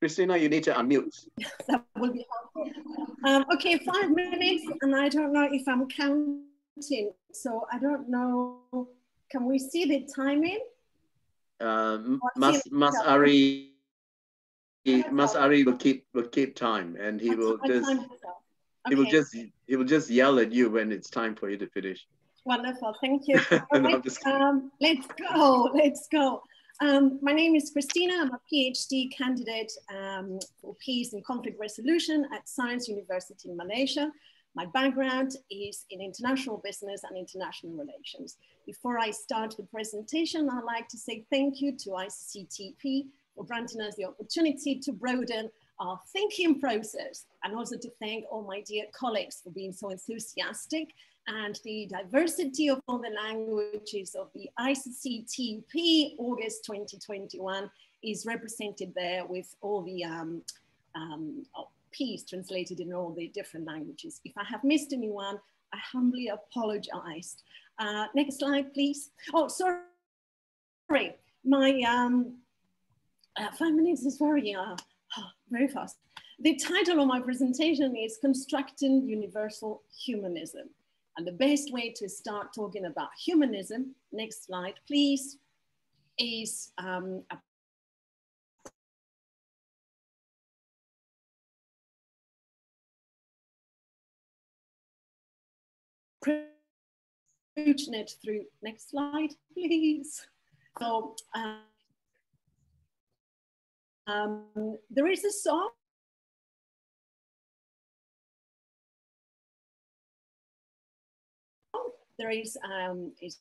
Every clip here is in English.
Christina, you need to unmute. that will be helpful. Um, okay, five minutes, and I don't know if I'm counting, so I don't know. Can we see the timing? Um, Mas, Mas Ari, Mas Ari will keep will keep time, and he will just okay. he will just he will just yell at you when it's time for you to finish. Wonderful, thank you. no, um, let's go, let's go. Um, my name is Christina. I'm a PhD candidate um, for peace and conflict resolution at Science University in Malaysia. My background is in international business and international relations. Before I start the presentation, I'd like to say thank you to ICCTP for granting us the opportunity to broaden our thinking process and also to thank all my dear colleagues for being so enthusiastic and the diversity of all the languages of the ICCTP August 2021 is represented there with all the um, um, peace translated in all the different languages. If I have missed anyone, I humbly apologize. Uh, next slide, please. Oh, sorry, my um, uh, five minutes is very, uh, very fast. The title of my presentation is Constructing Universal Humanism. And the best way to start talking about humanism, next slide, please, is um, approaching it through, next slide, please. So um, um, there is a song there is um, is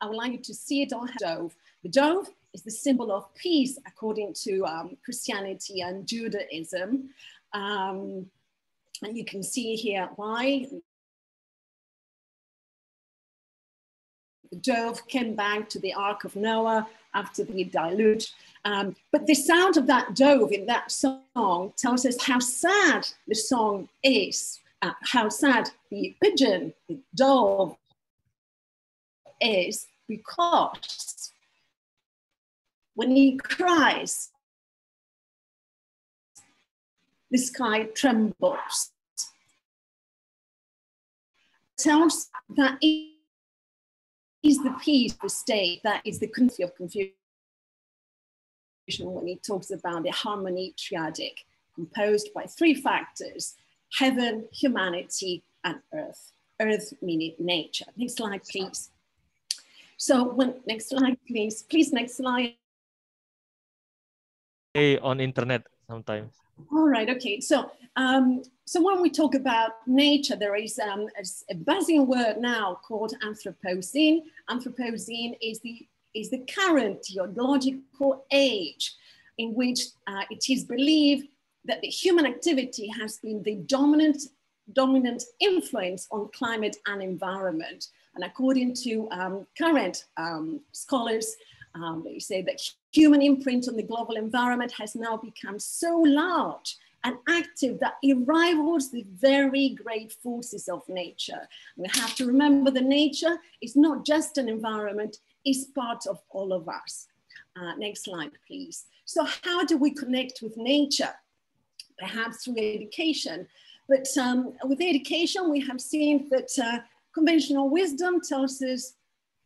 I would like you to see it on dove. The dove is the symbol of peace according to um, Christianity and Judaism. Um, and you can see here why the dove came back to the Ark of Noah after the deluge. Um, but the sound of that dove in that song tells us how sad the song is, uh, how sad the pigeon, the dove, is because when he cries, the sky trembles. Tells that is the peace, the state, that is the country of confusion when he talks about the harmony triadic, composed by three factors, heaven, humanity, and earth. Earth meaning nature. Next slide, please. So when, next slide, please. Please, next slide. Hey, on internet sometimes. All right, okay. So, um, so when we talk about nature, there is um, a, a buzzing word now called Anthropocene. Anthropocene is the is the current geological age in which uh, it is believed that the human activity has been the dominant dominant influence on climate and environment. And according to um, current um, scholars, um, they say that human imprint on the global environment has now become so large and active that it rivals the very great forces of nature. We have to remember that nature is not just an environment, it's part of all of us. Uh, next slide, please. So how do we connect with nature? Perhaps through education. But um, with education, we have seen that uh, conventional wisdom tells us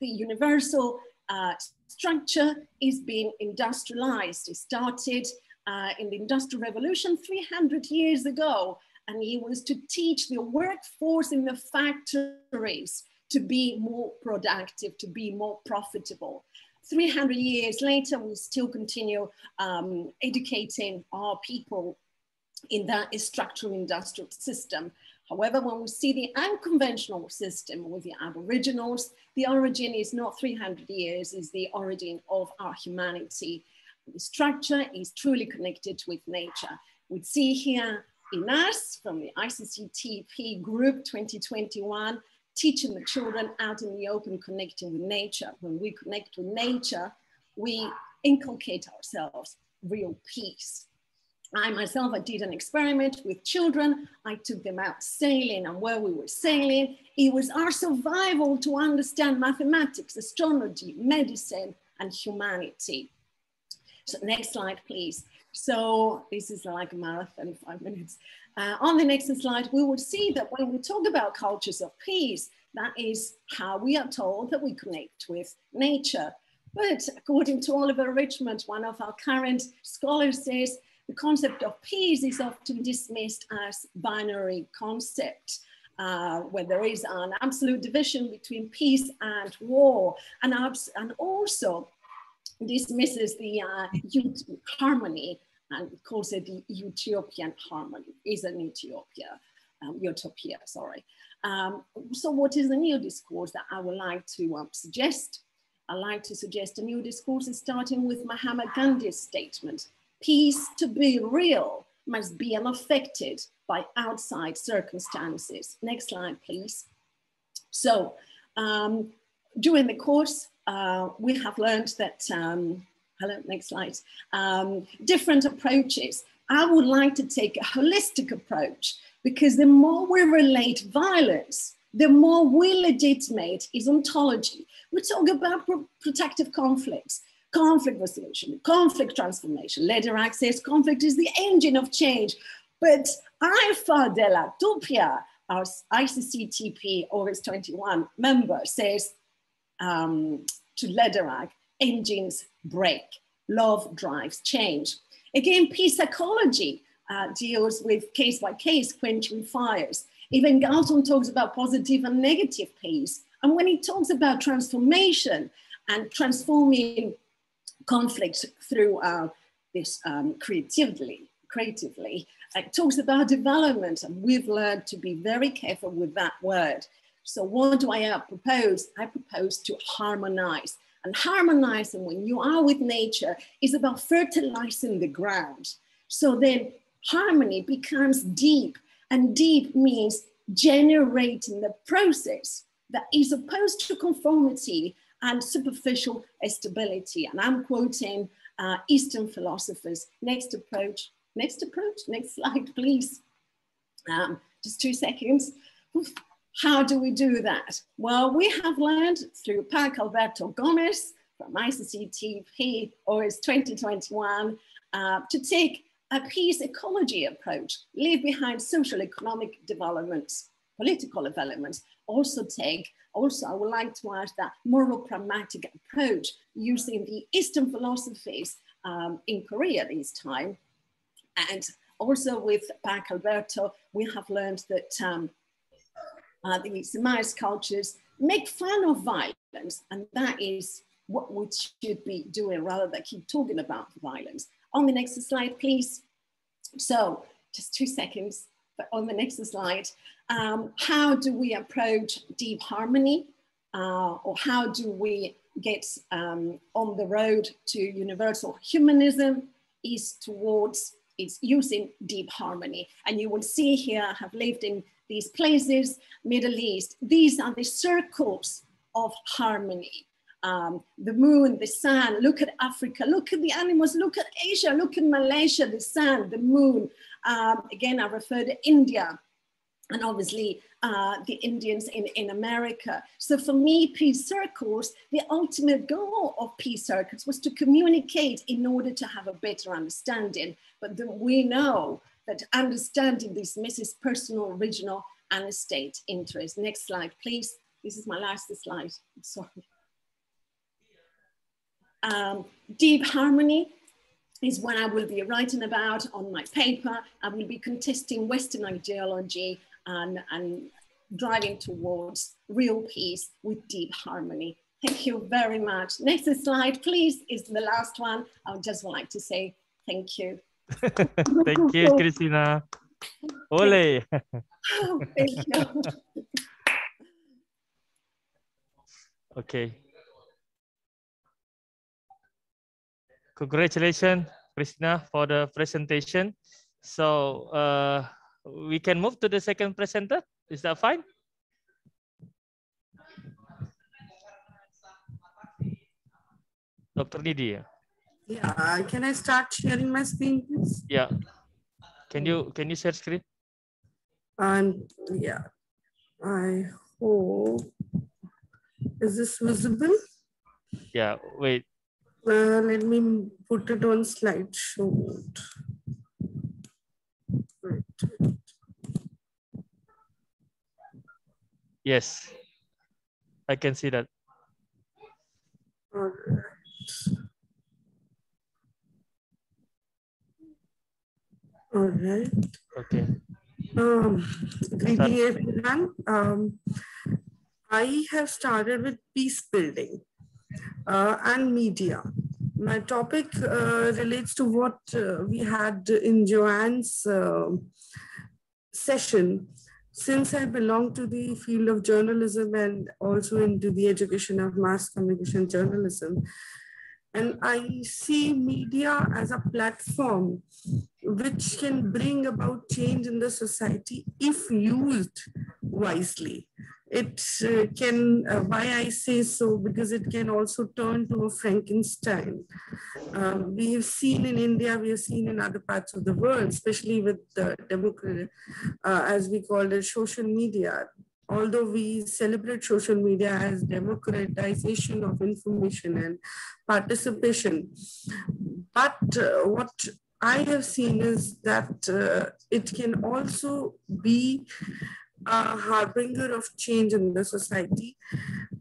the universal uh, structure is being industrialized. It started uh, in the Industrial Revolution 300 years ago, and it was to teach the workforce in the factories to be more productive, to be more profitable. 300 years later, we still continue um, educating our people in that structural industrial system. However, when we see the unconventional system with the Aboriginals, the origin is not 300 years, is the origin of our humanity. The structure is truly connected with nature. We see here in us from the ICCTP group 2021, teaching the children out in the open, connecting with nature. When we connect with nature, we inculcate ourselves real peace. I myself, I did an experiment with children. I took them out sailing and where we were sailing, it was our survival to understand mathematics, astrology, medicine, and humanity. So next slide, please. So this is like a marathon, five minutes. Uh, on the next slide, we will see that when we talk about cultures of peace, that is how we are told that we connect with nature. But according to Oliver Richmond, one of our current scholars says the concept of peace is often dismissed as binary concept. Uh, where there is an absolute division between peace and war, and, and also dismisses the uh, harmony and calls it the utopian harmony, is an utopia, um, utopia, sorry. Um, so what is the new discourse that I would like to um, suggest? I like to suggest a new discourse is starting with Mahatma Gandhi's statement Peace to be real must be unaffected by outside circumstances. Next slide, please. So um, during the course, uh, we have learned that, um, hello, next slide, um, different approaches. I would like to take a holistic approach because the more we relate violence, the more we legitimate is ontology. We talk about pro protective conflicts conflict resolution, conflict transformation, Lederach's, conflict is the engine of change. But Alpha de la our ICCTP August 21 member, says um, to Lederach, engines break, love drives change. Again, peace psychology uh, deals with case by case quenching fires. Even Galtung talks about positive and negative peace. And when he talks about transformation and transforming conflict through uh, this um, creatively, creatively. It talks about development, and we've learned to be very careful with that word. So what do I uh, propose? I propose to harmonize. And harmonizing when you are with nature is about fertilizing the ground. So then harmony becomes deep, and deep means generating the process that is opposed to conformity and superficial stability. And I'm quoting uh, Eastern philosophers. Next approach, next approach, next slide, please. Um, just two seconds. How do we do that? Well, we have learned through Paco Alberto Gomez from ICCTP OS 2021 uh, to take a peace ecology approach, leave behind social economic developments, political developments, also take also, I would like to add that moral pragmatic approach using the Eastern philosophies um, in Korea this time. And also with Paco Alberto, we have learned that um, uh, the Semai cultures make fun of violence, and that is what we should be doing rather than keep talking about violence. On the next slide, please. So, just two seconds, but on the next slide, um, how do we approach deep harmony uh, or how do we get um, on the road to universal humanism is towards is using deep harmony. And you will see here, I have lived in these places, Middle East, these are the circles of harmony. Um, the moon, the sun, look at Africa, look at the animals, look at Asia, look at Malaysia, the sun, the moon. Um, again, I refer to India, and obviously uh, the Indians in, in America. So for me, peace circles, the ultimate goal of peace circles was to communicate in order to have a better understanding. But the, we know that understanding this misses personal, regional, and state interest. Next slide, please. This is my last slide, I'm sorry. Um, deep harmony is what I will be writing about on my paper. I will be contesting Western ideology and, and driving towards real peace with deep harmony. Thank you very much. Next slide, please, is the last one. I would just like to say thank you. thank you, Christina. Ole. thank you. okay. Congratulations, Christina, for the presentation. So, uh, we can move to the second presenter. Is that fine? Dr. Lydia. Yeah, can I start sharing my screen, please? Yeah. Can you can you share screen? Um yeah, I hope. Is this visible? Yeah, wait. Uh, let me put it on slideshow. Right. Yes, I can see that. All right. All right. Okay. Um, greeting everyone. Um, I have started with peace building uh, and media. My topic uh, relates to what uh, we had in Joanne's uh, session. Since I belong to the field of journalism and also into the education of mass communication journalism, and I see media as a platform which can bring about change in the society if used wisely. It uh, can, uh, why I say so, because it can also turn to a Frankenstein. Um, we have seen in India, we have seen in other parts of the world, especially with the uh, as we call it, social media. Although we celebrate social media as democratization of information and participation, but uh, what I have seen is that uh, it can also be a harbinger of change in the society,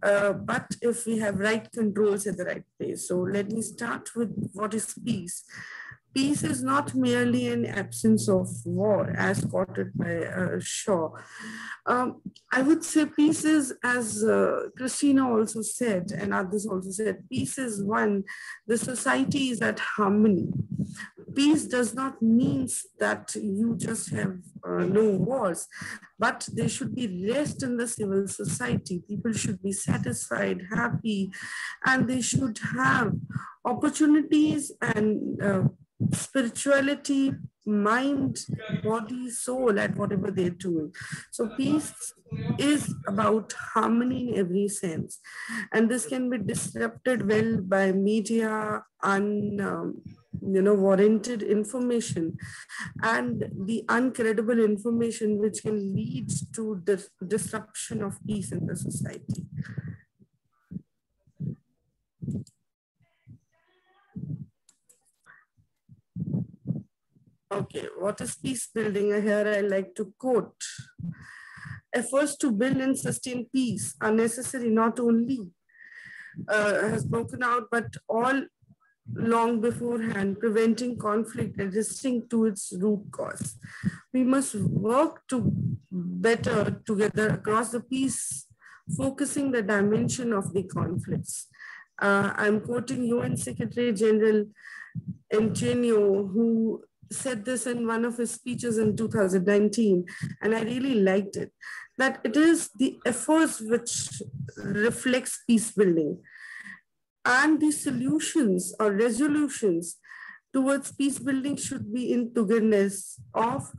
uh, but if we have right controls at the right place. So let me start with what is peace. Peace is not merely an absence of war, as quoted by uh, Shaw. Um, I would say peace is, as uh, Christina also said, and others also said, peace is one, the society is at harmony peace does not mean that you just have uh, no wars, but there should be rest in the civil society. People should be satisfied, happy, and they should have opportunities and uh, spirituality, mind, body, soul at whatever they're doing. So peace is about harmony in every sense. And this can be disrupted well by media and um, you know warranted information and the uncredible information which can lead to the disruption of peace in the society okay what is peace building here i like to quote efforts to build and sustain peace are necessary not only uh, has broken out, but all long beforehand, preventing conflict resisting to its root cause. We must work to better together across the peace, focusing the dimension of the conflicts. Uh, I'm quoting UN Secretary General Antonio, who said this in one of his speeches in 2019, and I really liked it, that it is the efforts which reflects peace building and the solutions or resolutions towards peace building should be in togetherness of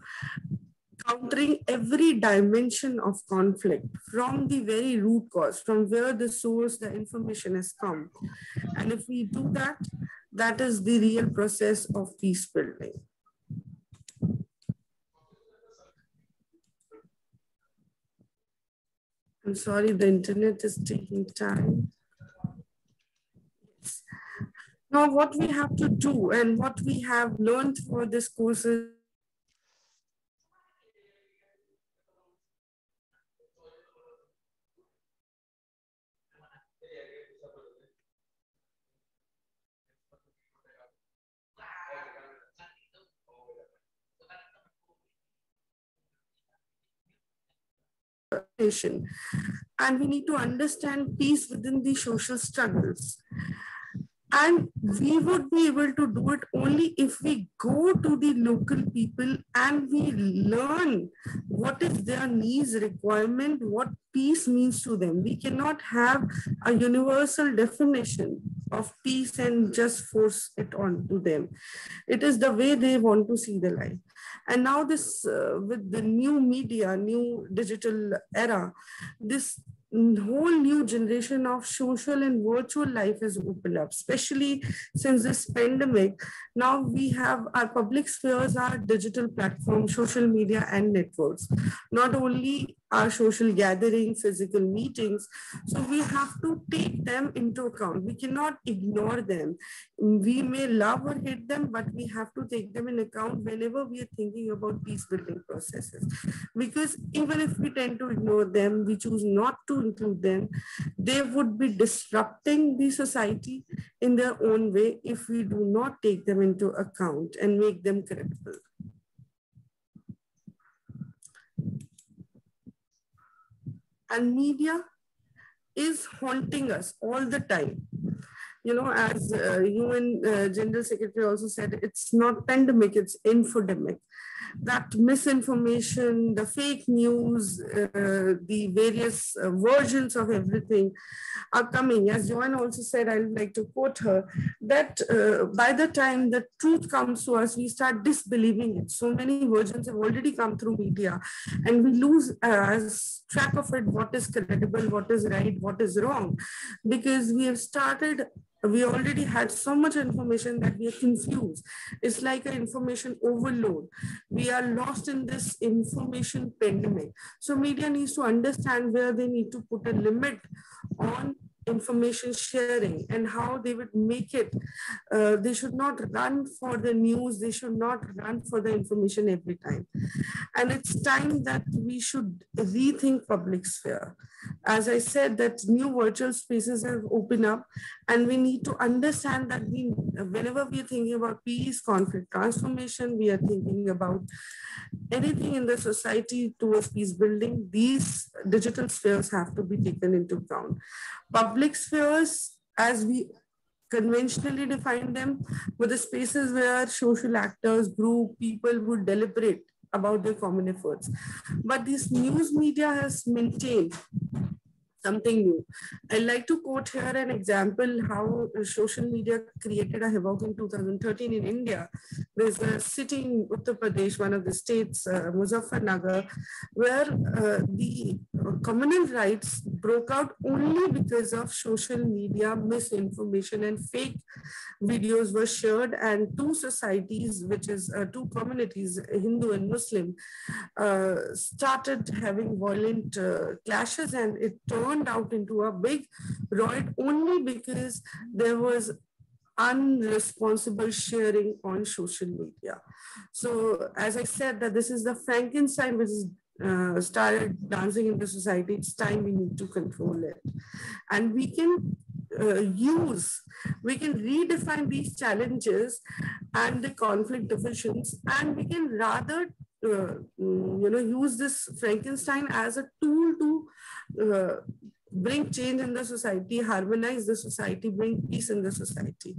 countering every dimension of conflict from the very root cause, from where the source, the information has come. And if we do that, that is the real process of peace building. I'm sorry, the internet is taking time. Now, what we have to do and what we have learned for this course is and we need to understand peace within the social struggles and we would be able to do it only if we go to the local people and we learn what is their needs requirement, what peace means to them. We cannot have a universal definition of peace and just force it on to them. It is the way they want to see the life. And now this, uh, with the new media, new digital era, this whole new generation of social and virtual life is opened up, especially since this pandemic. Now we have our public spheres, our digital platforms, social media and networks. Not only our social gathering, physical meetings. So we have to take them into account. We cannot ignore them. We may love or hate them, but we have to take them in account whenever we are thinking about peace building processes. Because even if we tend to ignore them, we choose not to include them, they would be disrupting the society in their own way if we do not take them into account and make them credible. And media is haunting us all the time. You know as uh, UN uh, General Secretary also said, it's not pandemic, it's infodemic that misinformation, the fake news, uh, the various uh, versions of everything are coming. As Joanne also said, I would like to quote her, that uh, by the time the truth comes to us, we start disbelieving it. So many versions have already come through media and we lose track of it, what is credible, what is right, what is wrong, because we have started we already had so much information that we are confused. It's like an information overload. We are lost in this information pandemic. So media needs to understand where they need to put a limit on information sharing and how they would make it. Uh, they should not run for the news. They should not run for the information every time. And it's time that we should rethink public sphere. As I said, that new virtual spaces have opened up and we need to understand that we, whenever we are thinking about peace, conflict, transformation, we are thinking about anything in the society towards peace building, these digital spheres have to be taken into account. Public spheres, as we conventionally define them, were the spaces where social actors, group, people would deliberate about their common efforts. But this news media has maintained something new. I like to quote here an example how social media created a havoc in 2013 in India. There's a city in Uttar Pradesh, one of the states, uh, Muzaffarnagar, where uh, the communal rights broke out only because of social media misinformation and fake videos were shared and two societies, which is uh, two communities, Hindu and Muslim, uh, started having violent uh, clashes and it turned out into a big riot only because there was unresponsible sharing on social media. So as I said that this is the Frankenstein which is uh, started dancing in the society, it's time we need to control it. And we can uh, use, we can redefine these challenges and the conflict divisions, and we can rather, uh, you know, use this Frankenstein as a tool to uh, bring change in the society, harmonize the society, bring peace in the society.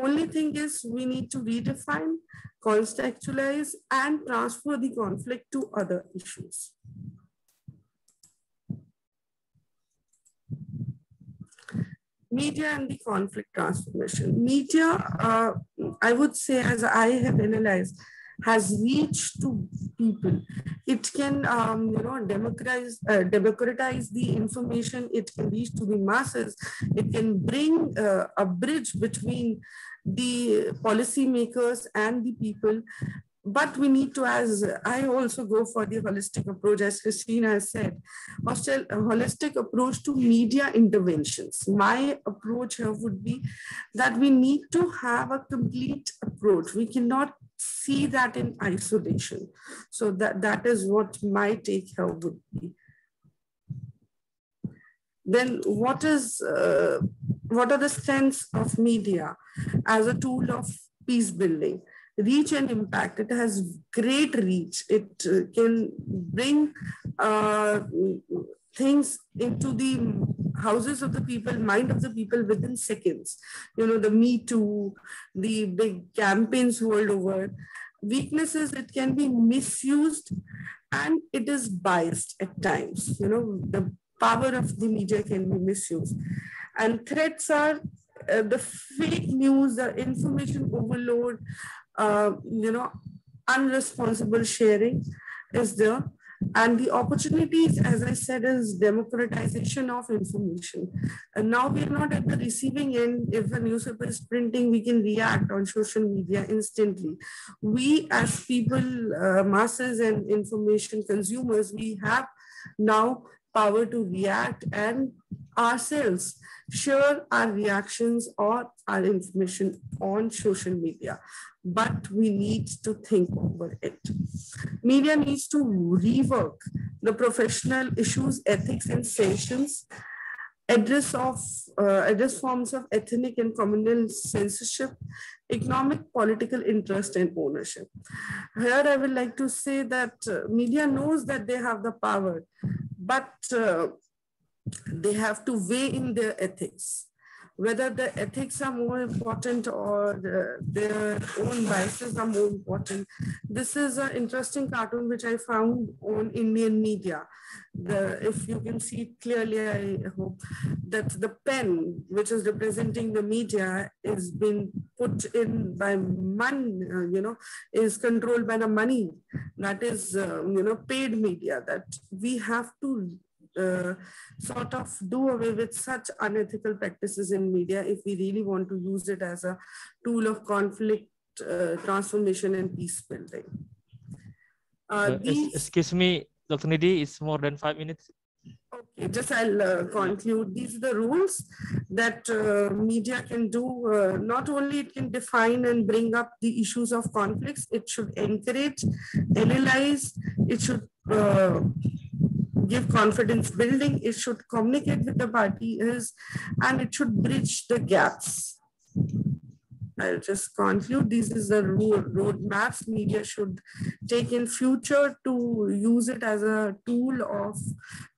Only thing is we need to redefine, contextualize, and transfer the conflict to other issues. Media and the conflict transformation. Media, uh, I would say, as I have analyzed, has reached to people. It can, um, you know, democratize, uh, democratize the information. It can reach to the masses. It can bring uh, a bridge between the policymakers and the people but we need to, as I also go for the holistic approach, as Christina has said, holistic approach to media interventions. My approach here would be that we need to have a complete approach. We cannot see that in isolation. So that, that is what my take here would be. Then what is, uh, what are the strengths of media as a tool of peace building? reach and impact. It has great reach. It uh, can bring uh, things into the houses of the people, mind of the people within seconds. You know, the Me Too, the big campaigns world over. Weaknesses, it can be misused and it is biased at times. You know, the power of the media can be misused. And threats are uh, the fake news, the information overload, uh, you know, unresponsible sharing is there. And the opportunities, as I said, is democratization of information. And now we're not at the receiving end. If a newspaper is printing, we can react on social media instantly. We as people, uh, masses and information consumers, we have now power to react and ourselves share our reactions or our information on social media. But we need to think over it. Media needs to rework the professional issues ethics and sanctions address of uh, address forms of ethnic and communal censorship economic political interest and ownership. Here i would like to say that uh, media knows that they have the power but uh, they have to weigh in their ethics whether the ethics are more important or the, their own biases are more important. This is an interesting cartoon which I found on Indian media. The, if you can see it clearly, I hope that the pen, which is representing the media, is being put in by money, uh, you know, is controlled by the money that is, um, you know, paid media that we have to uh, sort of do away with such unethical practices in media if we really want to use it as a tool of conflict uh, transformation and peace building. Uh, these... Excuse me, Dr. Nidhi, it's more than five minutes. Okay, just I'll uh, conclude. These are the rules that uh, media can do. Uh, not only it can define and bring up the issues of conflicts, it should encourage, analyze, it should uh, give confidence building, it should communicate with the parties, and it should bridge the gaps. I'll just conclude. This is the road, roadmaps media should take in future to use it as a tool of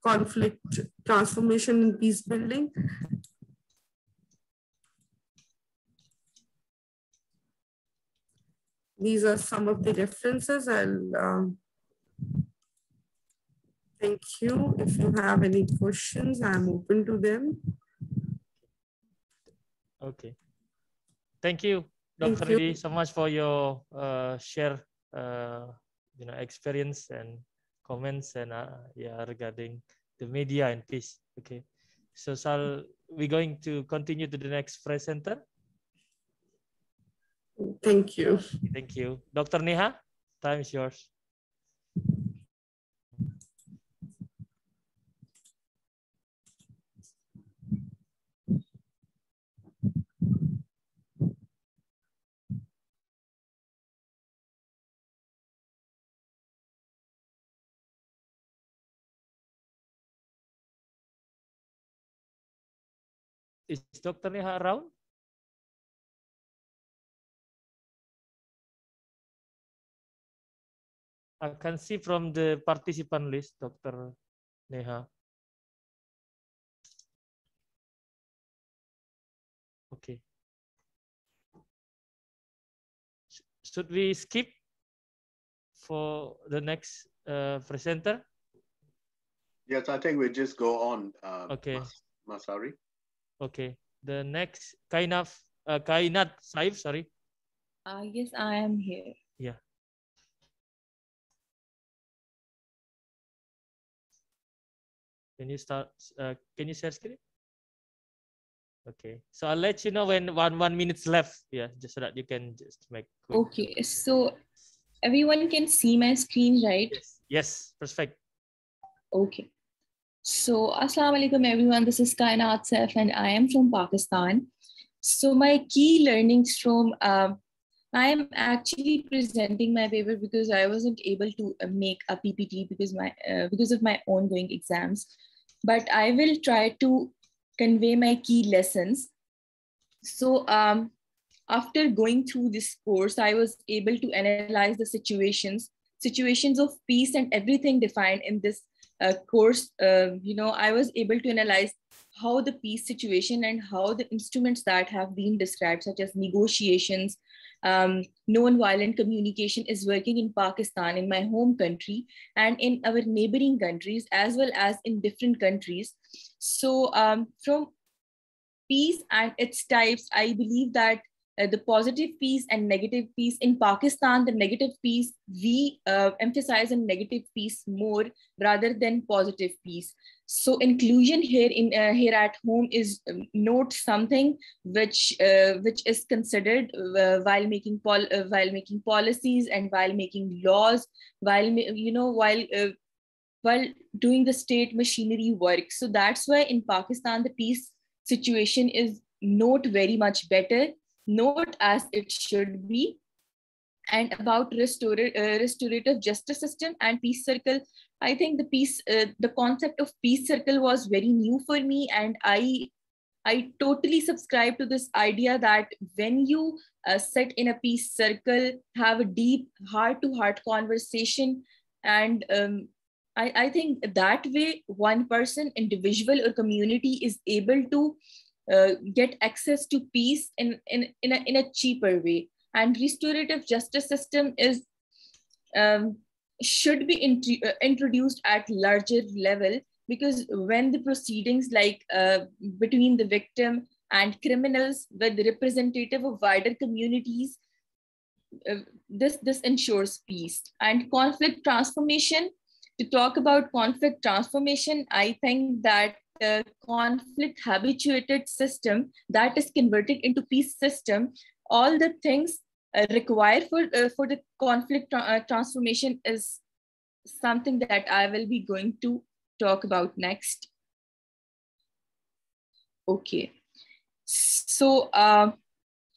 conflict transformation and peace building. These are some of the references. I'll um, Thank you. If you have any questions, I'm open to them. Okay. Thank you, Dr. Thank you. so much for your uh, share, uh, you know, experience and comments and uh, yeah regarding the media and peace. Okay. So, Sal, we're going to continue to the next presenter. Thank you. Thank you. Dr. Neha, time is yours. Is Dr. Neha around? I can see from the participant list, Dr. Neha. Okay. Should we skip for the next uh, presenter? Yes, I think we just go on. Uh, okay. Masari. Okay. The next Kainat, uh, Kainat Saif, sorry. Uh, yes, I am here. Yeah. Can you start? Uh, can you share screen? Okay. So I'll let you know when one one minutes left. Yeah, just so that you can just make. Quick. Okay. So everyone can see my screen, right? Yes. Yes. Perfect. Okay. So, Assalamu alaikum everyone. This is Kainat Saif and I am from Pakistan. So, my key learnings from uh, I am actually presenting my paper because I wasn't able to uh, make a PPT because my uh, because of my ongoing exams. But I will try to convey my key lessons. So, um, after going through this course, I was able to analyze the situations, situations of peace and everything defined in this course, uh, you know, I was able to analyze how the peace situation and how the instruments that have been described, such as negotiations, um, non-violent communication is working in Pakistan, in my home country, and in our neighboring countries, as well as in different countries. So um, from peace and its types, I believe that uh, the positive peace and negative peace. In Pakistan, the negative peace, we uh, emphasize on negative peace more rather than positive peace. So inclusion here in uh, here at home is um, not something which uh, which is considered uh, while making pol uh, while making policies and while making laws, while you know while while doing the state machinery work. So that's why in Pakistan the peace situation is not very much better not as it should be. And about restorative, uh, restorative justice system and peace circle i think the peace uh, the concept of peace circle was very new for me. And i i totally subscribe to this idea that when you uh, sit in a peace circle have a deep heart to heart conversation and um, I, I think that way one person individual or community is able to uh, get access to peace in, in, in, a, in a cheaper way. And restorative justice system is um, should be int uh, introduced at larger level because when the proceedings like uh, between the victim and criminals with the representative of wider communities, uh, this, this ensures peace. And conflict transformation, to talk about conflict transformation, I think that conflict habituated system that is converted into peace system, all the things uh, required for, uh, for the conflict tra uh, transformation is something that I will be going to talk about next. Okay, so uh,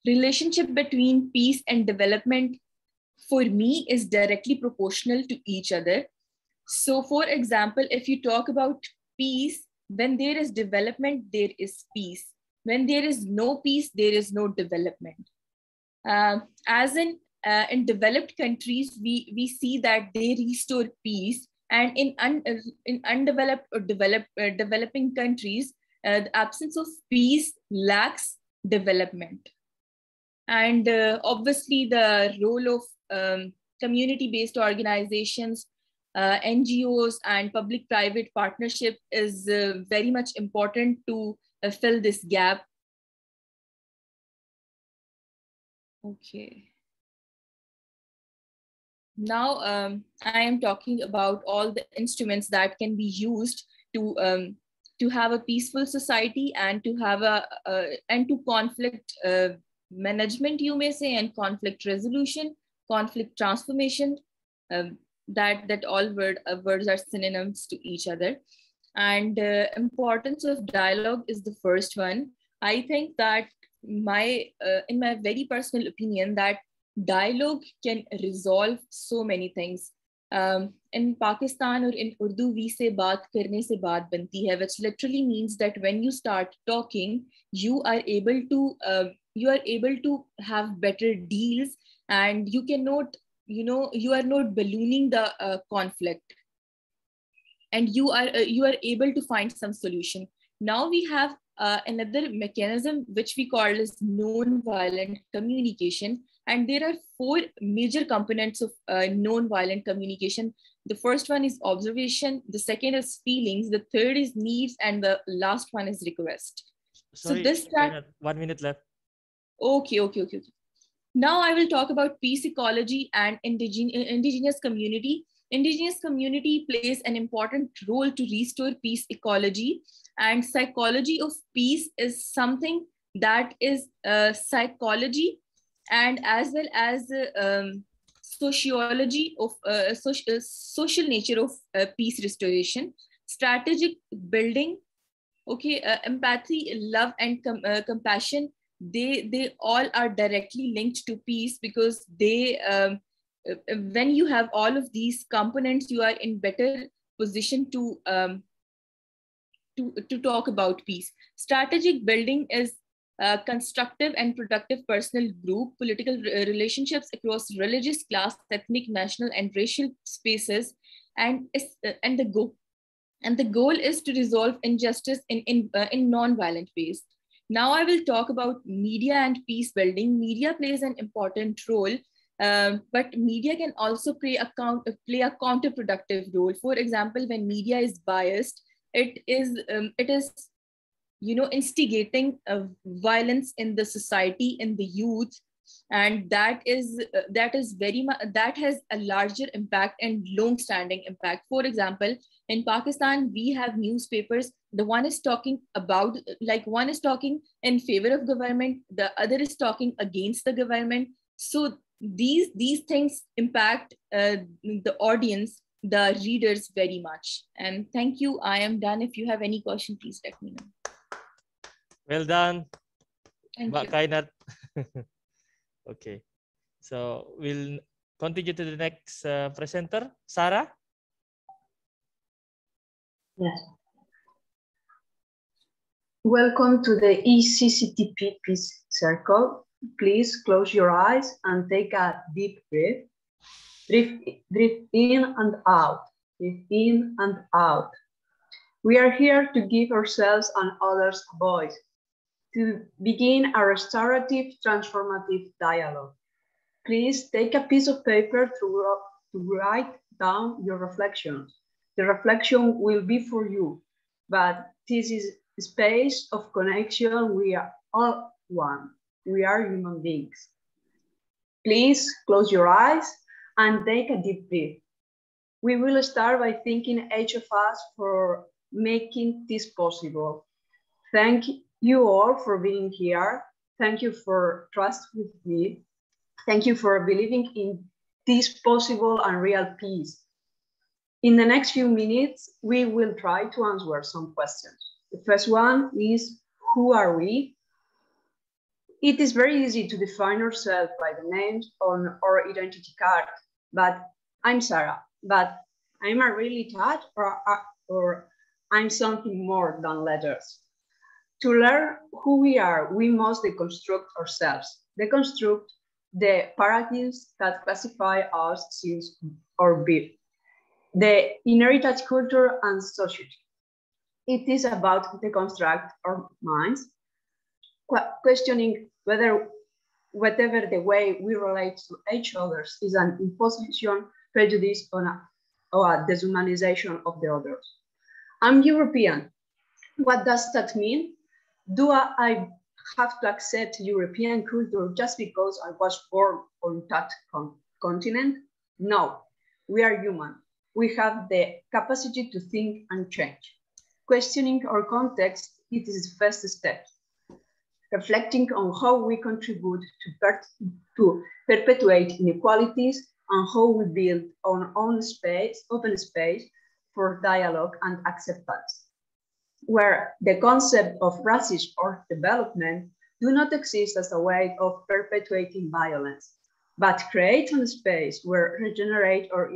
relationship between peace and development for me is directly proportional to each other. So for example, if you talk about peace, when there is development, there is peace. When there is no peace, there is no development. Uh, as in, uh, in developed countries, we, we see that they restore peace. And in, un, in undeveloped or develop, uh, developing countries, uh, the absence of peace lacks development. And uh, obviously, the role of um, community based organizations uh, NGOs and public-private partnership is uh, very much important to uh, fill this gap. Okay. Now um, I am talking about all the instruments that can be used to um, to have a peaceful society and to have a and to conflict uh, management, you may say, and conflict resolution, conflict transformation, um, that that all word uh, words are synonyms to each other. And uh, importance of dialogue is the first one. I think that my uh, in my very personal opinion that dialogue can resolve so many things. Um, in pakistan or in urdu we say baat karne se baat banti hai which literally means that when you start talking you are able to uh, you are able to have better deals and you cannot you know you are not ballooning the uh, conflict. And you are uh, you are able to find some solution. Now we have uh, another mechanism which we call as non-violent communication. And there are four major components of uh, non-violent communication. The first one is observation. The second is feelings. The third is needs. And the last one is request. Sorry, so this track one minute left. Okay okay okay okay now I will talk about peace ecology and indigenous community. Indigenous community plays an important role to restore peace ecology and psychology of peace is something that is uh, psychology and as well as uh, um, sociology of uh, social, uh, social nature of uh, peace restoration, strategic building, okay, uh, empathy, love and com compassion they they all are directly linked to peace because they um, when you have all of these components you are in better position to um, to, to talk about peace. Strategic building is constructive and productive personal group political relationships across religious class ethnic national and racial spaces and and the goal and the goal is to resolve injustice in in, uh, in non-violent ways now I will talk about media and peace building. Media plays an important role, um, but media can also play a, count, play a counterproductive role. For example, when media is biased, it is um, it is you know, instigating uh, violence in the society, in the youth, and that is uh, that is very much that has a larger impact and long-standing impact. For example, in Pakistan, we have newspapers. The one is talking about like one is talking in favor of government, the other is talking against the government. So these these things impact uh, the audience the readers very much. And thank you. I am done. If you have any question, please let me know. Well done, Thank you. Okay. So we'll continue to the next uh, presenter, Sarah. Yes. Welcome to the ICCTP Peace Circle. Please close your eyes and take a deep breath. Breathe, breathe in and out. Breathe in and out. We are here to give ourselves and others a voice, to begin a restorative, transformative dialogue. Please take a piece of paper to, to write down your reflections. The reflection will be for you, but this is a space of connection. We are all one. We are human beings. Please close your eyes and take a deep breath. We will start by thanking each of us for making this possible. Thank you all for being here. Thank you for trust with me. Thank you for believing in this possible and real peace. In the next few minutes, we will try to answer some questions. The first one is, who are we? It is very easy to define ourselves by the names on our identity card, but I'm Sarah, but I'm a really Tad or, or I'm something more than letters. To learn who we are, we must deconstruct ourselves, deconstruct the paradigms that classify us since our birth, the inherited culture and society. It is about deconstruct our minds, questioning whether whatever the way we relate to each other is an imposition, prejudice, or a, or a deshumanization of the others. I'm European. What does that mean? Do I have to accept European culture just because I was born on that con continent? No, we are human. We have the capacity to think and change. Questioning our context, it is the first step reflecting on how we contribute to, per to perpetuate inequalities and how we build our own space, open space for dialogue and acceptance, where the concept of racism or development do not exist as a way of perpetuating violence, but create a space where regenerate our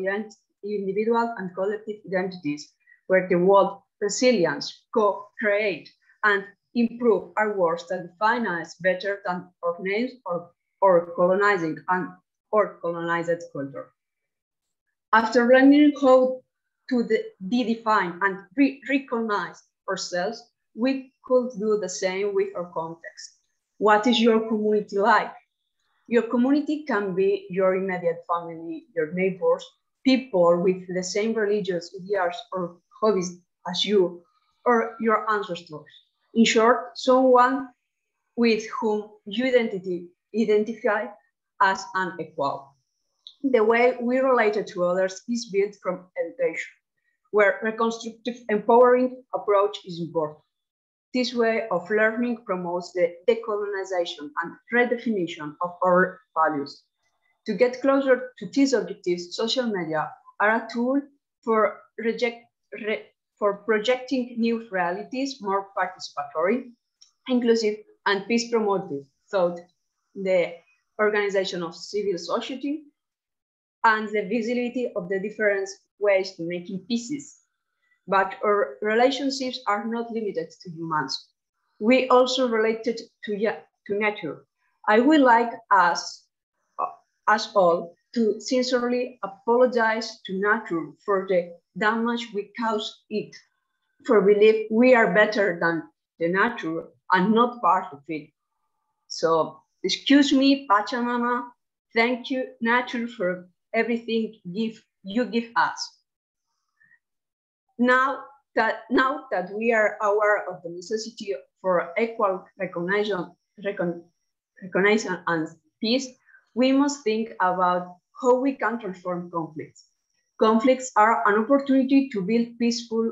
individual and collective identities, where the world resilience, co-create, and improve our words that define us better than our names or, or colonizing and or colonized culture. After learning how to de be defined and re recognize ourselves, we could do the same with our context. What is your community like? Your community can be your immediate family, your neighbors, people with the same religious ideas or hobbies as you, or your ancestors. In short, someone with whom you identity, identify as an equal. The way we relate to others is built from education, where reconstructive empowering approach is important. This way of learning promotes the decolonization and redefinition of our values. To get closer to these objectives, social media are a tool for reject, re, for projecting new realities, more participatory, inclusive, and peace promotive through the organization of civil society and the visibility of the different ways to making pieces. But our relationships are not limited to humans. We also related to, to nature. I would like us, us all to sincerely apologize to nature for the damage we cause it, for believe we are better than the nature and not part of it. So excuse me, Pachamama, thank you, nature, for everything give, you give us. Now that now that we are aware of the necessity for equal recognition, recon, recognition and peace, we must think about how we can transform conflicts. Conflicts are an opportunity to build peaceful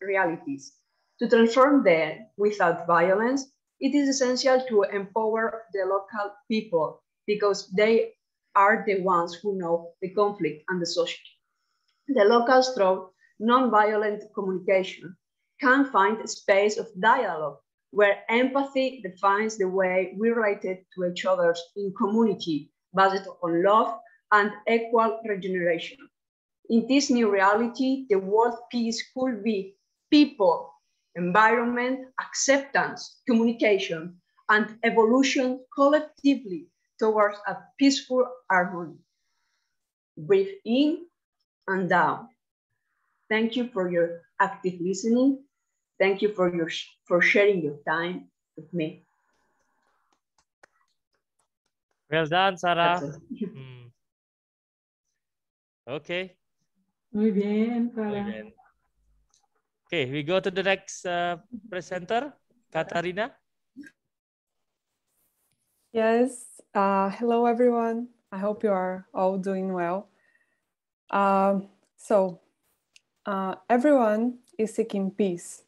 realities. To transform them without violence, it is essential to empower the local people because they are the ones who know the conflict and the social. The locals through non-violent communication can find a space of dialogue where empathy defines the way we relate to each other in community based on love and equal regeneration. In this new reality, the world peace could be people, environment, acceptance, communication, and evolution collectively towards a peaceful harmony. Breathe in and out. Thank you for your active listening. Thank you for, your, for sharing your time with me. Well done, Sarah. Hmm. Okay. Muy bien, Sarah. Muy bien. Okay, we go to the next uh, presenter, Katarina. Yes, uh, hello everyone. I hope you are all doing well. Um, so, uh, everyone is seeking peace,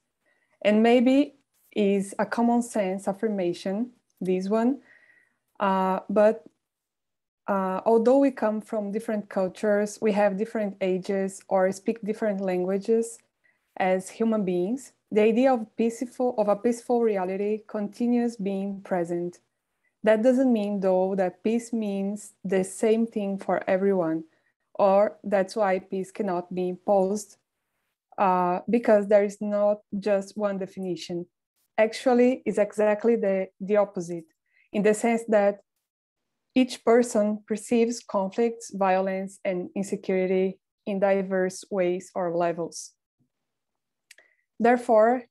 and maybe is a common sense affirmation, this one. Uh, but uh, although we come from different cultures, we have different ages or speak different languages as human beings, the idea of peaceful of a peaceful reality continues being present that doesn't mean, though, that peace means the same thing for everyone, or that's why peace cannot be imposed uh, because there is not just one definition. Actually, it's exactly the, the opposite, in the sense that each person perceives conflicts, violence, and insecurity in diverse ways or levels. Therefore,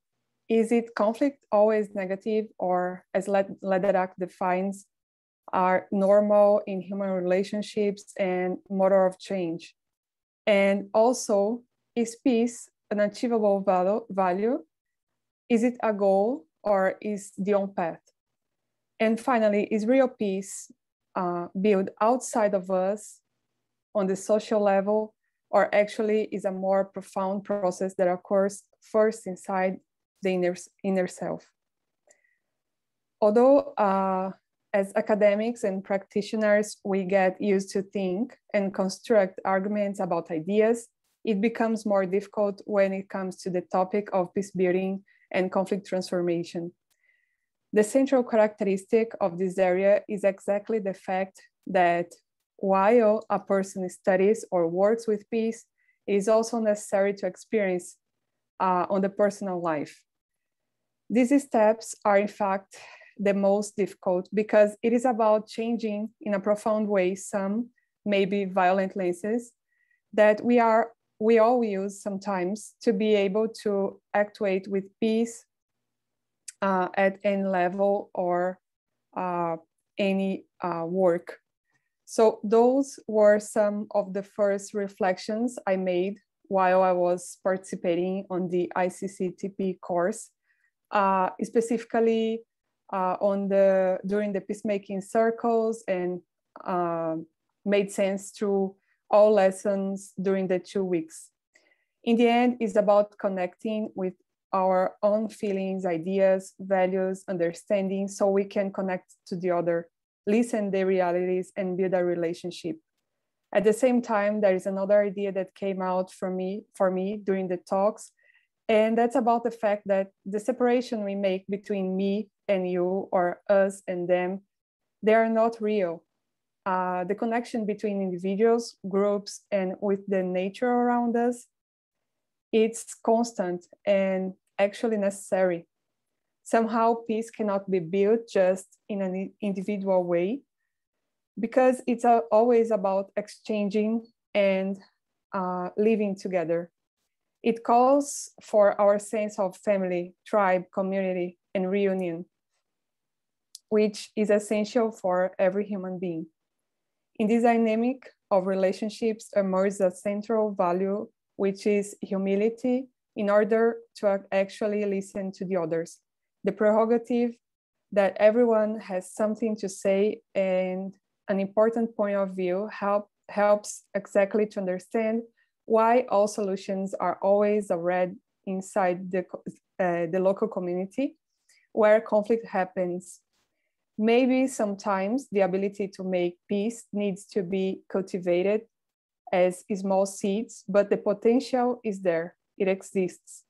is it conflict always negative or as Lederach defines, are normal in human relationships and motor of change? And also, is peace an achievable value? Is it a goal or is the on path? And finally, is real peace uh, built outside of us on the social level, or actually is a more profound process that occurs first inside the inner, inner self. Although uh, as academics and practitioners, we get used to think and construct arguments about ideas, it becomes more difficult when it comes to the topic of peace building and conflict transformation. The central characteristic of this area is exactly the fact that while a person studies or works with peace, it is also necessary to experience uh, on the personal life. These steps are in fact the most difficult because it is about changing in a profound way some maybe violent lenses that we are we all use sometimes to be able to actuate with peace uh, at any level or uh, any uh, work. So those were some of the first reflections I made while I was participating on the ICCTP course uh, specifically uh, on the during the peacemaking circles and uh, made sense through all lessons during the two weeks. In the end, it's about connecting with our own feelings, ideas, values, understanding, so we can connect to the other, listen their realities, and build a relationship. At the same time, there is another idea that came out for me for me during the talks, and that's about the fact that the separation we make between me and you, or us and them, they are not real. Uh, the connection between individuals, groups, and with the nature around us, it's constant and actually necessary. Somehow, peace cannot be built just in an individual way because it's always about exchanging and uh, living together. It calls for our sense of family, tribe, community, and reunion, which is essential for every human being. In this dynamic of relationships emerges a central value, which is humility, in order to actually listen to the others. The prerogative that everyone has something to say and an important point of view help, helps exactly to understand why all solutions are always read inside the, uh, the local community where conflict happens. Maybe sometimes the ability to make peace needs to be cultivated as small seeds, but the potential is there, it exists.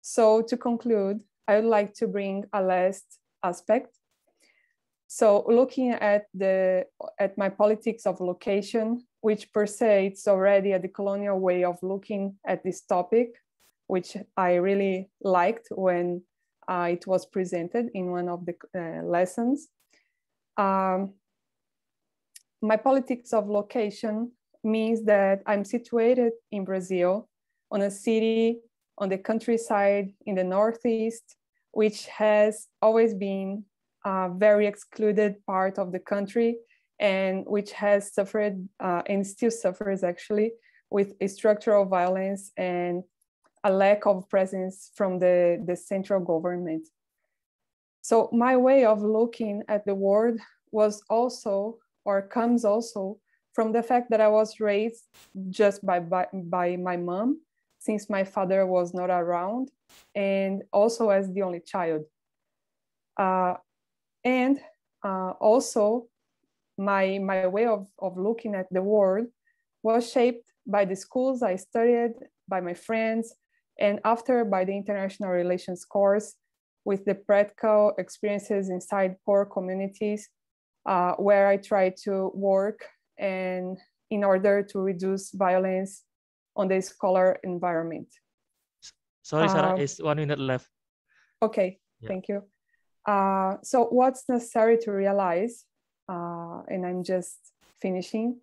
So to conclude, I would like to bring a last aspect. So looking at the at my politics of location, which per se it's already a decolonial way of looking at this topic, which I really liked when uh, it was presented in one of the uh, lessons. Um, my politics of location means that I'm situated in Brazil on a city on the countryside in the Northeast, which has always been a very excluded part of the country and which has suffered uh, and still suffers actually with structural violence and a lack of presence from the, the central government. So my way of looking at the world was also, or comes also from the fact that I was raised just by, by, by my mom, since my father was not around, and also as the only child. Uh, and uh, also my, my way of, of looking at the world was shaped by the schools I studied, by my friends, and after by the international relations course with the practical experiences inside poor communities uh, where I try to work and in order to reduce violence on the scholar environment. Sorry, Sarah, uh, it's one minute left. Okay, yeah. thank you. Uh, so what's necessary to realize, uh, and I'm just finishing,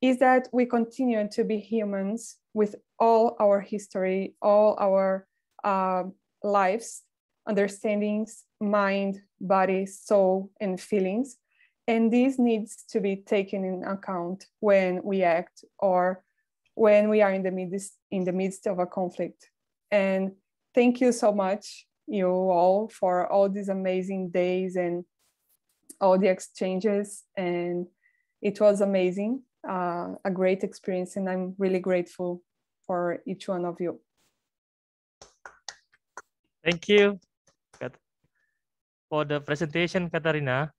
is that we continue to be humans with all our history, all our uh, lives, understandings, mind, body, soul, and feelings. And this needs to be taken in account when we act or when we are in the midst, in the midst of a conflict. And thank you so much, you all, for all these amazing days and all the exchanges. And it was amazing uh, a great experience and I'm really grateful for each one of you. Thank you for the presentation, Katarina.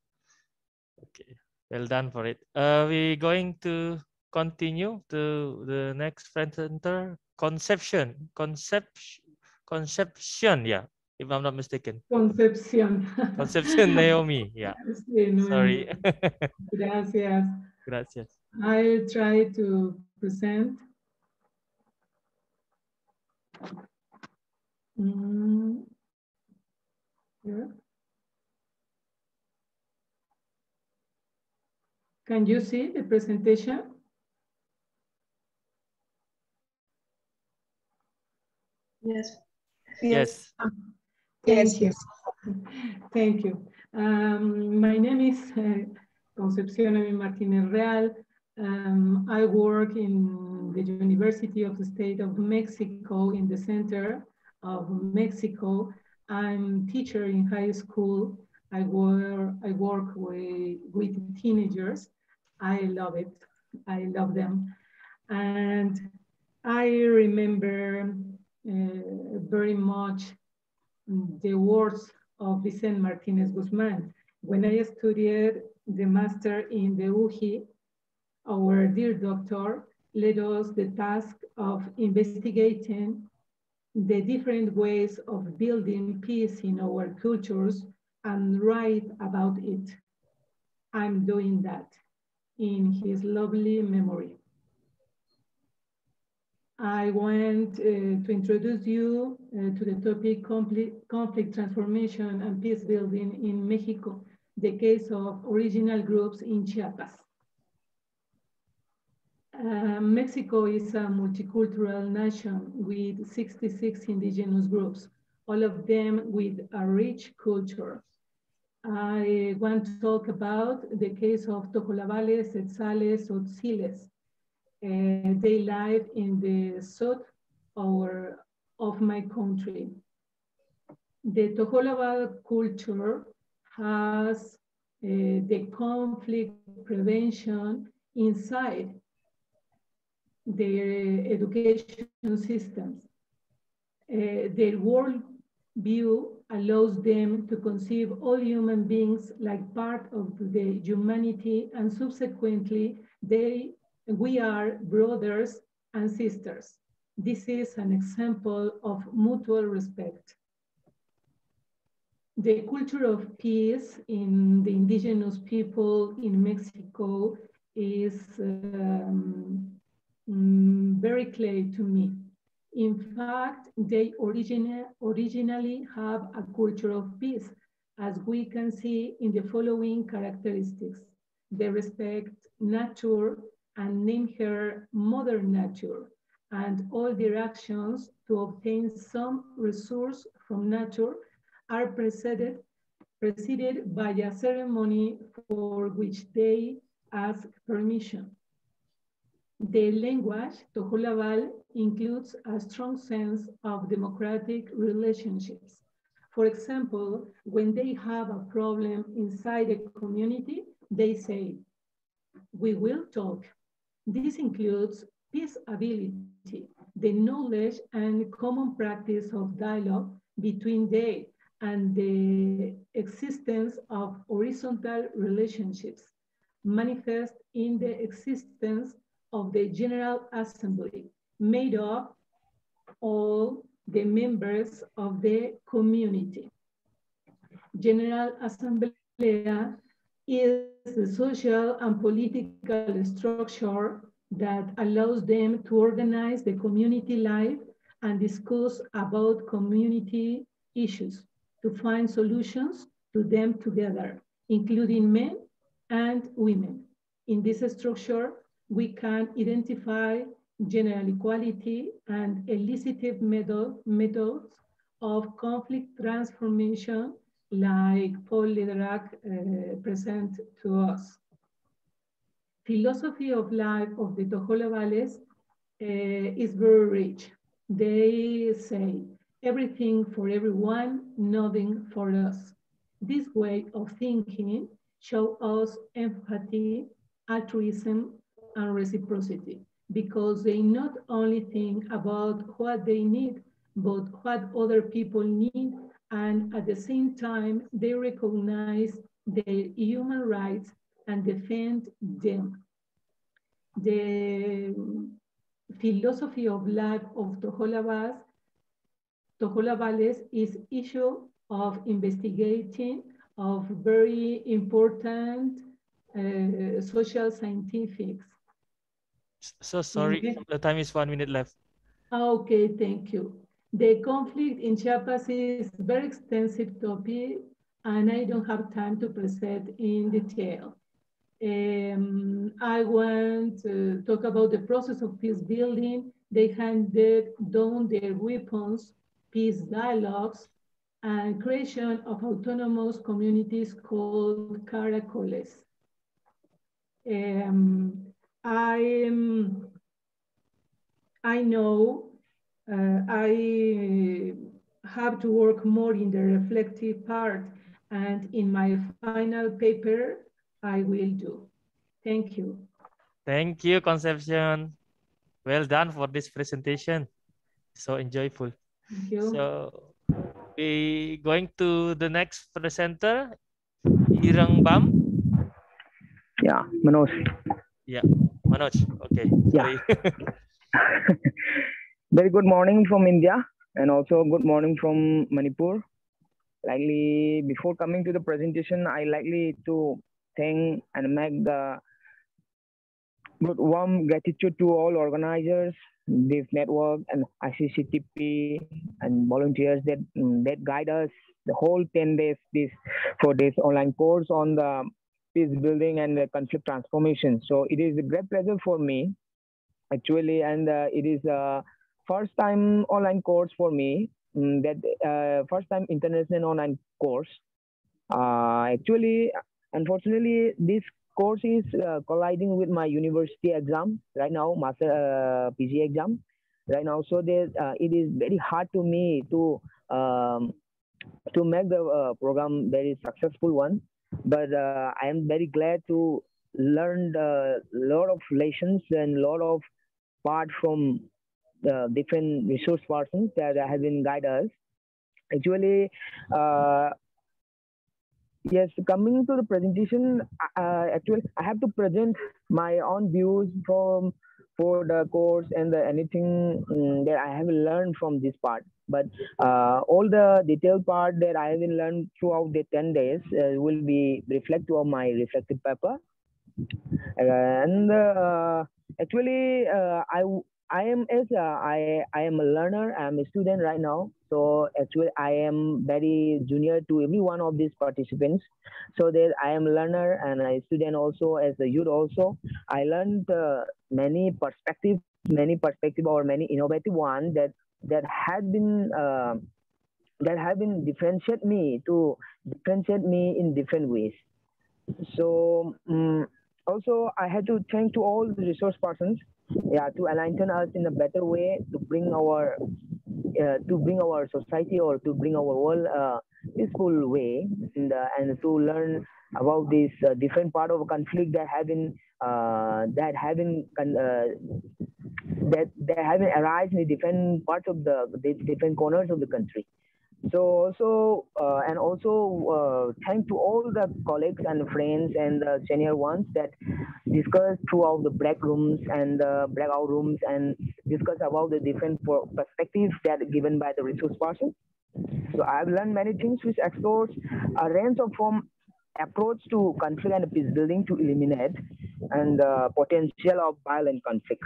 Okay, well done for it. Uh, we're going to continue to the next presenter, Conception. Conception, Conception, yeah, if I'm not mistaken. Conception. Conception Naomi, yeah. Sorry. Gracias. Gracias. I'll try to present. Mm. Can you see the presentation? Yes. Yes. Thank you. Thank you. Um, my name is uh, Concepción Martinez Real. Um, I work in the University of the State of Mexico in the center of Mexico. I'm teacher in high school. I work, I work with, with teenagers. I love it. I love them. And I remember uh, very much Mm, the words of Vicente Martinez Guzman. When I studied the master in the UJI, our dear doctor led us the task of investigating the different ways of building peace in our cultures and write about it. I'm doing that in his lovely memory. I want uh, to introduce you uh, to the topic conflict, transformation and peace building in Mexico, the case of original groups in Chiapas. Uh, Mexico is a multicultural nation with 66 indigenous groups, all of them with a rich culture. I want to talk about the case of Tojolabales, Tzeltales, Tzotziles. They live in the south or of my country. The Tojolabal culture has uh, the conflict prevention inside their education systems. Uh, their world view allows them to conceive all human beings like part of the humanity and subsequently they, we are brothers and sisters. This is an example of mutual respect the culture of peace in the indigenous people in Mexico is um, mm, very clear to me. In fact, they origina originally have a culture of peace, as we can see in the following characteristics. They respect nature and name her Mother Nature, and all their actions to obtain some resource from nature are preceded, preceded by a ceremony for which they ask permission. The language, Tojolabal, includes a strong sense of democratic relationships. For example, when they have a problem inside a community, they say, we will talk. This includes peace ability, the knowledge and common practice of dialogue between they and the existence of horizontal relationships manifest in the existence of the General Assembly, made up of all the members of the community. General Assembly is the social and political structure that allows them to organize the community life and discuss about community issues to find solutions to them together, including men and women. In this structure, we can identify general equality and elicitive method, methods of conflict transformation like Paul Lederach uh, present to us. Philosophy of life of the Tojolabales uh, is very rich. They say everything for everyone, nothing for us. This way of thinking show us empathy, altruism, and reciprocity because they not only think about what they need, but what other people need, and at the same time, they recognize their human rights and defend them. The philosophy of life of Tojolabal Tojolabales is issue of investigating of very important uh, social scientifics. So sorry, the time is one minute left. Okay, thank you. The conflict in Chiapas is very extensive topic and I don't have time to present in detail. Um, I want to talk about the process of peace building. They handed down their weapons peace dialogues, and creation of autonomous communities called caracoles. Um, I, I know uh, I have to work more in the reflective part and in my final paper, I will do. Thank you. Thank you, Concepcion. Well done for this presentation. So enjoyable. Thank you. So we going to the next presenter, Irengbam. Yeah, Manoj. Yeah, Manoj. Okay. Yeah. Very good morning from India and also good morning from Manipur. Likely before coming to the presentation, I likely to thank and make the good warm gratitude to all organizers this network and ICCTP and volunteers that mm, that guide us the whole 10 days this for this online course on the peace building and the conflict transformation. So it is a great pleasure for me actually and uh, it is a first time online course for me um, that uh, first time international online course. Uh, actually, unfortunately, this course is uh, colliding with my university exam right now, master uh, PG exam. right now. So there, uh, it is very hard to me to um, to make the uh, program very successful one. But I am very glad to learn a lot of lessons and a lot of part from the different resource persons that have been guide us. Actually, uh, yes, coming to the presentation, uh, actually, I have to present my own views from for the course and the anything um, that I have learned from this part. But uh, all the detailed part that I have learned throughout the 10 days uh, will be reflected on my reflective paper. and uh, actually, uh, I I am as a, I I am a learner. I'm a student right now. So actually, I am very junior to every one of these participants. So that I am a learner and a student also as a youth also. I learned uh, many perspectives, many perspective or many innovative one that that had been uh, that have been differentiate me to differentiate me in different ways. So um, also I had to thank to all the resource persons yeah to enlighten us in a better way to bring our uh, to bring our society or to bring our world uh, peaceful way and, uh, and to learn about this uh, different part of conflict that have been uh, that been uh, that that have been arise in different parts of the, the different corners of the country so also uh, and also uh, thank to all the colleagues and friends and the senior ones that discuss throughout the black rooms and the blackout rooms and discuss about the different perspectives that given by the resource person. So I've learned many things which explores a range of from approach to conflict and peace building to eliminate and the potential of violent conflict.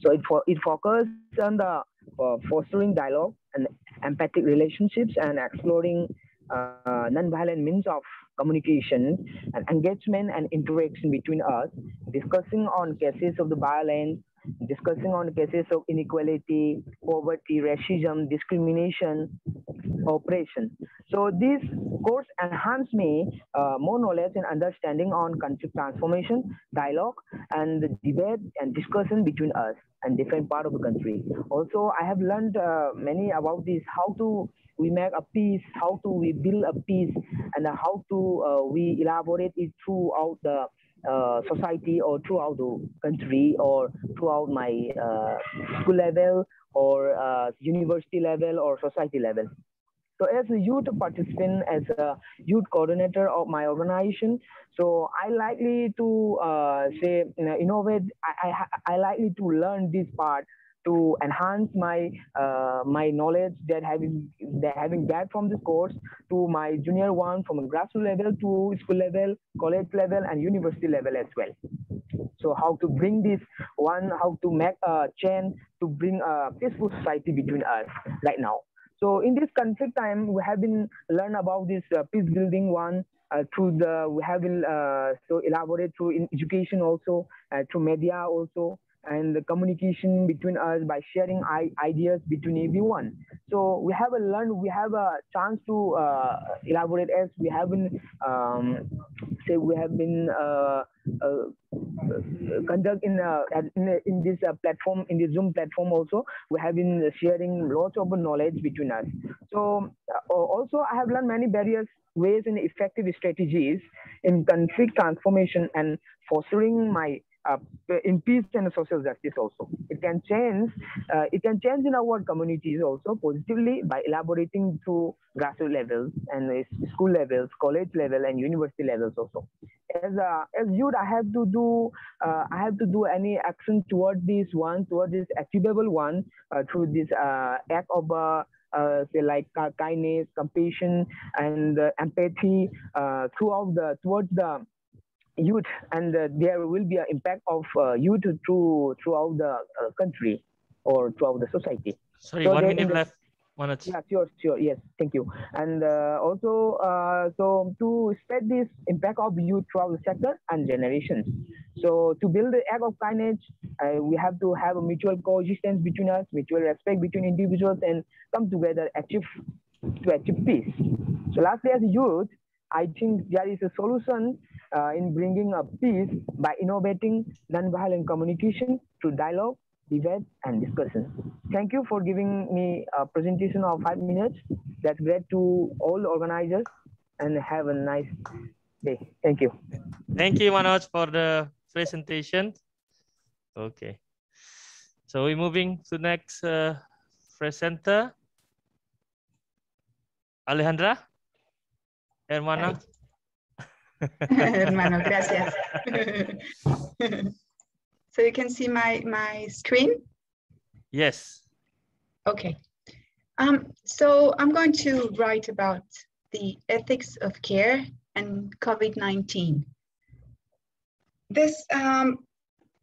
So it, for, it focuses on the uh, fostering dialogue and empathic relationships and exploring uh, non-violent means of communication and engagement and interaction between us, discussing on cases of the violence, discussing on the cases of inequality, poverty, racism, discrimination, oppression. So this course enhanced me uh, more knowledge and understanding on conflict transformation, dialogue, and the debate and discussion between us and different part of the country. Also, I have learned uh, many about this, how to we make a peace, how to we build a peace, and how to uh, we elaborate it throughout the uh, society or throughout the country or throughout my uh, school level or uh, university level or society level. So as a youth participant, as a youth coordinator of my organization, so I likely to uh, say, you know, innovate, I, I, I likely to learn this part to enhance my uh, my knowledge that having that having that from this course to my junior one from a grassroots level to school level, college level, and university level as well. So how to bring this one, how to make a chain to bring a peaceful society between us right now. So in this conflict time, we have been learn about this uh, peace building one uh, through the we have been uh, so elaborate through in education also uh, through media also and the communication between us by sharing ideas between everyone. So we have a learn, we have a chance to uh, elaborate as we have been, um, say we have been uh, uh, conduct in, uh, in, in this uh, platform, in the Zoom platform also, we have been sharing lots of knowledge between us. So uh, also I have learned many various ways and effective strategies in conflict transformation and fostering my uh, in peace and social justice also. It can change, uh, it can change in our communities also positively by elaborating through grassroots levels and school levels, college level and university levels also. As a, as youth, I have to do, uh, I have to do any action toward this one, toward this achievable one uh, through this uh, act of uh, uh, say like kindness, compassion, and empathy throughout the towards the youth and uh, there will be an impact of uh, youth through throughout the uh, country or throughout the society. Sorry so one minute the, left minutes. yeah sure sure. Yes thank you. And uh, also uh, so to spread this impact of youth throughout the sector and generations. So to build the act of kindness uh, we have to have a mutual coexistence between us mutual respect between individuals and come together achieve to achieve peace. So lastly as youth I think there is a solution uh, in bringing a peace by innovating nonviolent communication through dialogue, debate, and discussion. Thank you for giving me a presentation of five minutes. That's great to all organizers and have a nice day. Thank you. Thank you, Manoj, for the presentation. Okay. So we're moving to next uh, presenter. Alejandra, hermana. Hermano, gracias. so you can see my, my screen? Yes. Okay. Um, so I'm going to write about the ethics of care and COVID-19. This, um,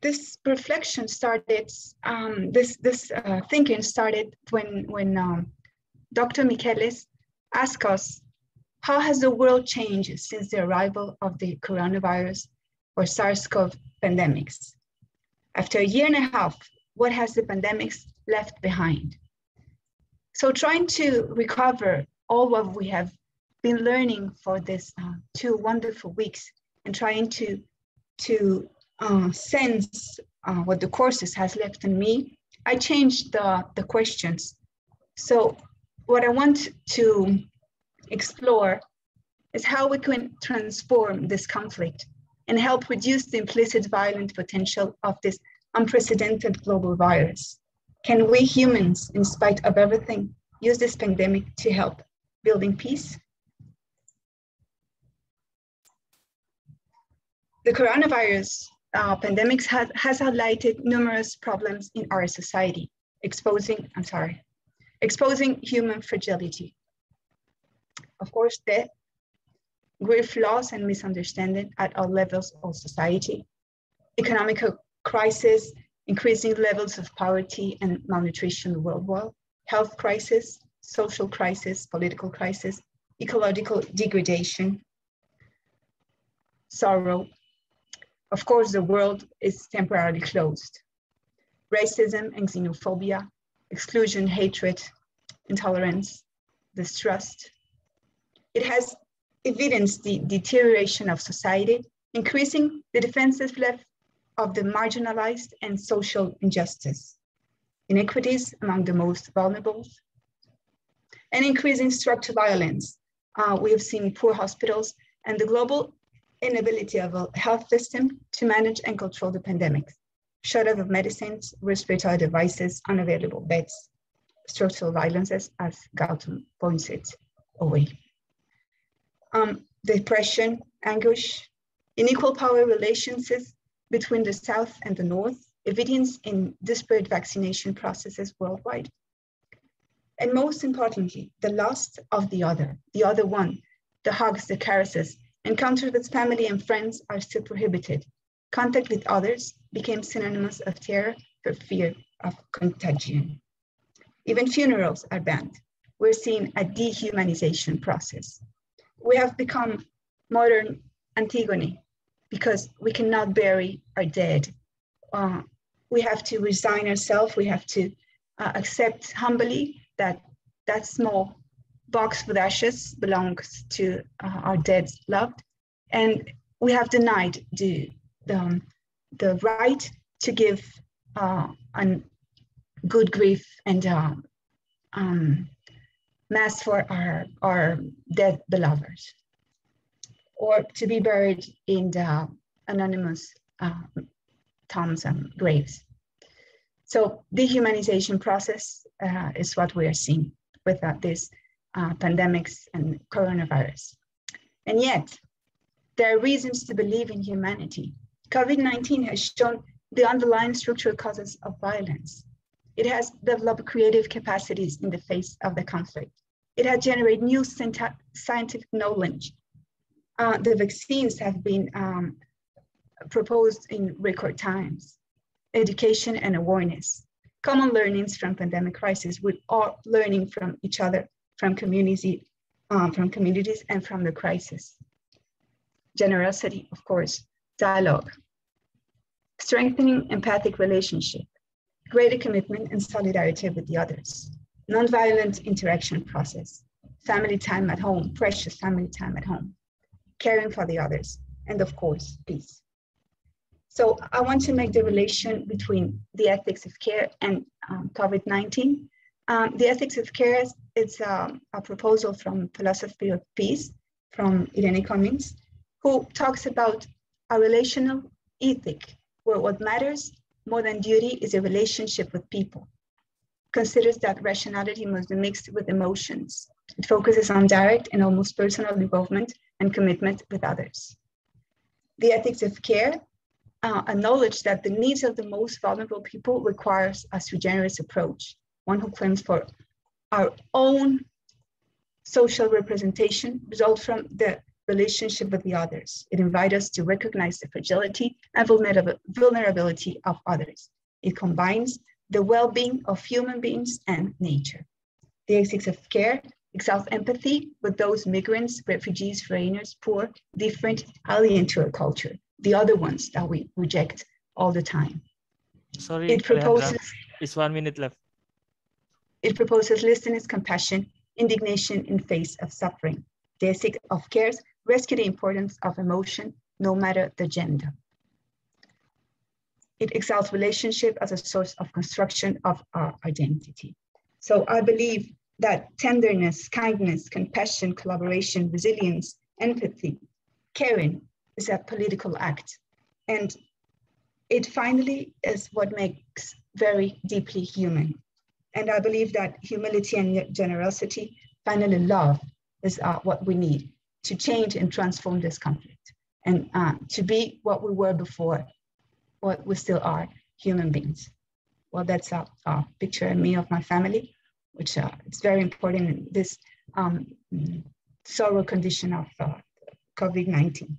this reflection started, um, this, this uh, thinking started when, when um, Dr. Michelis asked us how has the world changed since the arrival of the coronavirus or SARS-CoV pandemics? After a year and a half, what has the pandemics left behind? So trying to recover all what we have been learning for this uh, two wonderful weeks and trying to, to uh, sense uh, what the courses has left in me, I changed the, the questions. So what I want to explore is how we can transform this conflict and help reduce the implicit violent potential of this unprecedented global virus. Can we humans, in spite of everything, use this pandemic to help building peace? The coronavirus uh, pandemic has, has highlighted numerous problems in our society, exposing, I'm sorry, exposing human fragility of course, death, grief, loss, and misunderstanding at all levels of society, economic crisis, increasing levels of poverty and malnutrition worldwide, health crisis, social crisis, political crisis, ecological degradation, sorrow. Of course, the world is temporarily closed. Racism and xenophobia, exclusion, hatred, intolerance, distrust, it has evidenced the deterioration of society, increasing the defensive left of the marginalized and social injustice, inequities among the most vulnerable, and increasing structural violence. Uh, we have seen poor hospitals and the global inability of a health system to manage and control the pandemic, shortage of medicines, respiratory devices, unavailable beds, structural violences, as Galtung points it away um, depression, anguish, unequal power relationships between the South and the North, evidence in disparate vaccination processes worldwide. And most importantly, the loss of the other, the other one, the hugs, the caresses, encounters with family and friends are still prohibited. Contact with others became synonymous of terror for fear of contagion. Even funerals are banned. We're seeing a dehumanization process we have become modern Antigone because we cannot bury our dead. Uh, we have to resign ourselves. We have to uh, accept humbly that that small box with ashes belongs to uh, our dead loved. And we have denied the, the, the right to give uh, good grief and uh, um, mass for our, our dead beloved, or to be buried in the anonymous uh, tombs and graves. So dehumanization process uh, is what we are seeing with uh, uh, pandemics and coronavirus. And yet, there are reasons to believe in humanity. COVID-19 has shown the underlying structural causes of violence. It has developed creative capacities in the face of the conflict. It has generated new scientific knowledge. Uh, the vaccines have been um, proposed in record times. Education and awareness. Common learnings from pandemic crisis with all learning from each other, from community, um, from communities and from the crisis. Generosity, of course, dialogue, strengthening empathic relationship, greater commitment and solidarity with the others, nonviolent interaction process, family time at home, precious family time at home, caring for the others, and of course, peace. So I want to make the relation between the ethics of care and um, COVID-19. Um, the ethics of care is it's um, a proposal from philosophy of peace from Irene Comins, who talks about a relational ethic where what matters more than duty is a relationship with people. Considers that rationality must be mixed with emotions. It focuses on direct and almost personal involvement and commitment with others. The ethics of care uh, acknowledge that the needs of the most vulnerable people requires a sui generis approach, one who claims for our own social representation result from the relationship with the others. It invites us to recognize the fragility and vulnerability of others. It combines the well-being of human beings and nature. The ethics of care exalts empathy with those migrants, refugees, foreigners, poor, different, alien to our culture, the other ones that we reject all the time. Sorry, it proposes. It's one minute left. It proposes listening, compassion, indignation in face of suffering. The ethic of cares rescue the importance of emotion, no matter the gender. It exalts relationship as a source of construction of our identity. So I believe that tenderness, kindness, compassion, collaboration, resilience, empathy, caring is a political act. And it finally is what makes very deeply human. And I believe that humility and generosity, finally love, is uh, what we need to change and transform this conflict and uh, to be what we were before, what we still are, human beings. Well, that's a, a picture of me of my family, which uh, it's very important in this um, sorrow condition of uh, COVID-19.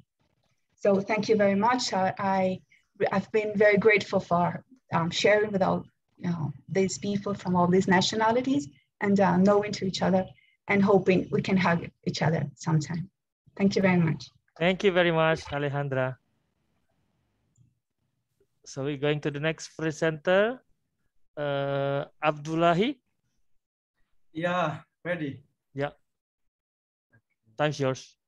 So thank you very much. I, I, have been very grateful for um, sharing with all you know, these people from all these nationalities and uh, knowing to each other and hoping we can hug each other sometime. Thank you very much. Thank you very much, Alejandra. So we're going to the next presenter, uh, Abdullahi. Yeah, ready. Yeah. Time's yours.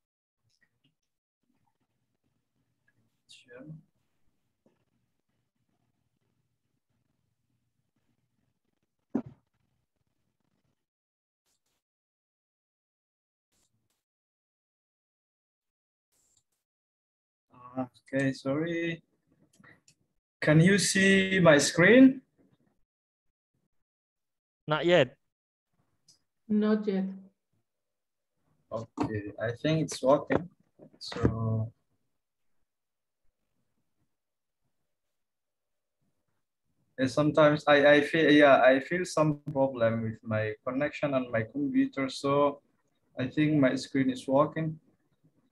Okay, sorry. Can you see my screen? Not yet. Not yet. Okay, I think it's working. So eh, sometimes I, I feel yeah I feel some problem with my connection on my computer so I think my screen is working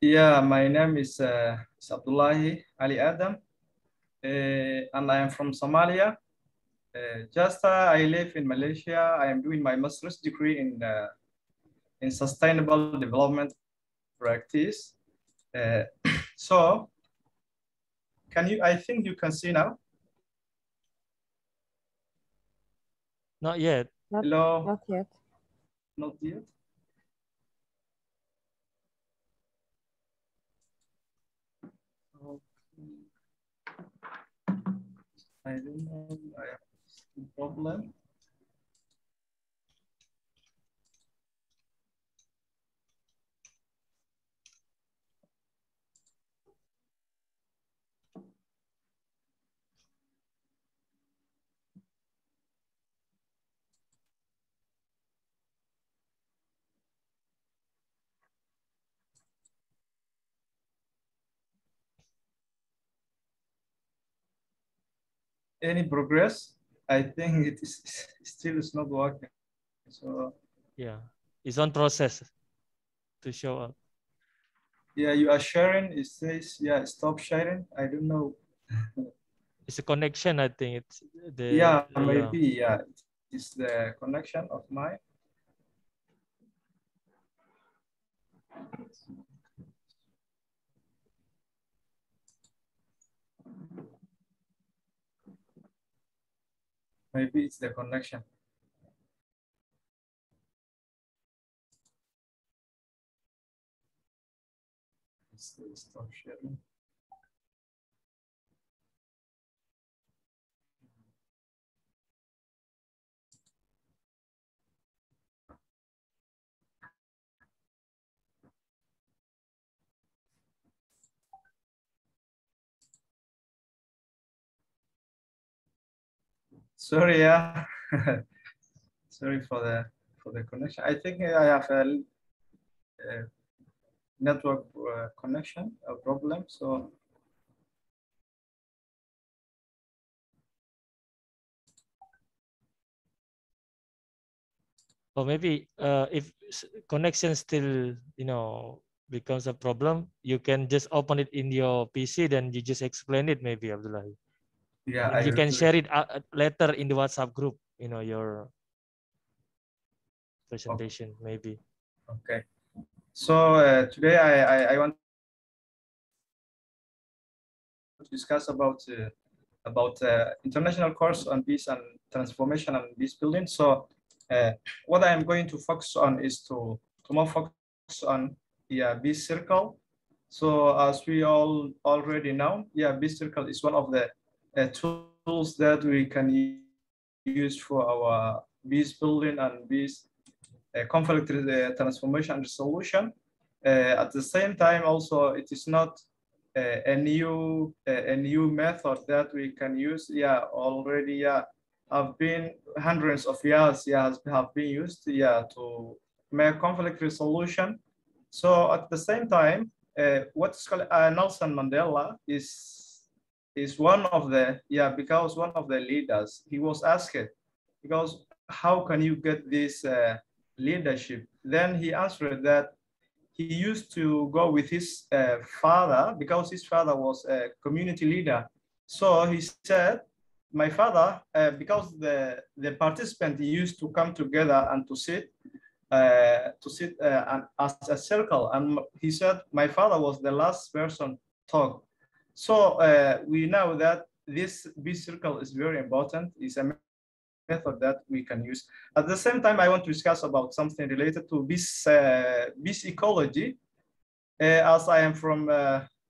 yeah my name is uh, is Abdullahi Ali Adam, uh, and I am from Somalia. Uh, just uh, I live in Malaysia. I am doing my master's degree in uh, in sustainable development practice. Uh, so, can you? I think you can see now. Not yet. Not, Hello. Not yet. Not yet. I don't know. I have a problem. Any progress. I think it is still is not working. So yeah, it's on process to show up. Yeah, you are sharing. It says yeah, stop sharing. I don't know. it's a connection. I think it's the yeah maybe yeah. It's the connection of mine. Maybe it's the connection. Stop sharing. Sorry, yeah. Sorry for the for the connection. I think I have a, a network uh, connection a problem. So or maybe uh, if connection still you know becomes a problem you can just open it in your pc then you just explain it maybe abdullah yeah you can share it uh, uh, later in the whatsapp group you know your presentation okay. maybe okay so uh, today I, I, I want to discuss about uh, about uh, international course on peace and transformation and peace building so uh, what I'm going to focus on is to, to more focus on yeah, peace circle. So as we all already know, yeah, peace circle is one of the tools that we can use for our peace building and peace uh, conflict uh, transformation and resolution. Uh, at the same time, also, it is not uh, a new a new method that we can use. Yeah, already, yeah, have been hundreds of years yeah, have been used yeah, to make conflict resolution. So at the same time, uh, what's called uh, Nelson Mandela is is one of the yeah because one of the leaders he was asked because how can you get this uh, leadership? Then he answered that he used to go with his uh, father because his father was a community leader. So he said my father, uh, because the, the participants used to come together and to sit, uh, to sit uh, as a circle. And he said, my father was the last person talk. So uh, we know that this peace circle is very important. It's a method that we can use. At the same time, I want to discuss about something related to this, this uh, ecology. Uh, as I am from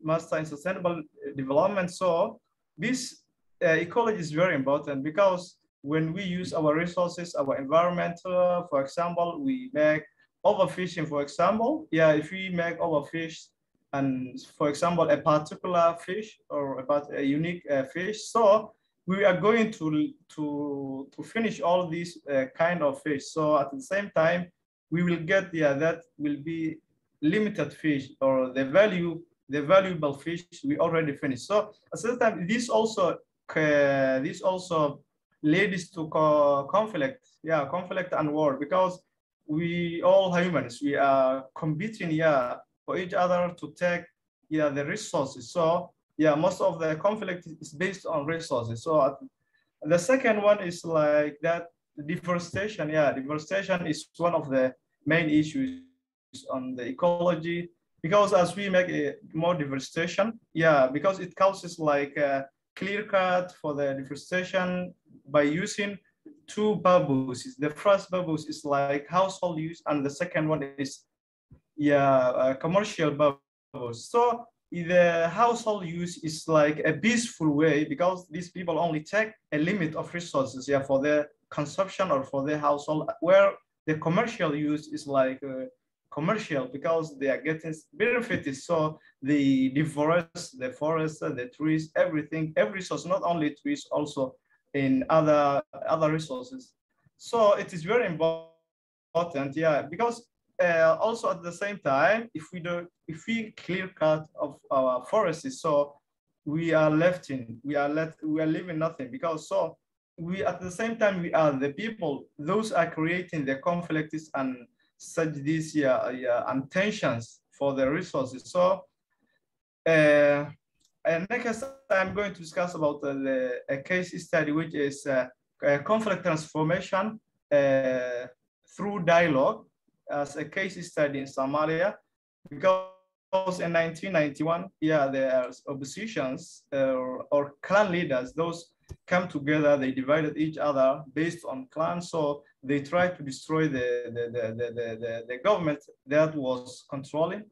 Master in Sustainable Development, so this uh, ecology is very important because when we use our resources, our environment, uh, for example, we make overfishing, for example, yeah, if we make overfish and for example, a particular fish or about a unique uh, fish, so we are going to, to, to finish all these uh, kind of fish. So at the same time, we will get, yeah, that will be limited fish or the value, the valuable fish we already finished. So at the same time, this also uh, this also leads to co conflict, yeah, conflict and war because we all humans, we are competing, yeah, for each other to take, yeah, the resources. So yeah, most of the conflict is based on resources. So the second one is like that deforestation. Yeah, deforestation is one of the main issues on the ecology because as we make a more deforestation, yeah, because it causes like clear cut for the deforestation by using two purposes. The first purpose is like household use, and the second one is yeah uh, commercial purpose. So the household use is like a peaceful way because these people only take a limit of resources yeah for their consumption or for their household where the commercial use is like uh, commercial because they are getting benefits. So the, the forest, the forest, the trees, everything, every resource, not only trees, also in other other resources. So it is very important, yeah, because uh, also at the same time, if we do, if we clear cut of our forests, so we are left in, we are left, we are leaving nothing because so we at the same time we are the people, those are creating the conflicts and such these yeah, yeah, and tensions for the resources. So, uh, and next I'm going to discuss about uh, the, a case study, which is uh, conflict transformation uh, through dialogue as a case study in Somalia, because in 1991, yeah, there are oppositions uh, or clan leaders, those come together, they divided each other based on clans. So they tried to destroy the, the, the, the, the, the government that was controlling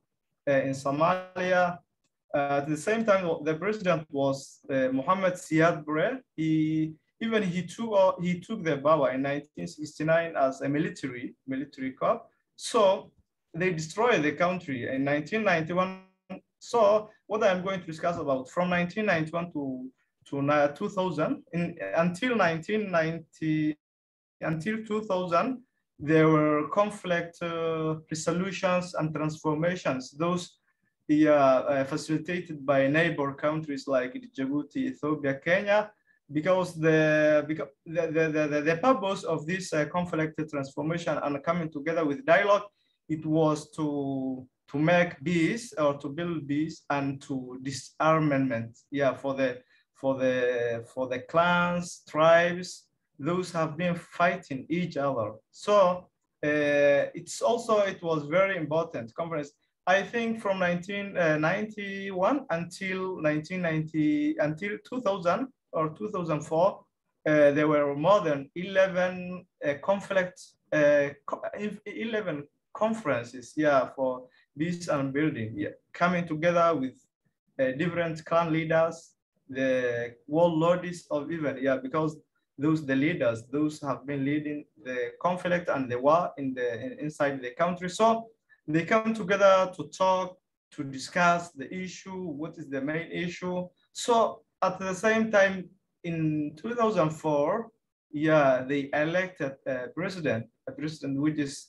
uh, in Somalia. Uh, at the same time, the president was uh, Mohammed Siad Barre. He even he took he took the power in 1969 as a military military coup. So they destroyed the country in 1991. So what I'm going to discuss about from 1991 to to 2000. In, until 1990, until 2000, there were conflict uh, resolutions and transformations. Those yeah, uh, facilitated by neighbor countries like Djibouti, Ethiopia, Kenya, because the because the, the, the, the purpose of this uh, conflict transformation and coming together with dialogue, it was to to make peace or to build peace and to disarmament. Yeah, for the for the for the clans, tribes, those have been fighting each other. So uh, it's also it was very important conference. I think from 1991 until 1990 until 2000 or 2004, uh, there were more than 11 uh, conflicts, uh, 11 conferences, yeah, for peace and building, yeah, coming together with uh, different clan leaders, the warlords of even, yeah, because those the leaders, those have been leading the conflict and the war in the in, inside the country. So they come together to talk, to discuss the issue, what is the main issue. So at the same time, in 2004, yeah, they elected a president, a president which is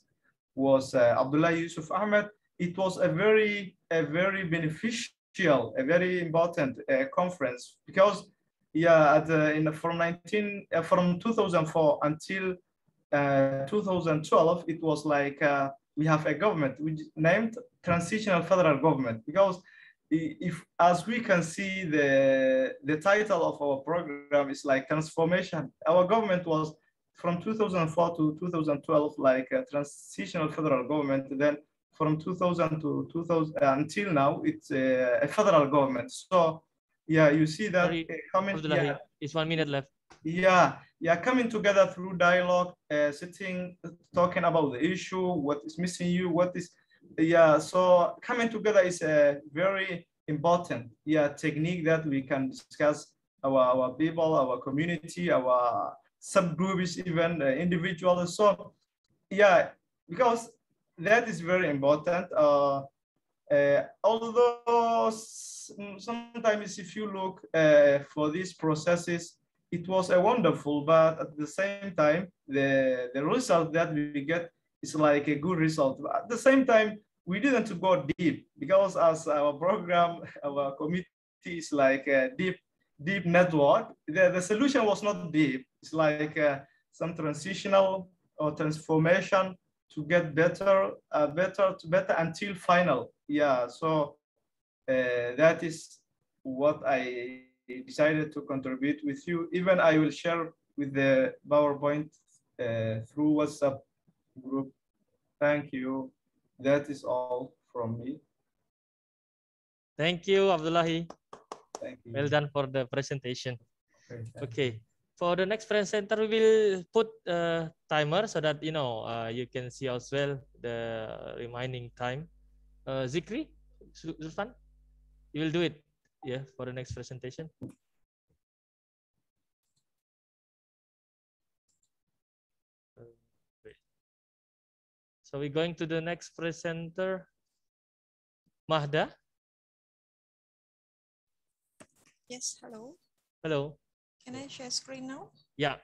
was uh, Abdullah Yusuf Ahmed. It was a very, a very beneficial, a very important uh, conference because yeah, at, uh, in, from 19 uh, from 2004 until uh, 2012, it was like uh, we have a government which named transitional federal government because if as we can see the the title of our program is like transformation our government was from 2004 to 2012 like a transitional federal government then from 2000 to 2000 until now it's a, a federal government so yeah, you see that Sorry, coming. Yeah. It's one minute left. Yeah, yeah, coming together through dialogue, uh, sitting, talking about the issue, what is missing you, what is, yeah. So coming together is a very important, yeah, technique that we can discuss our our people, our community, our subgroups, even uh, individuals. So yeah, because that is very important. Uh, uh, although sometimes if you look uh, for these processes, it was a wonderful, but at the same time, the, the result that we get is like a good result. But at the same time, we didn't go deep because as our program, our committee is like a deep, deep network, the, the solution was not deep. It's like uh, some transitional or transformation to get better, uh, better to better until final. Yeah, so uh, that is what I decided to contribute with you. Even I will share with the PowerPoint uh, through WhatsApp group. Thank you. That is all from me. Thank you, Abdullahi. Thank you. Well done for the presentation. Okay. okay for the next presenter, we will put a timer so that you know uh, you can see as well the remaining time. Uh, Zikri, Zulfan, you will do it, yeah, for the next presentation. So we're going to the next presenter, Mahda. Yes, hello. Hello. Can I share screen now? Yeah.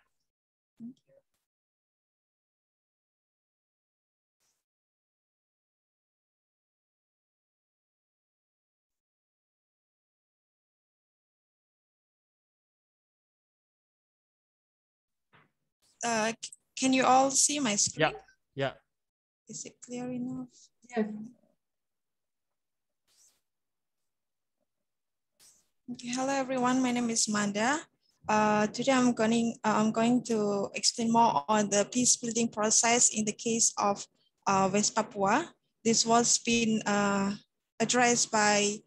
Uh, can you all see my screen? Yeah. Yeah. Is it clear enough? Yes. Okay, hello everyone, my name is Manda. Uh, today I'm going, uh, I'm going to explain more on the peace building process in the case of uh, West Papua. This was been uh, addressed by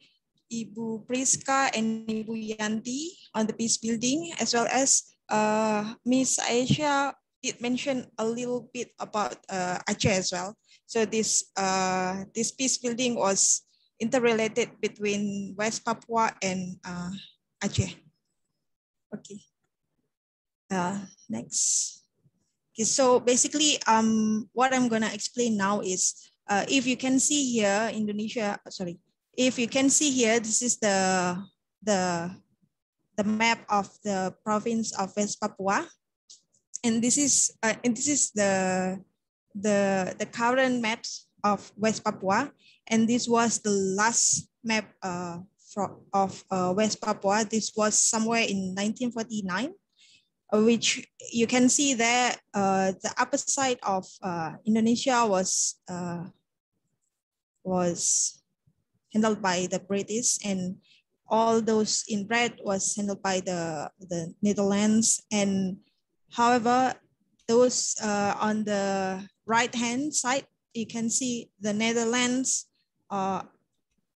Ibu Priska and Ibu Yanti on the peace building, as well as uh, Miss Aisha did mention a little bit about uh, Aceh as well. So this, uh, this peace building was interrelated between West Papua and uh, Aceh. Okay. Uh, next. Okay, so basically, um, what I'm gonna explain now is, uh, if you can see here, Indonesia, sorry, if you can see here, this is the the the map of the province of West Papua. And this is uh, and this is the the the current maps of West Papua. And this was the last map uh, for, of uh, West Papua. This was somewhere in 1949, uh, which you can see there, uh, the upper side of uh, Indonesia was, uh, was handled by the British and all those in red was handled by the, the Netherlands. And however, those uh, on the right hand side, you can see the Netherlands, uh,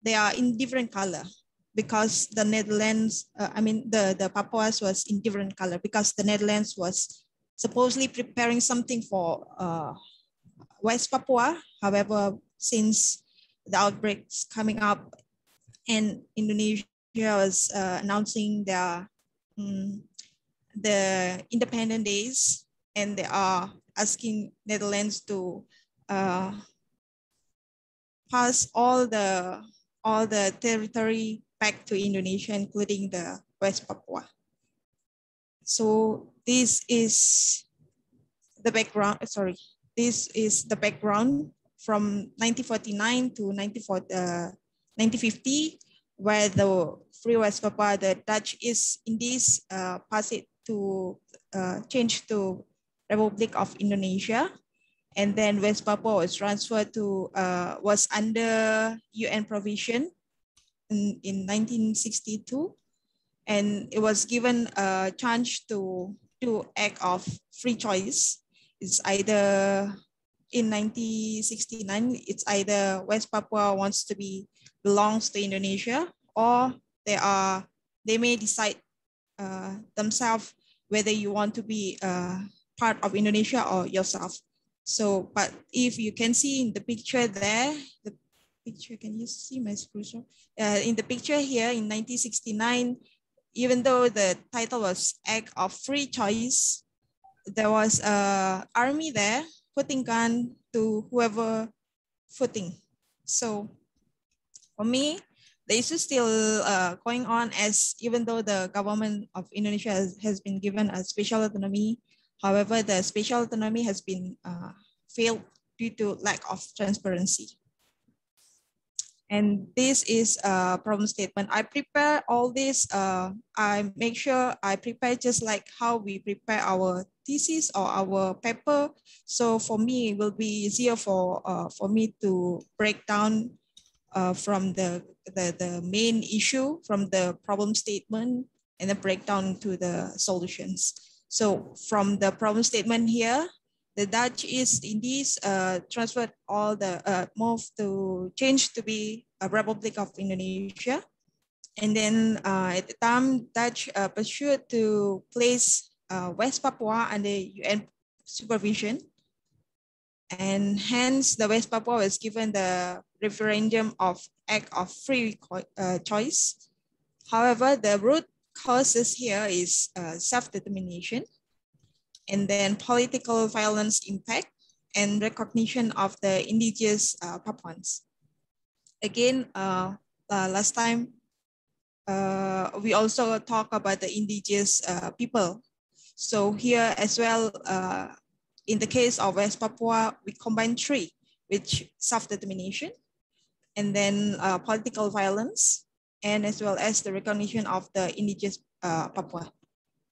they are in different color because the Netherlands, uh, I mean, the, the Papuas was in different color because the Netherlands was supposedly preparing something for uh, West Papua. However, since the outbreaks coming up and Indonesia was uh, announcing their um, the independent days and they are asking Netherlands to uh, pass all the all the territory back to Indonesia, including the West Papua. So this is the background, sorry, this is the background from 1949 to 1950, uh, where the Free West Papua, the Dutch East Indies uh, passed it to uh, change to Republic of Indonesia. And then West Papua was transferred to, uh, was under UN provision in, in 1962. And it was given a chance to do act of free choice. It's either in 1969, it's either West Papua wants to be belongs to Indonesia or they are they may decide uh, themselves whether you want to be uh, part of Indonesia or yourself. So, but if you can see in the picture there, the picture, can you see my screen? Uh, in the picture here in 1969, even though the title was Act of Free Choice, there was a army there putting gun to whoever footing. So for me, the issue is still uh, going on as even though the government of Indonesia has, has been given a special autonomy, however, the special autonomy has been uh, failed due to lack of transparency. And this is a problem statement. I prepare all this, uh, I make sure I prepare just like how we prepare our thesis or our paper. So for me, it will be easier for, uh, for me to break down uh, from the, the, the main issue, from the problem statement, and then break down to the solutions. So from the problem statement here, the Dutch East Indies uh, transferred all the, uh, moved to change to be a Republic of Indonesia. And then uh, at the time, Dutch uh, pursued to place uh, West Papua under UN supervision. And hence the West Papua was given the referendum of act of free uh, choice. However, the root causes here is self-determination and then political violence impact and recognition of the indigenous uh, Papuans. Again, uh, uh, last time, uh, we also talk about the indigenous uh, people. So here as well, uh, in the case of West Papua, we combine three, which self-determination, and then political violence, and as well as the recognition of the indigenous Papua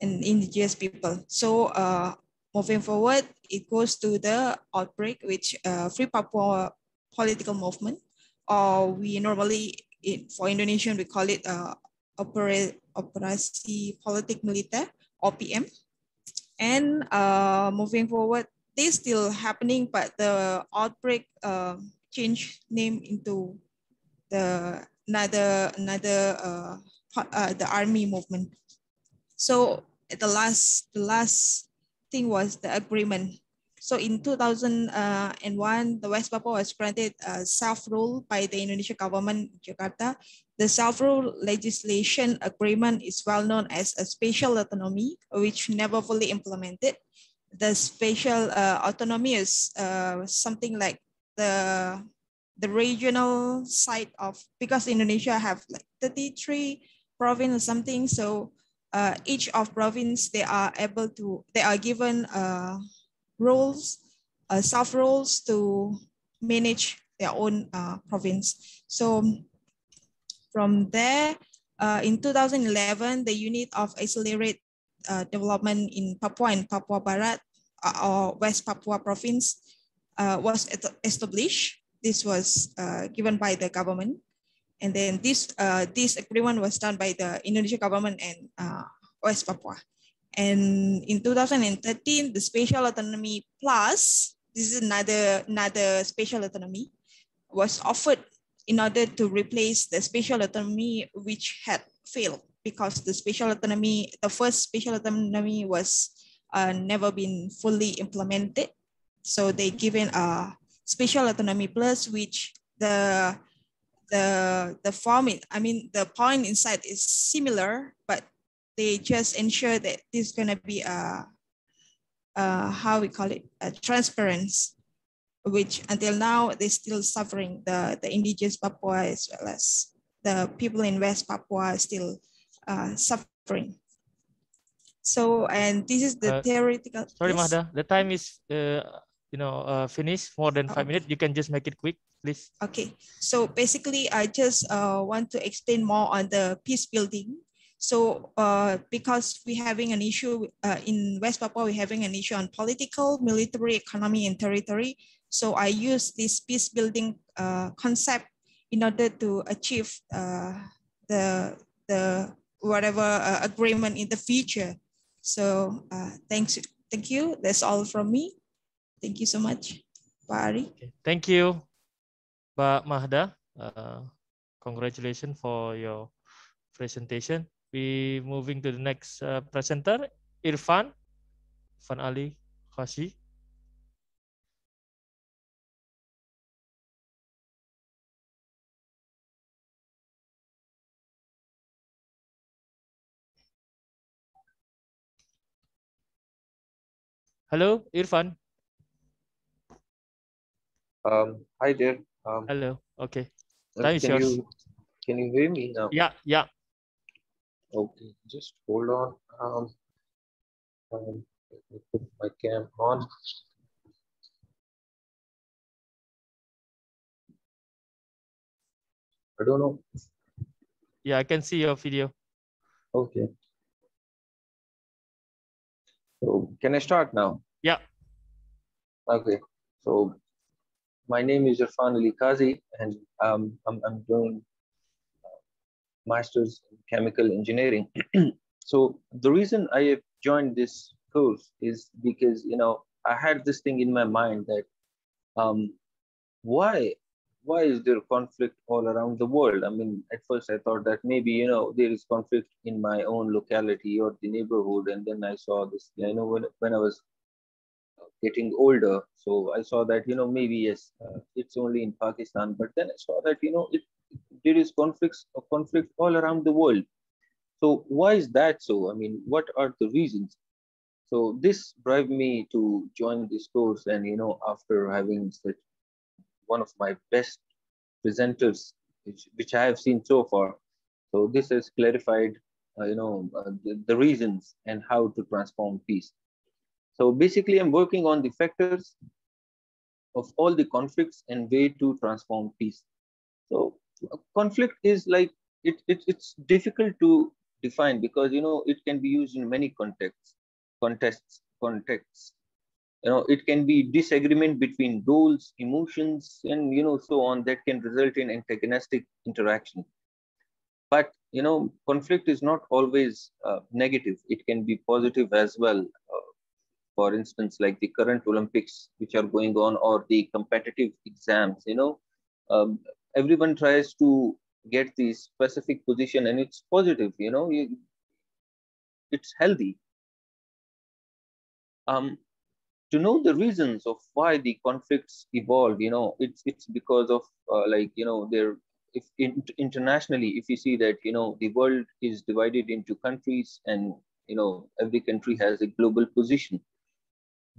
and indigenous people. So uh, moving forward, it goes to the outbreak, which uh, Free Papua political movement, or we normally, in, for Indonesian, we call it uh, Opera, Operasi Politik Militer, OPM. And uh, moving forward, this still happening, but the outbreak uh, changed name into the another another uh, uh, the army movement. So the last, the last thing was the agreement. So in 2001, the West Papua was granted uh, self-rule by the Indonesian government in Jakarta. The self-rule legislation agreement is well known as a special autonomy, which never fully implemented. The special uh, autonomy is uh, something like the, the regional side of, because Indonesia have like 33 province or something. So uh, each of province, they are able to, they are given uh, roles, uh, self roles to manage their own uh, province. So from there, uh, in 2011, the unit of accelerate uh, development in Papua and Papua Barat uh, or West Papua province uh, was established. This was uh, given by the government. And then this, this agreement was done by the Indonesian government and West Papua. And in 2013, the Special Autonomy Plus, this is another, another special autonomy, was offered in order to replace the special autonomy which had failed because the special autonomy, the first special autonomy was uh, never been fully implemented. So they given a special autonomy plus which the the the form it, I mean the point inside is similar, but they just ensure that this is gonna be a, a how we call it a transparency which until now they're still suffering. The, the indigenous Papua as well as the people in West Papua are still uh, suffering. So, and this is the uh, theoretical. Sorry, yes. Mahda, the time is, uh, you know, uh, finished more than five okay. minutes. You can just make it quick, please. Okay. So basically, I just uh, want to explain more on the peace building. So uh, because we're having an issue uh, in West Papua, we're having an issue on political, military, economy, and territory. So I use this peace building uh, concept in order to achieve uh, the, the whatever uh, agreement in the future. So uh, thanks, thank you. That's all from me. Thank you so much, Pak. Okay. Thank you, Pak Mahda. Uh, congratulations for your presentation. We moving to the next uh, presenter, Irfan, Irfan Ali Kazi. Hello, Irfan. Um, hi there. Um, Hello. Okay. Uh, Time can you can you hear me now? Yeah, yeah. Okay, just hold on. Um, um let me put my cam on. I don't know. Yeah, I can see your video. Okay. So can I start now? Yeah. Okay. So my name is Irfan Ali Kazi, and um, I'm, I'm doing uh, master's in chemical engineering. so the reason I have joined this course is because you know I had this thing in my mind that um, why why is there conflict all around the world? I mean, at first I thought that maybe, you know, there is conflict in my own locality or the neighborhood. And then I saw this, you know, when, when I was getting older, so I saw that, you know, maybe yes, uh, it's only in Pakistan. But then I saw that, you know, it, there is conflicts, conflict all around the world. So why is that so? I mean, what are the reasons? So this drive me to join this course. And, you know, after having such one of my best presenters, which, which I have seen so far. So this has clarified, uh, you know, uh, the, the reasons and how to transform peace. So basically, I'm working on the factors of all the conflicts and way to transform peace. So conflict is like it, it it's difficult to define because you know it can be used in many contexts, contexts, contexts you know it can be disagreement between goals emotions and you know so on that can result in antagonistic interaction. But you know conflict is not always uh, negative. It can be positive as well. Uh, for instance like the current olympics which are going on or the competitive exams you know. Um, everyone tries to get the specific position and it's positive you know. It's healthy. Um, to know the reasons of why the conflicts evolved you know it's it's because of uh, like you know there if in, internationally if you see that you know the world is divided into countries and you know every country has a global position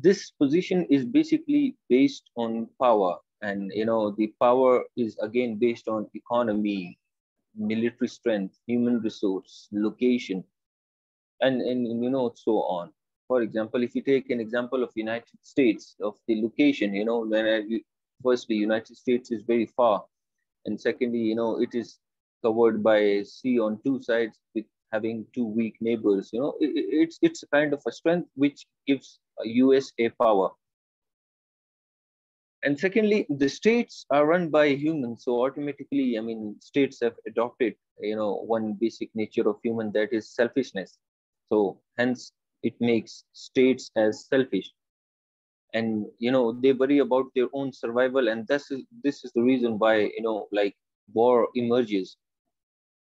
this position is basically based on power and you know the power is again based on economy military strength human resource location and, and you know, so on. For example, if you take an example of United States, of the location, you know, when I, firstly, United States is very far. And secondly, you know, it is covered by sea on two sides with having two weak neighbors. You know, it, it's, it's a kind of a strength which gives US a power. And secondly, the states are run by humans. So automatically, I mean, states have adopted, you know, one basic nature of human that is selfishness. So hence it makes states as selfish. And, you know, they worry about their own survival. And this is, this is the reason why, you know, like war emerges.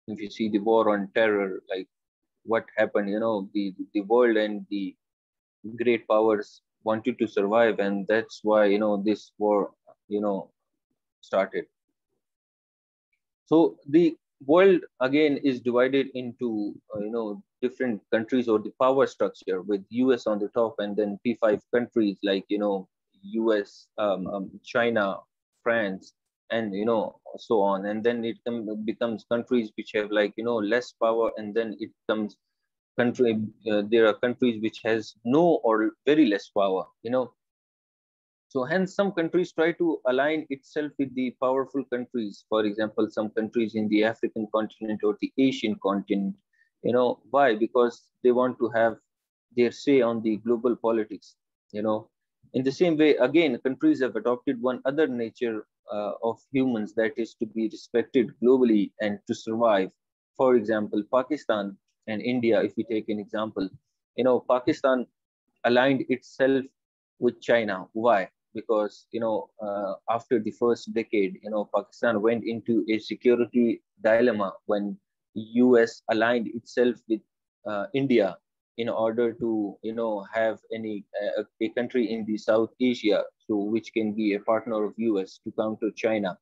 If you see the war on terror, like what happened, you know, the, the world and the great powers wanted to survive and that's why you know this war you know started so the world again is divided into uh, you know different countries or the power structure with us on the top and then p5 countries like you know us um, um, china france and you know so on. And then it becomes countries which have like you know less power and then it comes country uh, there are countries which has no or very less power you know so hence some countries try to align itself with the powerful countries. For example some countries in the african continent or the asian continent. You know why? Because they want to have their say on the global politics you know. In the same way again countries have adopted one other nature uh, of humans that is to be respected globally and to survive. For example pakistan and India, if we take an example, you know, Pakistan aligned itself with China. Why? Because, you know, uh, after the first decade, you know, Pakistan went into a security dilemma when US aligned itself with uh, India in order to, you know, have any uh, a country in the South Asia, so which can be a partner of US to counter China.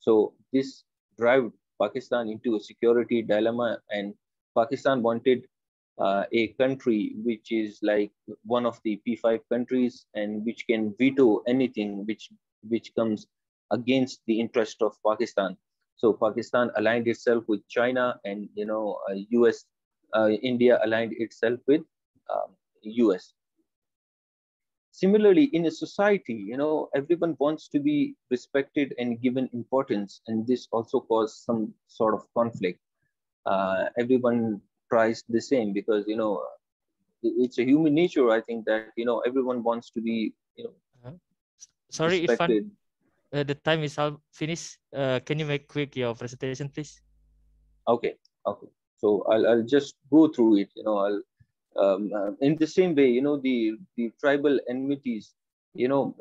So this drive Pakistan into a security dilemma and Pakistan wanted uh, a country which is like one of the P5 countries and which can veto anything which which comes against the interest of Pakistan. So Pakistan aligned itself with China and you know uh, US, uh, India aligned itself with US. Um, Similarly, in a society, you know, everyone wants to be respected and given importance, and this also caused some sort of conflict uh, everyone tries the same because you know it's a human nature i think that you know everyone wants to be you know uh-huh. sorry if uh, the time is all finished uh, can you make quick your presentation please? Okay. Okay. So i'll, I'll just go through it you know i'll um, uh, in the same way you know the the tribal enmities you know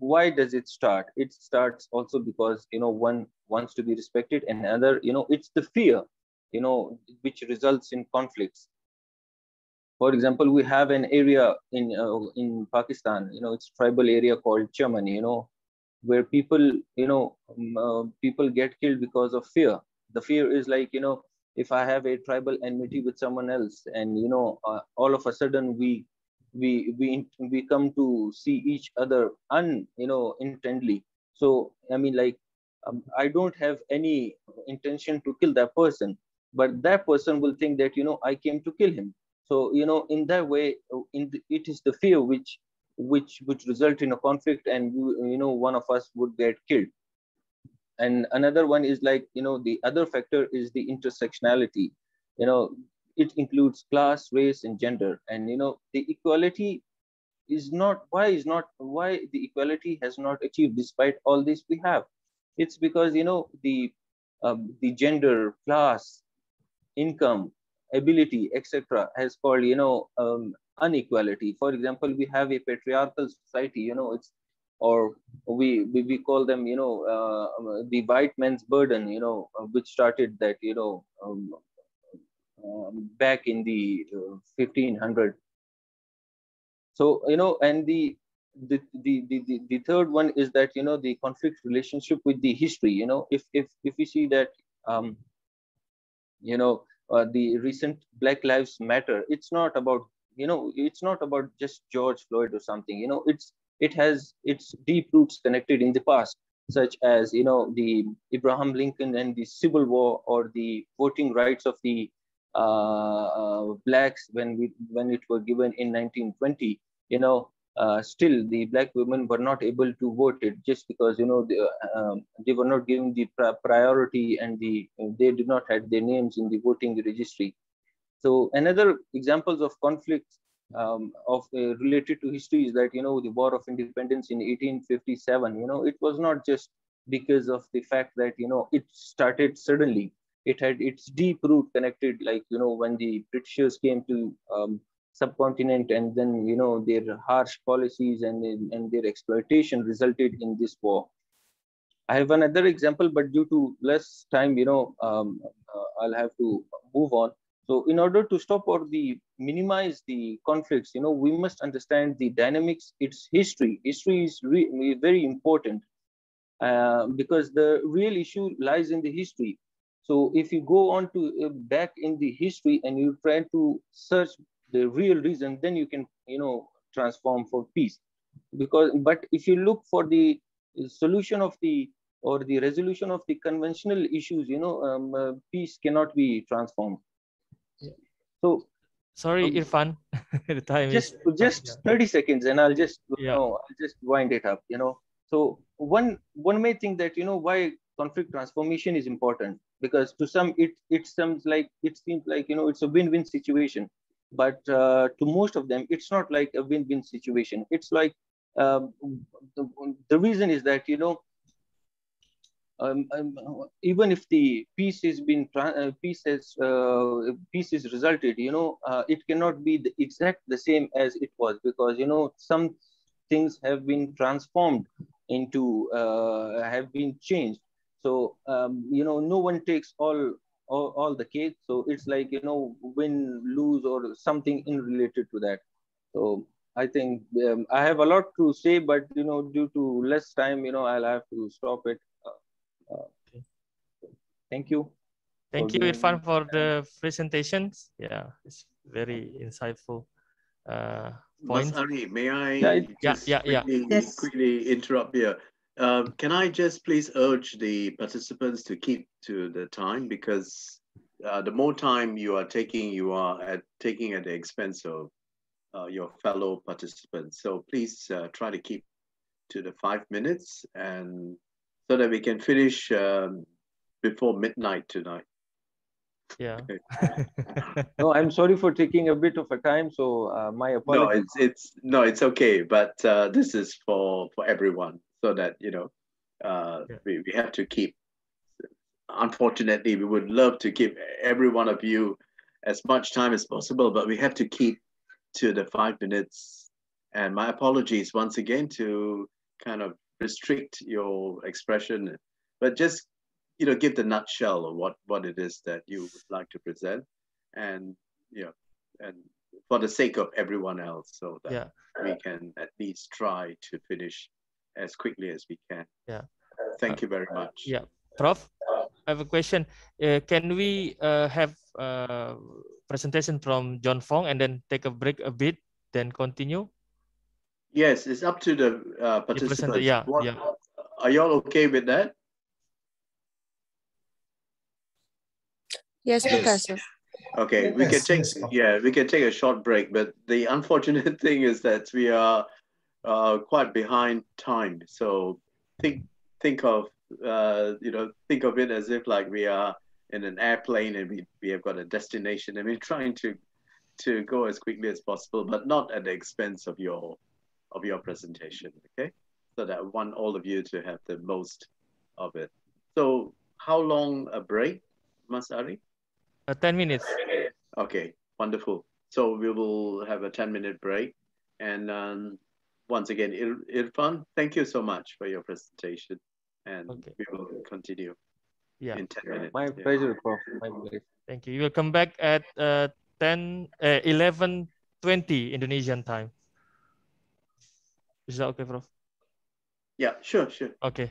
why does it start? It starts also because you know one wants to be respected and another you know it's the fear you know which results in conflicts. For example we have an area in uh, in pakistan you know it's tribal area called chaman you know where people you know um, uh, people get killed because of fear. The fear is like you know if i have a tribal enmity with someone else and you know uh, all of a sudden we we we we come to see each other un you know intently. So i mean like um, i don't have any intention to kill that person but that person will think that you know i came to kill him so you know in that way in the, it is the fear which which would result in a conflict and you know one of us would get killed and another one is like you know the other factor is the intersectionality you know it includes class, race, and gender. And you know, the equality is not why is not why the equality has not achieved despite all this we have. It's because you know the um, the gender, class, income, ability, etc. has called you know um, inequality. For example, we have a patriarchal society. You know, it's or we we, we call them you know uh, the white man's burden. You know, which started that you know um, um, back in the uh, 1500 so you know and the the, the the the third one is that you know the conflict relationship with the history you know if if if we see that um you know uh, the recent black lives matter it's not about you know it's not about just george floyd or something you know it's it has its deep roots connected in the past such as you know the abraham lincoln and the civil war or the voting rights of the uh, uh, blacks when we when it was given in 1920 you know uh, still the black women were not able to vote it just because you know they, um, they were not given the priority and the they did not have their names in the voting registry. So another examples of conflicts um, of uh, related to history is that you know the war of independence in 1857 you know it was not just because of the fact that you know it started suddenly. It had its deep root connected like you know when the britishers came to um, subcontinent and then you know their harsh policies and and their exploitation resulted in this war i have another example but due to less time you know um, uh, i'll have to move on so in order to stop or the minimize the conflicts, you know, we must understand the dynamics, its history. History is very important uh, because the real issue lies in the history. So if you go on to uh, back in the history and you try to search the real reason, then you can, you know, transform for peace. Because, but if you look for the solution of the or the resolution of the conventional issues, you know, um, uh, peace cannot be transformed. So sorry, um, Irfan, the time just is, just yeah. 30 seconds and I'll just yeah. you know I'll just wind it up, you know. So one one may think that you know why conflict transformation is important because to some it it seems like it seems like you know it's a win-win situation but uh, to most of them it's not like a win-win situation it's like um, the, the reason is that you know um, um, even if the peace has been uh, peace has uh, peace is resulted, you know, uh, it cannot be the exact the same as it was because you know some things have been transformed into uh, have been changed. So um, you know, no one takes all, all all the cake. So it's like you know, win, lose, or something in related to that. So I think um, I have a lot to say, but you know, due to less time, you know, I'll have to stop it. Okay. Thank you. Thank you, Irfan, for the presentations. Yeah, it's very insightful. Uh, points. Ari, may I yeah, yeah, yeah, yeah. Quickly, yes. quickly interrupt here? Um, can I just please urge the participants to keep to the time because uh, the more time you are taking, you are at, taking at the expense of uh, your fellow participants. So please uh, try to keep to the five minutes and so that we can finish um, before midnight tonight. Yeah. no, I'm sorry for taking a bit of a time. So uh, my apologies. No, it's it's no, it's okay. But uh, this is for for everyone, so that you know, uh, yeah. we we have to keep. Unfortunately, we would love to keep every one of you as much time as possible, but we have to keep to the five minutes. And my apologies once again to kind of restrict your expression, but just you know give the nutshell of what what it is that you would like to present, and you know, and for the sake of everyone else, so that yeah. we can at least try to finish as quickly as we can. Yeah. Thank you very much. Yeah, Prof. I have a question. Uh, can we uh, have a uh, presentation from John Fong and then take a break a bit, then continue? Yes, it's up to the uh, participants. Yeah, what, yeah. Are y'all okay with that? Yes, Professor. Okay, yes, we can take yes. yeah we can take a short break, but the unfortunate thing is that we are uh, quite behind time. So think think of uh, you know think of it as if like we are in an airplane and we, we have got a destination and we're trying to to go as quickly as possible, but not at the expense of your of your presentation, okay? So that I want all of you to have the most of it. So how long a break, Masari? Uh, 10 minutes. Okay, wonderful. So we will have a 10 minute break. And um, once again, Irfan, thank you so much for your presentation. And okay. we will continue yeah. in 10 minutes. My yeah. pleasure, Prof. My pleasure. Thank you. You will come back at uh, 10, uh, 11, 20 Indonesian time. Is that okay, Prof? Yeah, sure, sure. Okay.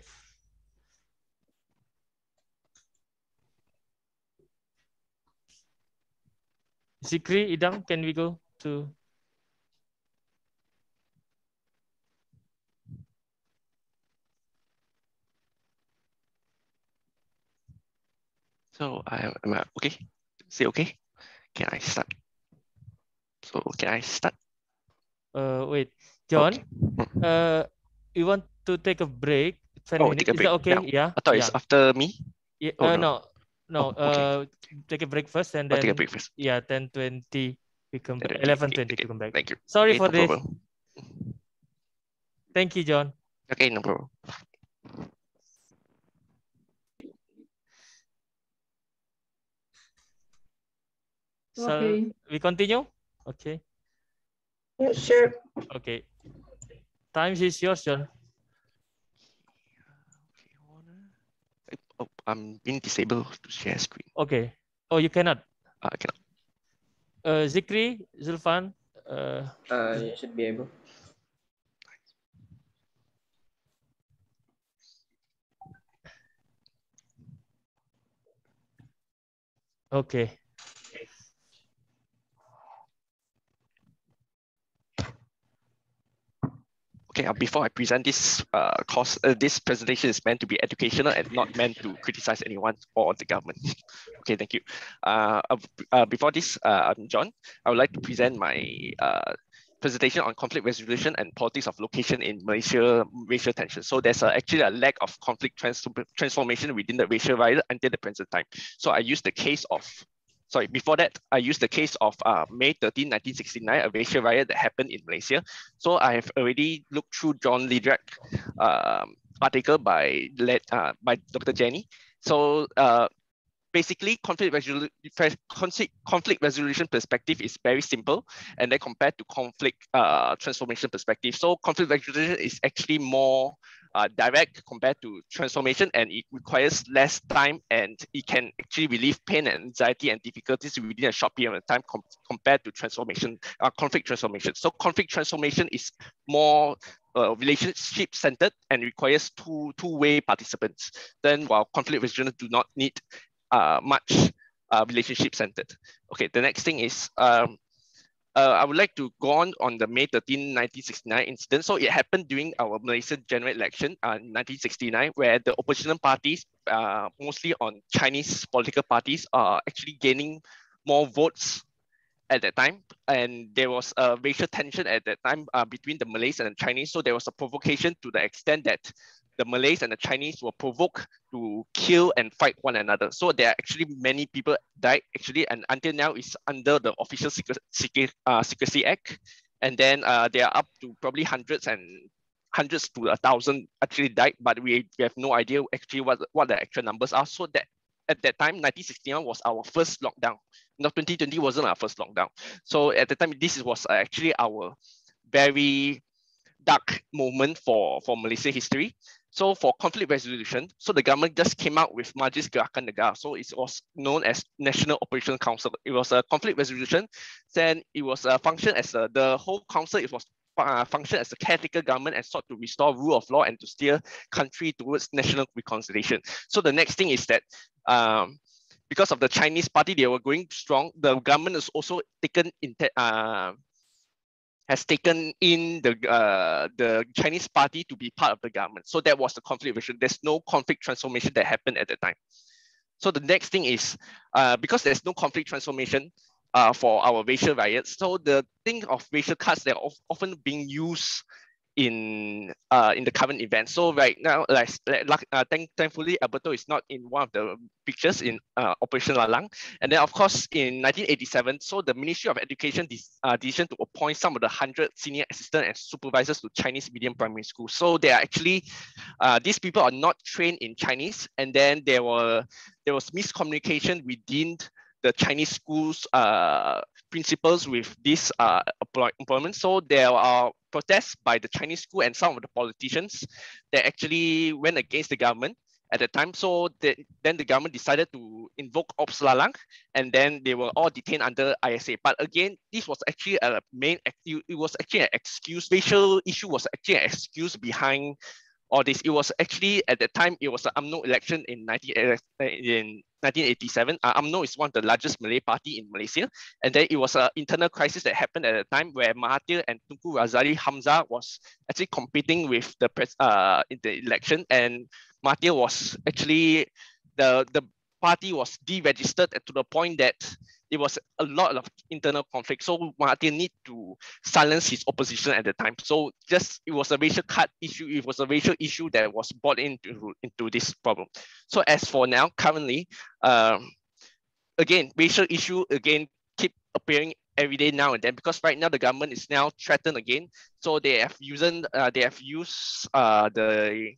Zikri, Idam, can we go to So I am I okay. Say okay? can I start? So can I start? Uh, wait, John. Okay. Hmm. Uh, you want to take a break? oh, minutes? take a break. Is that okay? Yeah. yeah. I thought yeah. it's after me. Yeah. Oh, uh, no. No. no. Oh, okay. Uh, take a break first and then. I'll take a break first. Yeah, ten twenty. We come back. Eleven twenty. We come back. Thank you. Sorry okay, for no this. Problem. Thank you, John. Okay, no problem. So okay. we continue? Okay. Yeah, sure. Okay. Time is yours, John. Oh, I'm being disabled to share screen. Okay. Oh, you cannot? Uh, I cannot. Uh, Zikri, Zulfan? Uh, uh, you should be able. Okay. Okay, uh, before I present this uh, course, uh, this presentation is meant to be educational and not meant to criticize anyone or the government. okay, thank you. Uh, uh, before this, uh, I'm John. I would like to present my uh, presentation on conflict resolution and politics of location in Malaysia racial tension. So there's a, actually a lack of conflict trans transformation within the racial riot until the present time. So I use the case of sorry, before that, I used the case of uh, May 13, 1969, a racial riot that happened in Malaysia. So I have already looked through John Lederach um, article by, uh, by Dr. Jenny. So uh, basically conflict, resolu conflict resolution perspective is very simple and then compared to conflict uh, transformation perspective. So conflict resolution is actually more uh, direct compared to transformation and it requires less time and it can actually relieve pain and anxiety and difficulties within a short period of time com compared to transformation, uh, conflict transformation. So conflict transformation is more uh, relationship centered and requires two two-way participants. Then while conflict resolution do not need uh, much uh, relationship centered. Okay, the next thing is um, uh, I would like to go on on the May 13, 1969 incident. So it happened during our Malaysian general election uh, in 1969, where the opposition parties, uh, mostly on Chinese political parties, are actually gaining more votes at that time. And there was a racial tension at that time uh, between the Malays and the Chinese. So there was a provocation to the extent that the Malays and the Chinese were provoked to kill and fight one another. So there are actually many people died actually, and until now it's under the official secret, secret, uh, secrecy act. And then uh, they are up to probably hundreds and hundreds to a thousand actually died, but we, we have no idea actually what, what the actual numbers are. So that at that time, 1961 was our first lockdown. Now 2020 wasn't our first lockdown. So at the time, this was actually our very dark moment for, for Malaysia history. So for conflict resolution, so the government just came out with Majlis Gerakan Negara. So it was known as National Operation Council. It was a conflict resolution. Then it was a function as a, the whole council, it was uh, function as a caretaker government and sought to restore rule of law and to steer country towards national reconciliation. So the next thing is that um, because of the Chinese party, they were going strong. The government is also taken in, uh, has taken in the uh, the Chinese party to be part of the government. So that was the conflict vision. There's no conflict transformation that happened at the time. So the next thing is uh, because there's no conflict transformation uh, for our racial riots. So the thing of racial cards that are often being used in uh, in the current event. So right now, like, like uh, thank, thankfully, Alberto is not in one of the pictures in uh, Operation Lalang. And then, of course, in 1987, so the Ministry of Education uh, decision to appoint some of the 100 senior assistant and supervisors to Chinese medium primary school. So they are actually, uh, these people are not trained in Chinese. And then there were there was miscommunication within the Chinese schools uh, principals with this uh, employment. So there are protests by the Chinese school and some of the politicians that actually went against the government at the time. So the, then the government decided to invoke Ops Lalang and then they were all detained under ISA. But again, this was actually a main, it was actually an excuse, racial issue was actually an excuse behind all this. It was actually at the time, it was an UMNO election in, 19, uh, in 1987. Uh, UMNO is one of the largest Malay party in Malaysia. And then it was an internal crisis that happened at the time where Mahathir and Tunku Razaleigh Hamzah was actually competing with the press uh, in the election. And Mahathir was actually, the, the party was deregistered to the point that it was a lot of internal conflict. So Martin need to silence his opposition at the time. So just it was a racial cut issue. It was a racial issue that was brought into, into this problem. So as for now, currently, um, again, racial issue again keep appearing every day now and then because right now the government is now threatened again. So they have used uh, they have used uh, the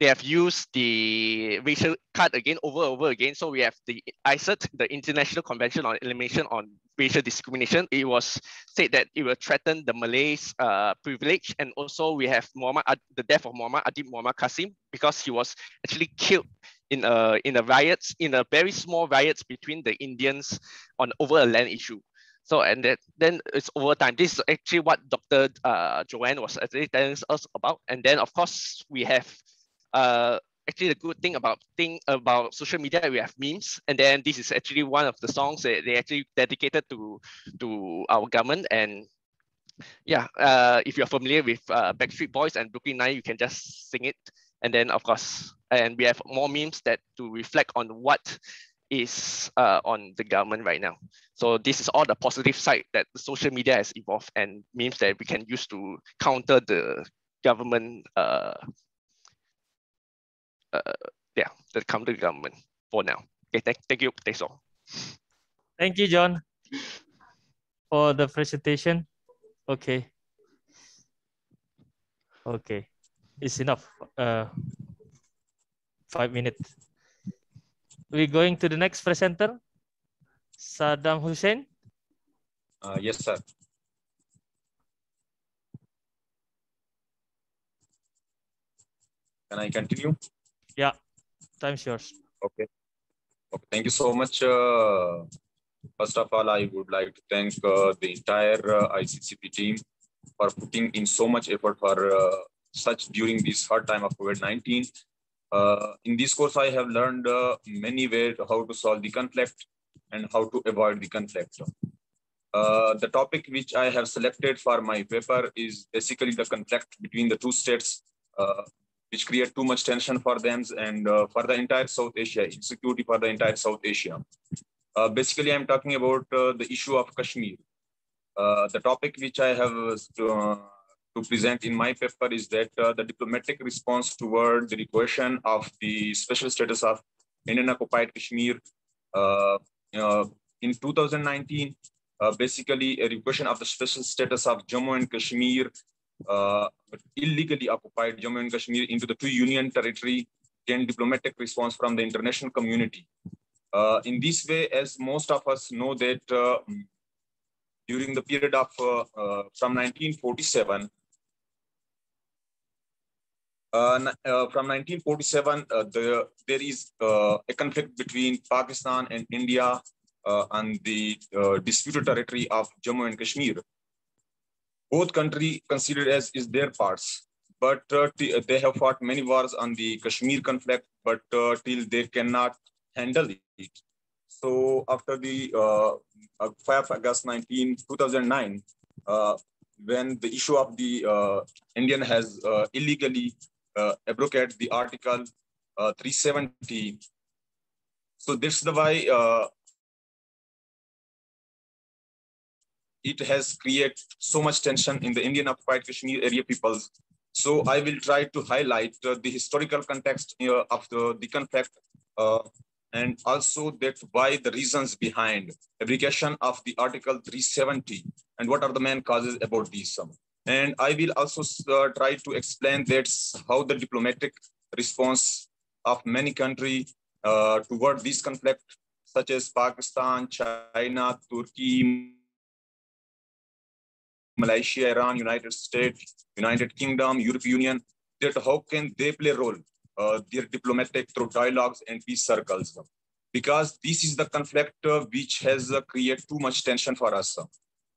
they have used the racial card again over and over again. So we have the ICERD, the International Convention on Elimination on Racial Discrimination. It was said that it will threaten the Malays' uh, privilege. And also we have Muhammad, the death of Muhammad Adib Muhammad Qasim because he was actually killed in a, in a riots, in a very small riots between the Indians on over a land issue. So and that, then it's over time. This is actually what Dr. Uh, Joanne was actually telling us about. And then of course we have uh, actually the good thing about thing about social media we have memes and then this is actually one of the songs that they actually dedicated to to our government. And yeah uh, if you're familiar with uh, backstreet boys and brooklyn nine you can just sing it. And then of course and we have more memes that to reflect on what is uh, on the government right now. So this is all the positive side that social media has evolved and memes that we can use to counter the government uh, yeah, that come to the government for now. Okay, thank, thank you. Thanks all. Thank you, John, for the presentation. Okay. Okay, it's enough. Uh, five minutes. We're going to the next presenter, Saddam Hussein. Uh, yes, sir. Can I continue? Yeah, time's yours. Okay. Okay. Thank you so much. Uh, first of all, I would like to thank uh, the entire uh, ICCTP team for putting in so much effort for uh, such during this hard time of COVID-19. Uh, in this course, I have learned uh, many ways how to solve the conflict and how to avoid the conflict. Uh, the topic which I have selected for my paper is basically the conflict between the two states, which create too much tension for them and uh, for the entire South Asia, insecurity for the entire South Asia. Uh, basically, I'm talking about uh, the issue of Kashmir. Uh, the topic which I have to, uh, to present in my paper is that uh, the diplomatic response toward the request of the special status of Indian occupied Kashmir in 2019, basically a request of the special status of Jammu and Kashmir uh, illegally occupied Jammu and Kashmir into the two union territory gained diplomatic response from the international community. Uh, in this way, as most of us know that uh, during the period of uh, uh, from 1947, uh, from 1947, the, there is a conflict between Pakistan and India on the disputed territory of Jammu and Kashmir both country considered as is their parts. But uh, they have fought many wars on the Kashmir conflict, but uh, till they cannot handle it. So after the uh, 5 August 19, 2009, uh, when the issue of the uh, Indian has uh, illegally uh, abrogated the Article 370, so this is the why it has created so much tension in the Indian occupied Kashmir area peoples. So I will try to highlight uh, the historical context uh, of the, the conflict uh, and also that why the reasons behind abrogation of the Article 370 and what are the main causes about these. And I will also uh, try to explain that how the diplomatic response of many countries uh, toward this conflict, such as Pakistan, China, Turkey, Malaysia, Iran, United States, United Kingdom, European Union, that how can they play a role, uh, their diplomatic through dialogues and peace circles? Because this is the conflict uh, which has uh, created too much tension for us.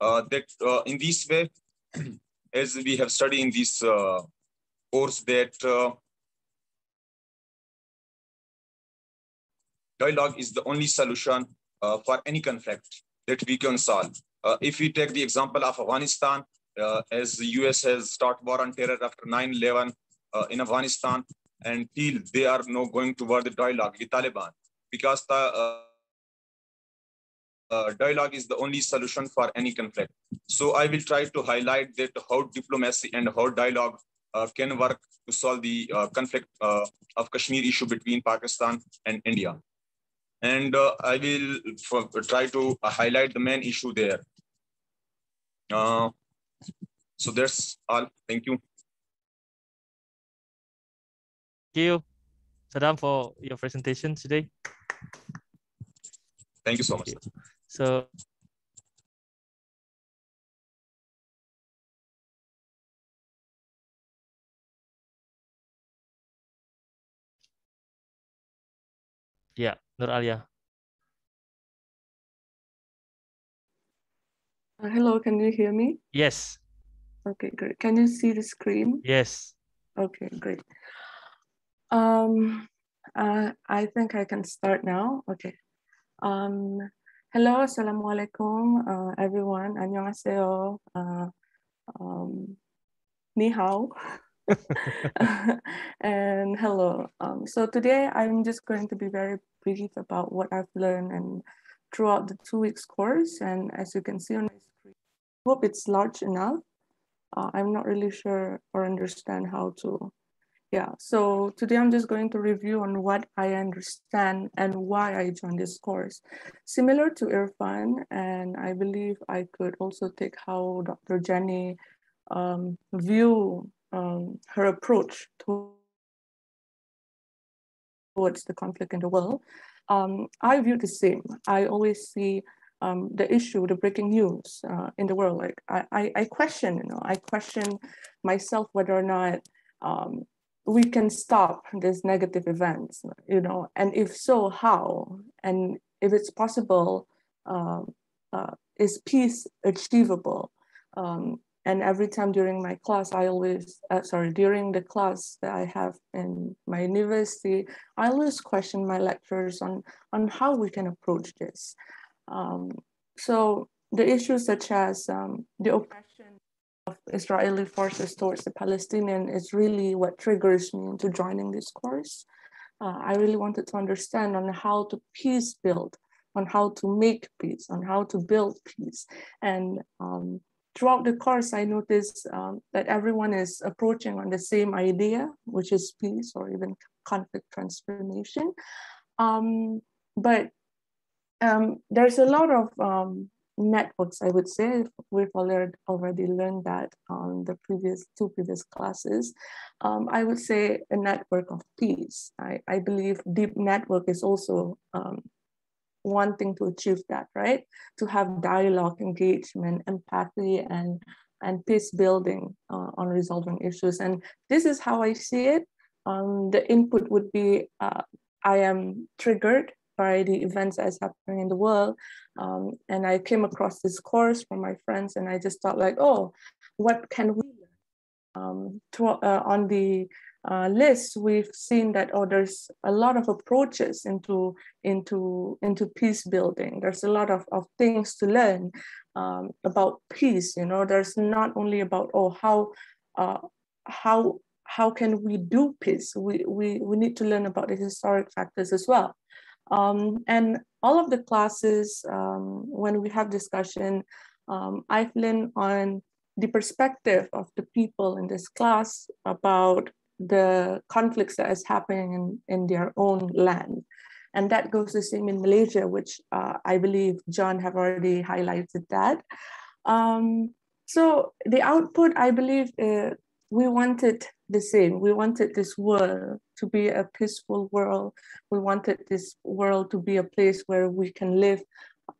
Uh, that uh, in this way, as we have studied in this uh, course, that dialogue is the only solution for any conflict that we can solve. Uh, if we take the example of Afghanistan, uh, as the US has started war on terror after 9-11 uh, in Afghanistan, until they are now going toward the dialogue with Taliban, because the, uh, dialogue is the only solution for any conflict. So I will try to highlight that how diplomacy and how dialogue uh, can work to solve the uh, conflict of Kashmir issue between Pakistan and India. And uh, I will try to highlight the main issue there. Uh, so that's all. Thank you. Thank you, Saddam, for your presentation today. Thank you so much. So Yeah, Nur Alia. Uh, hello, can you hear me? Yes. Okay, great. Can you see the screen? Yes. Okay, great. Um, uh, I think I can start now. Okay. Um, hello, assalamualaikum, uh, everyone. 안녕하세요. Uh, um, ni hao. and hello. Um, so today I'm just going to be very brief about what I've learned and throughout the two weeks course. And as you can see on my screen, I hope it's large enough. Uh, I'm not really sure or understand how to. Yeah, so today I'm just going to review on what I understand and why I joined this course. Similar to Irfan, and I believe I could also take how Dr. Jenny um, view um, her approach to, towards the conflict in the world, um, I view the same. I always see um, the issue, the breaking news uh, in the world. Like I, I, I, question, you know, I question myself whether or not um, we can stop these negative events, you know, and if so, how? And if it's possible, uh, uh, is peace achievable? Um, and every time during my class, I always, uh, sorry, during the class that I have in my university, I always question my lecturers on, on how we can approach this. Um, so the issues such as um, the oppression of Israeli forces towards the Palestinian is really what triggers me into joining this course. Uh, I really wanted to understand on how to peace build, on how to make peace, on how to build peace. And um, throughout the course, I noticed um, that everyone is approaching on the same idea, which is peace or even conflict transformation. Um, but um, there's a lot of um, networks, I would say. We've already, learned that on the previous two previous classes. Um, I would say a network of peace. I, I believe deep network is also um, wanting to achieve that, right? To have dialogue, engagement, empathy, and and peace building uh, on resolving issues. And this is how I see it. Um, the input would be uh, I am triggered by the events that's happening in the world. Um, and I came across this course from my friends, and I just thought like, oh, what can we um, to, uh, on the uh, list, we've seen that oh, there's a lot of approaches into into into peace building. There's a lot of, of things to learn um, about peace. You know, there's not only about oh how uh, how how can we do peace. We we we need to learn about the historic factors as well. Um, and all of the classes, um, when we have discussion, um, I've learned on the perspective of the people in this class about the conflicts that is happening in, in their own land. And that goes the same in Malaysia, which uh, I believe John have already highlighted that. Um, so the output, I believe, uh, we wanted the same. We wanted this world to be a peaceful world. We wanted this world to be a place where we can live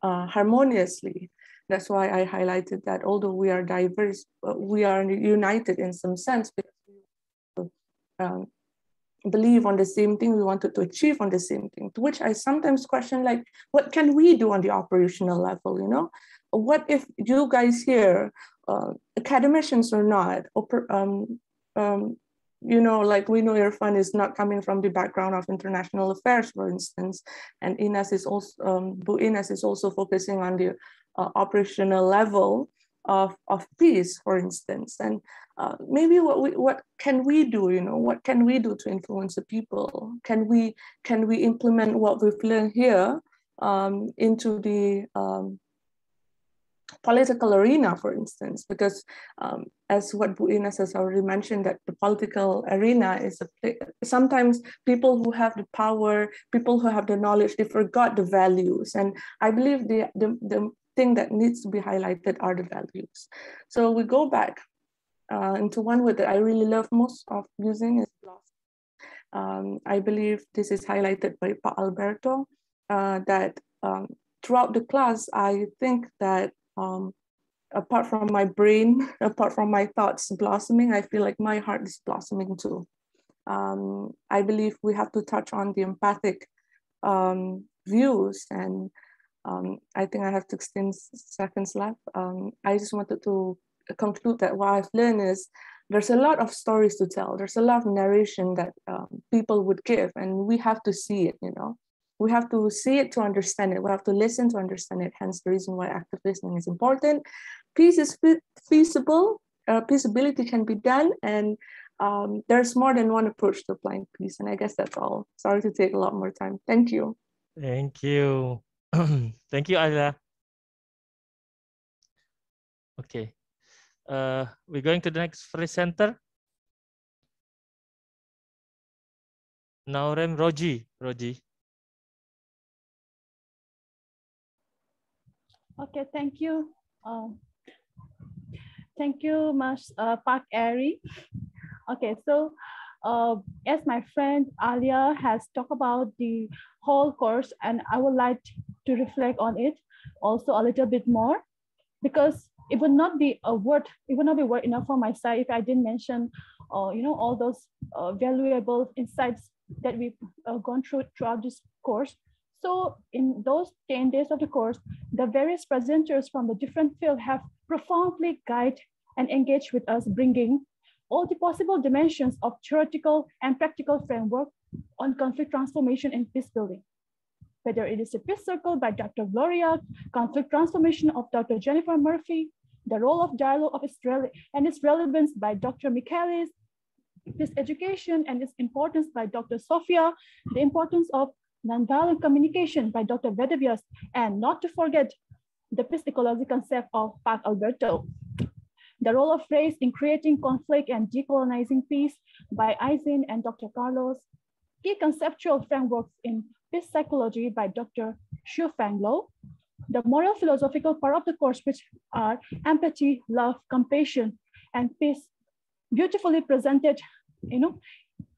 uh, harmoniously. That's why I highlighted that although we are diverse, we are united in some sense because um, believe on the same thing, we wanted to achieve on the same thing, to which I sometimes question like, what can we do on the operational level, you know? What if you guys here, uh, academicians or not, um, um, you know, like we know Irfan is not coming from the background of international affairs, for instance, and Ines is also, um, Bu Ines is also focusing on the uh, operational level of, of peace, for instance. And uh, maybe what we, what can we do? You know, what can we do to influence the people? Can we can we implement what we've learned here um, into the um, political arena, for instance, because um, as what Bu has already mentioned, that the political arena is a sometimes people who have the power, people who have the knowledge, they forgot the values. And I believe the, the, the thing that needs to be highlighted are the values. So we go back uh, into one word that I really love most of using is blossom. Um, I believe this is highlighted by Pa Alberto, uh, that um, throughout the class, I think that um, apart from my brain, apart from my thoughts blossoming, I feel like my heart is blossoming too. Um, I believe we have to touch on the empathic um, views and um, I think I have 16 seconds left. Um, I just wanted to conclude that what I've learned is there's a lot of stories to tell. There's a lot of narration that um, people would give and we have to see it, you know we have to see it to understand it. We have to listen to understand it. Hence the reason why active listening is important. Peace is feasible. Uh, peaceability can be done. And um, there's more than one approach to applying peace. And I guess that's all. Sorry to take a lot more time. Thank you. Thank you. Thank you, Ayla. Okay. Uh, we're going to the next presenter. Naurem Roji. Roji. Okay, thank you. Uh, thank you, Mas uh, Park Airy. Okay, so uh, as my friend Alia has talked about the whole course, and I would like to reflect on it also a little bit more, because it would not be a word, it would not be word enough for my side if I didn't mention, uh, you know, all those uh, valuable insights that we've uh, gone through throughout this course. So in those 10 days of the course, the various presenters from the different field have profoundly guided and engaged with us, bringing all the possible dimensions of theoretical and practical framework on conflict transformation and peace building. Whether it is a peace circle by Dr. Gloria, conflict transformation of Dr. Jennifer Murphy, the role of dialogue of Israel and its relevance by Dr. Michaelis, peace education and its importance by Dr. Sofia, the importance of Nonviolent Communication by Dr. Vedavyas, and not to forget the peace ecology concept of Pak Alberto. The role of race in creating conflict and decolonizing peace by Aisin and Dr. Carlos. Key conceptual frameworks in peace psychology by Dr. Xu Fenglo. The moral philosophical part of the course, which are empathy, love, compassion, and peace, beautifully presented you know,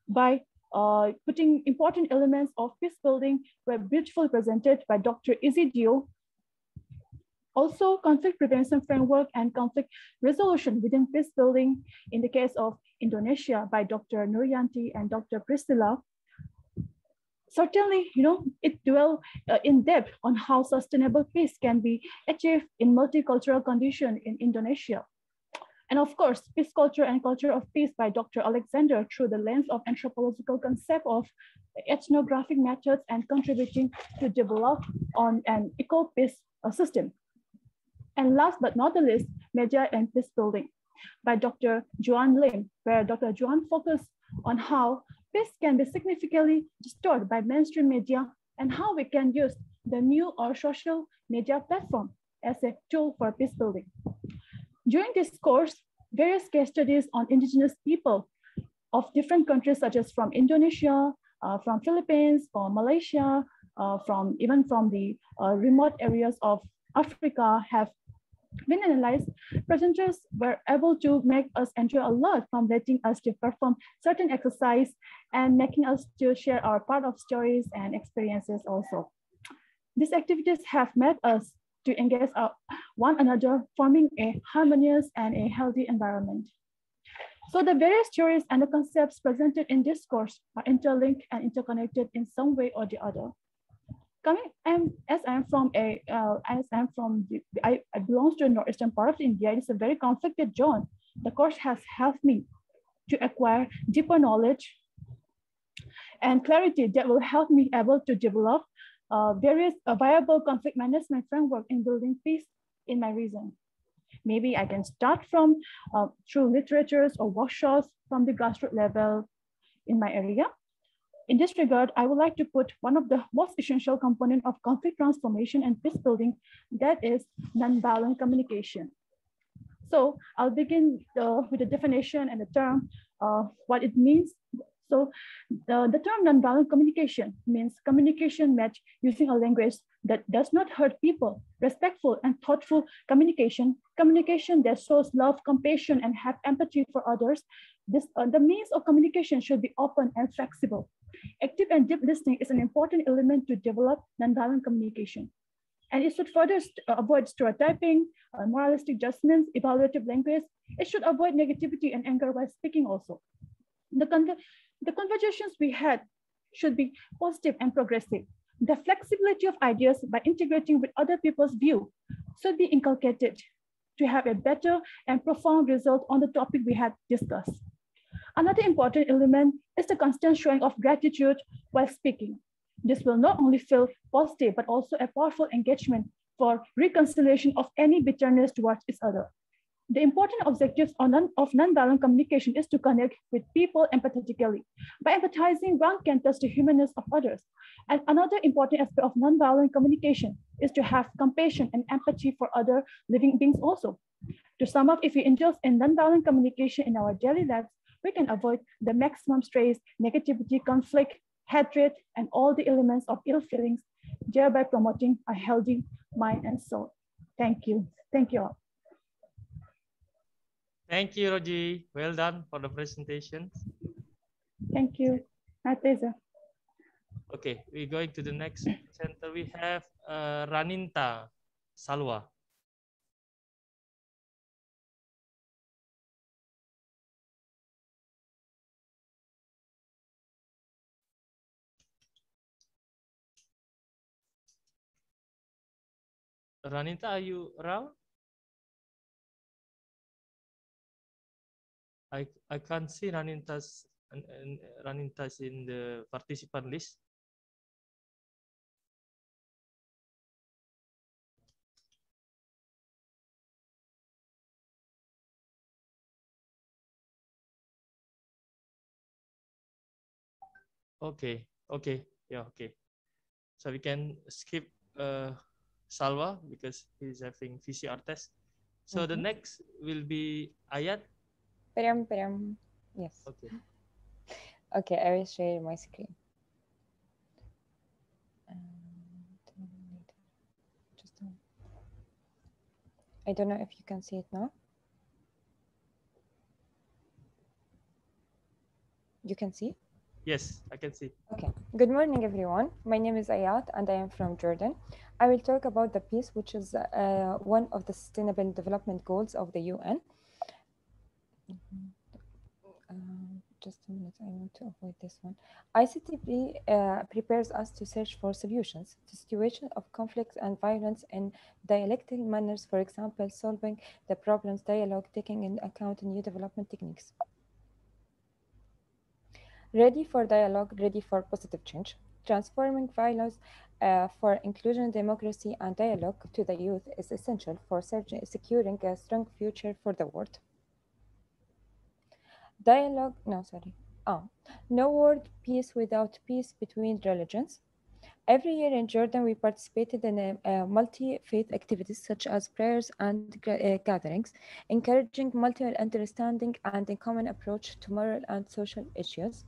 by uh, putting important elements of peace building were beautifully presented by Dr. Isidio. Also, conflict prevention framework and conflict resolution within peace building in the case of Indonesia by Dr. Nuryanti and Dr. Priscilla. Certainly, you know, it dwell uh, in depth on how sustainable peace can be achieved in multicultural condition in Indonesia. And of course, Peace Culture and Culture of Peace by Dr. Alexander through the lens of anthropological concept of ethnographic methods and contributing to develop on an eco-peace uh, system. And last but not the least, Media and Peace Building by Dr. Joan Lim, where Dr. Joan focused on how peace can be significantly distorted by mainstream media and how we can use the new or social media platform as a tool for peace building. During this course, various case studies on indigenous people of different countries, such as from Indonesia, uh, from Philippines, from Malaysia, uh, from even from the uh, remote areas of Africa have been analyzed, presenters were able to make us enjoy a lot from letting us to perform certain exercise and making us to share our part of stories and experiences also. These activities have made us to engage one another, forming a harmonious and a healthy environment. So the various theories and the concepts presented in this course are interlinked and interconnected in some way or the other. Coming, I'm, as I'm from a, uh, as I'm from, the, I, I belong to the northeastern part of India, it's a very conflicted zone. The course has helped me to acquire deeper knowledge and clarity that will help me able to develop uh, various a viable conflict management framework in building peace in my region. Maybe I can start from uh, through literatures or workshops from the grassroots level in my area. In this regard, I would like to put one of the most essential component of conflict transformation and peace building, that is nonviolent communication. So I'll begin uh, with the definition and the term, uh, what it means. So the, the term nonviolent communication means communication match using a language that does not hurt people, respectful and thoughtful communication, communication that shows love, compassion, and have empathy for others. This, uh, the means of communication should be open and flexible. Active and deep listening is an important element to develop nonviolent communication. And it should further st uh, avoid stereotyping, uh, moralistic judgments, evaluative language. It should avoid negativity and anger while speaking also. The, con the conversations we had should be positive and progressive. The flexibility of ideas by integrating with other people's view should be inculcated to have a better and profound result on the topic we had discussed. Another important element is the constant showing of gratitude while speaking. This will not only feel positive, but also a powerful engagement for reconciliation of any bitterness towards each other. The important objectives of, nonviolent communication is to connect with people empathetically. By empathizing, one can touch the humanness of others. And another important aspect of nonviolent communication is to have compassion and empathy for other living beings also. To sum up, if we indulge in nonviolent communication in our daily lives, we can avoid the maximum stress, negativity, conflict, hatred, and all the elements of ill feelings, thereby promoting a healthy mind and soul. Thank you. Thank you all. Thank you, Roji. Well done for the presentation. Thank you. Ateza. Okay, we're going to the next center. We have uh, Raninta Salwa. Ranita, are you around? I I can't see Raninta's Raninta's in the participant list. Okay, okay, yeah, okay. So we can skip uh, Salwa because he's having PCR test. So the mm-hmm. next will be Ayat. Peram, peram. Yes. Okay. Okay, I will share my screen. I don't know if you can see it now. You can see? Yes, I can see. Okay. Good morning, everyone. My name is Ayat, and I am from Jordan. I will talk about the peace, which is uh, one of the Sustainable Development Goals of the UN. Uh, just a minute, I want to avoid this one. ICCTP uh, prepares us to search for solutions to situations of conflict and violence in dialectical manners, for example, solving the problems dialogue, taking into account new development techniques ready for dialogue, ready for positive change, transforming violence uh, for inclusion, democracy, and dialogue to the youth is essential for securing a strong future for the world. Dialogue, no, sorry. Oh, no world peace without peace between religions. Every year in Jordan, we participated in a, a multi-faith activities such as prayers and uh, gatherings, encouraging multiple understanding and a common approach to moral and social issues.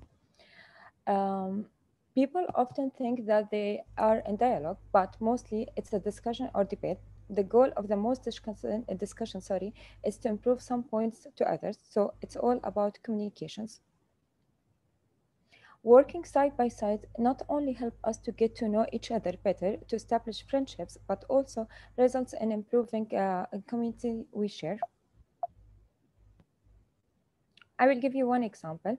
Um, people often think that they are in dialogue, but mostly it's a discussion or debate. The goal of the most discussion, uh, discussion sorry, is to improve some points to others. So it's all about communications. Working side by side not only help us to get to know each other better, to establish friendships, but also results in improving uh, a community we share. I will give you one example.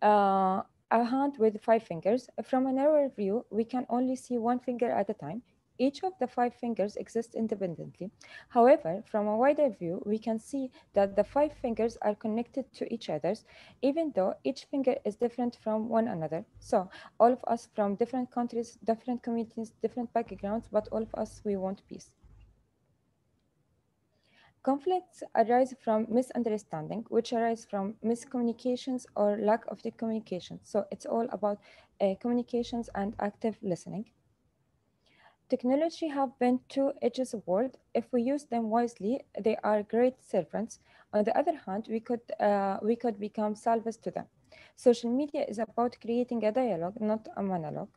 Uh, a hand with five fingers. From a narrow view, we can only see one finger at a time. Each of the five fingers exists independently. However, from a wider view, we can see that the five fingers are connected to each other, even though each finger is different from one another. So all of us from different countries, different communities, different backgrounds, but all of us, we want peace. Conflicts arise from misunderstanding, which arise from miscommunications or lack of the communication. So it's all about uh, communications and active listening. Technology have been two edges of world. If we use them wisely, they are great servants. On the other hand, we could, uh, we could become salvas to them. Social media is about creating a dialogue, not a monologue.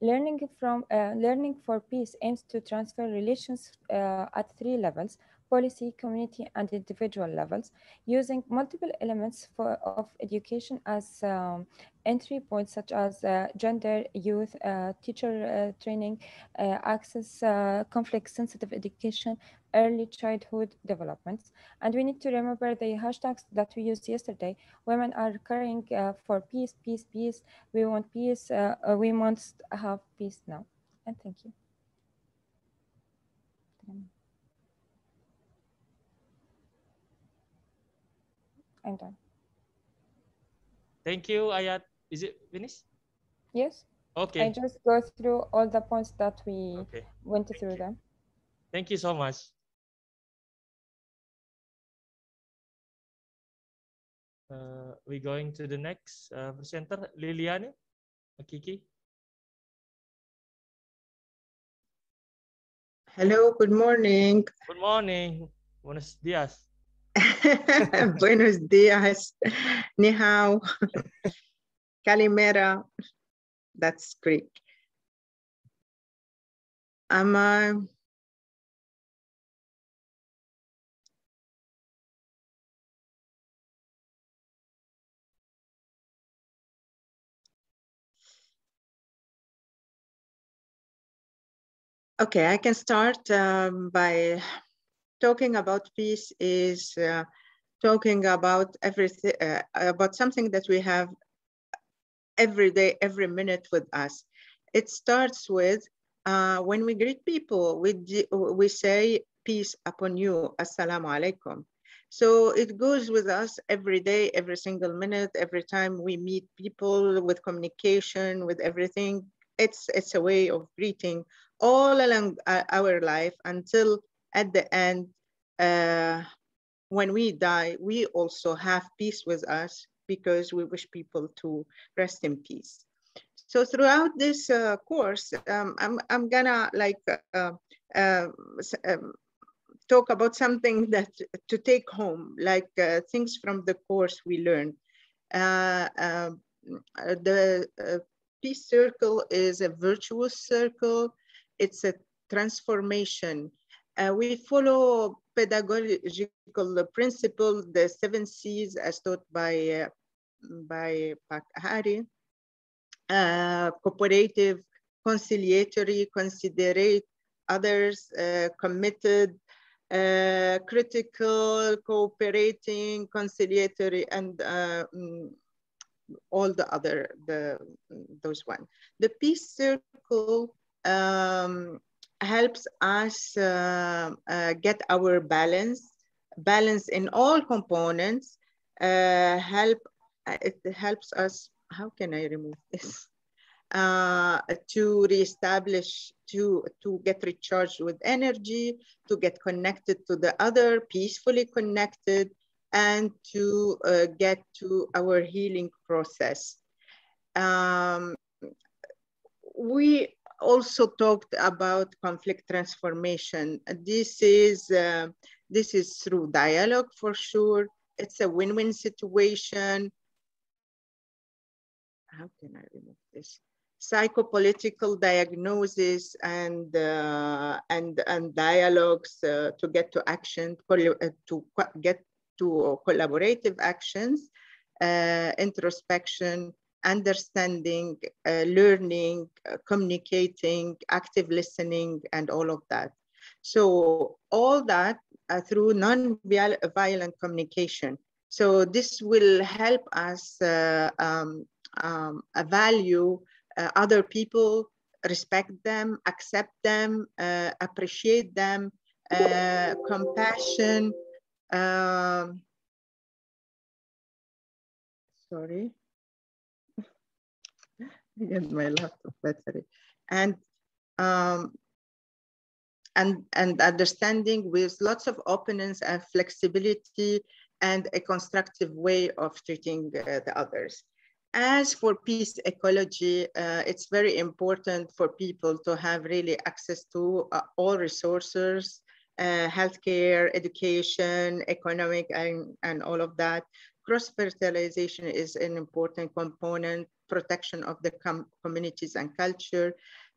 Learning from uh, learning for peace aims to transfer relations uh, at three levels: policy, community, and individual levels, using multiple elements for, of education as um, entry points such as uh, gender, youth, uh, teacher uh, training, uh, access, uh, conflict-sensitive education, early childhood developments. And we need to remember the hashtags that we used yesterday. Women are caring uh, for peace, peace, peace. We want peace. we must have peace now. And thank you. I'm done. Thank you, Ayat. Is it finished? Yes. Okay. I just go through all the points that we okay. went through them. Thank you so much. Uh, we're going to the next uh, presenter, Liliane Kiki. Hello, good morning. Good morning. Buenos días. Buenos días. Ni hao. Calimera. That's Greek. Am I? Okay, I can start um, by talking about peace is uh, talking about everything uh, about something that we have every day, every minute with us. It starts with uh, when we greet people, we, we say peace upon you, assalamu alaikum. So it goes with us every day, every single minute, every time we meet people with communication, with everything. It's, it's a way of greeting all along uh, our life until at the end, uh, when we die, we also have peace with us because we wish people to rest in peace. So throughout this uh, course, um, I'm, I'm gonna like uh, uh, um, talk about something that to take home, like uh, things from the course we learned. Uh, um, the peace circle is a virtuous circle. It's a transformation. We follow pedagogical principle, the seven C's as taught by, uh, by Pak Hari, uh, cooperative, conciliatory, considerate, others, uh, committed, uh, critical, cooperating, conciliatory, and uh, mm, all the other, the, those one. The peace circle um, helps us uh, uh, get our balance, balance in all components, uh, help, it helps us, how can I remove this? Uh, to reestablish, to, to get recharged with energy, to get connected to the other, peacefully connected, and to uh, get to our healing process. Um, we also talked about conflict transformation. This is, uh, this is through dialogue for sure. It's a win-win situation. How can I remove this? Psychopolitical diagnosis and, uh, and, and dialogues uh, to get to action, uh, to get to collaborative actions, uh, introspection, understanding, uh, learning, uh, communicating, active listening, and all of that. So all that uh, through non-violent communication. So this will help us uh, um, um, value uh, other people, respect them, accept them, uh, appreciate them, compassion. Um, sorry get my laptop battery. And um, and, and understanding with lots of openness and flexibility and a constructive way of treating uh, the others. As for peace ecology, uh, it's very important for people to have really access to uh, all resources, uh, healthcare, education, economic, and, and all of that. Cross-fertilization is an important component, protection of the com communities and culture.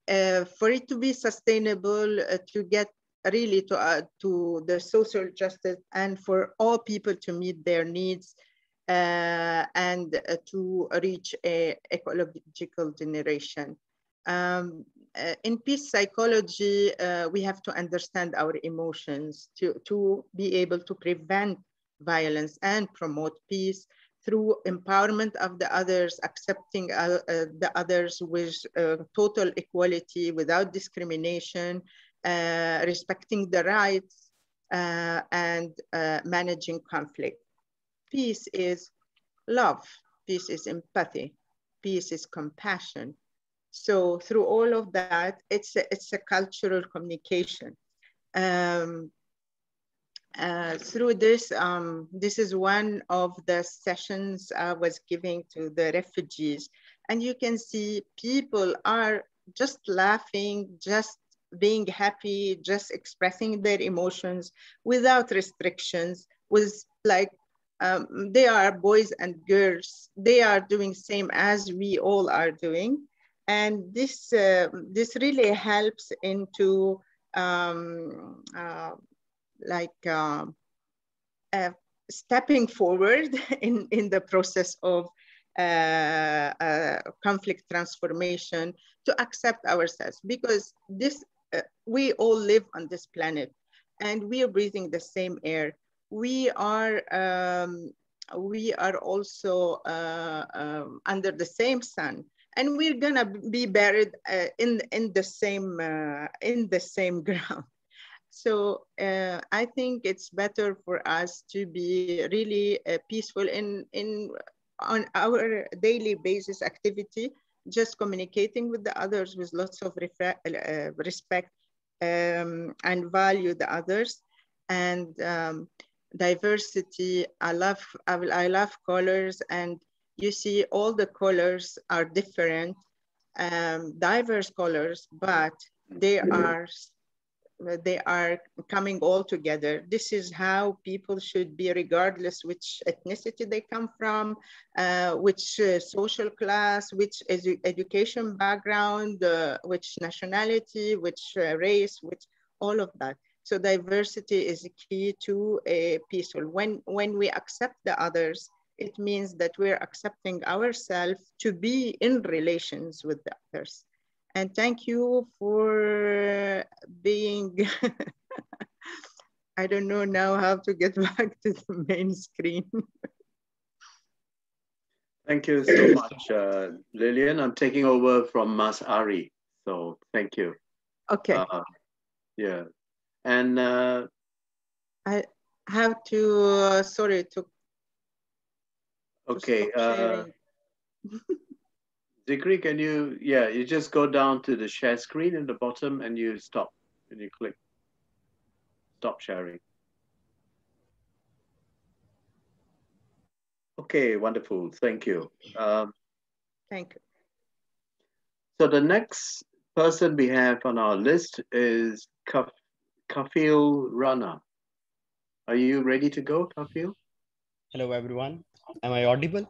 Uh, for it to be sustainable, uh, to get really to, uh, to the social justice and for all people to meet their needs uh, and uh, to reach a ecological generation. Um, uh, in peace psychology, we have to understand our emotions to, to be able to prevent violence and promote peace through empowerment of the others, accepting uh, uh, the others with total equality without discrimination, uh, respecting the rights, uh, and uh, managing conflict. Peace is love, peace is empathy, peace is compassion. So through all of that, it's a, it's a cultural communication. Um, uh, through this, um, this is one of the sessions I was giving to the refugees. And you can see people are just laughing, just being happy, just expressing their emotions without restrictions, with like um, they are boys and girls. They are doing same as we all are doing. And this, uh, this really helps into um, uh, like uh, uh, stepping forward in, in the process of uh, uh, conflict transformation to accept ourselves because this uh, we all live on this planet and we are breathing the same air. We are, um, we are also um, under the same sun and we're gonna be buried uh, in, in, the same, uh, in the same ground. So uh, I think it's better for us to be really uh, peaceful in, in on our daily basis activity just communicating with the others with lots of uh, respect um, and value the others and um, diversity. I love, I, I love colors and you see all the colors are different, um, diverse colors, but they are they are coming all together. This is how people should be regardless which ethnicity they come from, uh, which uh, social class, which edu education background, uh, which nationality, which uh, race, which all of that. So diversity is key to a peaceful. When, when we accept the others, it means that we're accepting ourselves to be in relations with the others and thank you for being I don't know now how to get back to the main screen. thank you so much, uh, Lillian. I'm taking over from Mas Ari. So thank you. Okay. Uh, yeah. And uh, I have to, uh, sorry, to. Okay. Uh, Zikri, can you, yeah, you just go down to the share screen in the bottom and you stop and you click stop sharing. Okay, wonderful. Thank you. Um, Thank you. So the next person we have on our list is Kaf Kafil Rana. Are you ready to go, Kafil? Hello, everyone. Am I audible?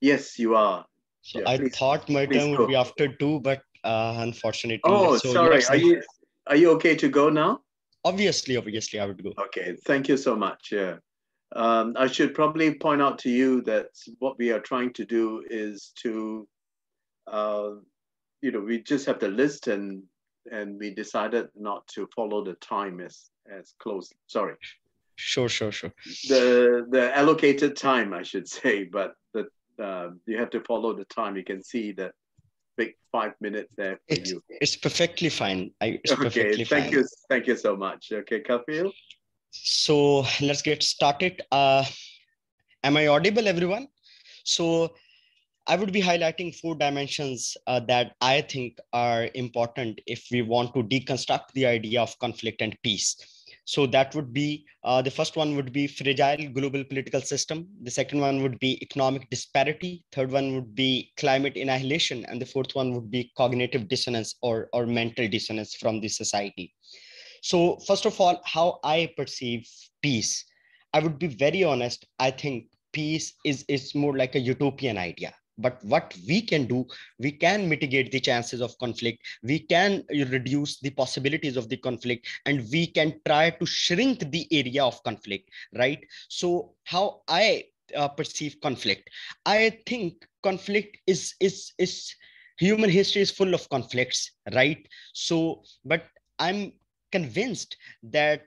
Yes, you are. So yeah, I please, thought my turn would be after two, but uh, unfortunately. Oh, so sorry. Are you are you okay to go now? Obviously, obviously, I would go. Okay, thank you so much. Yeah. Um, I should probably point out to you that what we are trying to do is to, uh, you know, we just have the list and and we decided not to follow the time as as close. Sorry. Sure, sure, sure. The the allocated time, I should say, but the uh, you have to follow the time. You can see that big five minutes there for it's, you. It's perfectly fine. I, it's okay, perfectly thank fine. you, thank you so much. Okay, Kafil. So let's get started. Uh, am I audible, everyone? So I would be highlighting four dimensions uh, that I think are important if we want to deconstruct the idea of conflict and peace. So that would be uh, the first one would be fragile global political system. The second one would be economic disparity. Third one would be climate annihilation. And the fourth one would be cognitive dissonance or, or mental dissonance from the society. So first of all, how I perceive peace, I would be very honest. I think peace is, is more like a utopian idea but what we can do we can mitigate the chances of conflict. We can reduce the possibilities of the conflict and we can try to shrink the area of conflict right? So how i uh, perceive conflict i think conflict is is is human history is full of conflicts right? So but i'm convinced that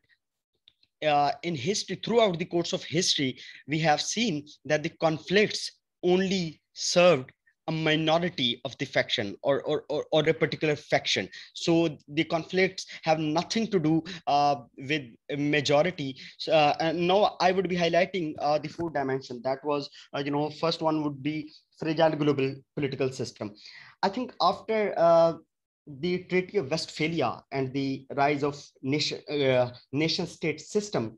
uh, in history throughout the course of history we have seen that the conflicts only served a minority of the faction or, or, or, or, a particular faction. So the conflicts have nothing to do uh, with a majority. Uh, and now I would be highlighting uh, the four dimension. That was, uh, you know, first one would be fragile global political system. I think after uh, the Treaty of Westphalia and the rise of nation, uh, nation state system,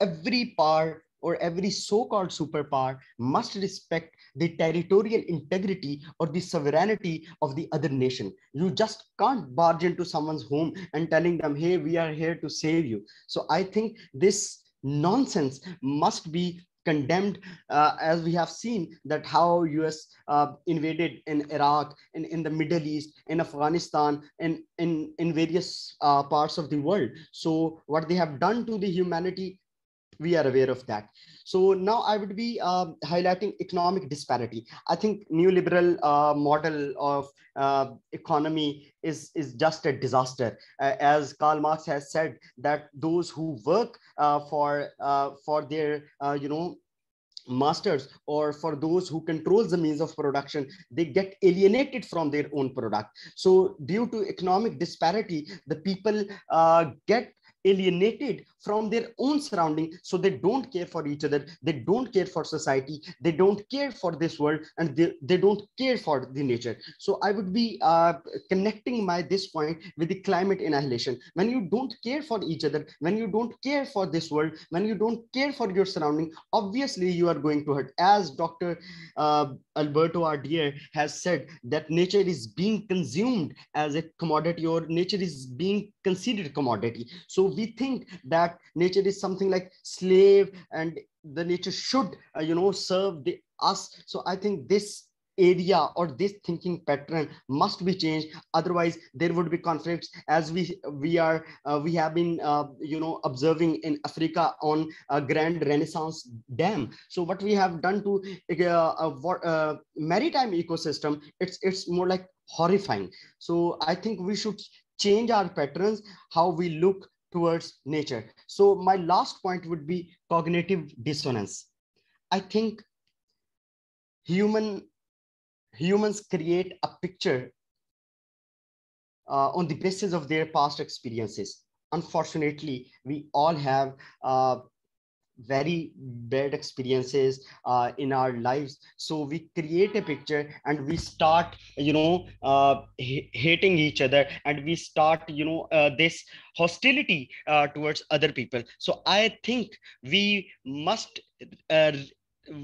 every part or every so-called superpower must respect the territorial integrity or the sovereignty of the other nation. You just can't barge into someone's home and telling them, hey, we are here to save you. So I think this nonsense must be condemned uh, as we have seen that how us uh, invaded in iraq in, in the middle east in afghanistan and in, in various uh, parts of the world so what they have done to the humanity we are aware of that. So now I would be um, highlighting economic disparity. I think neoliberal uh, model of uh, economy is, is just a disaster. Uh, as Karl Marx has said that those who work uh, for, uh, for their, uh, you know, masters or for those who control the means of production they get alienated from their own product so due to economic disparity the people uh, get alienated from their own surrounding. So they don't care for each other. They don't care for society. They don't care for this world and they, they don't care for the nature. So i would be uh, connecting my this point with the climate annihilation. When you don't care for each other when you don't care for this world when you don't care for your surrounding obviously you are going to hurt. As dr uh, alberto ardier has said that nature is being consumed as a commodity or nature is being considered commodity. So we think that nature is something like slave and the nature should uh, you know serve the us. So i think this area or this thinking pattern must be changed. Otherwise there would be conflicts as we we are uh, we have been uh, you know observing in africa on a grand renaissance dam. So what we have done to uh, uh, maritime ecosystem it's it's more like horrifying. So i think we should change our patterns how we look towards nature. So my last point would be cognitive dissonance. I think human humans create a picture uh, on the basis of their past experiences. Unfortunately, we all have uh, very bad experiences uh, in our lives. So we create a picture and we start you know uh, hating each other and we start you know uh, this hostility uh, towards other people. So i think we must uh,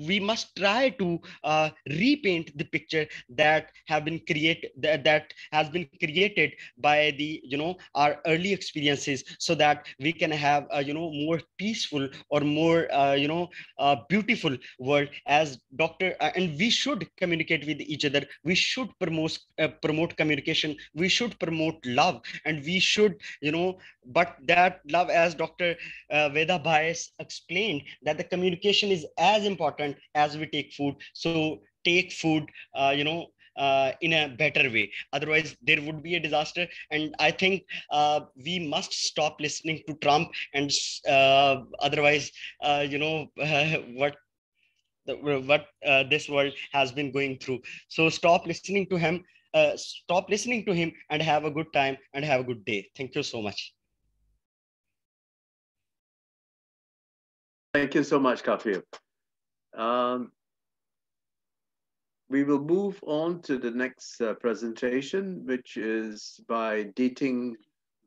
we must try to uh, repaint the picture that have been created that, that has been created by the you know our early experiences so that we can have a you know more peaceful or more uh, you know beautiful world as doctor uh, and we should communicate with each other. We should promote uh, promote communication. We should promote love. And we should you know but that love as dr uh, veda bias explained that the communication is as important as we take food. So take food uh, you know uh, in a better way. Otherwise there would be a disaster. And i think uh, we must stop listening to trump and uh, otherwise uh, you know what what uh, this world has been going through. So stop listening to him uh, stop listening to him and have a good time and have a good day. Thank you so much. Thank you so much, Kafil. Um, we will move on to the next uh, presentation, which is by Dating.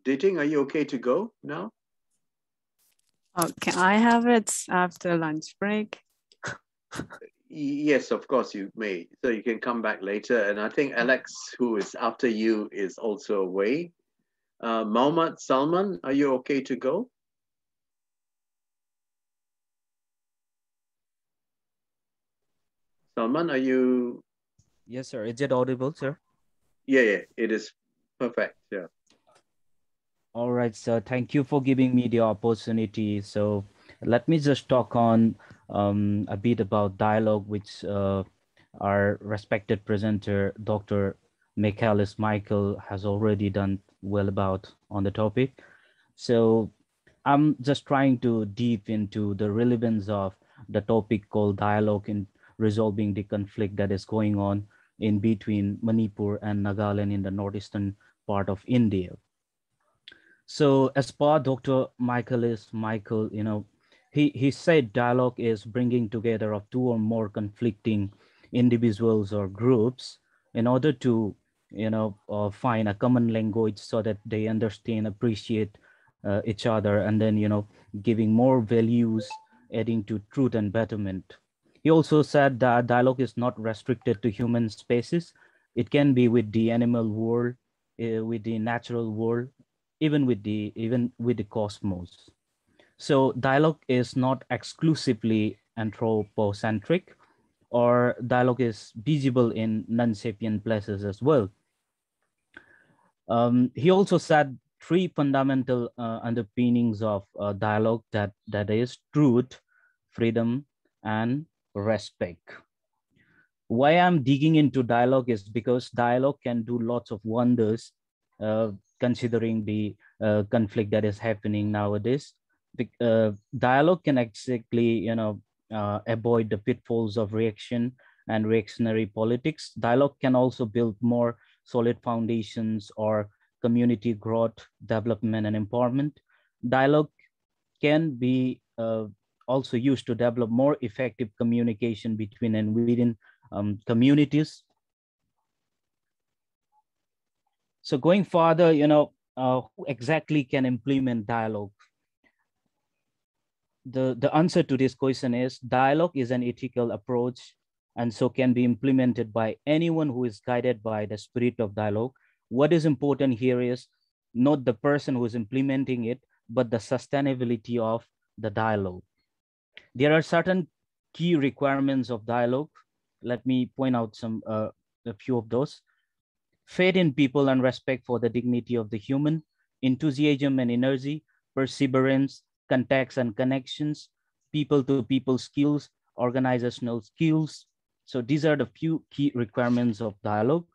Dating, are you okay to go now? Can I have it after lunch break? yes, of course you may. So you can come back later. And I think Alex, who is after you, is also away. Uh, Mohammad Salman, are you okay to go? Salman, are you? Yes, sir. Is it audible, sir? Yeah, yeah, it is perfect. Yeah. All right, sir. Thank you for giving me the opportunity. So let me just talk on um, a bit about dialogue, which uh, our respected presenter, Dr. Michalis Michael, has already done well about on the topic. So I'm just trying to deep into the relevance of the topic called dialogue in resolving the conflict that is going on in between Manipur and Nagaland in the northeastern part of India. So as per Dr. Michalis Michael, you know, he, he said dialogue is bringing together of two or more conflicting individuals or groups in order to, you know, uh, find a common language so that they understand, appreciate uh, each other, and then, you know, giving more values, adding to truth and betterment. He also said that dialogue is not restricted to human spaces. It can be with the animal world, uh, with the natural world, even with the even with the cosmos. So dialogue is not exclusively anthropocentric, or dialogue is visible in non-sapient places as well. Um, he also said three fundamental uh, underpinnings of uh, dialogue that that is truth, freedom, and respect. Why I'm digging into dialogue is because dialogue can do lots of wonders, uh, considering the uh, conflict that is happening nowadays. The, uh, dialogue can exactly, you know, uh, avoid the pitfalls of reaction and reactionary politics. Dialogue can also build more solid foundations or community growth, development, and empowerment. Dialogue can be uh, also used to develop more effective communication between and within um, communities. So going further, you know, uh, who exactly can implement dialogue? The, the answer to this question is dialogue is an ethical approach and so can be implemented by anyone who is guided by the spirit of dialogue. What is important here is not the person who is implementing it, but the sustainability of the dialogue. There are certain key requirements of dialogue. Let me point out some uh, a few of those. Faith in people and respect for the dignity of the human, enthusiasm and energy, perseverance, contacts and connections, people to people skills, organizational skills. So these are the few key requirements of dialogue.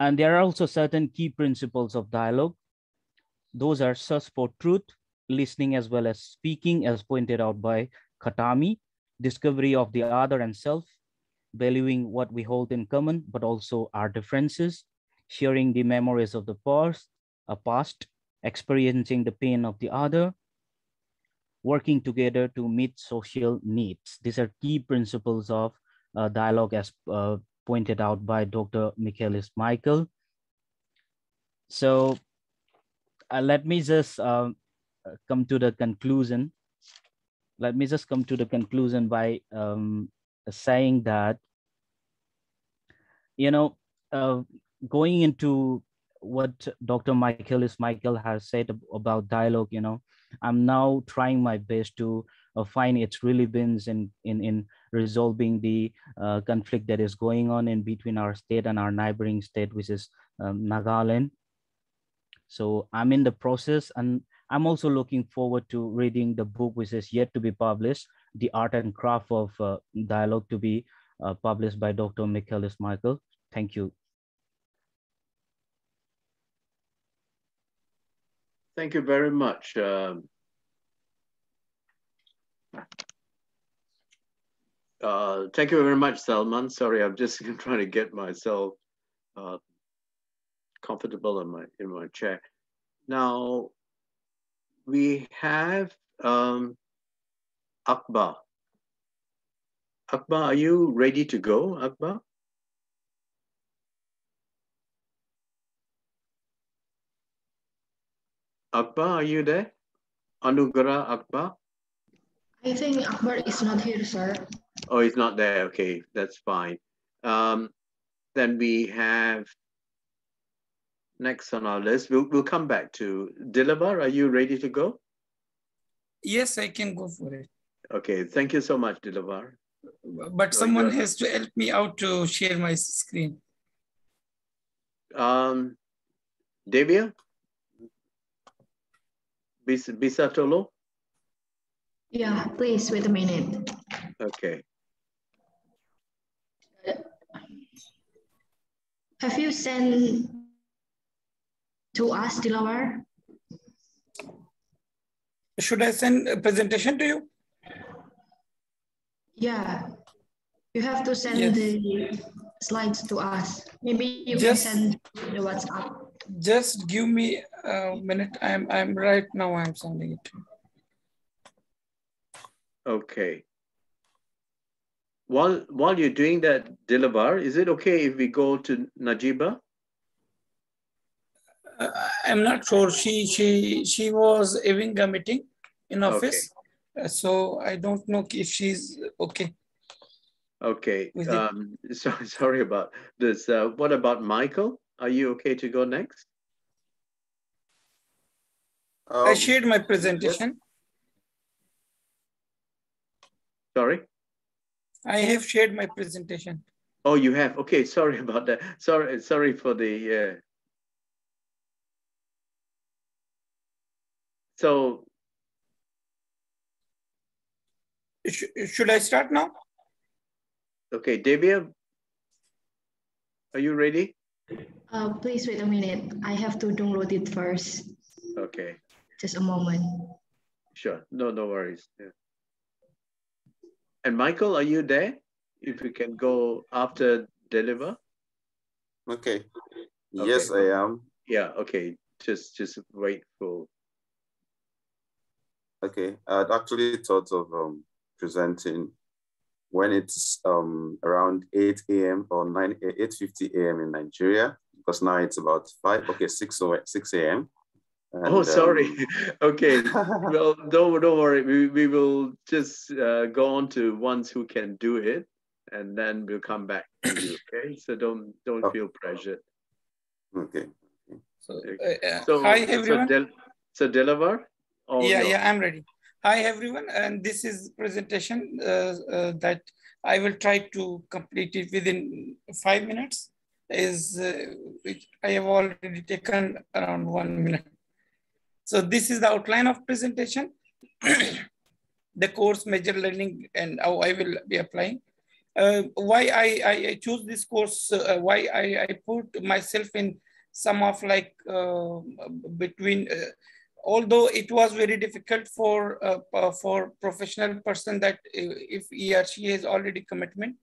And there are also certain key principles of dialogue. Those are search for truth, listening as well as speaking, as pointed out by Khatami, discovery of the other and self, valuing what we hold in common, but also our differences, sharing the memories of the past, a past, experiencing the pain of the other, working together to meet social needs. These are key principles of uh, dialogue as uh, pointed out by Dr. Michalis Michael. So uh, let me just um, come to the conclusion. Let me just come to the conclusion by um, saying that, you know, uh, going into what Dr. Michalis Michael has said about dialogue, you know, I'm now trying my best to uh, find its relevance in, in, in resolving the uh, conflict that is going on in between our state and our neighboring state, which is um, Nagaland. So I'm in the process and I'm also looking forward to reading the book which is yet to be published, The Art and Craft of uh, Dialogue to be uh, published by Dr. Michalis Michael. Thank you. Thank you very much. Um, uh, thank you very much, Salman. Sorry, I'm just trying to get myself uh, comfortable in my in my chair. Now, we have um, Akbar. Akbar, are you ready to go, Akbar? Akbar, are you there? Anugrah Akbar? I think Akbar is not here, sir. Oh, he's not there. Okay, that's fine. Um, then we have next on our list. We'll, we'll come back to Dilawar. Are you ready to go? Yes, I can go for it. Okay, thank you so much, Dilawar. But someone has to help me out to share my screen. Um, Devia? Bis Bisatolo? Yeah, please wait a minute. Okay. Have you sent to us, Dilawar? Should I send a presentation to you? Yeah, you have to send Yes. the slides to us. Maybe you Just- can send the WhatsApp. Just give me a minute. I'm I'm right now. I'm sending it. Okay. While while you're doing that, Dilawar, is it okay if we go to Najiba? Uh, I'm not sure. She she she was having a meeting in office, Uh, so I don't know if she's okay. Okay. Um, sorry, sorry about this. Uh, what about Michael? Are you okay to go next? I shared my presentation. Sorry. I have shared my presentation. Oh, you have. Okay, sorry about that. Sorry, sorry for the. Uh... So Sh- should I start now? Okay, Devia, are you ready? Uh, please wait a minute. I have to download it first. Okay, Just a moment. sure. No, no worries. Yeah. And Michael, are you there? If you can go after Dilawar. Okay. Yes, I am. Yeah. Okay. Just, just wait for. Okay. I'd actually thought of um, presenting when it's um, around 8 a.m. or 9, 8.50 a.m. in Nigeria, because now it's about 5, okay, 6, o- 6 a.m. oh, sorry. um, okay. well, don't don't worry. We we will just uh, go on to ones who can do it, and then we'll come back to you. Okay. So don't don't feel pressured. Okay. So, Okay. uh, So hi so everyone. Del so Dilawar. Oh, yeah, no. yeah, I'm ready. Hi everyone, and this is presentation uh, uh, that I will try to complete it within five minutes. Is uh, which I have already taken around one minute. So this is the outline of presentation, the course major learning and how I will be applying. Uh, why I, I, I choose this course, uh, why I, I put myself in some of like uh, between, uh, although it was very difficult for uh, uh, for professional person that uh, if he or she has already commitment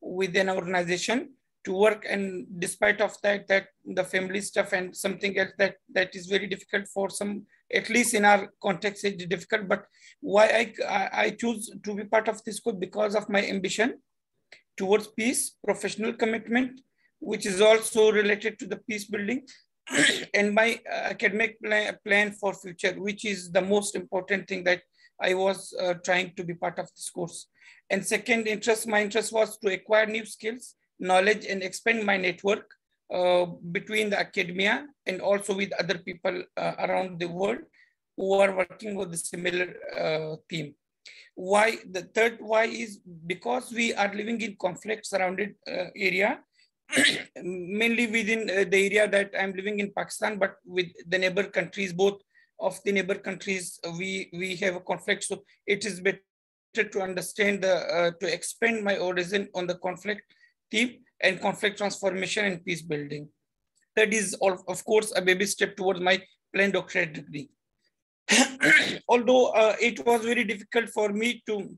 with an organization to work and despite of that that the family stuff and something else that that is very difficult for some at least in our context it's difficult. But why I, I I choose to be part of this group because of my ambition towards peace professional commitment which is also related to the peace building and my uh, academic plan, plan for future which is the most important thing that i was uh, trying to be part of this course. And second interest my interest was to acquire new skills knowledge and expand my network uh, between the academia and also with other people uh, around the world who are working with the similar uh, theme. Why the third why is because we are living in conflict surrounded uh, area mainly within uh, the area that i'm living in pakistan but with the neighbor countries both of the neighbor countries uh, we we have a conflict. So it is better to understand the uh, to expand my origin on the conflict theme and conflict transformation and peace building. That is all, of course a baby step towards my planned doctorate degree. Although uh, it was very difficult for me to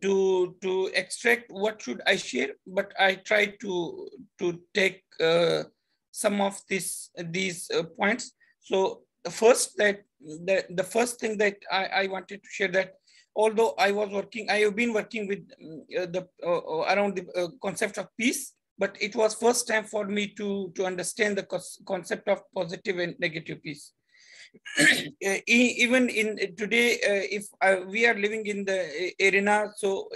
to to extract what should I share, but I try to to take uh, some of these these uh, points. So the first that the, the first thing that I, I wanted to share that although I was working, I have been working with uh, the uh, uh around the uh, concept of peace, but it was first time for me to, to understand the concept of positive and negative peace. Uh, even in today, if we are living in the arena, so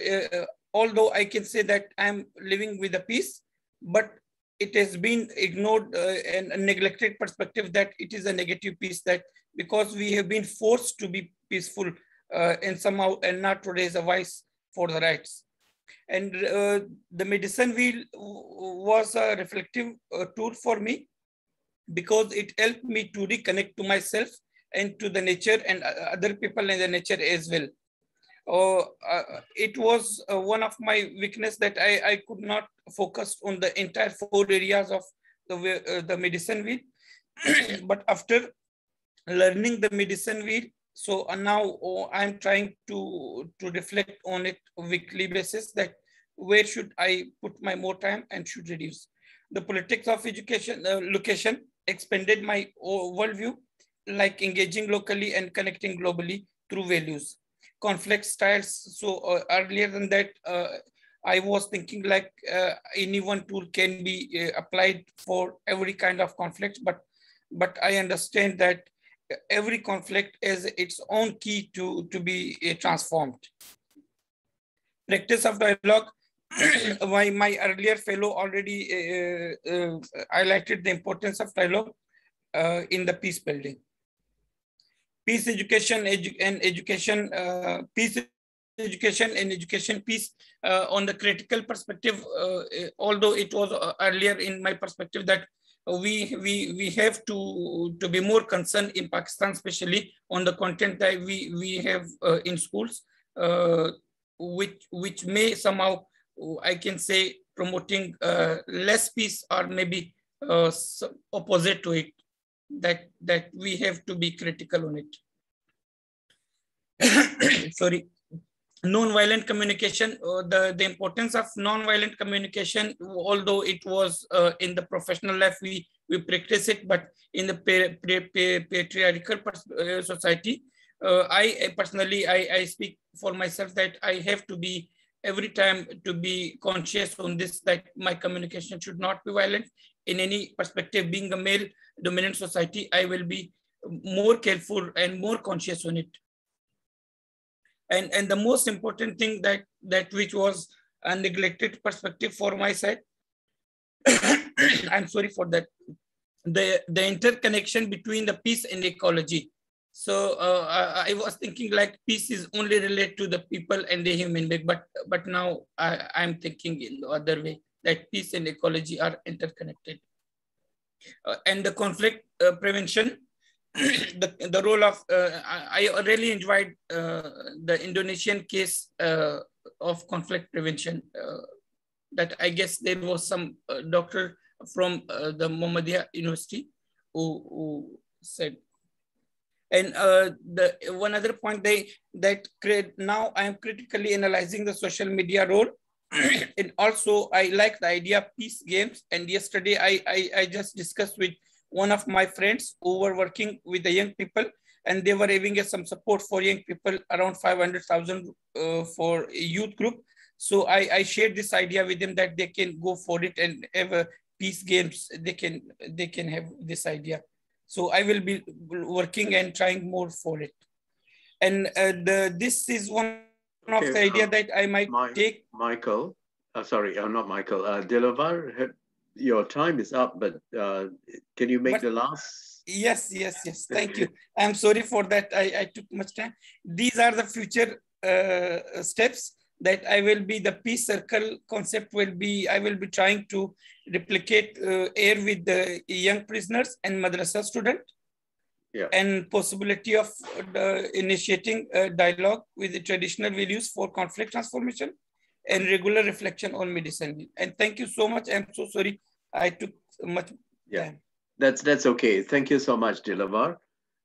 although I can say that I'm living with a peace, but it has been ignored uh, and neglected perspective that it is a negative peace that because we have been forced to be peaceful uh, and somehow and not to raise a voice for the rights. And uh, the medicine wheel was a reflective uh, tool for me because it helped me to reconnect to myself and to the nature and uh, other people in the nature as well. Uh, uh, it was uh, one of my weakness that I, I could not focus on the entire four areas of the, uh, the medicine wheel. but after learning the medicine wheel, so uh, now oh, I'm trying to, to reflect on it weekly basis that where should I put my more time and should reduce. The politics of education uh, location expanded my worldview like engaging locally and connecting globally through values conflict styles. So uh, earlier than that, uh, I was thinking like uh, any one tool can be uh, applied for every kind of conflict, but but I understand that every conflict has its own key to, to be uh, transformed. Practice of dialogue, my, my earlier fellow already uh, highlighted the importance of dialogue in the peace building. Peace education edu and education, uh, peace education and education peace uh, on the critical perspective, uh, although it was uh, earlier in my perspective that we, we, we have to, to be more concerned in Pakistan, especially on the content that we, we have uh, in schools, uh, which, which may somehow, I can say, promoting less peace or maybe opposite to it that that we have to be critical on it. Sorry, non-violent communication. Uh, the the importance of non-violent communication, although it was uh, in the professional life we we practice it, but in the patriarchal uh, society, uh, I personally I, I speak for myself that I have to be every time to be conscious on this that my communication should not be violent in any perspective being a male dominant society, I will be more careful and more conscious on it. And, and the most important thing that, that which was a neglected perspective for my side, I'm sorry for that, the, the interconnection between the peace and ecology. So uh, I, I, was thinking like peace is only related to the people and the human being, but, but now I, I'm thinking in the other way that peace and ecology are interconnected. Uh, and the conflict uh, prevention, the, the role of, uh, I, I, really enjoyed uh, the Indonesian case uh, of conflict prevention that I guess there was some doctor from the Muhammadiyah University who, who said and uh, the one other point they that create now I am critically analyzing the social media role and also I like the idea of peace games. And yesterday I, I, I just discussed with one of my friends who were working with the young people and they were having some support for young people around 500,000 uh, for youth group. So I, I shared this idea with them that they can go for it and have a peace games. They can, they can have this idea. So I will be working and trying more for it. And uh, the, this is one okay, of the idea uh, that I might my, take. Michael, uh, sorry, uh, not Michael, uh, Dilawar, your time is up, but uh, can you make but, the last? Yes, yes, yes. Thank you. I'm sorry for that. I, I took much time. These are the future uh, steps that I will be the peace circle concept will be, I will be trying to replicate uh, air with the young prisoners and madrasa student yeah. and possibility of initiating a dialogue with the traditional values for conflict transformation and regular reflection on medicine. And thank you so much. I'm so sorry I took much yeah. time. That's that's okay. Thank you so much, Dilawar.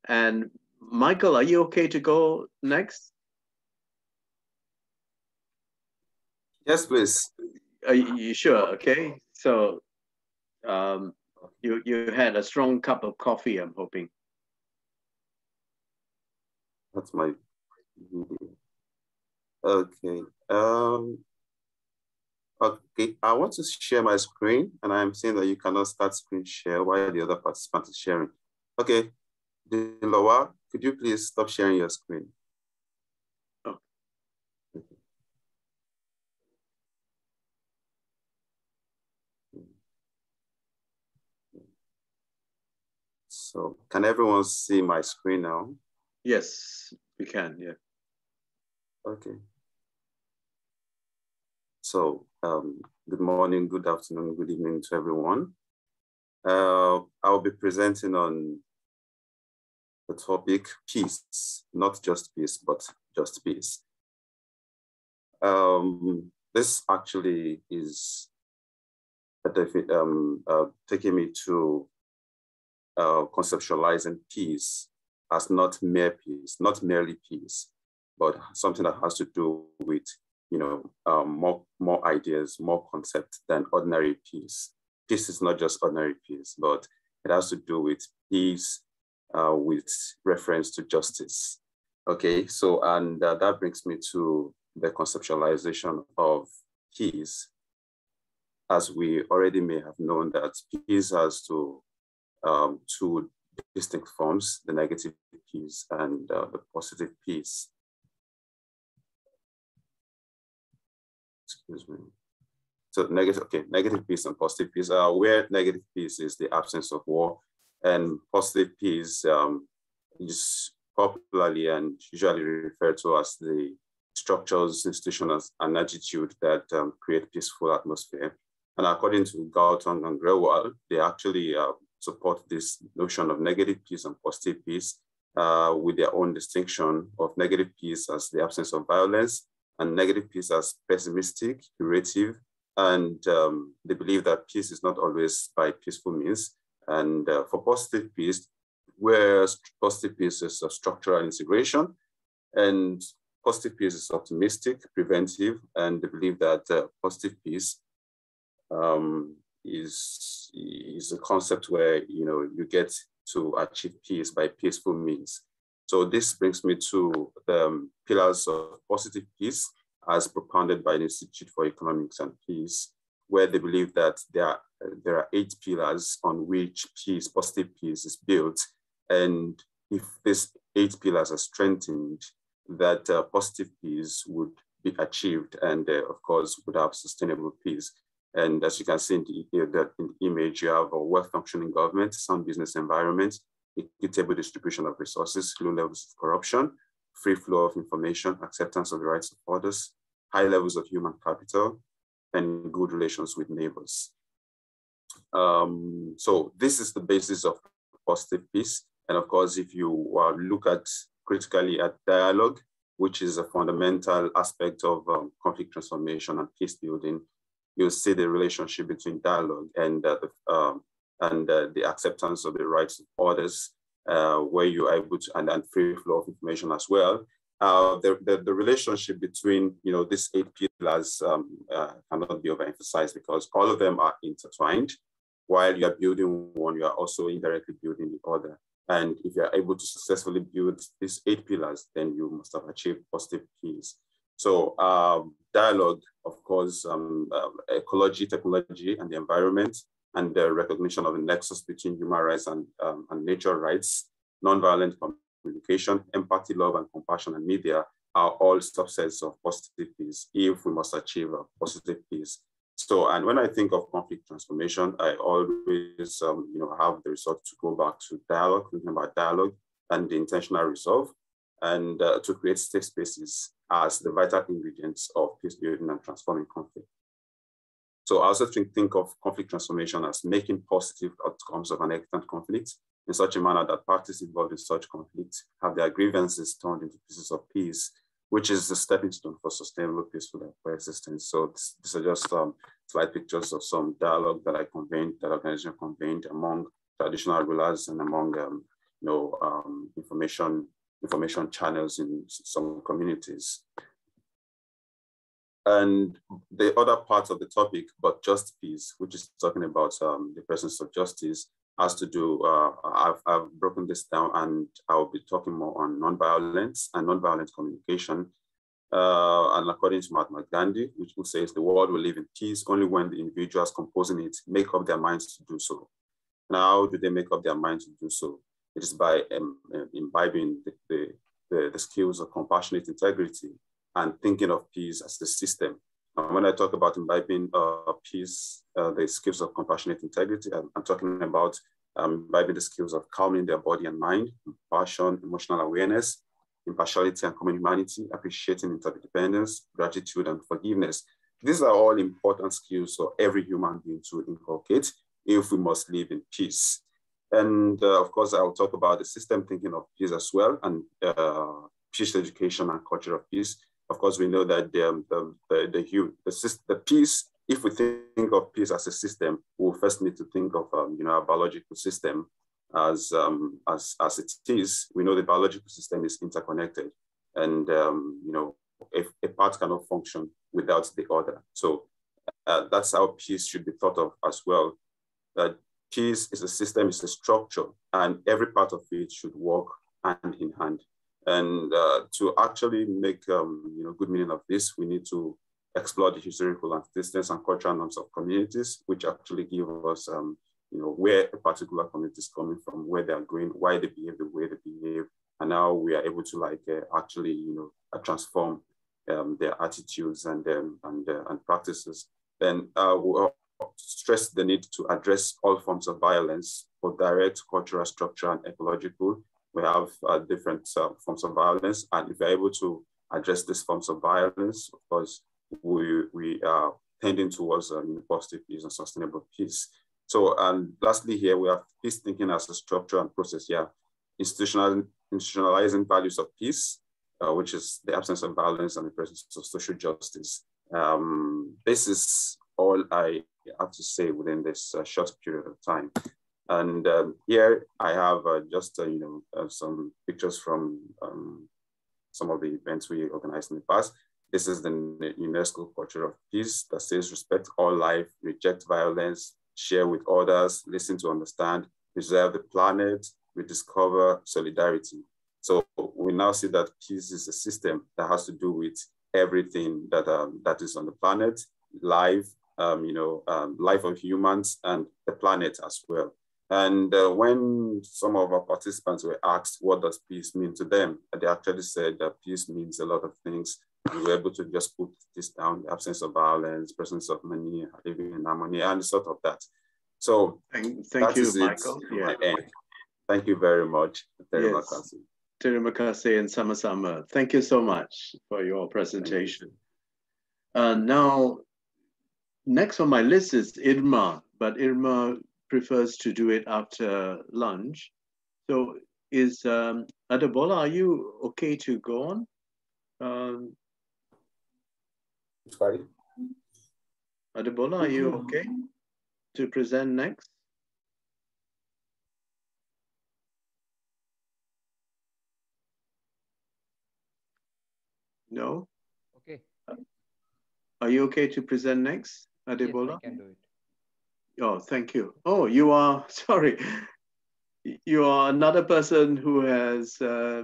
And Michael, are you okay to go next? Yes, please. Are you sure? Okay. So um, you you had a strong cup of coffee, I'm hoping. That's my video. Okay. Um, okay, I want to share my screen and I'm saying that you cannot start screen share while the other participant is sharing. Okay, Dilawa, could you please stop sharing your screen? So can everyone see my screen now? Yes, we can, yeah. Okay. So um, good morning, good afternoon, good evening to everyone. Uh, I'll be presenting on the topic peace, not just peace, but just peace. Um, this actually is um, uh, taking me to uh, conceptualizing peace as not mere peace, not merely peace, but something that has to do with, you know, um, more, more ideas, more concepts than ordinary peace. Peace is not just ordinary peace, but it has to do with peace uh, with reference to justice. Okay, so, and uh, that brings me to the conceptualization of peace. As we already may have known that peace has to um, two distinct forms, the negative peace and uh, the positive peace. Excuse me. So negative, okay, negative peace and positive peace. Uh, where negative peace is the absence of war, and positive peace um, is popularly and usually referred to as the structures, institutions, and attitude that um, create peaceful atmosphere. And according to Galtung and Grewal, they actually uh, support this notion of negative peace and positive peace uh, with their own distinction of negative peace as the absence of violence and negative peace as pessimistic, curative, and um, they believe that peace is not always by peaceful means. And uh, for positive peace, where positive peace is a structural integration, and positive peace is optimistic, preventive, and they believe that uh, positive peace um, is, is a concept where you know you get to achieve peace by peaceful means. So this brings me to the um, pillars of positive peace as propounded by the Institute for Economics and Peace, where they believe that there are, there are eight pillars on which peace, positive peace is built. And if these eight pillars are strengthened, that uh, positive peace would be achieved and uh, of course would have sustainable peace. And as you can see in the, in the, image, you have a well-functioning government, sound business environment, equitable distribution of resources, low levels of corruption, free flow of information, acceptance of the rights of others, high levels of human capital, and good relations with neighbors. Um, so this is the basis of positive peace. And of course, if you uh, look at critically at dialogue, which is a fundamental aspect of um, conflict transformation and peace building, you'll see the relationship between dialogue and, uh, the, um, and uh, the acceptance of the rights of others uh, where you are able to, and, and free flow of information as well. Uh, the, the, the, relationship between you know these eight pillars um, uh, cannot be overemphasized because all of them are intertwined. While you are building one, you are also indirectly building the other. And if you are able to successfully build these eight pillars, then you must have achieved positive peace. So um, dialogue, of course, um, uh, ecology, technology, and the environment, and the recognition of the nexus between human rights and, um, and nature rights, nonviolent communication, empathy, love, and compassion, and media are all subsets of positive peace if we must achieve a positive peace. So, and when I think of conflict transformation, I always, um, you know, have the result to go back to dialogue, thinking about dialogue and the intentional resolve, and uh, to create safe spaces as the vital ingredients of peace building and transforming conflict. So I also think, think of conflict transformation as making positive outcomes of an extant conflict in such a manner that parties involved in such conflict have their grievances turned into pieces of peace, which is the stepping stone for sustainable peaceful coexistence. So these are just um, slide pictures of some dialogue that I convened, that organization convened among traditional rulers and among um, you know, um, information, information channels in some communities. And the other part of the topic, but just peace, which is talking about um, the presence of justice, has to do, uh, I've, I've broken this down and I'll be talking more on nonviolence and nonviolent communication. uh, and according to Mahatma Gandhi, which says the world will live in peace only when the individuals composing it make up their minds to do so. Now, do they make up their minds to do so? It is by um, uh, imbibing the, the, the, the, skills of compassionate integrity and thinking of peace as the system. And when I talk about imbibing uh, peace, uh, the skills of compassionate integrity, I'm, I'm talking about um, imbibing the skills of calming their body and mind, compassion, emotional awareness, impartiality and common humanity, appreciating interdependence, gratitude, and forgiveness. These are all important skills for every human being to inculcate if we must live in peace. And uh, of course, I'll talk about the system thinking of peace as well and uh, peace education and culture of peace. Of course, we know that the, the, the, the, the, the peace, if we think of peace as a system, we'll first need to think of um, you know, a biological system as, um, as, as it is, we know the biological system is interconnected and, um, you know, if a part cannot function without the other. So uh, that's how peace should be thought of as well. That peace is a system, it's a structure, and every part of it should work hand in hand. And uh, to actually make um, you know, good meaning of this, we need to explore the historical antecedents and cultural norms of communities, which actually give us um, you know, where a particular community is coming from, where they are going, why they behave the way they behave. And now we are able to like uh, actually, you know, uh, transform um, their attitudes and, um, and, uh, and practices. Then uh, we'll stress the need to address all forms of violence, both direct, cultural, structure, and ecological. We have uh, different uh, forms of violence. And if we're able to address these forms of violence, of course, we, we are tending towards a positive peace and sustainable peace. So, and lastly here, we have peace thinking as a structure and process Yeah, Institutional, institutionalizing values of peace, uh, which is the absence of violence and the presence of social justice. Um, this is all I have to say within this uh, short period of time. And um, here I have uh, just, uh, you know, uh, some pictures from um, some of the events we organized in the past. This is the UNESCO culture of peace that says respect all life, reject violence, share with others, listen to understand, preserve the planet, rediscover solidarity. So we now see that peace is a system that has to do with everything that, um, that is on the planet, life, um, you know, um, life of humans and the planet as well. And uh, when some of our participants were asked, what does peace mean to them? They actually said that peace means a lot of things we were able to just put this down, the absence of violence, presence of money, living in harmony, and sort of that. So thank, thank you, Michael. Yeah. Thank you very much. Terima kasih. Terima kasih and sama-sama. Thank you so much for your presentation. Uh, now, next on my list is Irma, but Irma prefers to do it after lunch. So is um, Adebola, are you okay to go on? Um, Sorry. Adebola, are you okay to present next? No? Okay. Are you okay to present next, Adebola? Yes, I can do it. Oh, thank you. Oh, you are, sorry. You are another person who has, uh,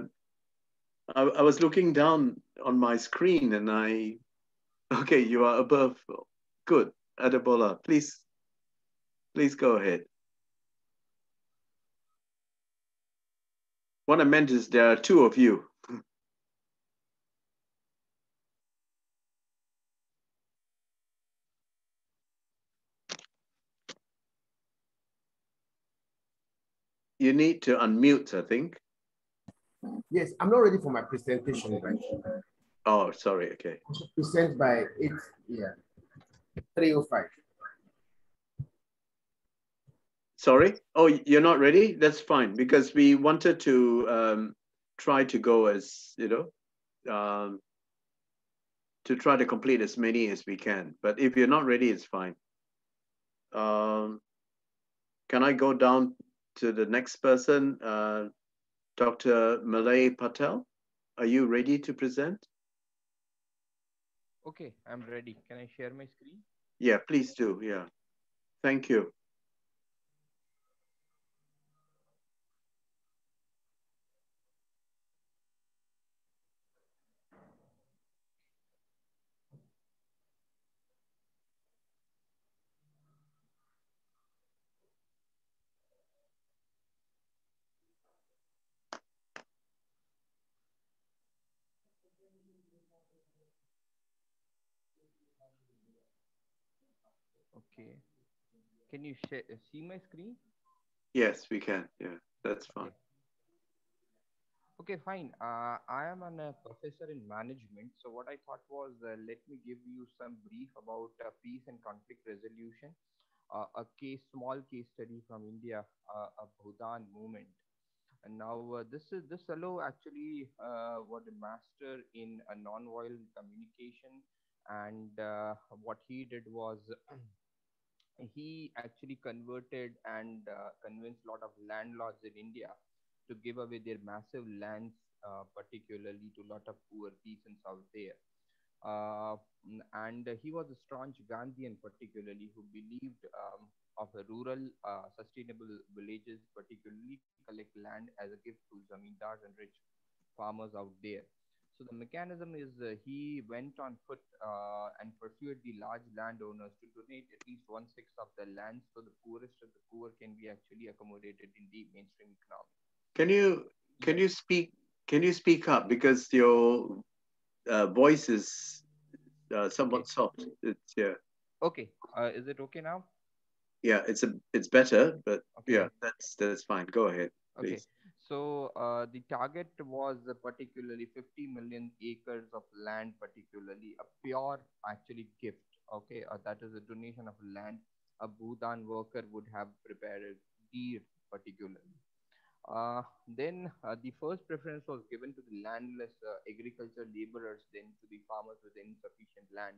I, I was looking down on my screen and I Okay, you are above. Good. Adebola, please, please go ahead. What I meant is there are two of you. You need to unmute, I think. Yes, I'm not ready for my presentation. Right? Oh, sorry. Okay. Present by eight, yeah, 305. Sorry? Oh, you're not ready? That's fine because we wanted to um, try to go as, you know, um, to try to complete as many as we can. But if you're not ready, it's fine. Um, can I go down to the next person? Uh, Dr. Malay Patel, are you ready to present? Okay, I'm ready. Can I share my screen? Yeah, please do. Yeah. Thank you. Okay. Can you share, see my screen? Yes, we can. Yeah, that's fine. Okay, fine. Uh, I am an, a professor in management. So what I thought was, uh, let me give you some brief about uh, peace and conflict resolution. Uh, a case, small case study from India, uh, a Bhoodan movement. And now uh, this is this fellow actually was a master in a non-violent communication, and what he did was he actually converted and convinced a lot of landlords in India to give away their massive lands, uh, particularly to a lot of poor peasants out there. Uh, and he was a staunch Gandhian, particularly, who believed um, of a rural uh, sustainable villages, particularly collect land as a gift to zamindars and rich farmers out there. So the mechanism is uh, he went on foot uh, and pursued the large landowners to donate at least one sixth of the land so the poorest of the poor can be actually accommodated in the mainstream economy. Can you can you speak can you speak up because your uh, voice is uh, somewhat okay. soft. It's yeah. Okay. Uh, is it okay now? Yeah, it's a it's better, but okay. yeah, that's that's fine. Go ahead, please. Okay. So uh, the target was particularly 50 million acres of land, particularly a pure actually gift. Okay, uh, that is a donation of land a Bhoodan worker would have prepared a deed particularly. Uh, then uh, the first preference was given to the landless uh, agriculture laborers, then to the farmers with insufficient land.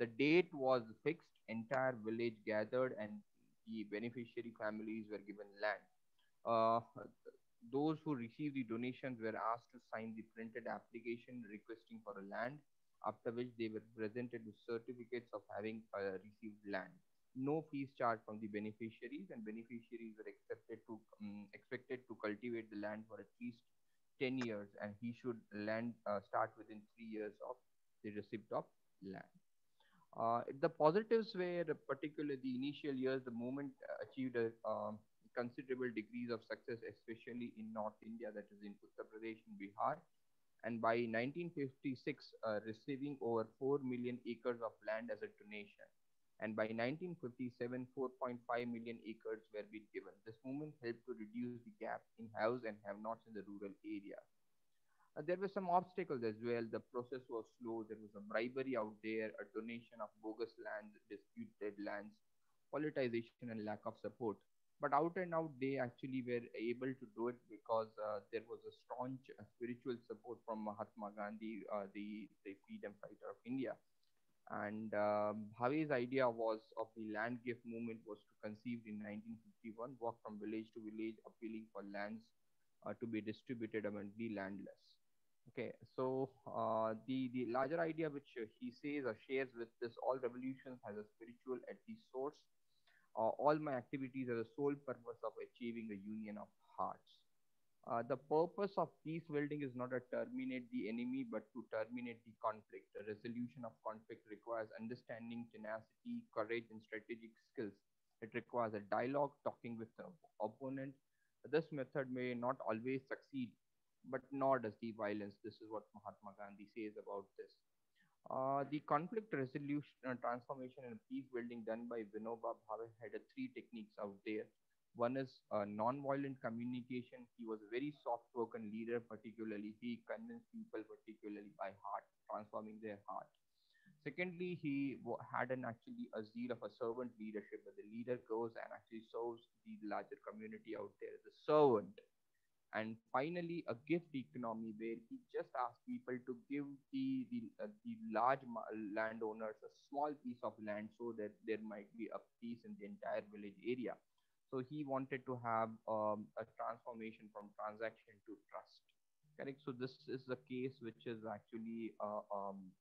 The date was fixed, entire village gathered, and the beneficiary families were given land. Uh, those who received the donations were asked to sign the printed application requesting for a land, after which they were presented with certificates of having uh, received land. No fees charged from the beneficiaries and beneficiaries were accepted to um, expected to cultivate the land for at least 10 years and he should land uh, start within three years of the receipt of land. Uh, the positives were particularly the initial years the movement achieved a um, considerable degrees of success especially in north india that is in uttar pradesh and bihar and by 1956 uh, receiving over 4 million acres of land as a donation and by 1957, 4.5 million acres were being given. This movement helped to reduce the gap in haves and have-nots in the rural area. Uh, there were some obstacles as well. The process was slow. There was a bribery out there, a donation of bogus lands, disputed lands, politicization, and lack of support. But out and out, they actually were able to do it because uh, there was a strong uh, spiritual support from Mahatma Gandhi, uh, the, the freedom fighter of India and um, Bhave's idea was of the land gift movement was to conceived in 1951, walk from village to village, appealing for lands uh, to be distributed among the landless. Okay, so uh, the the larger idea which he says or shares with this all revolutions has a spiritual at the source. Uh, all my activities are the sole purpose of achieving a union of hearts. Uh, the purpose of peace building is not to terminate the enemy, but to terminate the conflict. The resolution of conflict requires understanding, tenacity, courage, and strategic skills. It requires a dialogue, talking with the opponent. This method may not always succeed, but nor does the violence. This is what Mahatma Gandhi says about this. Uh, the conflict resolution, uh, transformation, and peace building done by Vinoba Bhave had three techniques out there. One is uh, non-violent communication. He was a very soft-spoken leader, particularly. He convinced people, particularly by heart, transforming their heart. Secondly, he had an actually a zeal of a servant leadership, where the leader goes and actually serves the larger community out there a servant. And finally, a gift economy where he just asked people to give the the, uh, the large landowners a small piece of land so that there might be a peace in the entire village area. So he wanted to have um, a transformation from transaction to trust. Correct. So this is a case which is actually a um,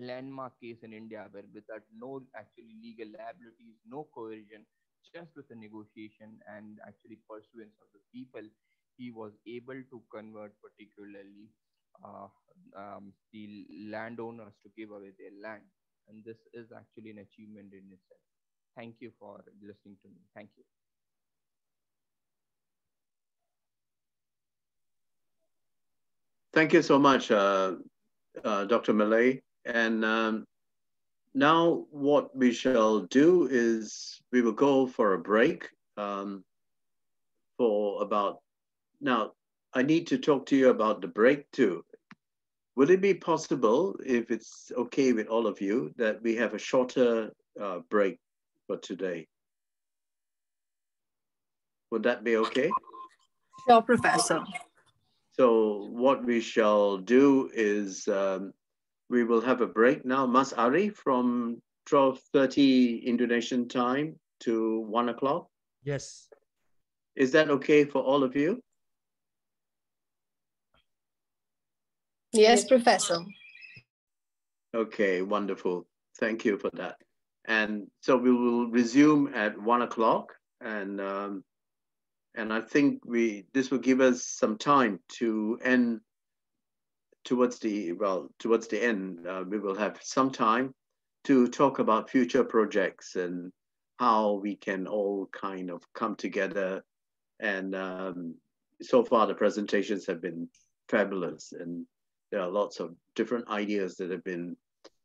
landmark case in India where without no actually legal liabilities, no coercion, just with the negotiation and actually pursuance of the people, he was able to convert particularly uh, um, the landowners to give away their land. And this is actually an achievement in itself. Thank you for listening to me. Thank you. Thank you so much, uh, uh, Dr. Malay. And um, now what we shall do is we will go for a break um, for about, now I need to talk to you about the break too. Would it be possible, if it's okay with all of you, that we have a shorter uh, break for today? Would that be okay? Sure, Professor. So what we shall do is um, we will have a break now. Mas Ari from 12.30 Indonesian time to one o'clock. Yes. Is that okay for all of you? Yes, Professor. Okay, wonderful. Thank you for that. And so we will resume at one o'clock and um, and I think we this will give us some time to end towards the well towards the end. Uh, we will have some time to talk about future projects and how we can all kind of come together. And um, so far, the presentations have been fabulous, and there are lots of different ideas that have been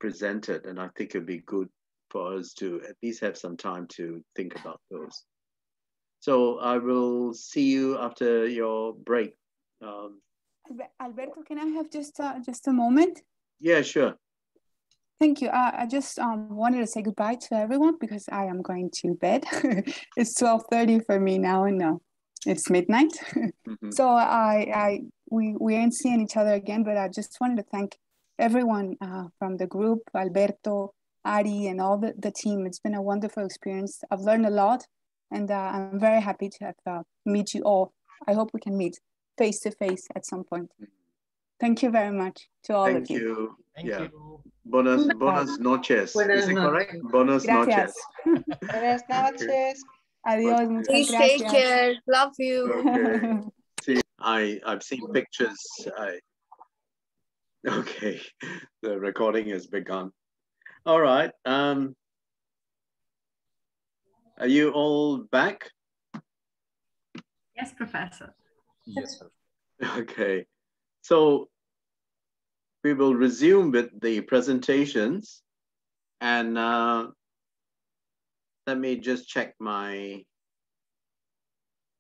presented. And I think it'd be good for us to at least have some time to think about those. So I will see you after your break. Um, Alberto, can I have just uh, just a moment? yeah, sure. Thank you. Uh, I just um, wanted to say goodbye to everyone because I am going to bed. it's twelve thirty for me now, and uh, it's midnight. Mhm. So I, I, we, we ain't seeing each other again. But I just wanted to thank everyone uh, from the group, Alberto, Ari, and all the, the team. It's been a wonderful experience. I've learned a lot, and uh, I'm very happy to have uh, meet you all. I hope we can meet face to face at some point. Thank you very much to all Thank of you. you. Thank yeah. you. Buenas, buenas noches. Buenas Is it noches. correct? Buenas Gracias. noches. Buenas noches. Adiós, muchas Please take care. Love you. Okay. See, I I've seen pictures. I okay. The recording has begun. All right. Um, are you all back? Yes, Professor. Yes, sir. Okay. So we will resume with the presentations and uh, let me just check my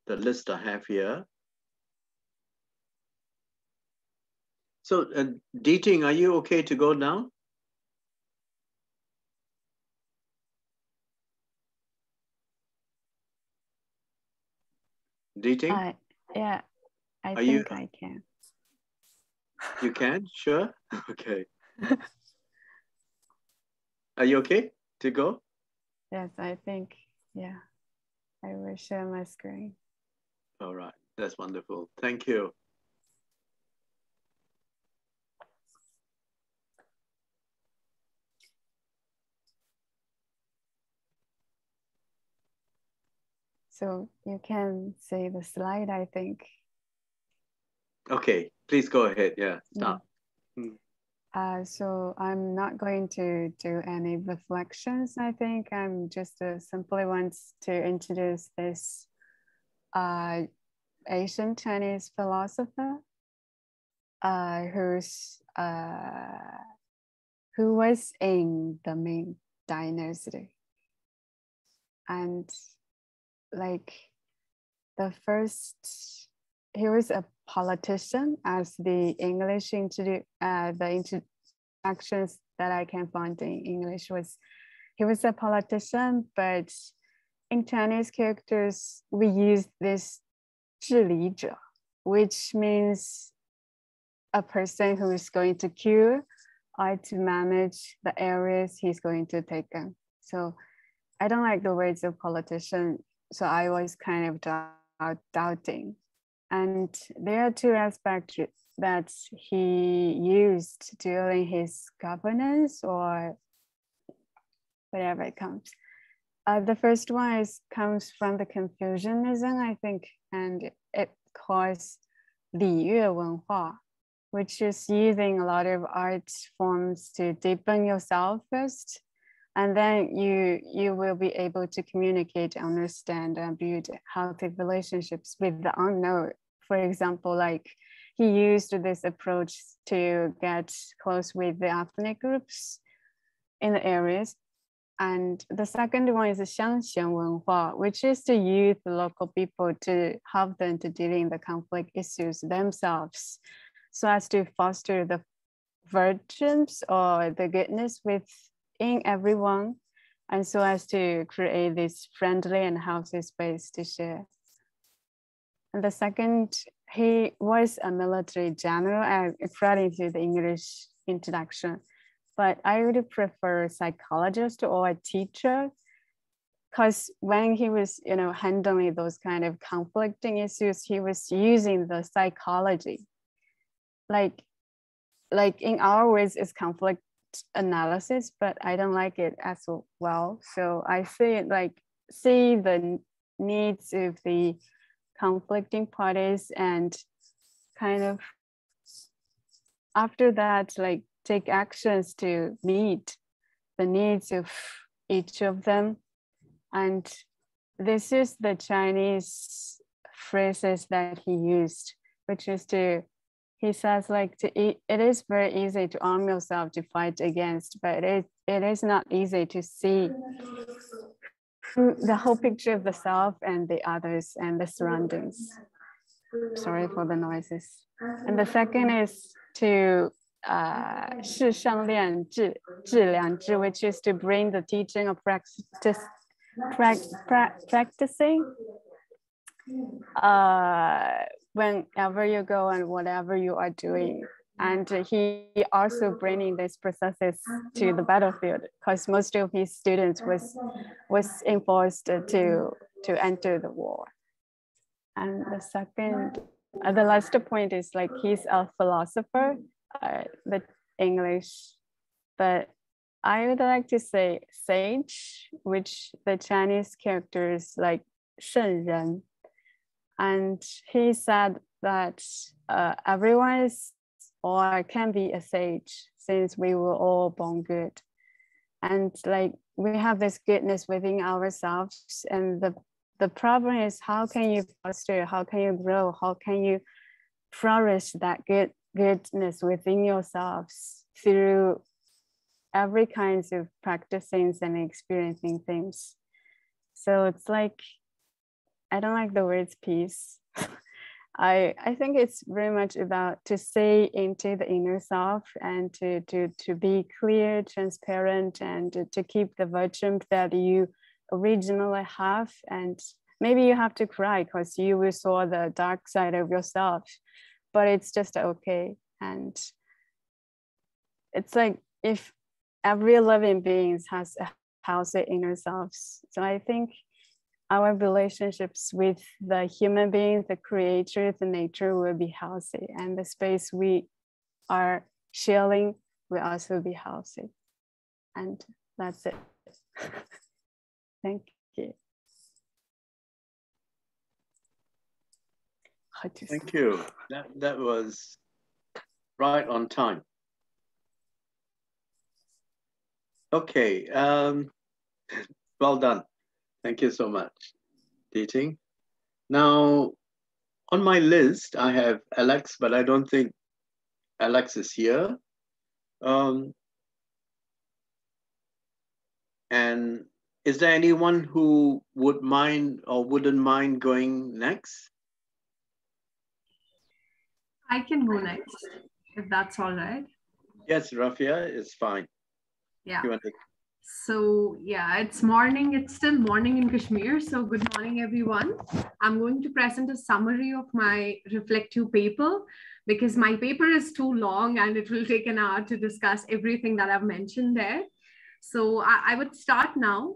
the list I have here. So, uh, Deeting, are you okay to go now? Deeting, Uh, yeah, I Are think you- I can. you can? Sure. Okay. Are you okay to go? Yes, I think, yeah. I will share my screen. All right. That's wonderful. Thank you. So you can see the slide, I think. Okay. Please go ahead. Yeah. Stop. Uh, so I'm not going to do any reflections. I think I'm just uh, simply wants to introduce this uh, Asian Chinese philosopher uh, who's uh, who was in the Ming Dynasty, and like the first he was a politician as the English introdu- uh, the introductions that I can find in English was he was a politician, but in Chinese characters we use this 治理者, which means a person who is going to cure or to manage the areas he's going to take in. So I don't like the words of politician, so I was kind of doubt, doubting. And there are two aspects that he used during his governance or whatever it comes. Uh, the first one is comes from the Confucianism, I think, and it calls Li Yue Wen Hua, which is using a lot of art forms to deepen yourself first and then you you will be able to communicate, understand, and build healthy relationships with the unknown. For example, like he used this approach to get close with the ethnic groups in the areas. And the second one is the Xiangxian Wenhua, which is to use the local people to help them to dealing the conflict issues themselves so as to foster the virtues or the goodness within everyone and so as to create this friendly and healthy space to share. And the second, he was a military general according to the English introduction but I would prefer psychologist or a teacher because when he was you know handling those kind of conflicting issues he was using the psychology like like in our ways it's conflict analysis but i don't like it as well so i see it like see the needs of the conflicting parties and kind of after that like take actions to meet the needs of each of them. And this is the Chinese phrases that he used, which is to, he says like, to, it is very easy to arm yourself to fight against, but it, it is not easy to see the whole picture of the self and the others and the surroundings. Sorry for the noises. And the second is to uh, 是上练质质量质 which is to bring the teaching of practice, pra, pra, practicing uh, whenever you go and whatever you are doing. And he also bringing these processes to the battlefield because most of his students was was enforced to to enter the war. And the second, uh, the last point is like he's a philosopher uh, the English, but I would like to say sage, which the Chinese characters like 圣人. And he said that uh, everyone is or can be a sage since we were all born good. And like we have this goodness within ourselves. And the, the problem is how can you foster, how can you grow, how can you flourish that good goodness within yourselves through every kinds of practicing and experiencing things. So it's like, I don't like the words peace. I, I think it's very much about to say into the inner self and to, to, to be clear, transparent, and to, to keep the virtue that you originally have. And maybe you have to cry because you saw the dark side of yourself but it's just okay. And it's like if every living being has a healthy inner selves. So I think our relationships with the human being, the creator, the nature will be healthy. And the space we are sharing will also be healthy. And that's it. Thank you. Thank you. That, that was right on time. Okay, um, well done. Thank you so much, Dating. Now, on my list, I have Alex, but I don't think Alex is here. Um, and is there anyone who would mind or wouldn't mind going next? I can go next, if that's all right. Yes, Rafia is fine. Yeah. So yeah, it's morning. It's still morning in Kashmir. So good morning, everyone. I'm going to present a summary of my reflective paper because my paper is too long and it will take an hour to discuss everything that I've mentioned there. So I, I would start now.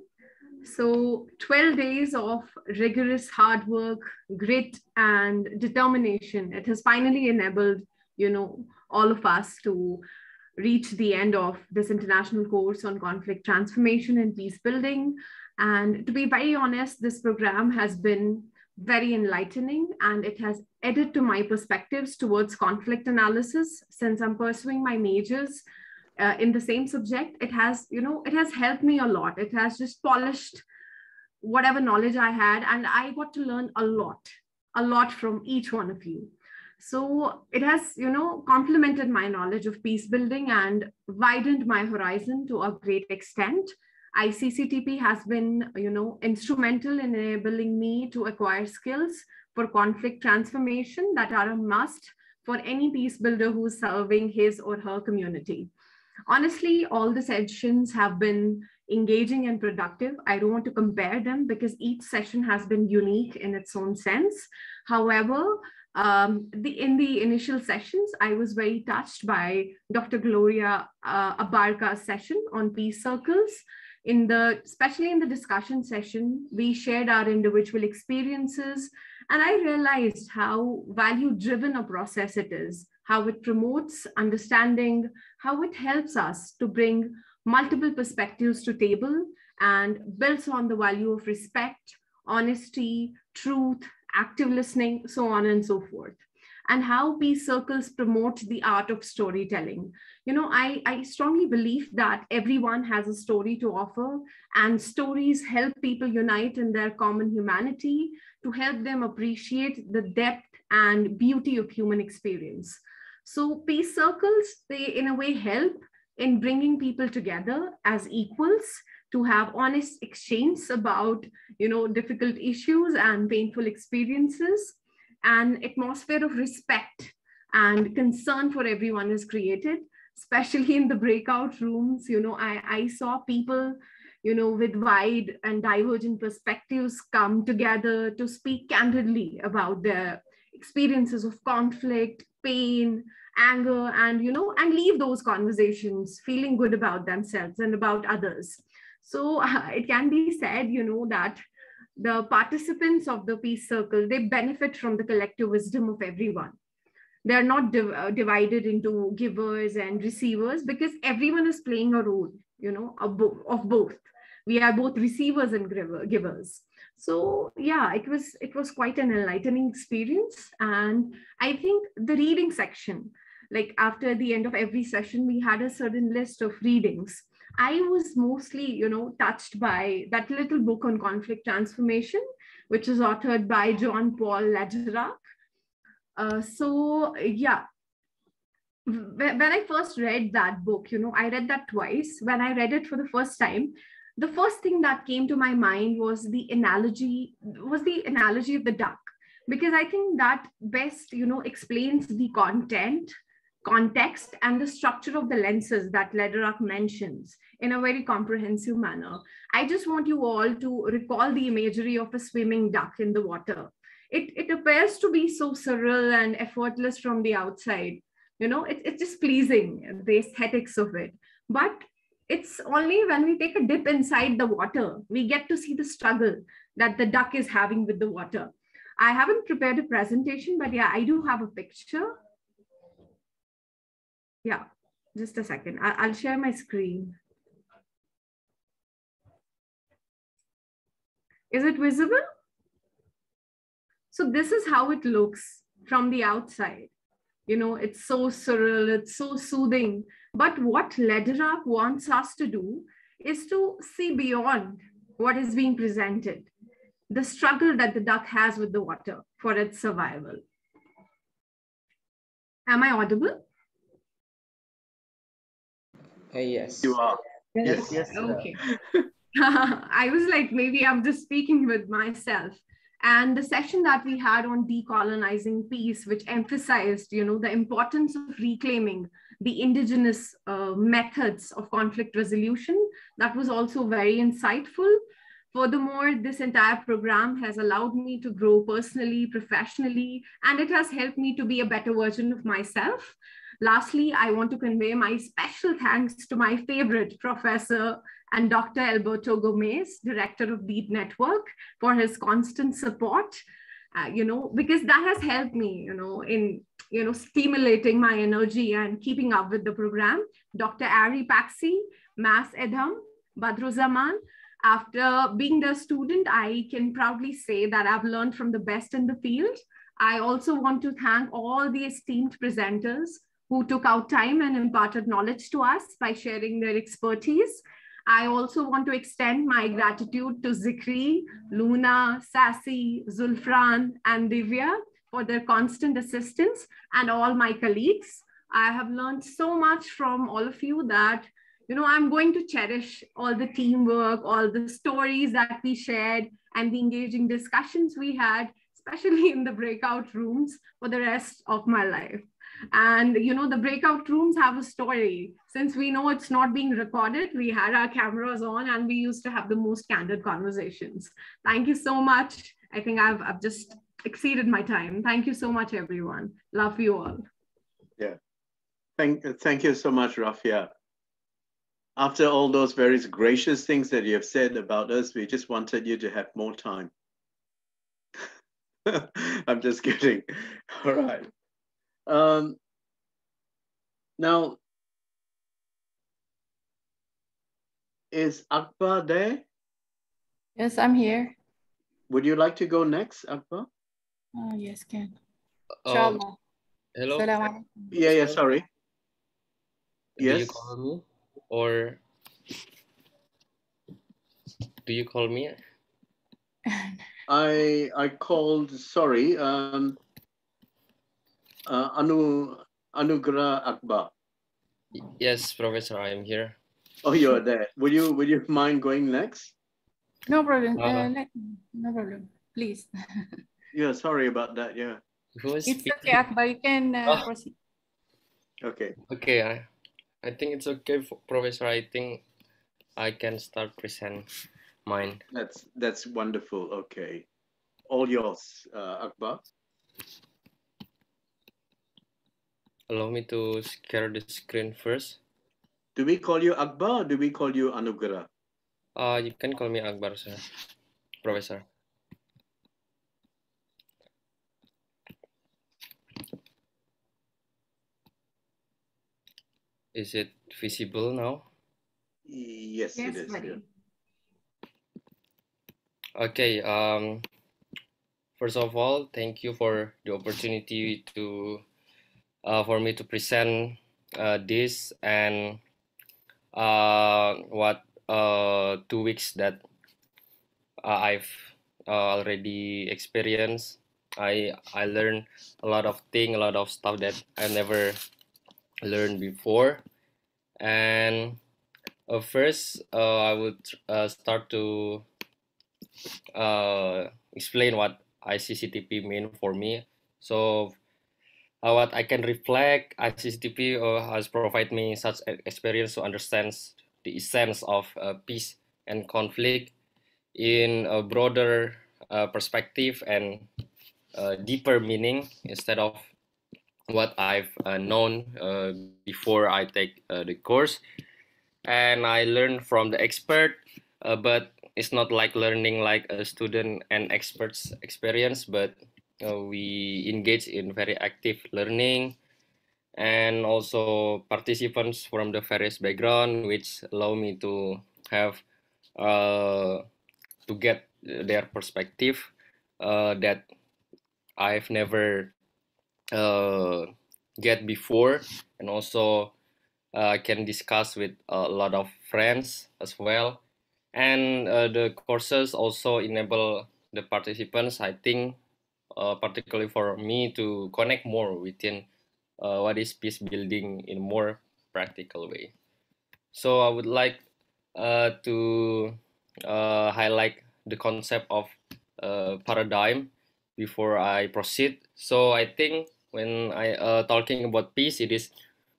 So 12 days of rigorous hard work, grit, and determination. It has finally enabled, you know, all of us to reach the end of this international course on conflict transformation and peace building. And to be very honest, this program has been very enlightening and it has added to my perspectives towards conflict analysis since I'm pursuing my majors uh, in the same subject. It has you know it has helped me a lot. It has just polished whatever knowledge i had and i got to learn a lot a lot from each one of you So it has, you know, complemented my knowledge of peace building and widened my horizon to a great extent. ICCTP has been, you know, instrumental in enabling me to acquire skills for conflict transformation that are a must for any peace builder who's serving his or her community. Honestly, all the sessions have been engaging and productive. I don't want to compare them because each session has been unique in its own sense. However, um, the, in the initial sessions, I was very touched by Dr. Gloria uh, Abarca's session on peace circles. In the, especially in the discussion session, we shared our individual experiences, and I realized how value-driven a process it is, how it promotes understanding, how it helps us to bring multiple perspectives to table and builds on the value of respect, honesty, truth, active listening, so on and so forth. And how peace circles promote the art of storytelling. You know, I, I strongly believe that everyone has a story to offer, and stories help people unite in their common humanity to help them appreciate the depth and beauty of human experience. So, peace circles, they in a way help in bringing people together as equals to have honest exchange about you know difficult issues and painful experiences. An atmosphere of respect and concern for everyone is created especially in the breakout rooms. You know i, I saw people you know with wide and divergent perspectives come together to speak candidly about their experiences of conflict pain anger and you know and leave those conversations feeling good about themselves and about others so uh, it can be said you know that the participants of the peace circle they benefit from the collective wisdom of everyone. They are not div uh, divided into givers and receivers because everyone is playing a role you know of, bo of both. We are both receivers and givers. So yeah it was it was quite an enlightening experience. And i think the reading section like after the end of every session we had a certain list of readings i was mostly you know touched by that little book on conflict transformation which is authored by john paul lederach. Uh, so yeah. When i first read that book you know i read that twice. When i read it for the first time the first thing that came to my mind was the analogy was the analogy of the duck. Because i think that best you know explains the content context and the structure of the lenses that Lederach mentions in a very comprehensive manner. I just want you all to recall the imagery of a swimming duck in the water. It, it appears to be so surreal and effortless from the outside. You know, it, it's just pleasing, the aesthetics of it. But it's only when we take a dip inside the water, we get to see the struggle that the duck is having with the water. I haven't prepared a presentation, but yeah, I do have a picture yeah, just a second. I will share my screen. Is it visible? So this is how it looks from the outside. You know, it's so surreal, it's so soothing. But what Lederach wants us to do is to see beyond what is being presented, the struggle that the duck has with the water for its survival. Am I audible? Uh, yes. You are. Yes, yes. yes okay. I was like, maybe I'm just speaking with myself. And the session that we had on decolonizing peace, which emphasized, you know, the importance of reclaiming the indigenous uh, methods of conflict resolution, that was also very insightful. Furthermore, this entire program has allowed me to grow personally, professionally, and it has helped me to be a better version of myself. Lastly, I want to convey my special thanks to my favorite professor and Dr. Alberto Gomes, director of Deep Network, for his constant support. Uh, you know, because that has helped me, you know, in, you know, stimulating my energy and keeping up with the program. Dr. Ari Paxi, Mass Edham, Badruzaman. After being the student, I can proudly say that I've learned from the best in the field. I also want to thank all the esteemed presenters who took out time and imparted knowledge to us by sharing their expertise. I also want to extend my gratitude to Zikri, Luna, Sassy, Zulfran, and Divya for their constant assistance and all my colleagues. I have learned so much from all of you that, you know, I'm going to cherish all the teamwork, all the stories that we shared, and the engaging discussions we had, especially in the breakout rooms for the rest of my life. And, you know, the breakout rooms have a story. Since we know it's not being recorded, we had our cameras on and we used to have the most candid conversations. Thank you so much. I think I've, I've just exceeded my time. Thank you so much, everyone. Love you all. Yeah. Thank, thank you so much, Rafia. After all those very gracious things that you have said about us, we just wanted you to have more time. I'm just kidding. All right. Um, now, is Akbar there? Yes, I'm here. Would you like to go next, Akbar? Oh, yes, can. Um, hello. Yeah, yeah, sorry. Do Yes. you call me or do you call me? I I called, sorry, um, uh, Anu Anugrah Akbar. Yes, Professor, I am here. Oh, you're there. Would you would you mind going next? No problem. Uh, Uh, let, no problem. Please. Yeah, sorry about that. Yeah. It's speaking? okay, Akbar. You can uh, Oh. proceed. Okay. Okay, I, I think it's okay, for Professor. I think I can start present mine. That's that's wonderful. Okay. All yours, uh, Akbar. Allow me to share the screen first. Do we call you Akbar or do we call you Anugrah? Uh, you can call me Akbar, sir. Professor. Is it visible now? Yes, Yes, it is. buddy. Okay. Um, first of all, thank you for the opportunity to for me to present uh, this and uh, what uh, two weeks that uh, I've uh, already experienced. I I learned a lot of thing, a lot of stuff that I never learned before. And uh, first, uh, I would uh, start to uh, explain what ICCTP mean for me. So, uh, what I can reflect, ICCTP uh, has provided me such experience to understand the essence of uh, peace and conflict in a broader uh, perspective and uh, deeper meaning instead of what I've uh, known uh, before I take the course. And I learned from the expert, but it's not like learning like a student and experts experience, but uh, we engage in very active learning and also participants from the various background which allow me to have uh, to get their perspective uh, that I've never uh, get before. And also uh, can discuss with a lot of friends as well. And uh, the courses also enable the participants i think uh, particularly for me to connect more within uh, what is peace building in more practical way. So i would like uh, to uh, highlight the concept of uh, paradigm before i proceed. So i think when i talking about peace it is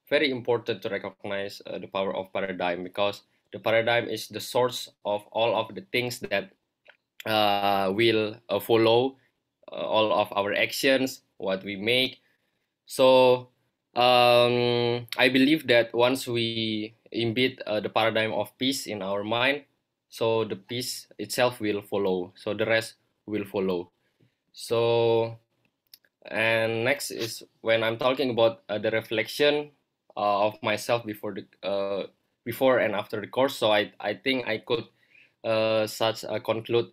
very important to recognize the power of paradigm because the paradigm is the source of all of the things that will follow all of our actions, what we make. So um, I believe that once we embed uh, the paradigm of peace in our mind, so the peace itself will follow. So the rest will follow. So and next is when I'm talking about uh, the reflection uh, of myself before the uh, before and after the course. So I, I think I could uh, such uh, conclude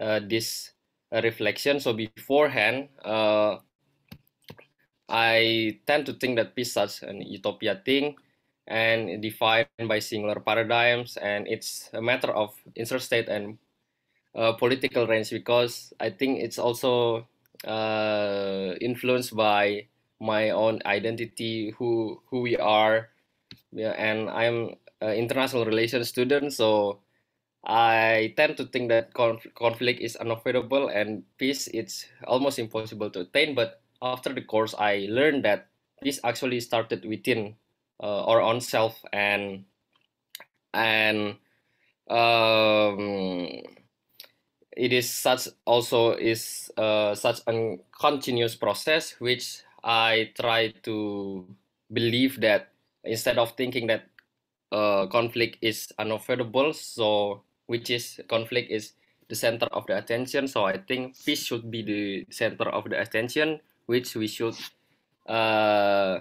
uh, this uh, reflection. So beforehand, uh, I tend to think that peace such an utopia thing and defined by singular paradigms, and it's a matter of interstate and uh, political range because I think it's also uh, influenced by my own identity, who who we are, yeah, and I'm an international relations student, so I tend to think that conf conflict is unavoidable and peace it's almost impossible to attain. But after the course, I learned that peace actually started within uh, our own self and and um, it is such also is uh, such a continuous process which I try to believe that instead of thinking that uh, conflict is unavoidable so which is conflict is the center of the attention so I think peace should be the center of the attention which we should uh,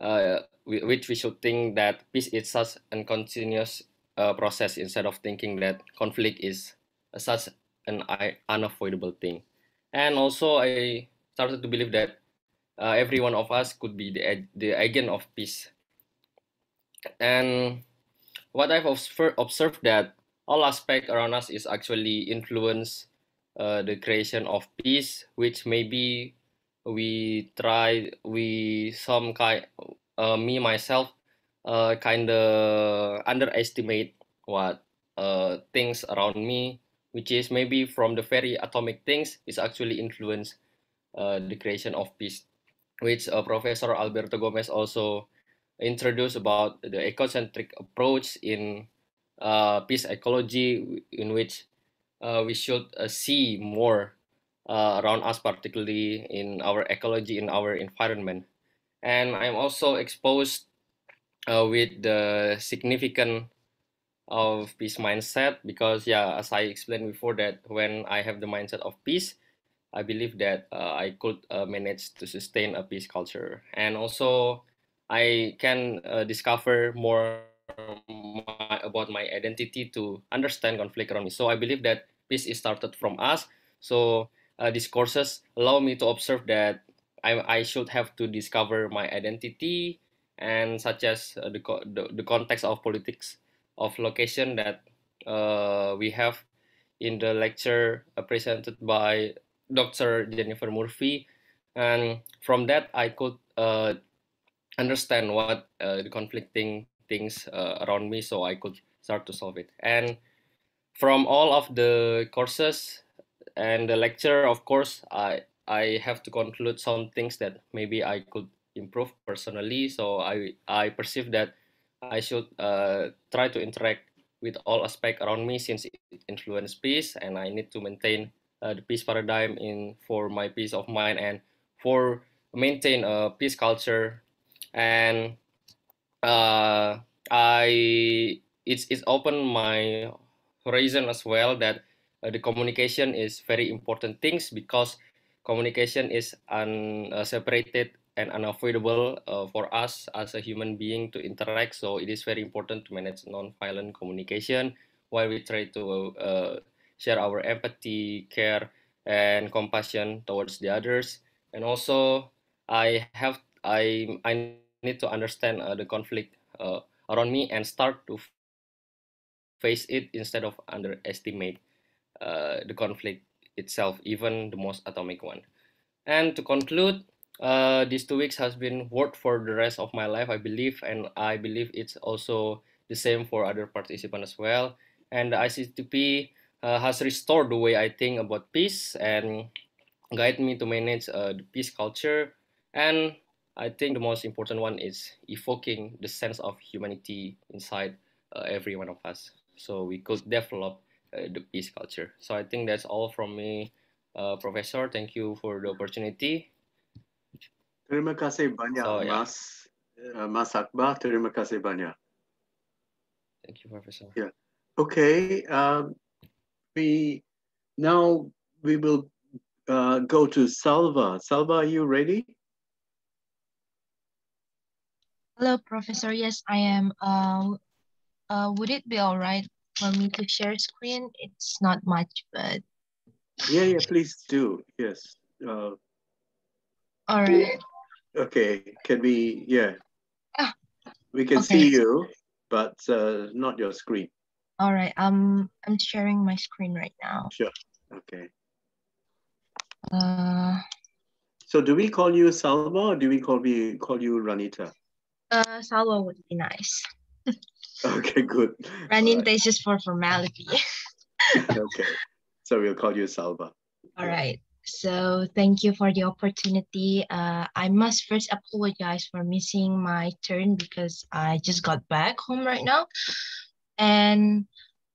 uh, which we should think that peace is such a continuous uh, process instead of thinking that conflict is such an unavoidable thing. And also, I started to believe that uh, every one of us could be the, the agent of peace. And what I've observed that all aspect around us is actually influence uh, the creation of peace, which maybe we try, we some kind, uh, me myself, uh, kind of underestimate what uh, things around me which is maybe from the very atomic things is actually influence uh, the creation of peace, which uh, Professor Alberto Gomes also introduced about the ecocentric approach in uh, peace ecology, in which uh, we should uh, see more uh, around us, particularly in our ecology, in our environment. And I'm also exposed with the significant of peace mindset because yeah as i explained before that when i have the mindset of peace i believe that uh, i could uh, manage to sustain a peace culture and also i can uh, discover more about my identity to understand conflict around me so i believe that peace is started from us so uh, these courses allow me to observe that I, I should have to discover my identity and such as uh, the, the, the context of politics of location that uh, we have in the lecture uh, presented by Dr. Jennifer Murphy. And from that, I could uh, understand what uh, the conflicting things uh, around me so I could start to solve it. And from all of the courses and the lecture, of course, I, I have to conclude some things that maybe I could improve personally. So I, I perceive that I should uh, try to interact with all aspect around me since it influences peace and I need to maintain uh, the peace paradigm in for my peace of mind and for maintain a peace culture and uh, I it's it's open my horizon as well that uh, the communication is very important things because communication is un separated and unavoidable uh, for us as a human being to interact. So it is very important to manage non-violent communication while we try to uh, share our empathy, care, and compassion towards the others. And also, I have I I need to understand uh, the conflict uh, around me and start to face it instead of underestimate uh, the conflict itself, even the most atomic one. And to conclude, uh, these two weeks has been worth for the rest of my life, I believe, and I believe it's also the same for other participants as well. And the ICCTP uh, has restored the way I think about peace and guide me to manage uh, the peace culture. And I think the most important one is evoking the sense of humanity inside uh, every one of us, so we could develop uh, the peace culture. So I think that's all from me, uh, Professor. Thank you for the opportunity. Terima kasih banyak, so, yeah. Mas uh, Mas Akbar. Terima kasih banyak. Thank you, Professor. Yeah. Okay. Um, we now we will uh, go to Salva. Salva, are you ready? Hello, Professor. Yes, I am. Uh, uh, would it be all right for me to share screen? It's not much, but. Yeah, yeah, please do. Yes. Uh, all right. Okay, can we, yeah. Ah, we can okay. see you, but uh, not your screen. All right, um, I'm sharing my screen right now. Sure, okay. Uh, so do we call you Salva or do we call we call you Ranita? Uh, Salva would be nice. okay, good. Ranita right. is just for formality. okay, so we'll call you Salva. All right. So thank you for the opportunity. Uh, I must first apologize for missing my turn because I just got back home right now. And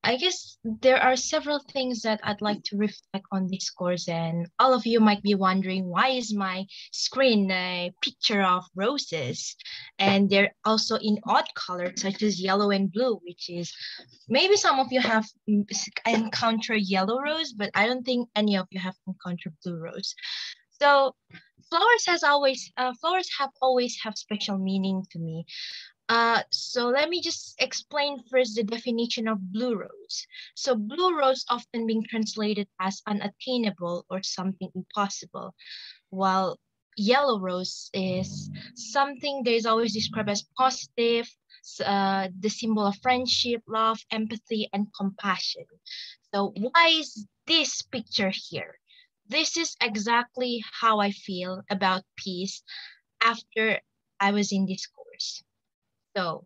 I guess there are several things that I'd like to reflect on this course and all of you might be wondering why is my screen a picture of roses and they're also in odd colors such as yellow and blue which is maybe some of you have encountered yellow rose but I don't think any of you have encountered blue rose. So flowers has always uh, flowers have always have special meaning to me uh, so let me just explain first the definition of blue rose. So blue rose often being translated as unattainable or something impossible, while yellow rose is something that is always described as positive, uh, the symbol of friendship, love, empathy, and compassion. So why is this picture here? This is exactly how I feel about peace after I was in this course. So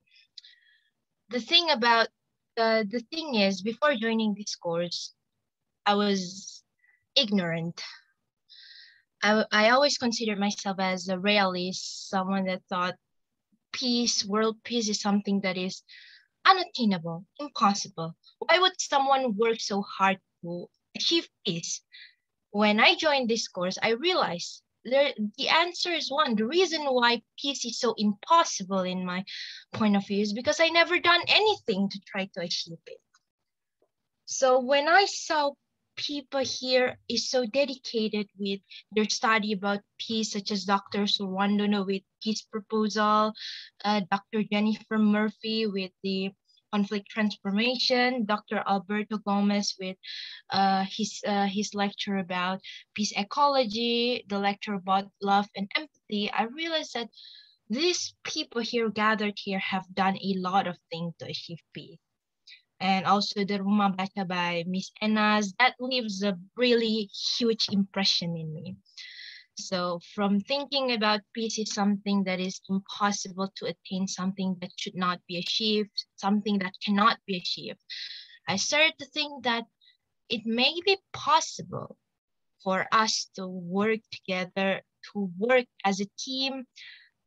the thing about uh, the thing is before joining this course, I was ignorant. I, I always considered myself as a realist, someone that thought peace, world peace is something that is unattainable, impossible. Why would someone work so hard to achieve peace? When I joined this course, I realized the answer is one. The reason why peace is so impossible in my point of view is because I never done anything to try to achieve it. So when I saw people here is so dedicated with their study about peace, such as Dr. Surwandono with peace proposal, uh, Dr. Jennifer Murphy with the conflict transformation, Dr. Alberto Gomes with uh, his, uh, his lecture about peace ecology, the lecture about love and empathy, I realized that these people here gathered here have done a lot of things to achieve peace. And also the Rumah Baca by Miss Enas, that leaves a really huge impression in me. So from thinking about peace is something that is impossible to attain, something that should not be achieved, something that cannot be achieved, I started to think that it may be possible for us to work together, to work as a team,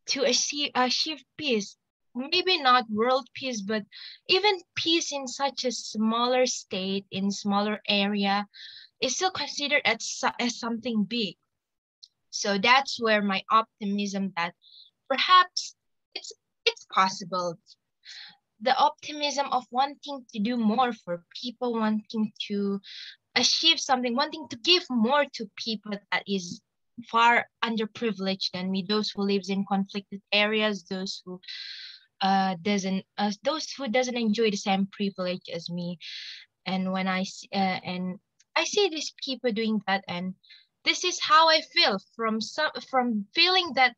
to achieve, achieve peace. Maybe not world peace, but even peace in such a smaller state, in smaller area, is still considered as, as something big so that's where my optimism that perhaps it's it's possible. The optimism of wanting to do more for people, wanting to achieve something, wanting to give more to people that is far underprivileged than me, those who lives in conflicted areas, those who uh, doesn't, uh, those who doesn't enjoy the same privilege as me. And when I uh, and I see these people doing that, and this is how I feel from some from feeling that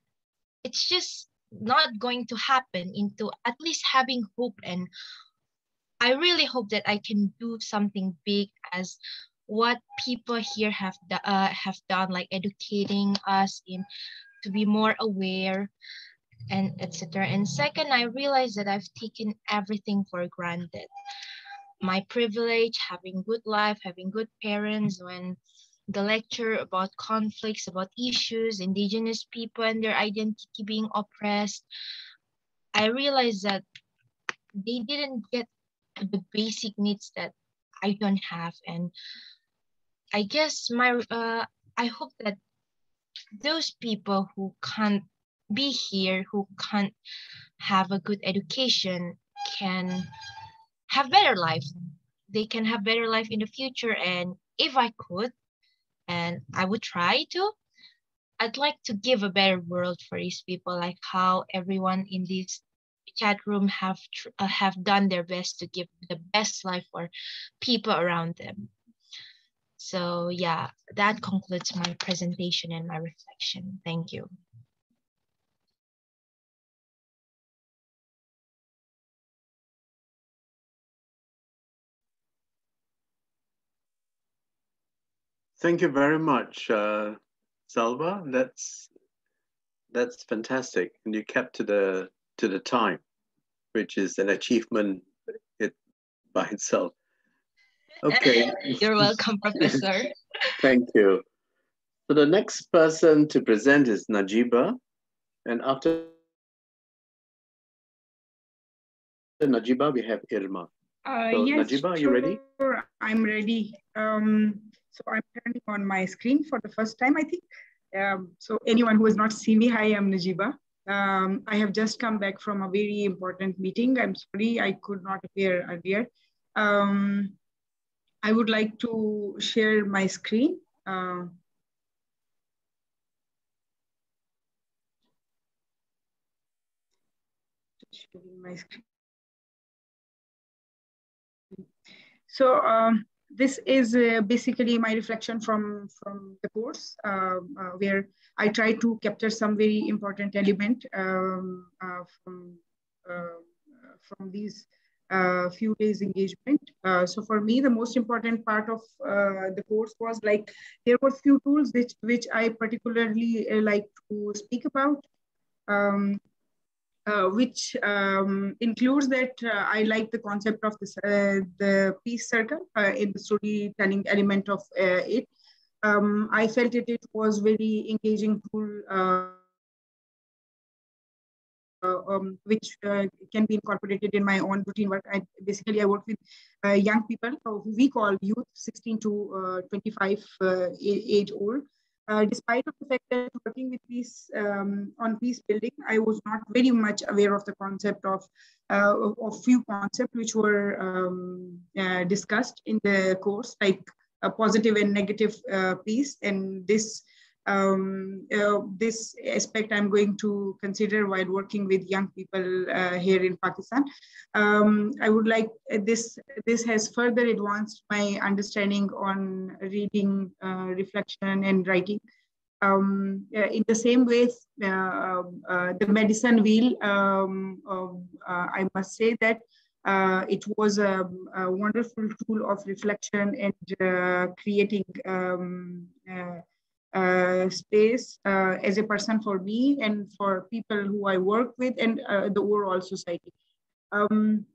it's just not going to happen into at least having hope. And I really hope that I can do something big as what people here have uh, have done like educating us in to be more aware and etc and second i realized that i've taken everything for granted. My privilege having good life having good parents when the lecture about conflicts, about issues, indigenous people and their identity being oppressed, I realized that they didn't get the basic needs that I don't have. And I guess my, uh, I hope that those people who can't be here, who can't have a good education can have better life. They can have better life in the future. And if I could, and I would try to. I'd like to give a better world for these people, like how everyone in this chat room have uh, have done their best to give the best life for people around them. So yeah, that concludes my presentation and my reflection. Thank you. Thank you very much, uh, Salva. That's that's fantastic, and you kept to the to the time, which is an achievement it, by itself. Okay. You're welcome, Professor. Thank you. So the next person to present is Najiba, and after Najiba, we have Irma. Uh, so, yes, Najiba, are sure. you ready? I'm ready. Um, so I'm turning on my screen for the first time, I think. Um, so anyone who has not seen me, hi, I'm Najiba. Um, I have just come back from a very important meeting. I'm sorry I could not appear earlier. Um, I would like to share my screen. Uh, my screen. So um, this is uh, basically my reflection from, from the course um, uh, where I try to capture some very important element um, uh, from, uh, from these uh, few days engagement. Uh, so for me, the most important part of the course was like, there were few tools which, which I particularly like to speak about. Um, uh, which um, includes that uh, I like the concept of this, uh, the peace circle in the storytelling element of it. Um, I felt it, it was very engaging tool um, which uh, can be incorporated in my own routine work. I, basically, I work with uh, young people who we call youth, 16 to uh, 25 age old. Uh, despite of the fact that working with peace um, on peace building, I was not very much aware of the concept of uh, of, of few concepts which were um, uh, discussed in the course, like a positive and negative peace, and this um, uh, this aspect I'm going to consider while working with young people uh, here in Pakistan. Um, I would like uh, this, this has further advanced my understanding on reading, uh, reflection and writing. Um, uh, in the same way, uh, the medicine wheel, um, I must say that it was a, a, wonderful tool of reflection and creating um, uh, space uh, as a person for me and for people who I work with and uh, the overall society. Um,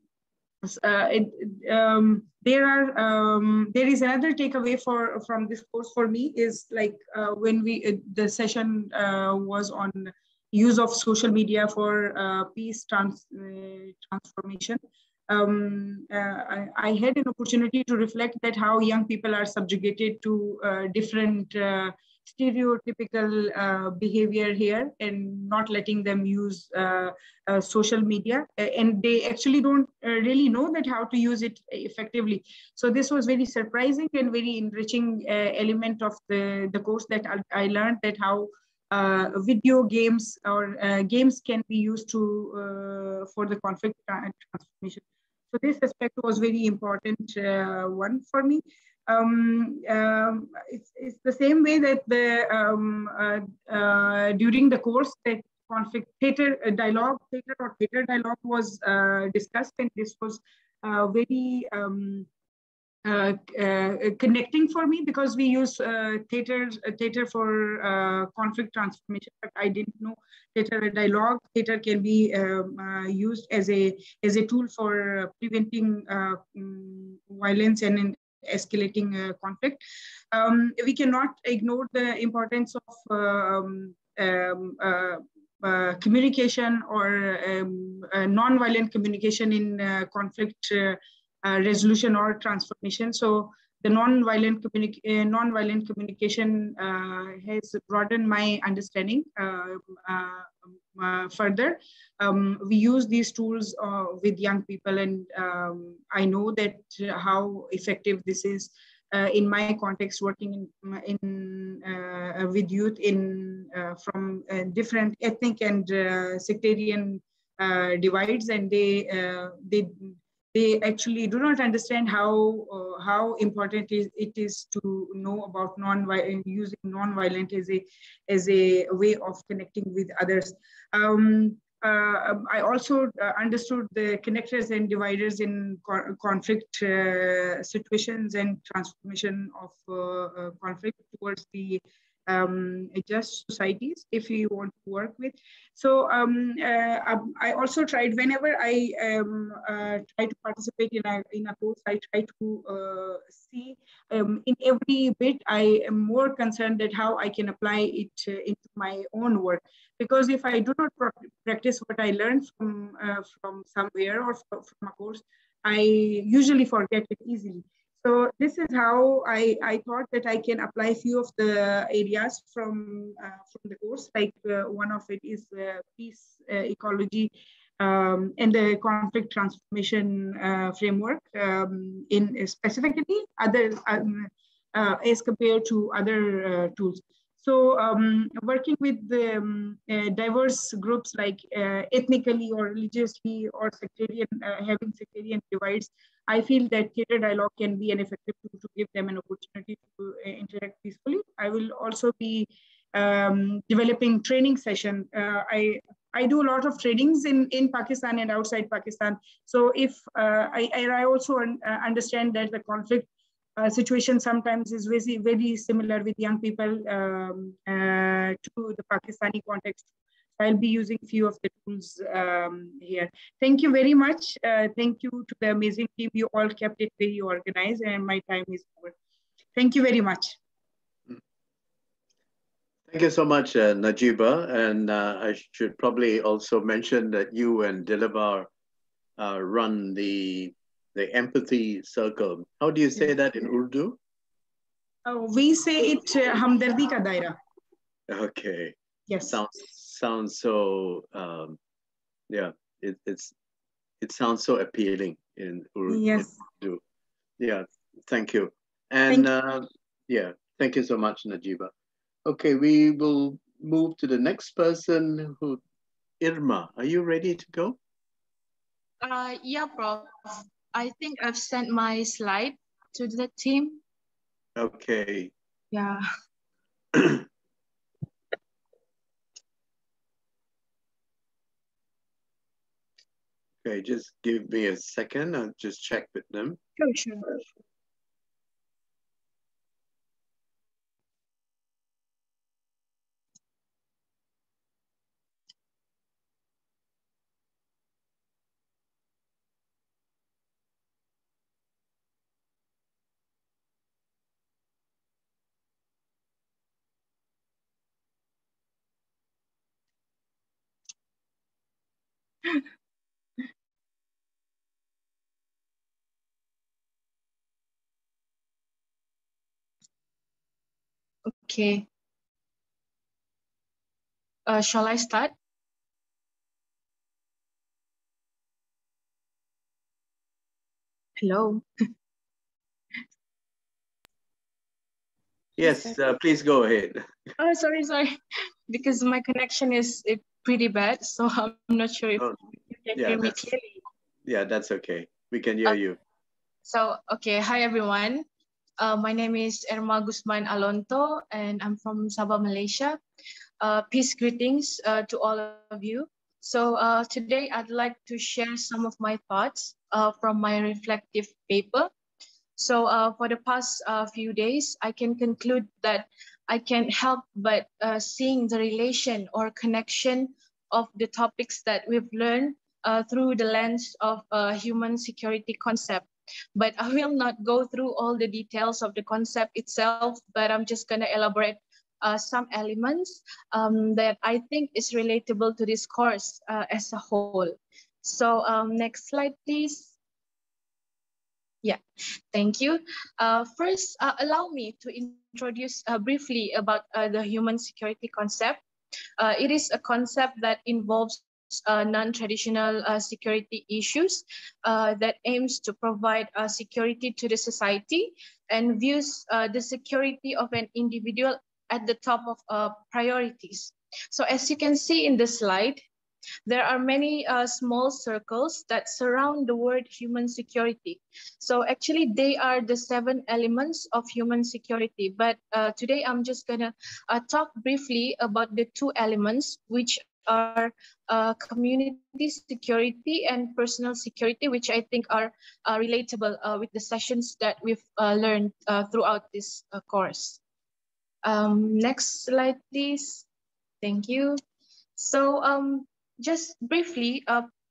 uh, it, um, there are um, there is another takeaway for from this course for me is like uh, when we uh, the session was on use of social media for peace trans, transformation. Um, I, I, had an opportunity to reflect that how young people are subjugated to different stereotypical uh, behavior here and not letting them use uh, uh, social media. And they actually don't uh, really know that how to use it effectively. So this was very surprising and very enriching uh, element of the, the course that I, I learned that how uh, video games or games can be used to for the conflict transformation. So this aspect was very important one for me um, um, it's, it's the same way that the um, uh, uh, during the course the conflict theater uh, dialogue theater or theater dialogue was uh, discussed and this was uh, very um, uh, connecting for me because we use theater theater for conflict transformation but I didn't know theater dialogue theater can be um, used as a as a tool for preventing um, violence and escalating uh, conflict. Um, we cannot ignore the importance of um, um, uh, uh, communication or um, uh, non-violent communication in uh, conflict uh, resolution or transformation. So the non-violent, communi non-violent communication has broadened my understanding uh, further. Um, we use these tools uh, with young people, and um, I know that how effective this is uh, in my context, working in, in uh, with youth in uh, from uh, different ethnic and sectarian divides, and they they they actually do not understand how uh, how important it is, to know about non using non-violent as a as a way of connecting with others. Um, uh, I also uh, understood the connectors and dividers in co conflict uh, situations and transformation of uh, conflict towards the um, just societies if you want to work with. So um, uh, um, I also tried whenever I um, uh, try to participate in a, in a course, I try to uh, see um, in every bit, I am more concerned that how I can apply it uh, into my own work. Because if I do not practice what I learned from, uh, from somewhere or from a course, I usually forget it easily. So this is how I, I thought that I can apply a few of the areas from, uh, from the course, like uh, one of it is uh, peace, uh, ecology, um, and the conflict transformation uh, framework um, in specifically other um, uh, as compared to other tools. So um, working with the um, uh, diverse groups like uh, ethnically or religiously or sectarian, uh, having sectarian divides I feel that theater dialogue can be an effective tool to give them an opportunity to uh, interact peacefully. I will also be um, developing training session. Uh, I I do a lot of trainings in, in Pakistan and outside Pakistan. So if uh, I, I also un, uh, understand that the conflict uh, situation sometimes is very, very similar with young people um, uh, to the Pakistani context I'll be using few of the tools um, here. Thank you very much. Uh, thank you to the amazing team. You all kept it very organized and my time is over. Thank you very much. Thank you so much, uh, Najiba. And uh, I should probably also mention that you and Dilawar uh, run the, the empathy circle. How do you say that in Urdu? Oh, we say it uh, Hamdardi Ka Daira. Okay. Yes. Sounds sounds so um, yeah it, it's it sounds so appealing in Urdu. Yes. Yeah, thank you. And thank uh, yeah, thank you so much, Najiba. Okay, we will move to the next person who Irma, are you ready to go? Uh, yeah, Prof. I think I've sent my slide to the team. Okay. Yeah. Okay, just give me a second. I'll just check with them. Sure, sure. Okay. Uh, shall I start? Hello. yes, uh, please go ahead. Oh, sorry, sorry. Because my connection is pretty bad, so I'm not sure if oh, you can yeah, hear me clearly. Yeah, that's okay. We can hear uh, you. So, okay. Hi, everyone. Uh, my name is Irma Guzman Alonto, and I'm from Sabah, Malaysia. Uh, peace greetings uh, to all of you. So uh, today I'd like to share some of my thoughts uh, from my reflective paper. So for the past few days, I can conclude that I can't help but seeing the relation or connection of the topics that we've learned through the lens of human security concept but I will not go through all the details of the concept itself, but I'm just gonna elaborate uh, some elements um, that I think is relatable to this course uh, as a whole. So um, next slide, please. Yeah, thank you. Uh, first, uh, allow me to introduce uh, briefly about uh, the human security concept. it is a concept that involves uh, non-traditional uh, security issues uh, that aims to provide uh, security to the society and views uh, the security of an individual at the top of uh, priorities. So as you can see in the slide, there are many uh, small circles that surround the word human security. So actually they are the seven elements of human security. But uh, today I'm just gonna uh, talk briefly about the two elements which are uh, community security and personal security, which I think are uh, relatable uh, with the sessions that we've uh, learned uh, throughout this uh, course. Um, next slide, please. Thank you. So um, just briefly,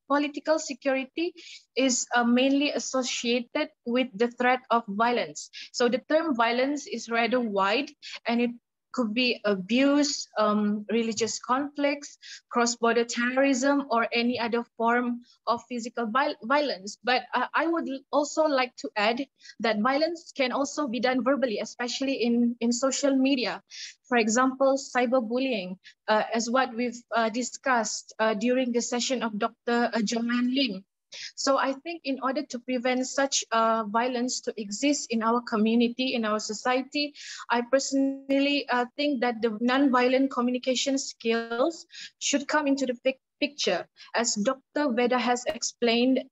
political security is mainly associated with the threat of violence. So the term violence is rather wide and it could be abuse, um, religious conflicts, cross-border terrorism, or any other form of physical violence. But uh, I would also like to add that violence can also be done verbally, especially in, in social media. For example, cyberbullying, uh, as what we've uh, discussed uh, during the session of Dr. Uh, Joanne Lim. So I think in order to prevent such uh, violence to exist in our community, in our society, I personally uh, think that the non-violent communication skills should come into the picture. As Dr. Veda has explained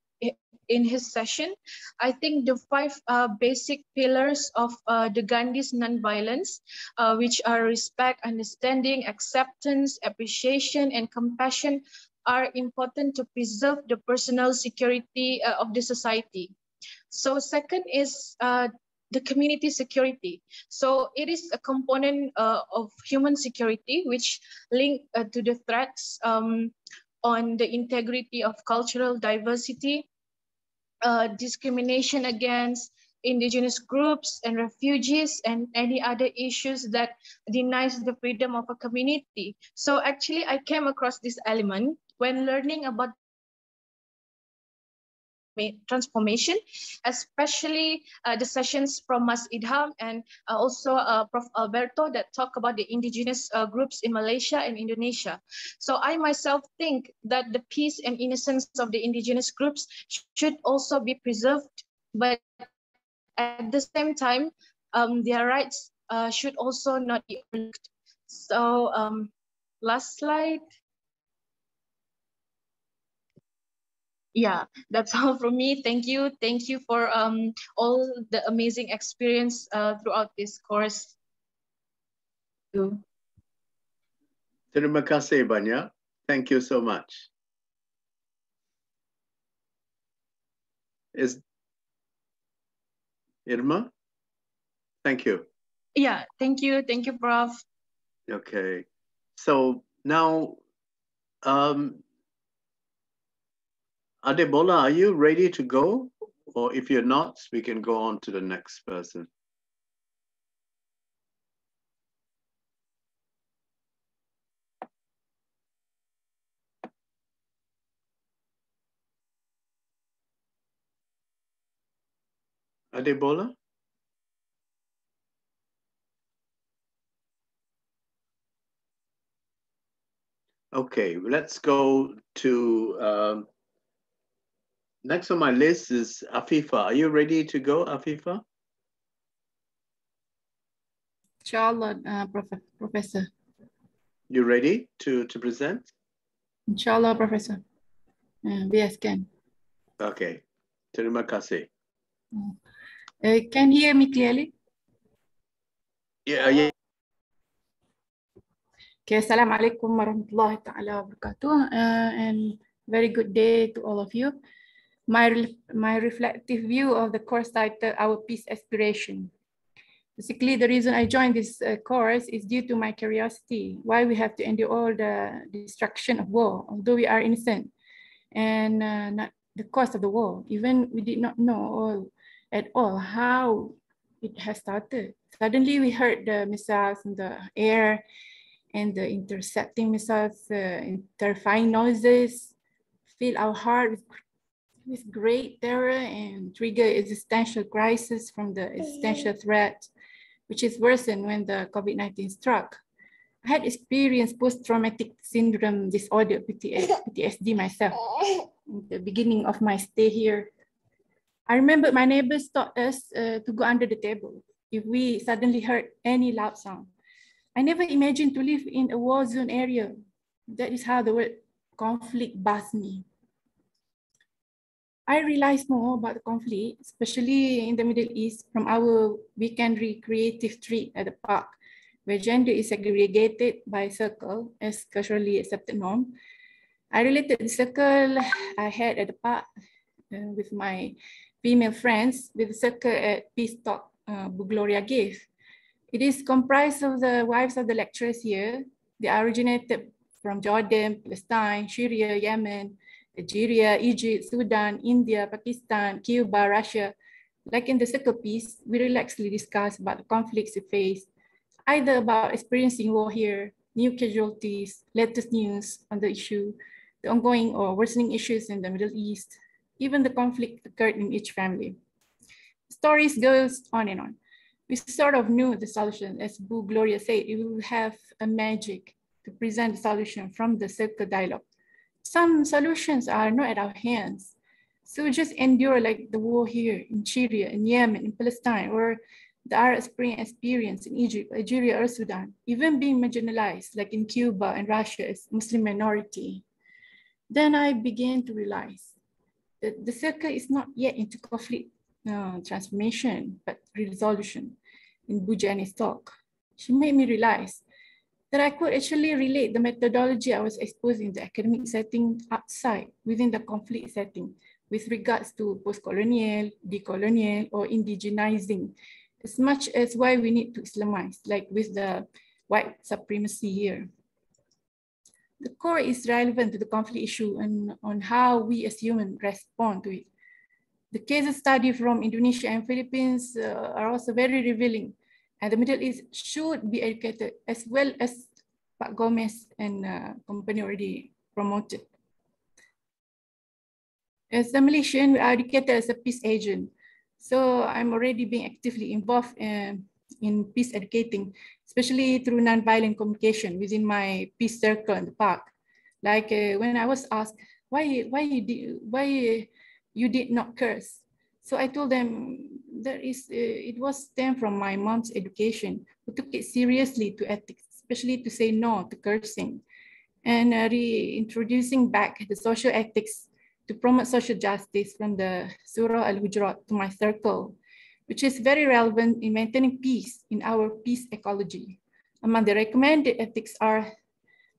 in his session, I think the five uh, basic pillars of uh, the Gandhi's nonviolence, uh, which are respect, understanding, acceptance, appreciation, and compassion are important to preserve the personal security uh, of the society. So second is uh, the community security. So it is a component uh, of human security which link uh, to the threats um, on the integrity of cultural diversity, uh, discrimination against indigenous groups and refugees and any other issues that denies the freedom of a community. So actually I came across this element when learning about transformation, especially uh, the sessions from Mas Idham and uh, also uh, Prof. Alberto that talk about the indigenous uh, groups in Malaysia and Indonesia. So I myself think that the peace and innocence of the indigenous groups should also be preserved, but at the same time, um, their rights uh, should also not be overlooked. So um, last slide. Yeah that's all from me. Thank you. Thank you for um all the amazing experience uh, throughout this course. Terima kasih banyak thank you so much. Is irma? Thank you. Yeah thank you. Thank you prof. Okay. So now um Adebola, are you ready to go? Or if you're not, we can go on to the next person. Adebola? Okay, let's go to um, Next on my list is Afifa. Are you ready to go, Afifa? Inshallah, uh, prof Professor. You ready to, to present? Inshallah, Professor. Uh, yes, can. Okay. Terima kasih. Uh, can you hear me clearly? Yeah, yeah. Okay, Assalamualaikum warahmatullahi ta'ala wabarakatuh. Uh, and very good day to all of you my, my reflective view of the course title, Our Peace Aspiration. Basically, the reason I joined this uh, course is due to my curiosity, why we have to endure all the destruction of war, although we are innocent, and uh, not the cause of the war. Even we did not know all, at all how it has started. Suddenly we heard the missiles in the air and the intercepting missiles, uh, terrifying noises, fill our heart with with great terror and trigger existential crisis from the existential threat, which is worsened when the COVID-19 struck. I had experienced post-traumatic syndrome disorder, PTSD myself, in the beginning of my stay here. I remember my neighbors taught us uh, to go under the table if we suddenly heard any loud sound. I never imagined to live in a war zone area. That is how the word conflict buzzed me. I realized more about the conflict, especially in the Middle East, from our weekend recreative trip at the park where gender is segregated by circle as culturally accepted norm. I related the circle I had at the park uh, with my female friends with the circle at Peace Talk uh, Gloria gave. It is comprised of the wives of the lecturers here. They originated from Jordan, Palestine, Syria, Yemen, Algeria, Egypt, Sudan, India, Pakistan, Cuba, Russia. Like in the circle piece, we relaxedly discuss about the conflicts we face, either about experiencing war here, new casualties, latest news on the issue, the ongoing or worsening issues in the Middle East, even the conflict occurred in each family. Stories goes on and on. We sort of knew the solution, as Bu Gloria said, it will have a magic to present the solution from the circle dialogue. Some solutions are not at our hands. So just endure like the war here in Syria, in Yemen, in Palestine, or the Arab Spring experience in Egypt, Algeria, or Sudan, even being marginalized like in Cuba and Russia as Muslim minority. Then I began to realize that the circle is not yet into conflict uh, transformation, but resolution in Bujani's talk. She made me realize that I could actually relate the methodology I was exposed in the academic setting outside within the conflict setting with regards to post-colonial, decolonial, or indigenizing, as much as why we need to Islamize, like with the white supremacy here. The core is relevant to the conflict issue and on how we as humans respond to it. The case study from Indonesia and Philippines uh, are also very revealing and the Middle East should be educated as well as Pak Gomes and uh, company already promoted. As a Malaysian, we are educated as a peace agent. So I'm already being actively involved in, in peace educating, especially through nonviolent communication within my peace circle in the park. Like uh, when I was asked, why, why, you why you did not curse? So I told them there is, uh, it was stemmed from my mom's education, who took it seriously to ethics, especially to say no to cursing and uh, reintroducing back the social ethics to promote social justice from the Surah Al-Hujurat to my circle, which is very relevant in maintaining peace in our peace ecology. Among the recommended ethics are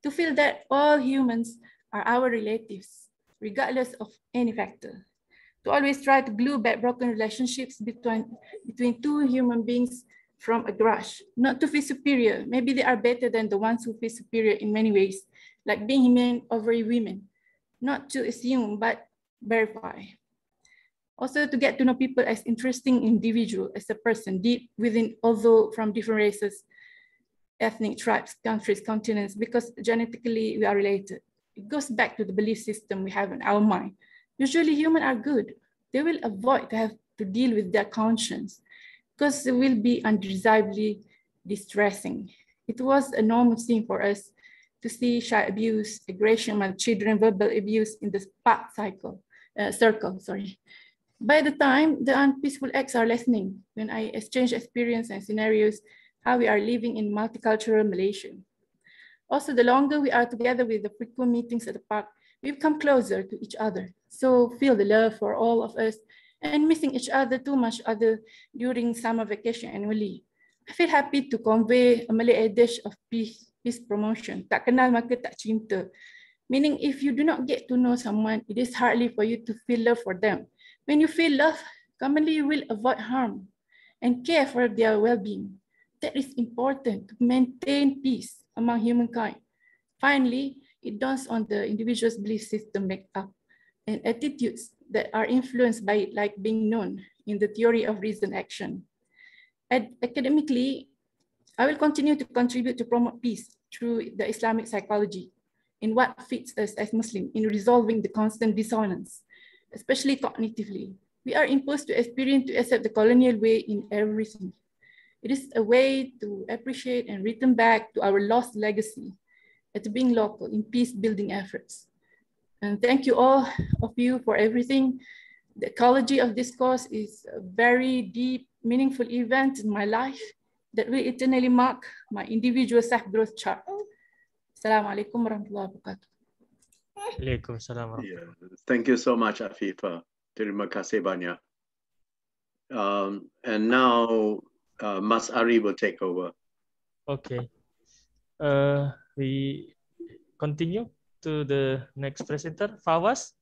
to feel that all humans are our relatives, regardless of any factor to always try to glue back broken relationships between, between two human beings from a grudge, not to feel superior. Maybe they are better than the ones who feel superior in many ways, like being men over women, not to assume, but verify. Also to get to know people as interesting individual, as a person, deep within, although from different races, ethnic tribes, countries, continents, because genetically we are related. It goes back to the belief system we have in our mind Usually humans are good. They will avoid to have to deal with their conscience because it will be undesirably distressing. It was a normal thing for us to see child abuse, aggression by children, verbal abuse in the spark cycle, uh, circle, sorry. By the time the unpeaceful acts are lessening, when I exchange experience and scenarios, how we are living in multicultural Malaysia. Also, the longer we are together with the frequent meetings at the park, we become closer to each other. So feel the love for all of us and missing each other too much other during summer vacation annually. I feel happy to convey a Malay adage of peace, peace promotion. Tak kenal maka tak cinta. Meaning if you do not get to know someone, it is hardly for you to feel love for them. When you feel love, commonly you will avoid harm and care for their well-being. That is important to maintain peace among humankind. Finally, it dawns on the individual's belief system makeup and attitudes that are influenced by it, like being known in the theory of reasoned action. Ad academically, I will continue to contribute to promote peace through the Islamic psychology in what fits us as Muslim in resolving the constant dissonance, especially cognitively. We are imposed to experience to accept the colonial way in everything. It is a way to appreciate and return back to our lost legacy at being local in peace building efforts. And thank you all of you for everything. The ecology of this course is a very deep, meaningful event in my life that will eternally mark my individual self-growth chart. Assalamualaikum warahmatullahi wabarakatuh. Thank you so much, Afifa. Terima kasih banyak. Um, and now uh, Mas Ari will take over. Okay. Uh, we continue to the next presenter, Fawaz.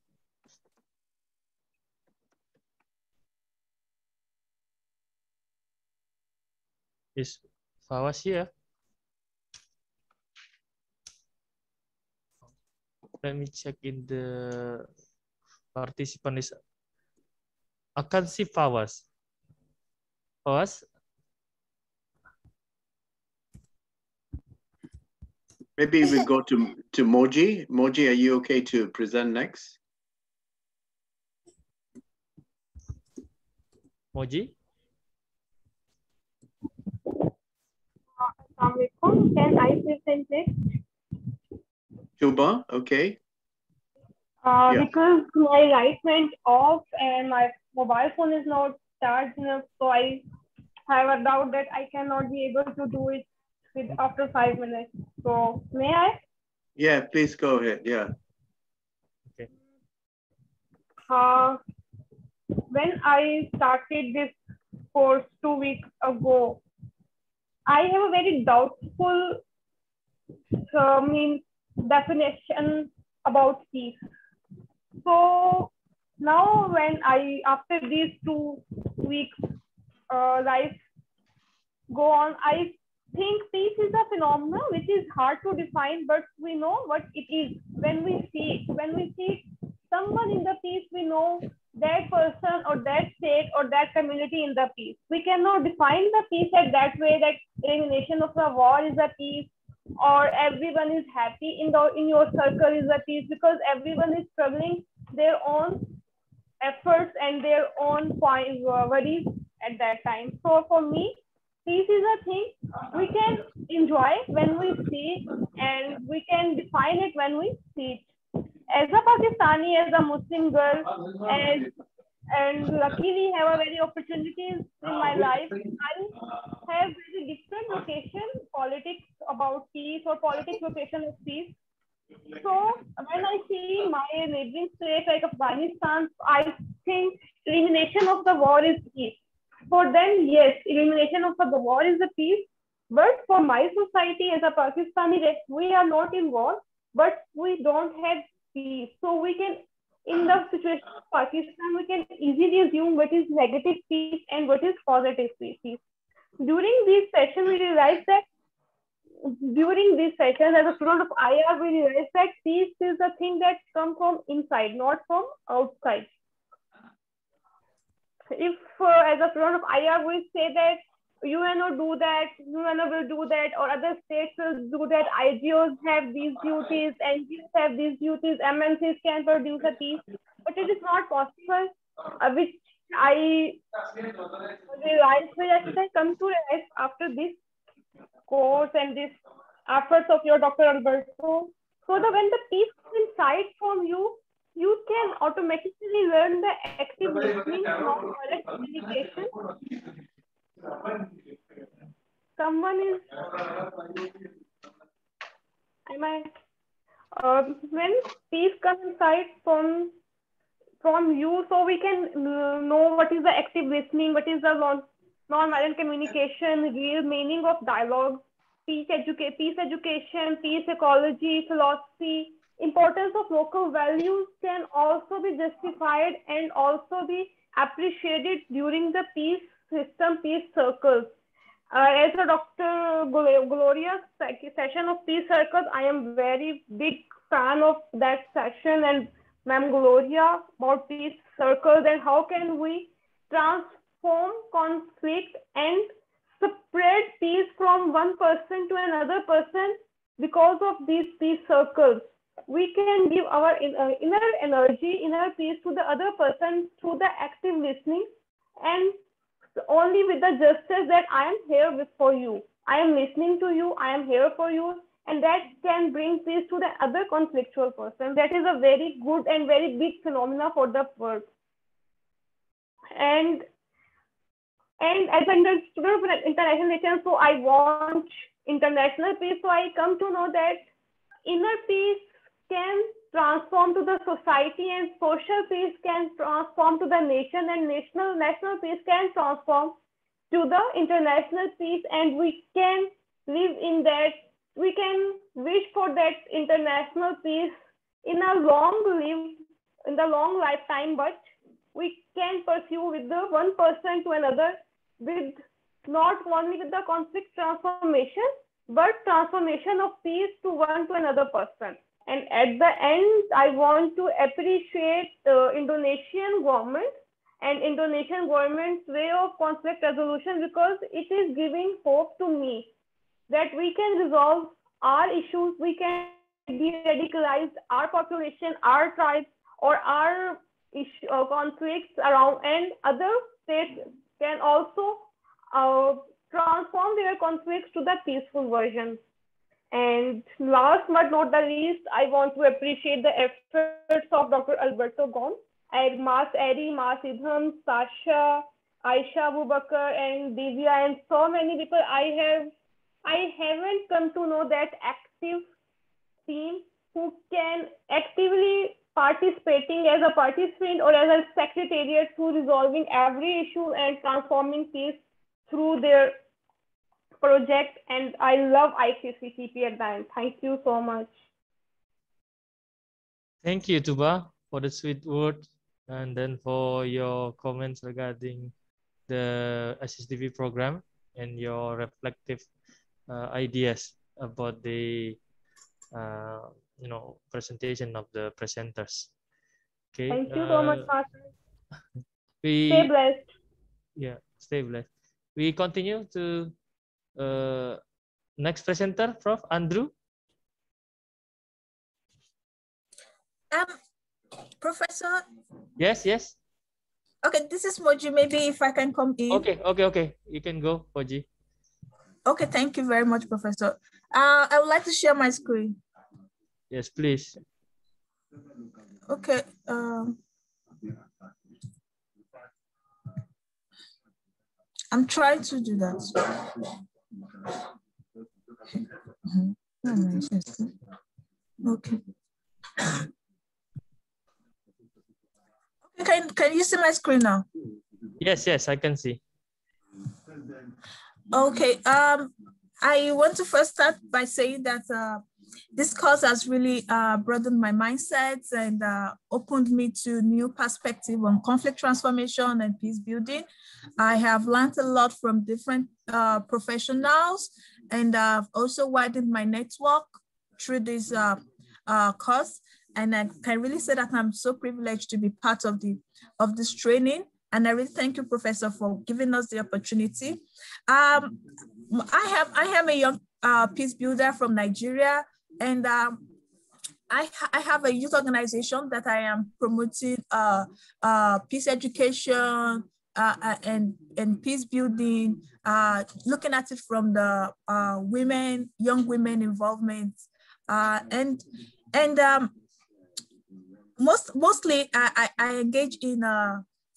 Is Fawaz here? Let me check in the participant list. I can see Fawaz. Fawaz? Maybe we go to, to Moji. Moji, are you okay to present next? Moji? Can I present next? Tuba, okay. Uh, yeah. Because my light went off and my mobile phone is not charged enough, so I have a doubt that I cannot be able to do it with after five minutes. So may I? Yeah, please go ahead. Yeah. Okay. Uh, when I started this course two weeks ago, I have a very doubtful uh, mean definition about peace. So now when I, after these two weeks uh, life go on, I think peace is a phenomenon which is hard to define, but we know what it is when we see. When we see someone in the peace, we know that person or that state or that community in the peace. We cannot define the peace at that way that elimination of the war is a peace or everyone is happy in the in your circle is a peace because everyone is struggling their own efforts and their own point uh, worries at that time. So for me, peace is a thing we can enjoy when we see and we can define it when we see it. As a Pakistani, as a Muslim girl, as, and luckily have a very opportunities in my life. I have very different location politics about peace or politics location of peace. So when I see my neighboring state like Afghanistan, I think elimination of the war is peace for them, yes, elimination of the war is a peace. But for my society as a Pakistani, we are not in war, but we don't have peace. So we can, in the situation of Pakistan, we can easily assume what is negative peace and what is positive peace. During this session, we realized that during this session, as a student of IR, we realized that peace is a thing that comes from inside, not from outside if uh, as a student of IR we say that UNO do that, UNO will do that, or other states will do that, IGOs have these duties, NGOs have these duties, MNCs can produce a piece, but it is not possible, uh, which I realized, which I come to realize after this course and this efforts of your Dr. Alberto. So that when the piece is inside from you, you can automatically learn the active listening from direct communication. Someone is, am I, uh, when peace comes inside from from you, so we can uh, know what is the active listening, what is the non-violent communication, real meaning of dialogue, peace, educa peace education, peace ecology, philosophy, importance of local values can also be justified and also be appreciated during the peace system, peace circles. Uh, as a Dr. Gloria session of peace circles, I am very big fan of that session and Ma'am Gloria about peace circles and how can we transform conflict and spread peace from one person to another person because of these peace circles we can give our uh, inner energy, inner peace to the other person through the active listening and only with the justice that I am here for you. I am listening to you. I am here for you. And that can bring peace to the other conflictual person. That is a very good and very big phenomena for the world. And and as a student of international relations, so I want international peace. So I come to know that inner peace can transform to the society and social peace can transform to the nation and national national peace can transform to the international peace and we can live in that, we can wish for that international peace in a long live, in the long lifetime, but we can pursue with the one person to another with not only with the conflict transformation, but transformation of peace to one to another person. And at the end, I want to appreciate the Indonesian government and Indonesian government's way of conflict resolution because it is giving hope to me that we can resolve our issues, we can de-radicalize our population, our tribes, or our issue, uh, conflicts around, and other states can also uh, transform their conflicts to the peaceful version. And last but not the least, I want to appreciate the efforts of Dr. Alberto Gon and Mas Eri, Mas Idham, Sasha, Aisha Abubakar, and Divya, and so many people. I have, I haven't come to know that active team who can actively participating as a participant or as a secretariat to resolving every issue and transforming peace through their project. And I love ICCTP at that. Thank you so much. Thank you, Tuba, for the sweet words and then for your comments regarding the ICCTP program and your reflective uh, ideas about the uh, you know presentation of the presenters. Okay. Thank you uh, so much, Master. We stay blessed. Yeah, stay blessed. We continue to uh, next presenter, Prof. Andrew. Um, Professor. Yes, yes. Okay, this is Moji. Maybe if I can come in. Okay, okay, okay. You can go, Moji. Okay, thank you very much, Professor. Uh, I would like to share my screen. Yes, please. Okay. Um, I'm trying to do that. Okay. Okay, can, can you see my screen now? Yes, yes, I can see. Okay, um, I want to first start by saying that uh, this course has really uh, broadened my mindset and uh, opened me to new perspective on conflict transformation and peace building. I have learned a lot from different uh, professionals and I've also widened my network through this uh, uh, course. And I can really say that I'm so privileged to be part of the of this training. And I really thank you, Professor, for giving us the opportunity. Um, I have I am a young uh, peace builder from Nigeria, and um, I, I have a youth organization that I am promoting uh, uh, peace education uh, uh, and, and peace building, uh, looking at it from the uh, women, young women involvement. And and um, most, mostly I, I, I engage in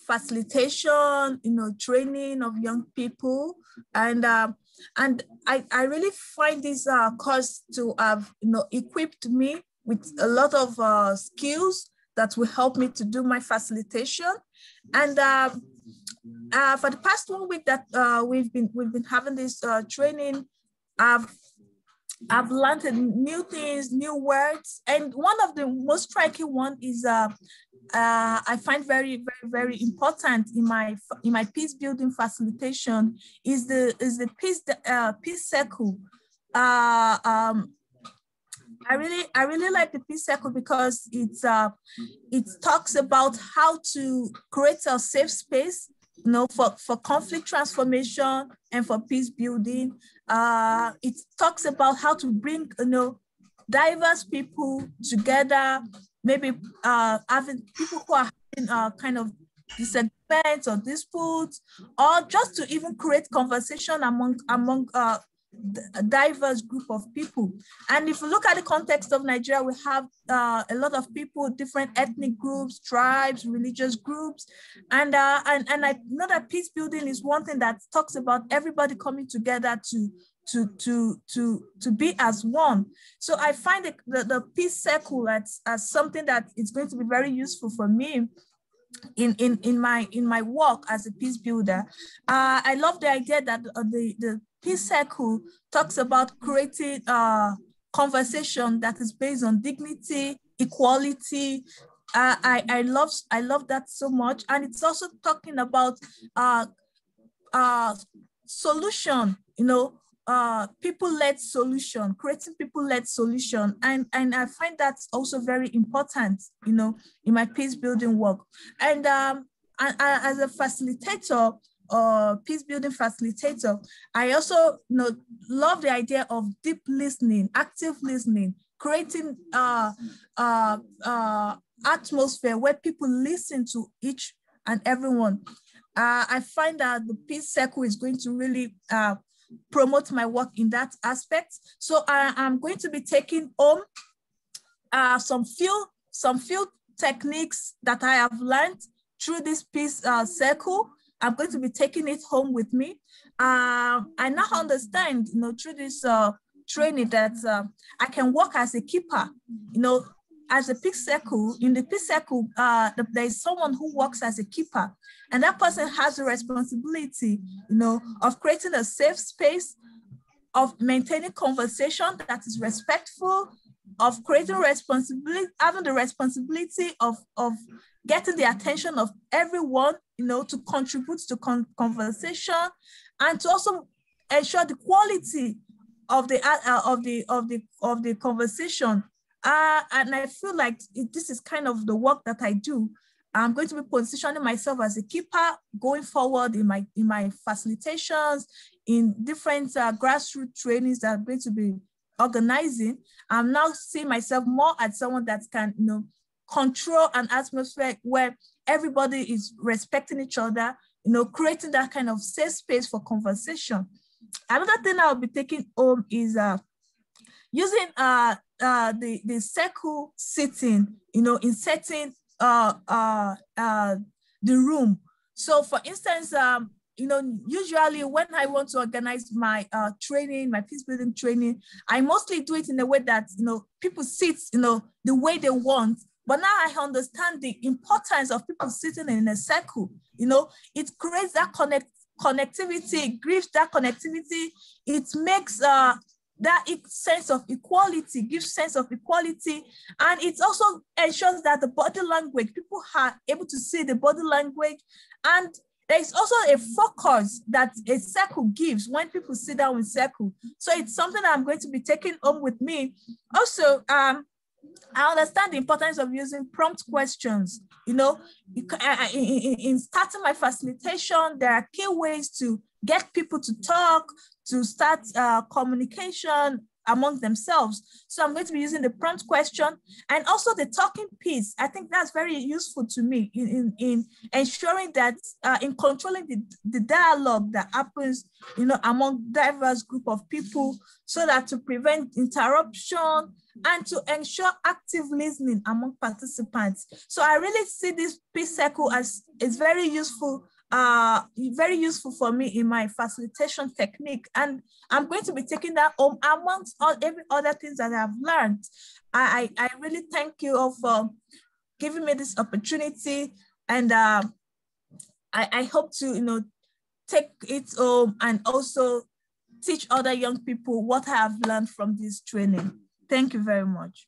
facilitation, you know, training of young people. And um, and I, I really find this uh, course to have you know equipped me with a lot of uh, skills that will help me to do my facilitation. And uh, uh, for the past one week that uh, we've been we've been having this uh, training, I've I've learned new things, new words, and one of the most striking one is uh, uh, I find very, very, very important in my in my peace building facilitation is the is the peace uh, peace circle. Uh, um, I really I really like the peace circle because it's uh, it talks about how to create a safe space you know, for, for conflict transformation and for peace building. Uh, it talks about how to bring, you know, diverse people together, maybe uh, having people who are having uh, kind of disagreements or disputes, or just to even create conversation among among uh, diverse group of people. And if you look at the context of Nigeria, we have uh, a lot of people, different ethnic groups, tribes, religious groups. And, uh, and, and I know that peace building is one thing that talks about everybody coming together to, to, to, to, to be as one. So I find the, the, the peace circle as, as something that is going to be very useful for me in in in my in my work as a peace builder uh, i love the idea that the the peace circle talks about creating a conversation that is based on dignity equality uh, I, I love I love that so much, and it's also talking about uh, uh, solution. You know, uh, people-led solution, creating people-led solution. And, and I find that also very important, you know, in my peace building work. And, um, and, and as a facilitator, uh, peace building facilitator, I also you know, love the idea of deep listening, active listening, creating uh, uh, uh, atmosphere where people listen to each and everyone. Uh, I find that the peace circle is going to really uh, promote my work in that aspect. So I, am going to be taking home uh, some few some few techniques that I have learned through this peace uh, circle. I'm going to be taking it home with me. Uh, I now understand, you know, through this uh, training that uh, I can work as a keeper. You know, as a peace circle, in the peace circle, uh, there is someone who works as a keeper, and that person has the responsibility, you know, of creating a safe space, of maintaining conversation that is respectful, of creating responsibility, having the responsibility of, of getting the attention of everyone, you know, to contribute to con conversation, and to also ensure the quality of the uh, of the of the of the conversation uh, and I feel like this is kind of the work that I do. I'm going to be positioning myself as a keeper going forward in my in my facilitations, in different uh, grassroots trainings that I'm going to be organizing. I'm now seeing myself more as someone that can, you know, control an atmosphere where everybody is respecting each other, you know, creating that kind of safe space for conversation. Another thing I'll be taking home is uh, using uh, uh, the, the circle sitting, you know, in setting uh, uh, uh, the room. So for instance, um, you know, usually when I want to organize my uh, training, my peace building training, I mostly do it in a way that, you know, people sit, you know, the way they want. But now I understand the importance of people sitting in a circle. You know, it creates that connect connectivity, it gives that connectivity. It makes uh, that sense of equality gives sense of equality and it also ensures that the body language people are able to see the body language and there is also a focus that a circle gives when people sit down in circle so it's something i'm going to be taking home with me also um I understand the importance of using prompt questions. You know, in starting my facilitation, there are key ways to get people to talk, to start uh, communication among themselves. So I'm going to be using the prompt question and also the talking piece. I think that's very useful to me in, in, in ensuring that uh, in controlling the, the dialogue that happens, you know, among diverse group of people so that to prevent interruption and to ensure active listening among participants. So I really see this peace circle as is very useful uh, very useful for me in my facilitation technique. And I'm going to be taking that home amongst all every other things that I've learned. I, I, I really thank you all for giving me this opportunity. And uh, I, I hope to, you know, take it home and also teach other young people what I have learned from this training. Thank you very much.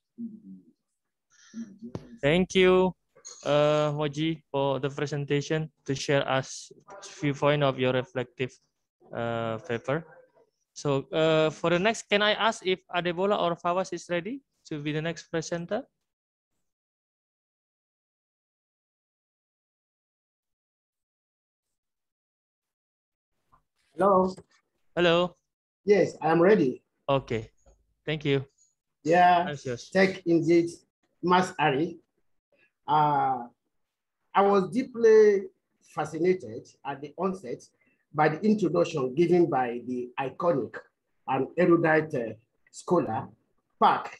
Thank you uh, Moji, for the presentation to share us viewpoint of your reflective uh, paper. So uh, for the next, can I ask if Adebola or Fawaz is ready to be the next presenter? Hello. Hello. Yes, I'm ready. Okay. Thank you. Yeah. Thank indeed, Mas Ari uh, I was deeply fascinated at the onset by the introduction given by the iconic and erudite uh, scholar, Pak,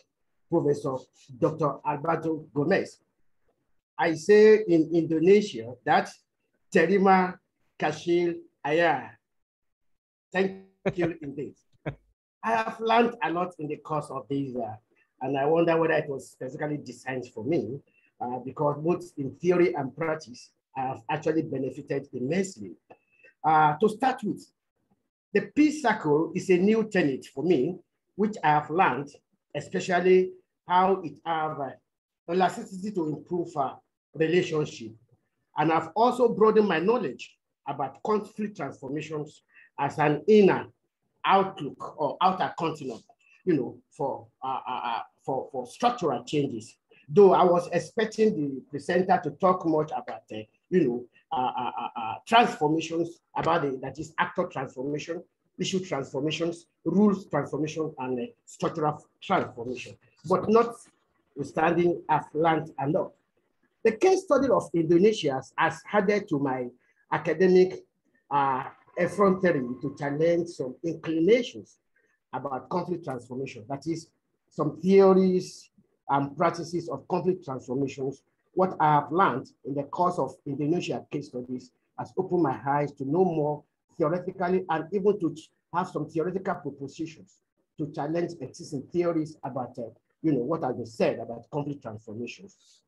Professor Dr. Alberto Gomes. I say in Indonesia that Terima Kashil Ayah. Thank you indeed. I have learned a lot in the course of this, uh, and I wonder whether it was specifically designed for me uh, because both in theory and practice, I have actually benefited immensely. Uh, to start with, the peace circle is a new tenet for me, which I have learned, especially how it have uh, elasticity to improve uh, relationship. And I've also broadened my knowledge about conflict transformations as an inner outlook or outer continent, you know, for, uh, uh, uh, for, for structural changes. Though I was expecting the presenter to talk much about, uh, you know, uh, uh, uh, uh transformations, about the, that is actor transformation, issue transformations, rules transformation, and uh, structural transformation, but not standing as land alone. The case study of Indonesia has added to my academic uh, effrontery to challenge some inclinations about conflict transformation. That is, some theories and practices of conflict transformations. What I have learned in the course of Indonesia case studies has opened my eyes to know more theoretically and even to have some theoretical propositions to challenge existing theories about, uh, you know, what I just said about conflict transformations.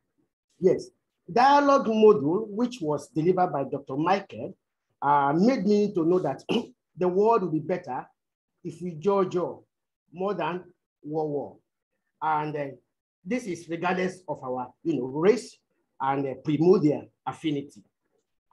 Yes, dialogue module, which was delivered by Dr. Michael, uh, made me to know that the world will be better if we jojo more than war war. And uh, this is regardless of our you know, race and uh, primordial affinity.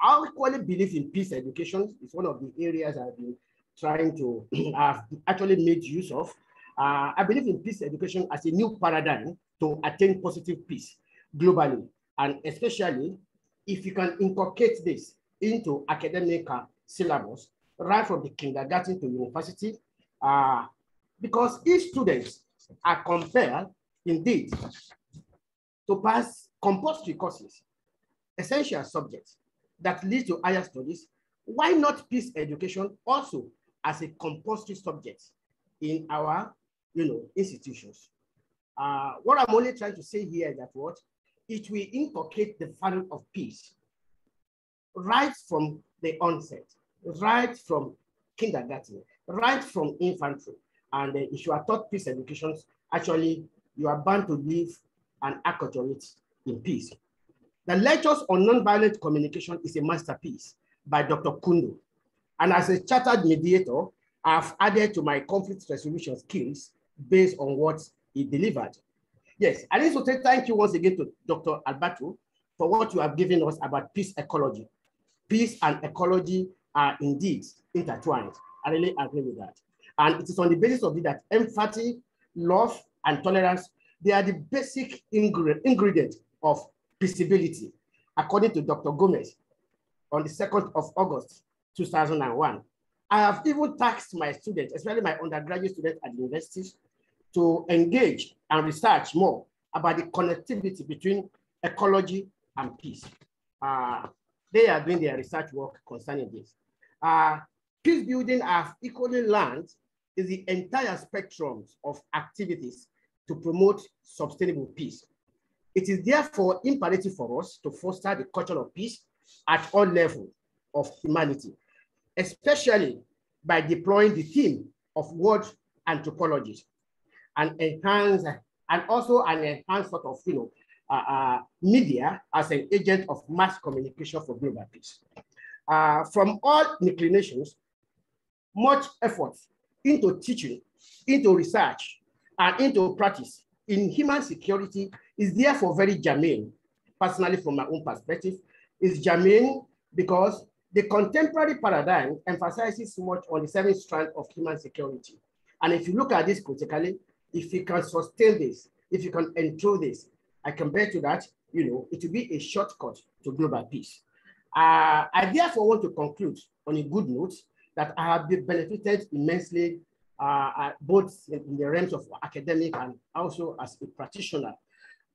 I equally believe in peace education. It's one of the areas I've been trying to have actually made use of. Uh, I believe in peace education as a new paradigm to attain positive peace globally, and especially if you can inculcate this into academic uh, syllabus right from the kindergarten to university, uh, because each students are compelled indeed to pass compulsory courses, essential subjects that lead to higher studies. Why not peace education also as a compulsory subject in our you know, institutions? Uh, what I'm only trying to say here is that what? It will inculcate the value of peace right from the onset, right from kindergarten, right from infantry. And uh, if you are taught peace education, actually you are bound to live and acculturate in peace. The lectures on nonviolent communication is a masterpiece by Dr. Kundo. And as a chartered mediator, I've added to my conflict resolution skills based on what he delivered. Yes, I need to say thank you once again to Dr. Alberto for what you have given us about peace ecology. Peace and ecology are indeed intertwined. I really agree with that. And it is on the basis of it that empathy, love, and tolerance, they are the basic ingredient of peaceability, according to Dr. Gomes on the 2nd of August, 2001. I have even tasked my students, especially my undergraduate students at universities, to engage and research more about the connectivity between ecology and peace. Uh, they are doing their research work concerning this. Uh, peace building, I've equally learned, is the entire spectrum of activities to promote sustainable peace. It is therefore imperative for us to foster the culture of peace at all levels of humanity, especially by deploying the theme of world anthropology and enhance and also an enhanced sort of you know uh, uh, media as an agent of mass communication for global peace. Uh, from all inclinations, much effort into teaching, into research, and into practice in human security is therefore very germane. Personally, from my own perspective, is germane because the contemporary paradigm emphasizes much on the seven strands of human security. And if you look at this critically, if you can sustain this, if you can ensure this, I can bet you that, you know, it will be a shortcut to global peace. Uh, I therefore want to conclude on a good note that I have been benefited immensely uh, uh, both in the realms of academic and also as a practitioner.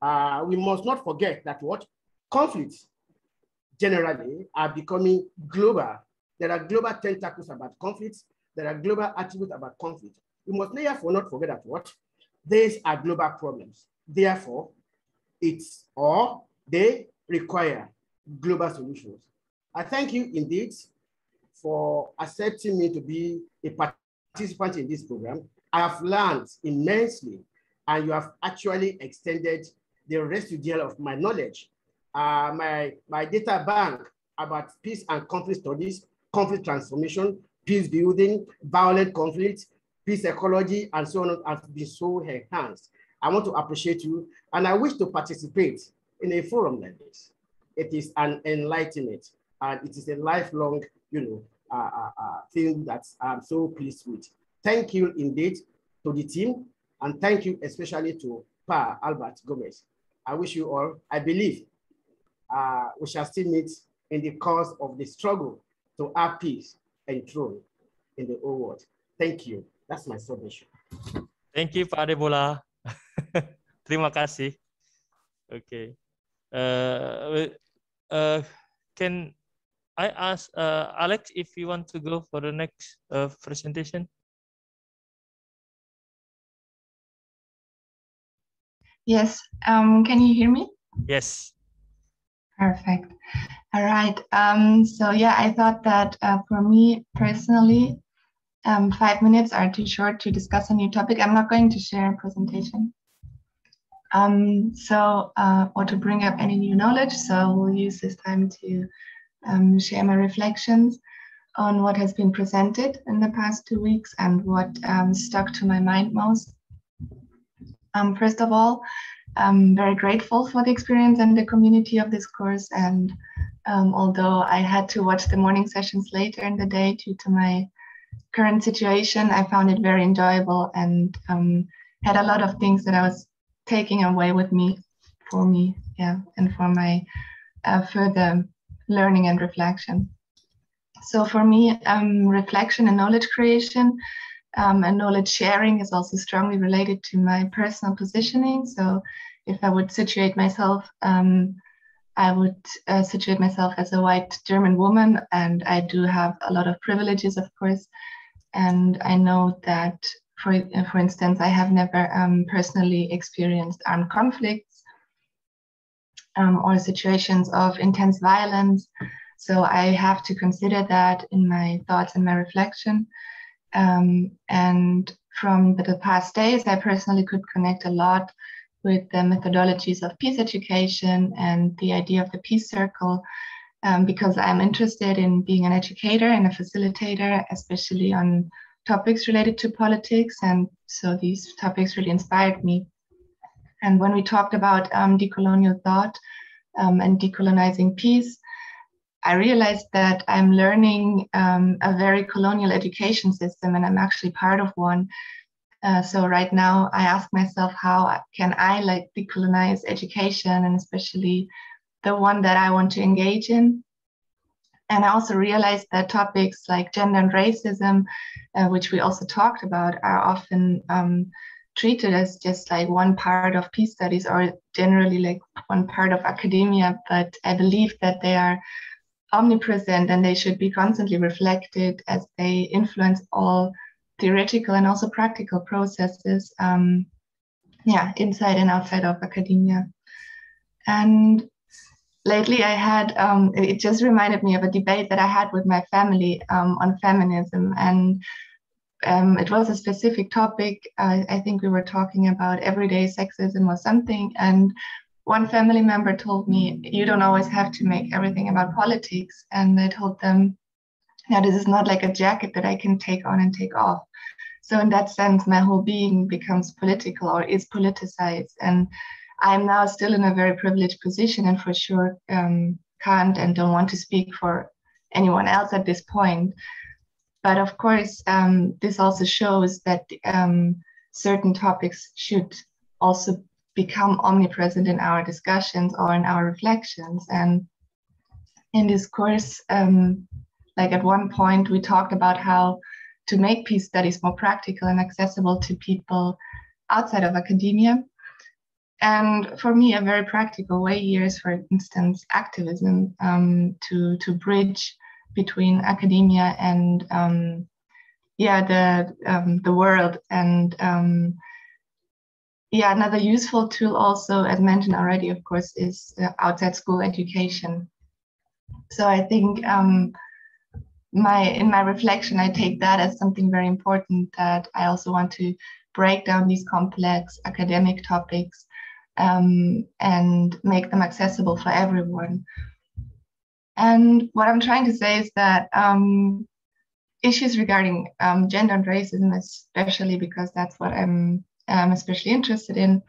Uh, we must not forget that what conflicts generally are becoming global. There are global tentacles about conflicts. There are global attributes about conflict. We must therefore not forget that what these are global problems. Therefore, it's or they require global solutions. I thank you indeed for accepting me to be a participant in this program. I have learned immensely and you have actually extended the residual of my knowledge uh, my, my data bank about peace and conflict studies, conflict transformation, peace building, violent conflict, peace ecology, and so on has been so enhanced. I want to appreciate you, and I wish to participate in a forum like this. It is an enlightenment, and it is a lifelong, you know, thing that I'm so pleased with. Thank you indeed to the team, and thank you especially to Pa Albert Gomes. I wish you all, I believe uh, we shall still meet in the course of the struggle to have peace and throne in the whole world. Thank you. That's my submission. Thank you, Pak Adebola. Terima kasih. Okay. Uh, uh, can I ask uh, Alex if you want to go for the next uh, presentation? Yes. Um, can you hear me? Yes. Perfect. All right. Um, so yeah, I thought that uh, for me personally, um, five minutes are too short to discuss a new topic. I'm not going to share a presentation. Um, so, uh, or to bring up any new knowledge. So we'll use this time to um, share my reflections on what has been presented in the past two weeks and what um, stuck to my mind most. Um, first of all, I'm very grateful for the experience and the community of this course. And um, although I had to watch the morning sessions later in the day due to my current situation, I found it very enjoyable and um, had a lot of things that I was taking away with me for me, yeah, and for my uh, further learning and reflection. So for me, um, reflection and knowledge creation um, and knowledge sharing is also strongly related to my personal positioning. So if I would situate myself, um, I would uh, situate myself as a white German woman, and I do have a lot of privileges, of course. And I know that, for, for instance, I have never um, personally experienced armed conflicts um, or situations of intense violence. So I have to consider that in my thoughts and my reflection. Um, and from the past days, I personally could connect a lot with the methodologies of peace education and the idea of the peace circle um, because I'm interested in being an educator and a facilitator, especially on topics related to politics. And so these topics really inspired me. And when we talked about um, decolonial thought um, and decolonizing peace, I realized that I'm learning um, a very colonial education system, and I'm actually part of one. Uh, so right now, I ask myself, how can I like decolonize education, and especially the one that I want to engage in? And I also realized that topics like gender and racism, uh, which we also talked about, are often um, treated as just like one part of peace studies or generally like one part of academia. But I believe that they are omnipresent and they should be constantly reflected as they influence all theoretical and also practical processes um, yeah inside and outside of academia and lately i had um, it just reminded me of a debate that i had with my family um, on feminism and um, it was a specific topic uh, i think we were talking about everyday sexism or something and one family member told me, You don't always have to make everything about politics. And I told them, "Now this is not like a jacket that I can take on and take off. So, in that sense, my whole being becomes political or is politicized. And I'm now still in a very privileged position and for sure um, can't and don't want to speak for anyone else at this point. But of course, um, this also shows that um, certain topics should also become omnipresent in our discussions or in our reflections. And in this course, um, like at one point, we talked about how to make peace studies more practical and accessible to people outside of academia. And for me, a very practical way here is, for instance, activism um, to to bridge between academia and um, yeah the um, the world and um, yeah, another useful tool also, as mentioned already, of course, is uh, outside school education. So I think um, my in my reflection, I take that as something very important that I also want to break down these complex academic topics um, and make them accessible for everyone. And what I'm trying to say is that um, issues regarding um, gender and racism, especially because that's what I'm especially interested in,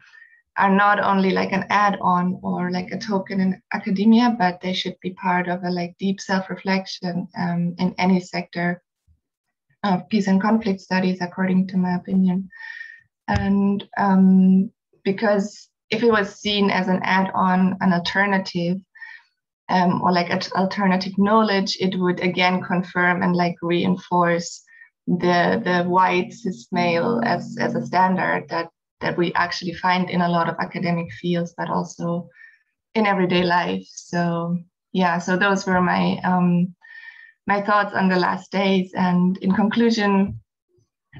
are not only like an add-on or like a token in academia, but they should be part of a like deep self-reflection um, in any sector of peace and conflict studies, according to my opinion. And um, because if it was seen as an add-on, an alternative, um, or like alternative knowledge, it would again confirm and like reinforce the the white cis male as as a standard that that we actually find in a lot of academic fields, but also in everyday life. So yeah, so those were my um, my thoughts on the last days. And in conclusion,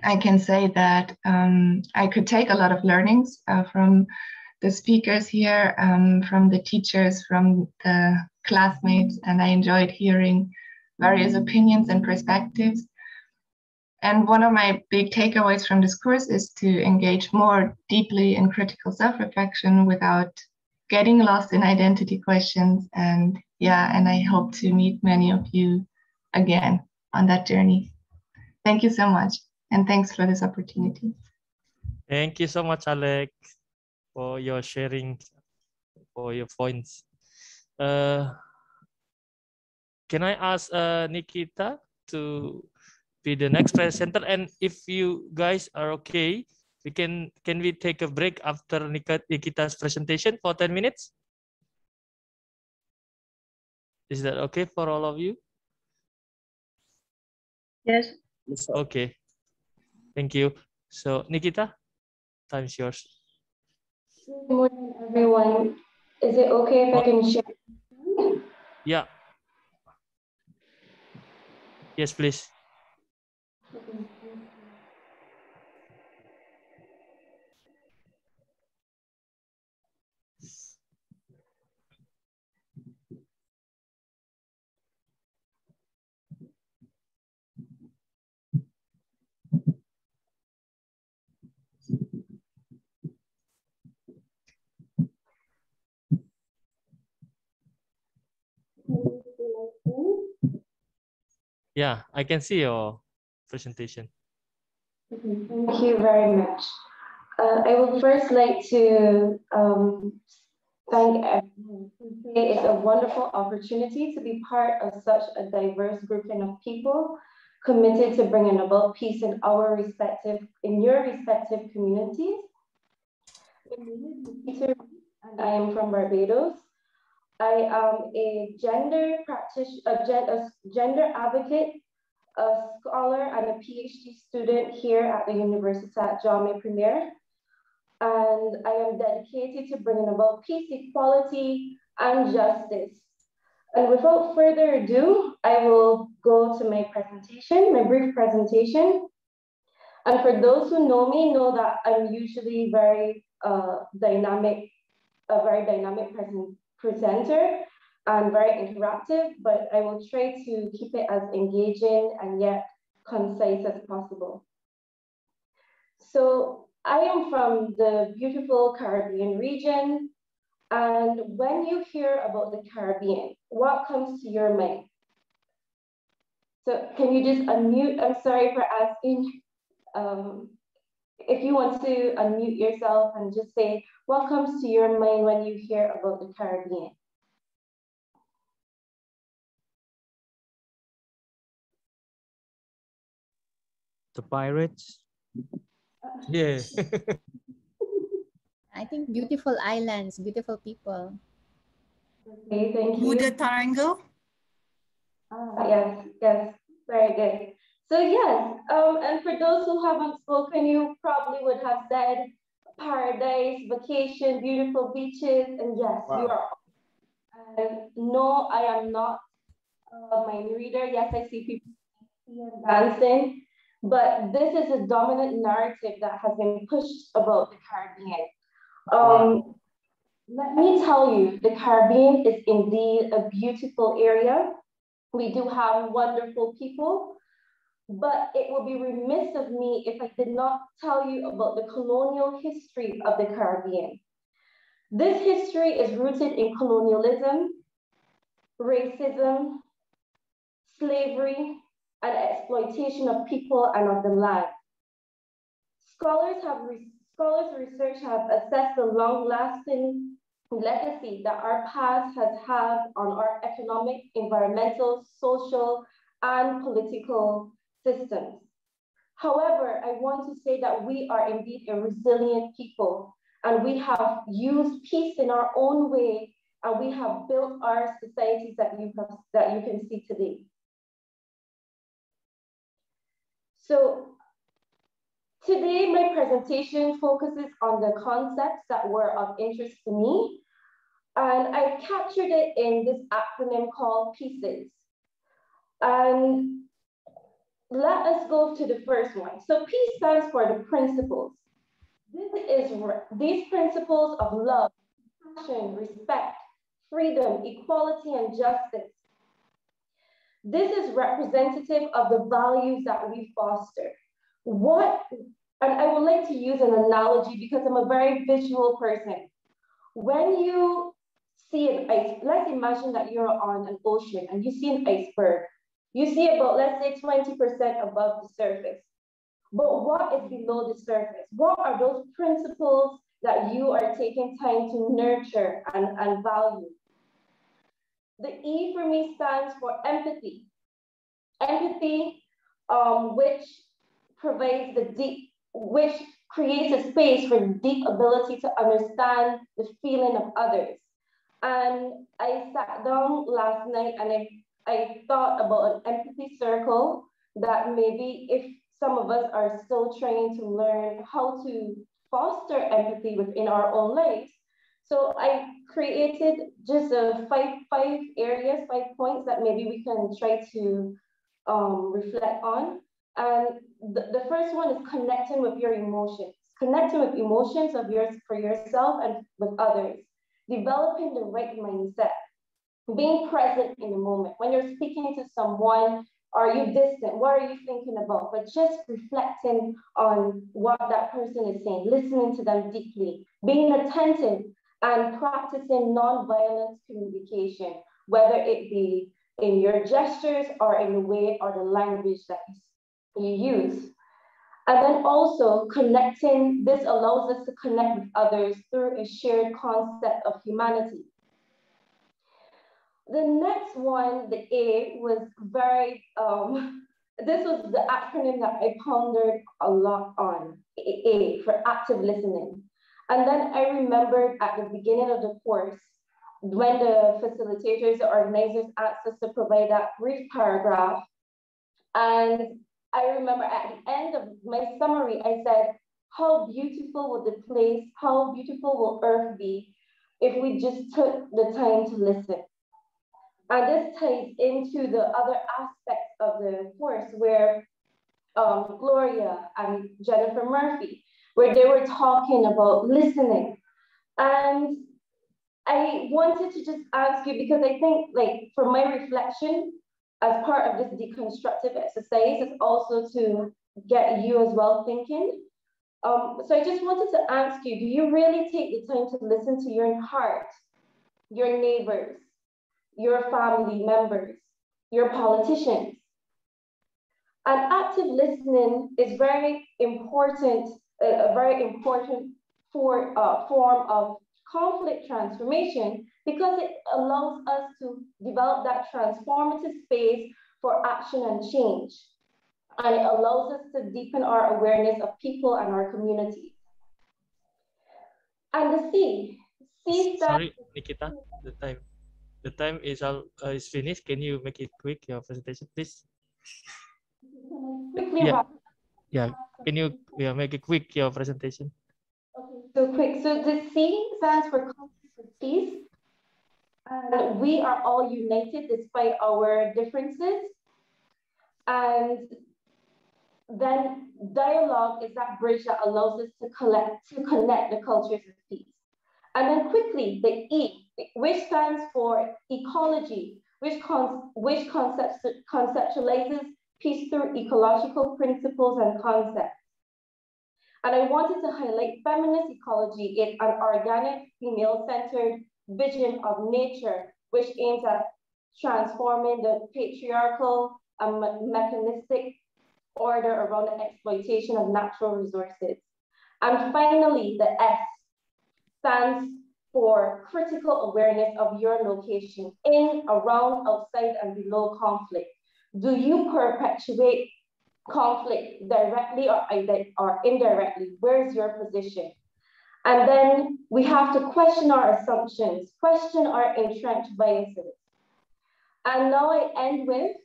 I can say that um, I could take a lot of learnings uh, from the speakers here, um, from the teachers, from the classmates, and I enjoyed hearing various opinions and perspectives. And one of my big takeaways from this course is to engage more deeply in critical self reflection without getting lost in identity questions. And yeah, and I hope to meet many of you again on that journey. Thank you so much. And thanks for this opportunity. Thank you so much, Alex, for your sharing, for your points. Uh, can I ask uh, Nikita to be the next presenter? And if you guys are okay, we can can we take a break after Nikita's presentation for 10 minutes? Is that okay for all of you? Yes. Okay. Thank you. So Nikita, time is yours. Good morning, everyone. Is it okay if I can share? Yeah. Yes, please. Yeah, I can see your presentation. Thank you very much. Uh, I would first like to um, thank everyone. It's a wonderful opportunity to be part of such a diverse grouping of people committed to bringing about peace in our respective, in your respective communities. My name is Peter, and I am from Barbados. I am a gender practitioner, a, gender advocate, a scholar, and a PhD student here at the Universitat Jaume Primer. And I am dedicated to bringing about peace, equality, and justice. And without further ado, I will go to my presentation, my brief presentation. And for those who know me, know that I'm usually very uh, dynamic, a very dynamic present, presenter and very interactive, but I will try to keep it as engaging and yet concise as possible. So I am from the beautiful Caribbean region. And when you hear about the Caribbean, what comes to your mind? So can you just unmute? I'm sorry for asking. Um, if you want to unmute yourself and just say, what comes to your mind when you hear about the Caribbean? The pirates? Yeah. I think beautiful islands, beautiful people. Okay, thank you. Muda Triangle? Ah, yes, yes, very good. So yes, um, and for those who haven't spoken, you probably would have said paradise, vacation, beautiful beaches, and yes, wow. you are. No, I am not a mind reader. Yes, I see people dancing, but this is a dominant narrative that has been pushed about the Caribbean. Um, let me tell you, the Caribbean is indeed a beautiful area. We do have wonderful people, but it would be remiss of me if I did not tell you about the colonial history of the Caribbean. This history is rooted in colonialism, racism, slavery, and exploitation of people and of the land. Scholars have scholars research have assessed the long-lasting legacy that our past has had on our economic, environmental, social, and political systems. However, I want to say that we are indeed a resilient people and we have used peace in our own way and we have built our societies that you, have, that you can see today. So today my presentation focuses on the concepts that were of interest to me and I captured it in this acronym called PIECES. And let us go to the first one. So P stands for the principles. This is these principles of love, passion, respect, freedom, equality, and justice. This is representative of the values that we foster. What, and I would like to use an analogy because I'm a very visual person. When you see an ice, let's imagine that you're on an ocean and you see an iceberg. You see about, let's say 20% above the surface. But what is below the surface? What are those principles that you are taking time to nurture and, and value? The E for me stands for empathy. Empathy, um, which provides the deep, which creates a space for deep ability to understand the feeling of others. And I sat down last night and I, I thought about an empathy circle that maybe if some of us are still trying to learn how to foster empathy within our own lives. So I created just a five, five areas, five points that maybe we can try to um, reflect on. And the, the first one is connecting with your emotions, connecting with emotions of yours for yourself and with others developing the right mindset, being present in the moment. When you're speaking to someone, are you distant? What are you thinking about? But just reflecting on what that person is saying, listening to them deeply, being attentive and practicing non-violent communication, whether it be in your gestures or in the way or the language that you use. And then also connecting, this allows us to connect with others through a shared concept of humanity. The next one, the A, was very, um, this was the acronym that I pondered a lot on, A, for active listening. And then I remembered at the beginning of the course, when the facilitators, the organizers asked us to provide that brief paragraph. And I remember at the end of my summary, I said, how beautiful would the place, how beautiful will Earth be if we just took the time to listen? And this ties into the other aspects of the course where um, Gloria and Jennifer Murphy, where they were talking about listening. And I wanted to just ask you, because I think like from my reflection, as part of this deconstructive exercise is also to get you as well thinking. Um, so I just wanted to ask you, do you really take the time to listen to your heart, your neighbors, your family members, your politicians? And active listening is very important, a, very important for, uh, form of conflict transformation because it allows us to develop that transformative space for action and change. And it allows us to deepen our awareness of people and our communities. And the C, C Sorry, Nikita, the time, the time is all uh, is finished. Can you make it quick your presentation, please? Quickly, yeah, yeah. Can you yeah make it quick your presentation? Okay, so quick. So the C stands for peace. And we are all united despite our differences. And then dialogue is that bridge that allows us to collect to connect the cultures of peace. And then quickly, the E, which stands for ecology, which, con which concepts conceptualizes peace through ecological principles and concepts. And I wanted to highlight feminist ecology is an organic, female-centered vision of nature, which aims at transforming the patriarchal and mechanistic order around the exploitation of natural resources. And finally, the S stands for critical awareness of your location in, around, outside, and below conflict. Do you perpetuate conflict directly or, or indirectly? Where's your position? And then we have to question our assumptions, question our entrenched biases. And now I end with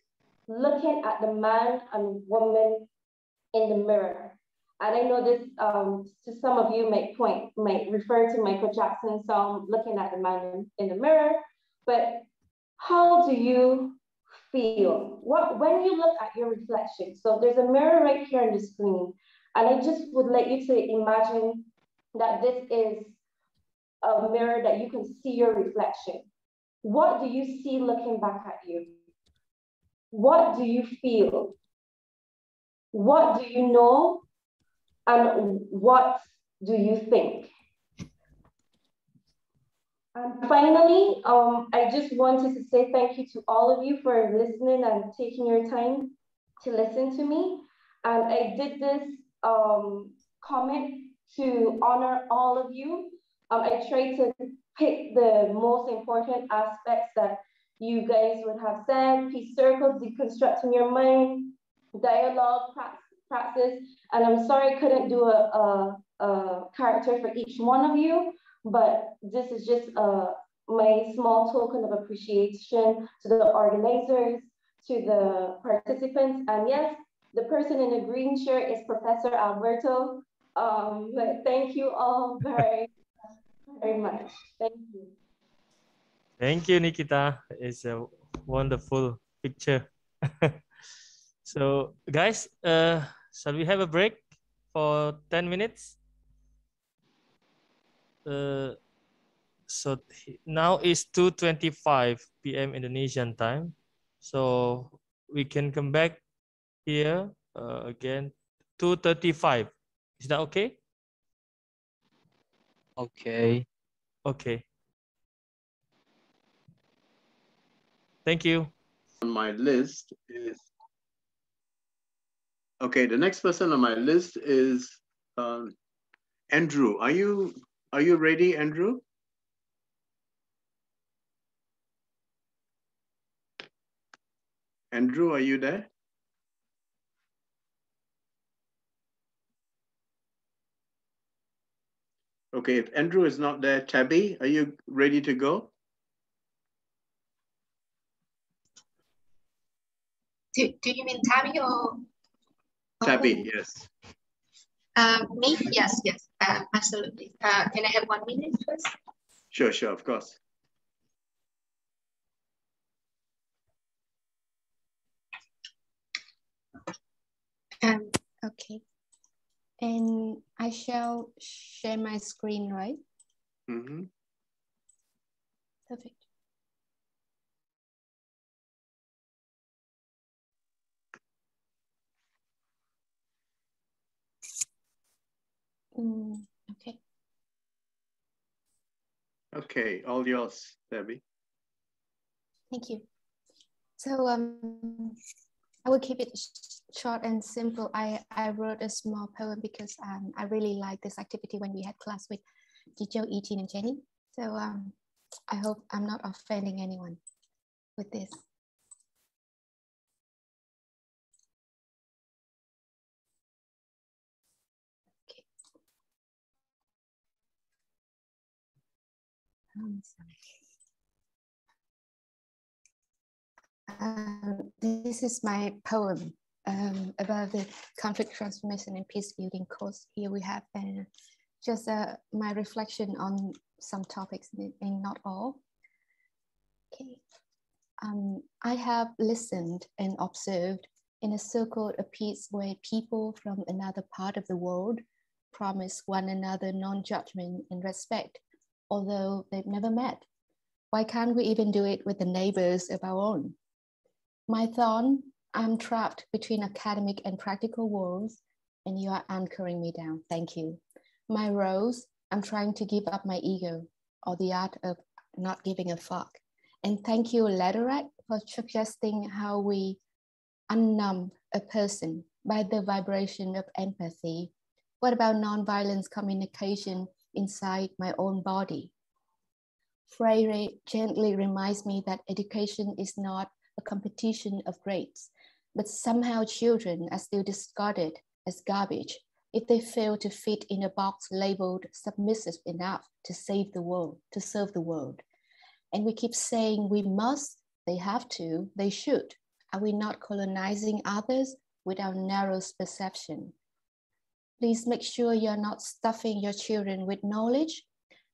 looking at the man and woman in the mirror. And I know this um, to some of you might point, might refer to Michael Jackson's song, Looking at the Man in the Mirror, but how do you feel? What when you look at your reflection? So there's a mirror right here on the screen. And I just would like you to imagine that this is a mirror that you can see your reflection. What do you see looking back at you? What do you feel? What do you know? And what do you think? And finally, um, I just wanted to say thank you to all of you for listening and taking your time to listen to me. And I did this um, comment to honor all of you. Um, I tried to pick the most important aspects that you guys would have said, peace circles, deconstructing your mind, dialogue, practice. And I'm sorry I couldn't do a, a, a character for each one of you, but this is just uh, my small token of appreciation to the organizers, to the participants. And yes, the person in the green shirt is Professor Alberto. Um, but thank you all very, very much. Thank you. Thank you, Nikita. It's a wonderful picture. so, guys, uh, shall we have a break for 10 minutes? Uh, so now it's 2.25 p.m. Indonesian time. So we can come back here uh, again, 2.35 is that okay? Okay. Okay. Thank you. On my list is, okay, the next person on my list is um, Andrew. Are you, are you ready, Andrew? Andrew, are you there? Okay, if Andrew is not there, Tabby, are you ready to go? Do, do you mean Tabby or? Tabby, yes. Uh, me? Yes, yes, uh, absolutely. Uh, can I have one minute first? Sure, sure, of course. Um, okay. And I shall share my screen, right? Mm-hmm. Perfect. Mm, okay. Okay, all yours, Debbie. Thank you. So um, I will keep it short and simple. I, I wrote a small poem because um, I really like this activity when we had class with Jijo, Etin, and Jenny. So um, I hope I'm not offending anyone with this. Um, this is my poem um, about the conflict transformation and peace building course. Here we have uh, just uh, my reflection on some topics and not all. Okay. Um, I have listened and observed in a circle of peace where people from another part of the world promise one another non-judgment and respect, although they've never met. Why can't we even do it with the neighbors of our own? My thorn, I'm trapped between academic and practical worlds, and you are anchoring me down. Thank you. My rose, I'm trying to give up my ego or the art of not giving a fuck. And thank you, Lederach, for suggesting how we unnumb a person by the vibration of empathy. What about nonviolence communication inside my own body? Freire gently reminds me that education is not a competition of grades, but somehow children are still discarded as garbage if they fail to fit in a box labeled submissive enough to save the world, to serve the world. And we keep saying we must, they have to, they should. Are we not colonizing others with our narrow perception? Please make sure you're not stuffing your children with knowledge,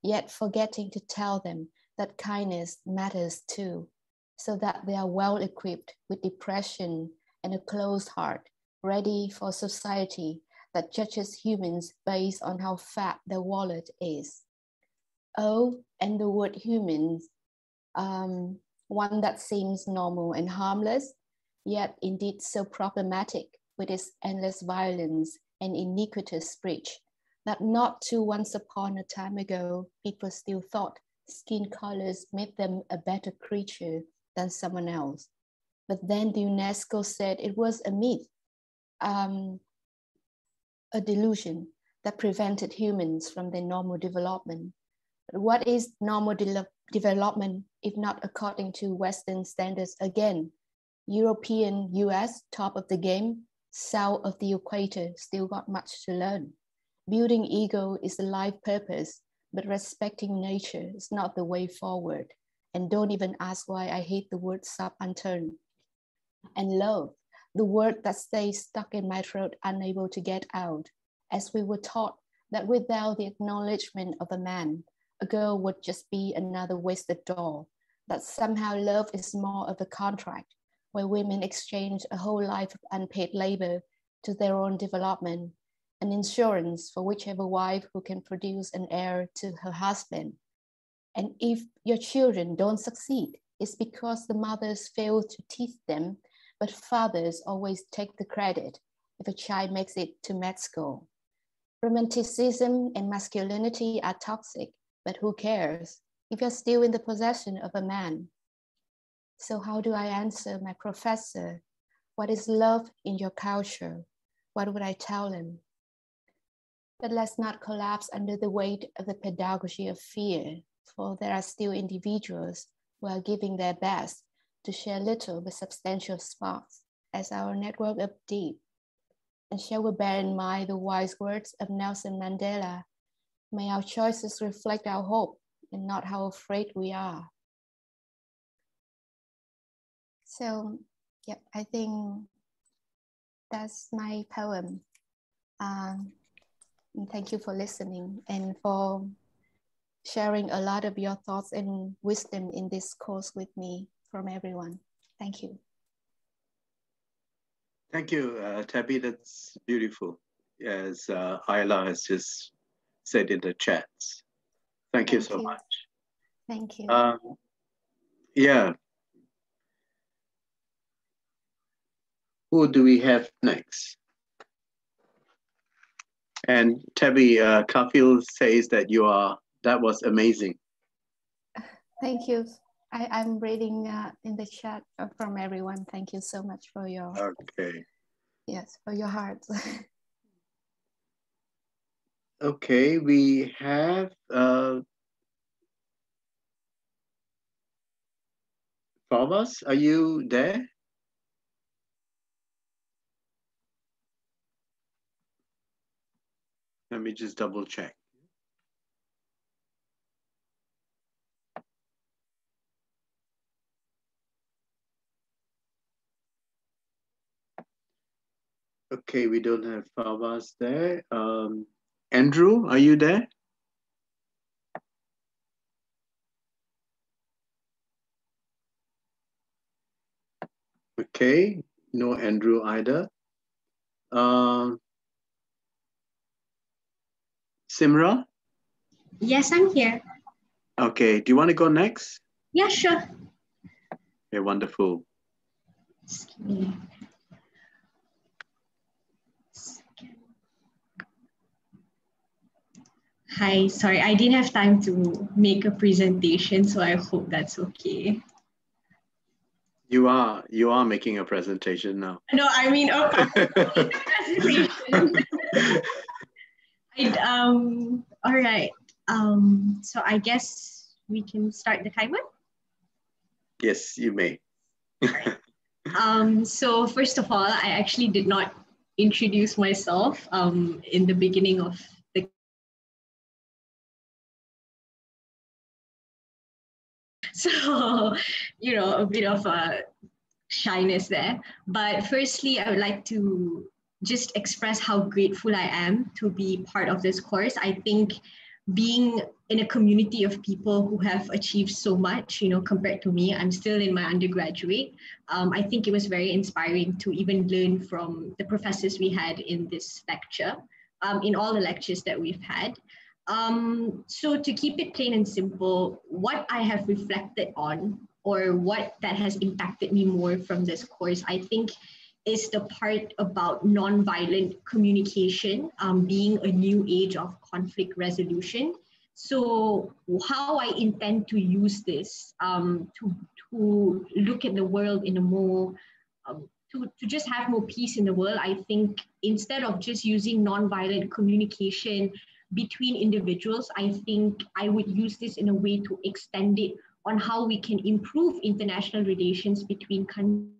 yet forgetting to tell them that kindness matters too, so that they are well equipped with depression and a closed heart, ready for society that judges humans based on how fat their wallet is. Oh, and the word humans, um, one that seems normal and harmless, yet indeed so problematic with its endless violence and iniquitous breach that not too once upon a time ago, people still thought skin colors made them a better creature than someone else. But then the UNESCO said it was a myth, um, a delusion that prevented humans from their normal development. But what is normal de development if not according to Western standards again? European, US, top of the game, south of the equator, still got much to learn. Building ego is the life purpose, but respecting nature is not the way forward. And don't even ask why I hate the word subaltern. And love, the word that stays stuck in my throat, unable to get out, as we were taught that without the acknowledgement of a man, a girl would just be another wasted doll, that somehow love is more of a contract where women exchange a whole life of unpaid labor to their own development, an insurance for whichever wife who can produce an heir to her husband. And if your children don't succeed, it's because the mothers fail to teach them but fathers always take the credit if a child makes it to med school. Romanticism and masculinity are toxic, but who cares if you're still in the possession of a man? So, how do I answer my professor? What is love in your culture? What would I tell him? But let's not collapse under the weight of the pedagogy of fear, for there are still individuals who are giving their best to share little but substantial sparks as our network of deep. And shall we bear in mind the wise words of Nelson Mandela? May our choices reflect our hope and not how afraid we are. So, yeah, I think that's my poem. Um, thank you for listening and for sharing a lot of your thoughts and wisdom in this course with me from everyone. Thank you. Thank you, uh, Tabby. That's beautiful. As uh, Ayla has just said in the chats. Thank, Thank you so you. much. Thank you. Um, yeah. Who do we have next? And Tabby uh, Kafil says that you are, that was amazing. Thank you I, I'm reading uh, in the chat from everyone. Thank you so much for your okay. Yes, for your hearts. okay, we have uh, Fawaz. Are you there? Let me just double check. Okay, we don't have Fawaz there. Um, Andrew, are you there? Okay, no Andrew either. Um, Simra? Yes, I'm here. Okay, do you want to go next? Yeah, sure. Okay, wonderful. Hi, sorry, I didn't have time to make a presentation, so I hope that's okay. You are you are making a presentation now. No, I mean oh, presentation. I, um, all right. Um, so I guess we can start the timer. Yes, you may. um, so first of all, I actually did not introduce myself um, in the beginning of the so you know a bit of a shyness there but firstly i would like to just express how grateful i am to be part of this course i think being in a community of people who have achieved so much, you know, compared to me, I'm still in my undergraduate. Um, I think it was very inspiring to even learn from the professors we had in this lecture, um, in all the lectures that we've had. Um, so to keep it plain and simple, what I have reflected on or what that has impacted me more from this course, I think is the part about nonviolent communication um, being a new age of conflict resolution. So how I intend to use this um, to, to look at the world in a more, um, to, to just have more peace in the world, I think instead of just using nonviolent communication between individuals, I think I would use this in a way to extend it on how we can improve international relations between countries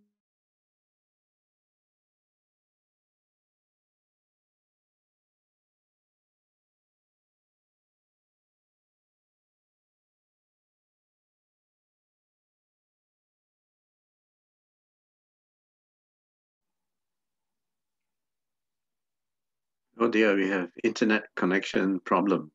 Oh dear, we have internet connection problem.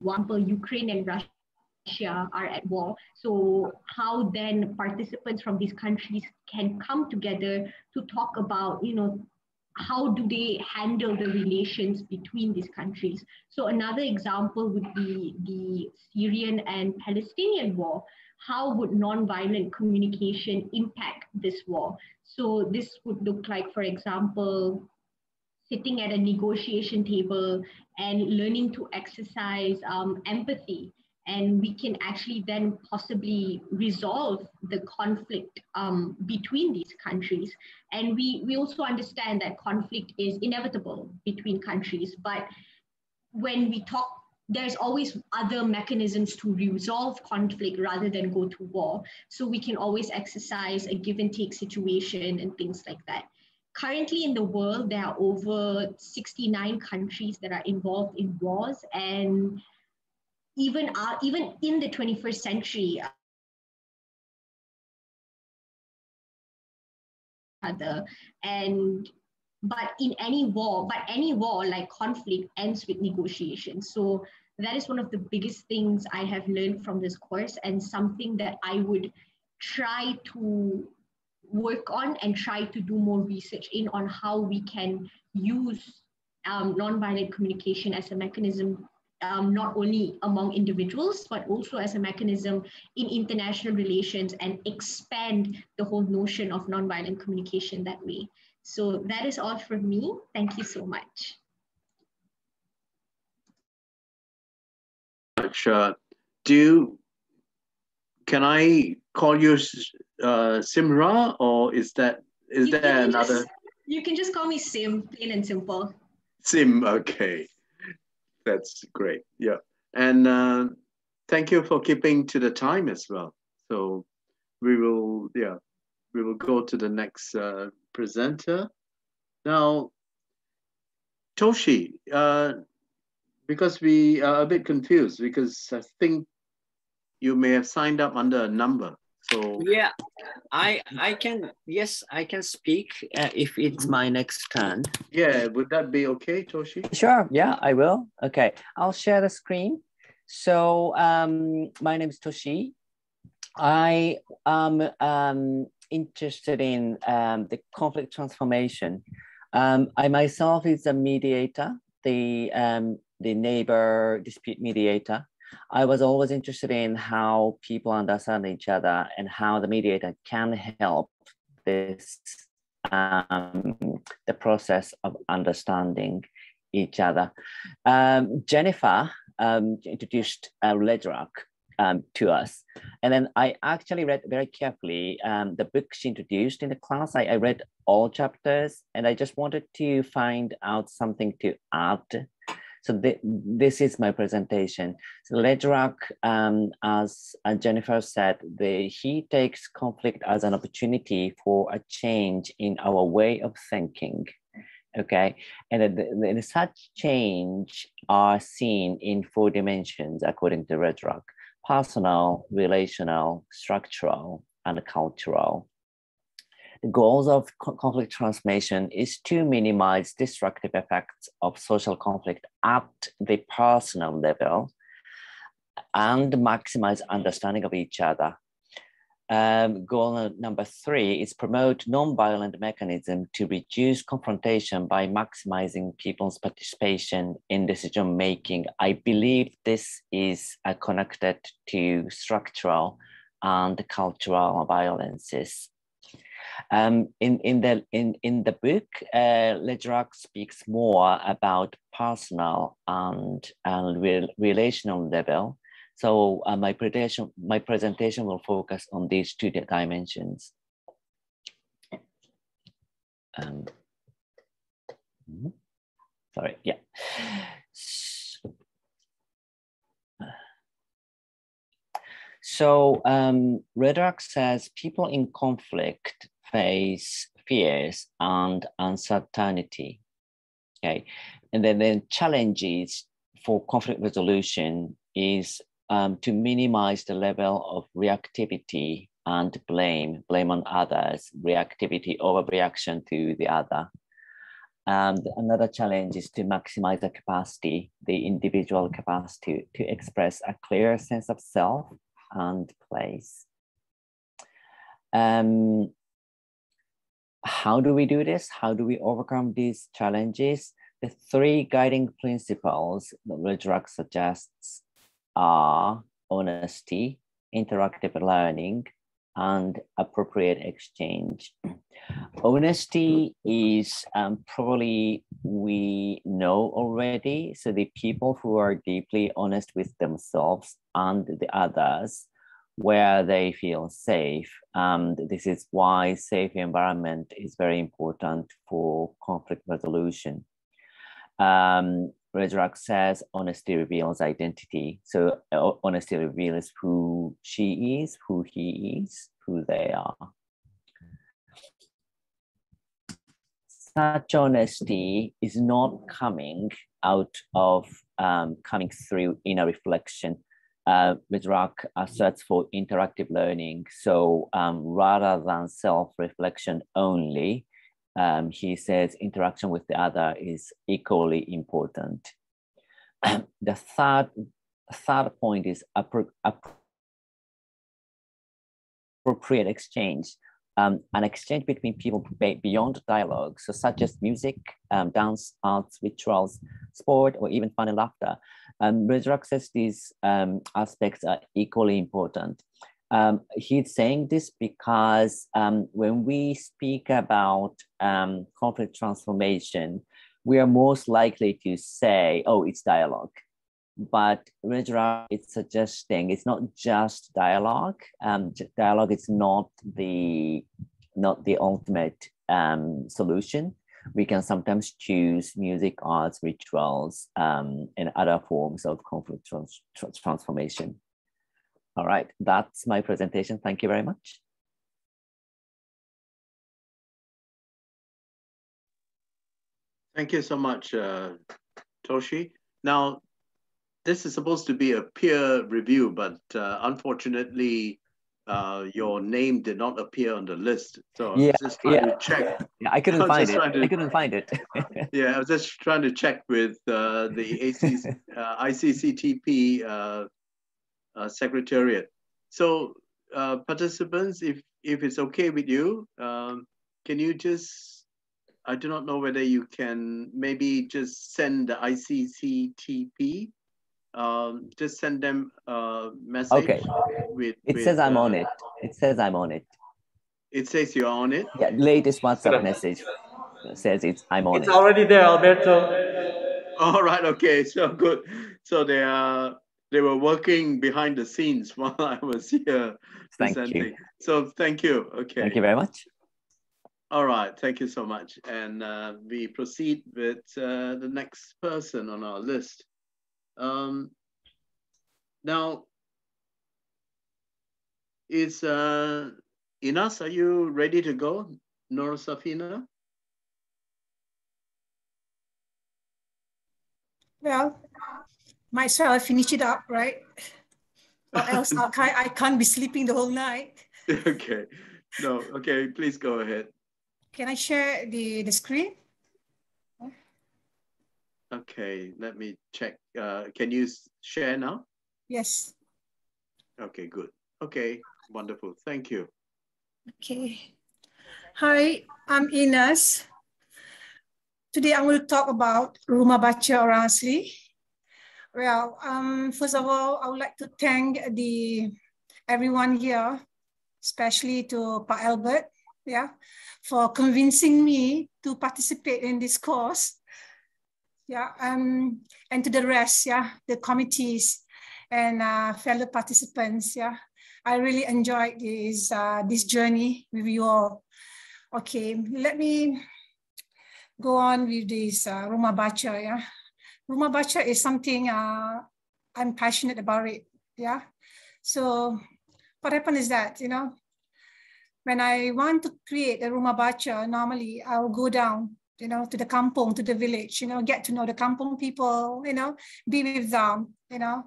example, Ukraine and Russia Russia are at war. So how then participants from these countries can come together to talk about, you know, how do they handle the relations between these countries? So another example would be the Syrian and Palestinian war. How would nonviolent communication impact this war? So this would look like, for example, sitting at a negotiation table and learning to exercise um, empathy and we can actually then possibly resolve the conflict um, between these countries. And we, we also understand that conflict is inevitable between countries, but when we talk, there's always other mechanisms to resolve conflict rather than go to war. So we can always exercise a give and take situation and things like that. Currently in the world, there are over 69 countries that are involved in wars and even uh, even in the 21st century other and but in any war but any war like conflict ends with negotiation so that is one of the biggest things i have learned from this course and something that i would try to work on and try to do more research in on how we can use um, nonviolent communication as a mechanism um, not only among individuals, but also as a mechanism in international relations and expand the whole notion of nonviolent communication that way. So that is all from me. Thank you so much. Sure. Do you, can I call you uh, Simra or is that is you there another? Just, you can just call me Sim, plain and simple. Sim, okay. That's great. Yeah. And uh, thank you for keeping to the time as well. So we will, yeah, we will go to the next uh, presenter. Now, Toshi, uh, because we are a bit confused because I think you may have signed up under a number. So yeah, I I can yes I can speak uh, if it's my next turn. Yeah, would that be okay, Toshi? Sure. Yeah, I will. Okay, I'll share the screen. So um, my name is Toshi. I am um, interested in um, the conflict transformation Um, I myself is a mediator, the, um, the neighbor dispute mediator. I was always interested in how people understand each other and how the mediator can help this um, the process of understanding each other. Um, Jennifer um, introduced uh, Lederach um, to us. And then I actually read very carefully um, the book she introduced in the class. I, I, read all chapters and I just wanted to find out something to add. So th this is my presentation. So um, as uh, Jennifer said, the, he takes conflict as an opportunity for a change in our way of thinking okay and such change are seen in four dimensions according to Lederach personal, relational, structural, and cultural. The goals of conflict transformation is to minimize destructive effects of social conflict at the personal level and maximize understanding of each other. Um, goal number three is promote non-violent mechanism to reduce confrontation by maximizing people's participation in decision making. I believe this is uh, connected to structural and cultural violences. Um, in, in, the, in, in the book, uh, Lederach speaks more about personal and, and re relational level so uh, my, presentation, my presentation will focus on these two dimensions. Um, sorry, yeah. So um, Lederach says people in conflict face fears and uncertainty. Okay, and then the challenges for conflict resolution is um, to minimize the level of reactivity and blame, blame on others, reactivity, overreaction to the other. And another challenge is to maximize the capacity, the individual capacity to express a clear sense of self and place. Um, how do we do this? How do we overcome these challenges? The three guiding principles that Lederach suggests are honesty, interactive learning, and appropriate exchange. Honesty is um, probably we know already. So the people who are deeply honest with themselves and the others, where they feel safe. And this is why safe environment is very important for conflict resolution. Um, Lederach says honesty reveals identity. So uh, honesty reveals who she is, who he is, who they are. Such honesty is not coming out of um, coming through inner reflection. Uh, Lederach asserts for interactive learning. So um, rather than self-reflection only, um, he says interaction with the other is equally important. the third, third point is appropriate exchange, um, an exchange between people beyond dialogue, so such as music, um, dance, arts, rituals, sport, or even fun and laughter. Um, Lederach says these um, aspects are equally important. Um, he's saying this because um, when we speak about um, conflict transformation, we are most likely to say, oh, it's dialogue. But Lederach is suggesting it's not just dialogue. Um, dialogue is not the, not the ultimate um, solution. We can sometimes choose music, arts, rituals, um, and other forms of conflict trans transformation. All right, that's my presentation. Thank you very much. Thank you so much, uh, Toshi. Now, this is supposed to be a peer review, but uh, unfortunately, uh, your name did not appear on the list. So yeah, I was just trying yeah. to check. Yeah, I couldn't I find it. To, I couldn't find it. yeah, I was just trying to check with uh, the AC, uh, ICCTP uh, uh, Secretariat. So uh, participants, if, if it's okay with you, um, can you just I do not know whether you can maybe just send the ICCTP. Um, just send them a message. Okay. With, it with, says I'm uh, on it. It says I'm on it. It says you're on it. Yeah, latest WhatsApp message says it's I'm on It's it. It's already there, Alberto. All right. Okay. So good. So they are they were working behind the scenes while I was here Thank presenting. you. So thank you. Okay. Thank you very much. All right. Thank you so much. And uh, we proceed with uh, the next person on our list. Um, now, is uh, Inas, are you ready to go? Nor Safina? Well, might as well finish it up, right? Or else I can't, I can't be sleeping the whole night. okay. No, okay, please go ahead. Can I share the, the screen? Okay, let me check. Uh, can you share now? Yes. Okay, good. Okay, wonderful. Thank you. Okay. Hi, I'm Ines. Today I will talk about Rumah Baca Orang Asli. Well, um, first of all, I would like to thank the everyone here, especially to Pa Albert, yeah, for convincing me to participate in this course. Yeah, um, and to the rest, yeah, the committees and uh, fellow participants, yeah. I really enjoyed this uh, this journey with you all. Okay, let me go on with this uh, Rumah Baca, yeah. Rumah Baca is something uh, I'm passionate about it, yeah. So what happened is that, you know, when I want to create a Rumah Baca, normally I'll go down, you know, to the kampong, to the village, you know, get to know the kampong people, you know, be with them, you know,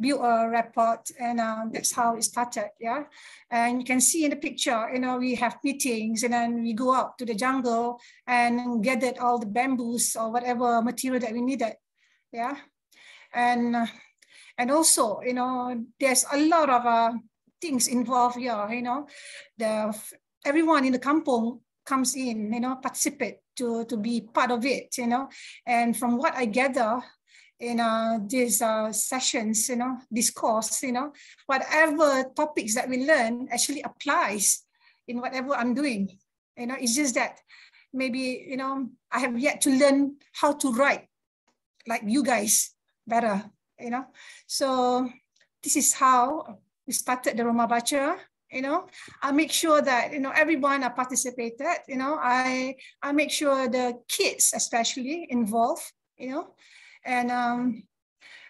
build a rapport, and uh, that's how it started, yeah. And you can see in the picture, you know, we have meetings, and then we go out to the jungle and gathered all the bamboos or whatever material that we needed, yeah. And uh, and also, you know, there's a lot of uh, things involved here, you know, the everyone in the kampong comes in, you know, participate to, to be part of it, you know. And from what I gather in uh, these uh, sessions, you know, this course, you know, whatever topics that we learn actually applies in whatever I'm doing. You know, it's just that maybe, you know, I have yet to learn how to write like you guys better, you know. So this is how we started the Rumah Baca, you know. I make sure that, you know, everyone are participated, you know. I, I make sure the kids especially involved, you know. And um,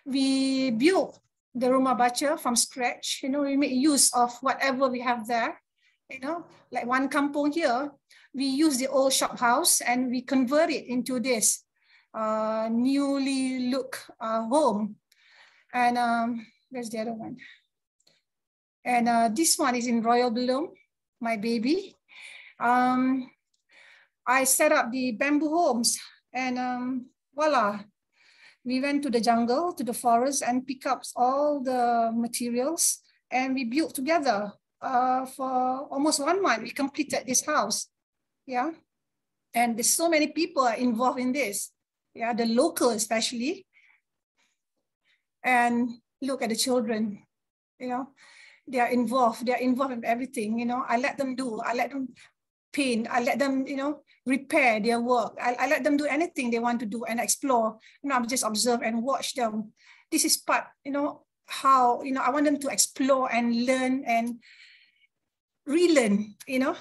we build the Rumah Baca from scratch, you know, we make use of whatever we have there, you know, like one kampong here, we use the old shop house and we convert it into this uh, newly look uh, home. And um, where's the other one? And uh, this one is in Royal Belum, my baby. Um, I set up the bamboo homes and um, voila, we went to the jungle, to the forest and pick up all the materials and we built together uh, for almost one month. We completed this house, yeah. And there's so many people are involved in this, yeah, the local especially. And look at the children, you know, they are involved, they are involved in everything, you know, I let them do, I let them paint, I let them, you know, repair their work. I, I let them do anything they want to do and explore. You know, I just observe and watch them. This is part, you know, how, you know, I want them to explore and learn and relearn, you know,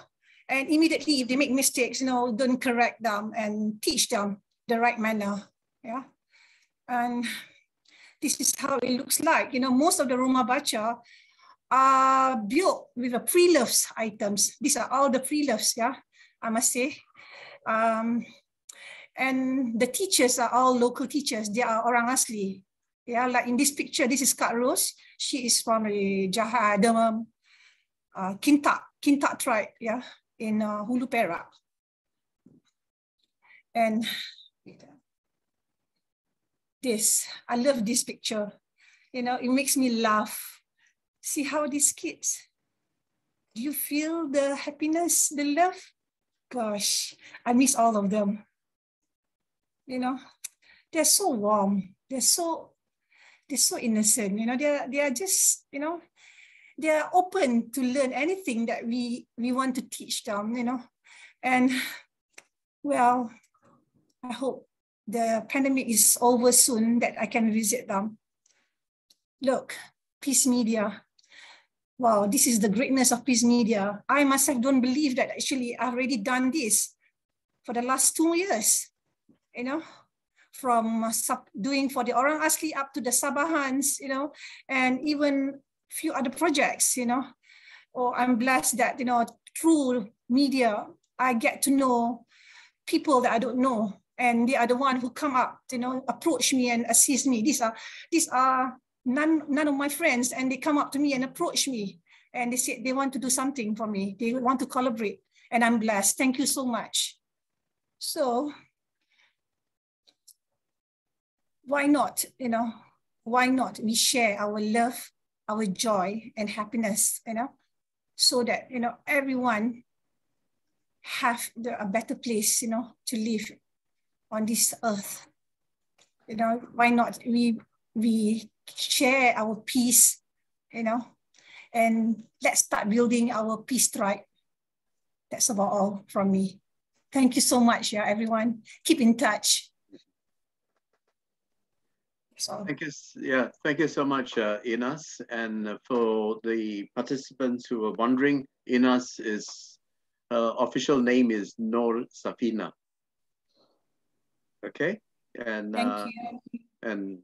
and immediately if they make mistakes, you know, don't correct them and teach them the right manner. Yeah. And this is how it looks like. You know, most of the Rumah Baca are built with a pre-loves items. These are all the pre-loves, yeah, I must say. Um, and the teachers are all local teachers. They are orang asli. Yeah, like in this picture, this is Kak Rose. She is from the Jaha, the uh, Kintak, Kintak tribe, yeah, in uh, Hulu Perak. And this, I love this picture. You know, it makes me laugh. See how these kids, do you feel the happiness, the love? gosh, I miss all of them. You know, they're so warm. They're so they're so innocent. You know, they're they are just you know they are open to learn anything that we we want to teach them. You know, and well, I hope the pandemic is over soon that I can visit them. Look, Peace Media. Wow, this is the greatness of Peace Media. I myself don't believe that actually I've already done this for the last two years, you know, from doing for the Orang Asli up to the Sabahans, you know, and even a few other projects, you know. Or oh, I'm blessed that, you know, through media, I get to know people that I don't know and they are the one who come up, you know, approach me and assist me. These are these are none none of my friends, and they come up to me and approach me, and they say they want to do something for me. They want to collaborate, and I'm blessed. Thank you so much. So why not? You know, why not? We share our love, our joy, and happiness. You know, so that you know everyone have the, a better place. You know, to live on this earth. You know, why not we we share our peace, you know, and let's start building our peace tribe. That's about all from me. Thank you so much, yeah, everyone. Keep in touch. So. Thank you. Yeah, thank you so much, uh, Inas. And for the participants who are wondering, Inas is uh, official name is Nor Safina. Okay, and uh, and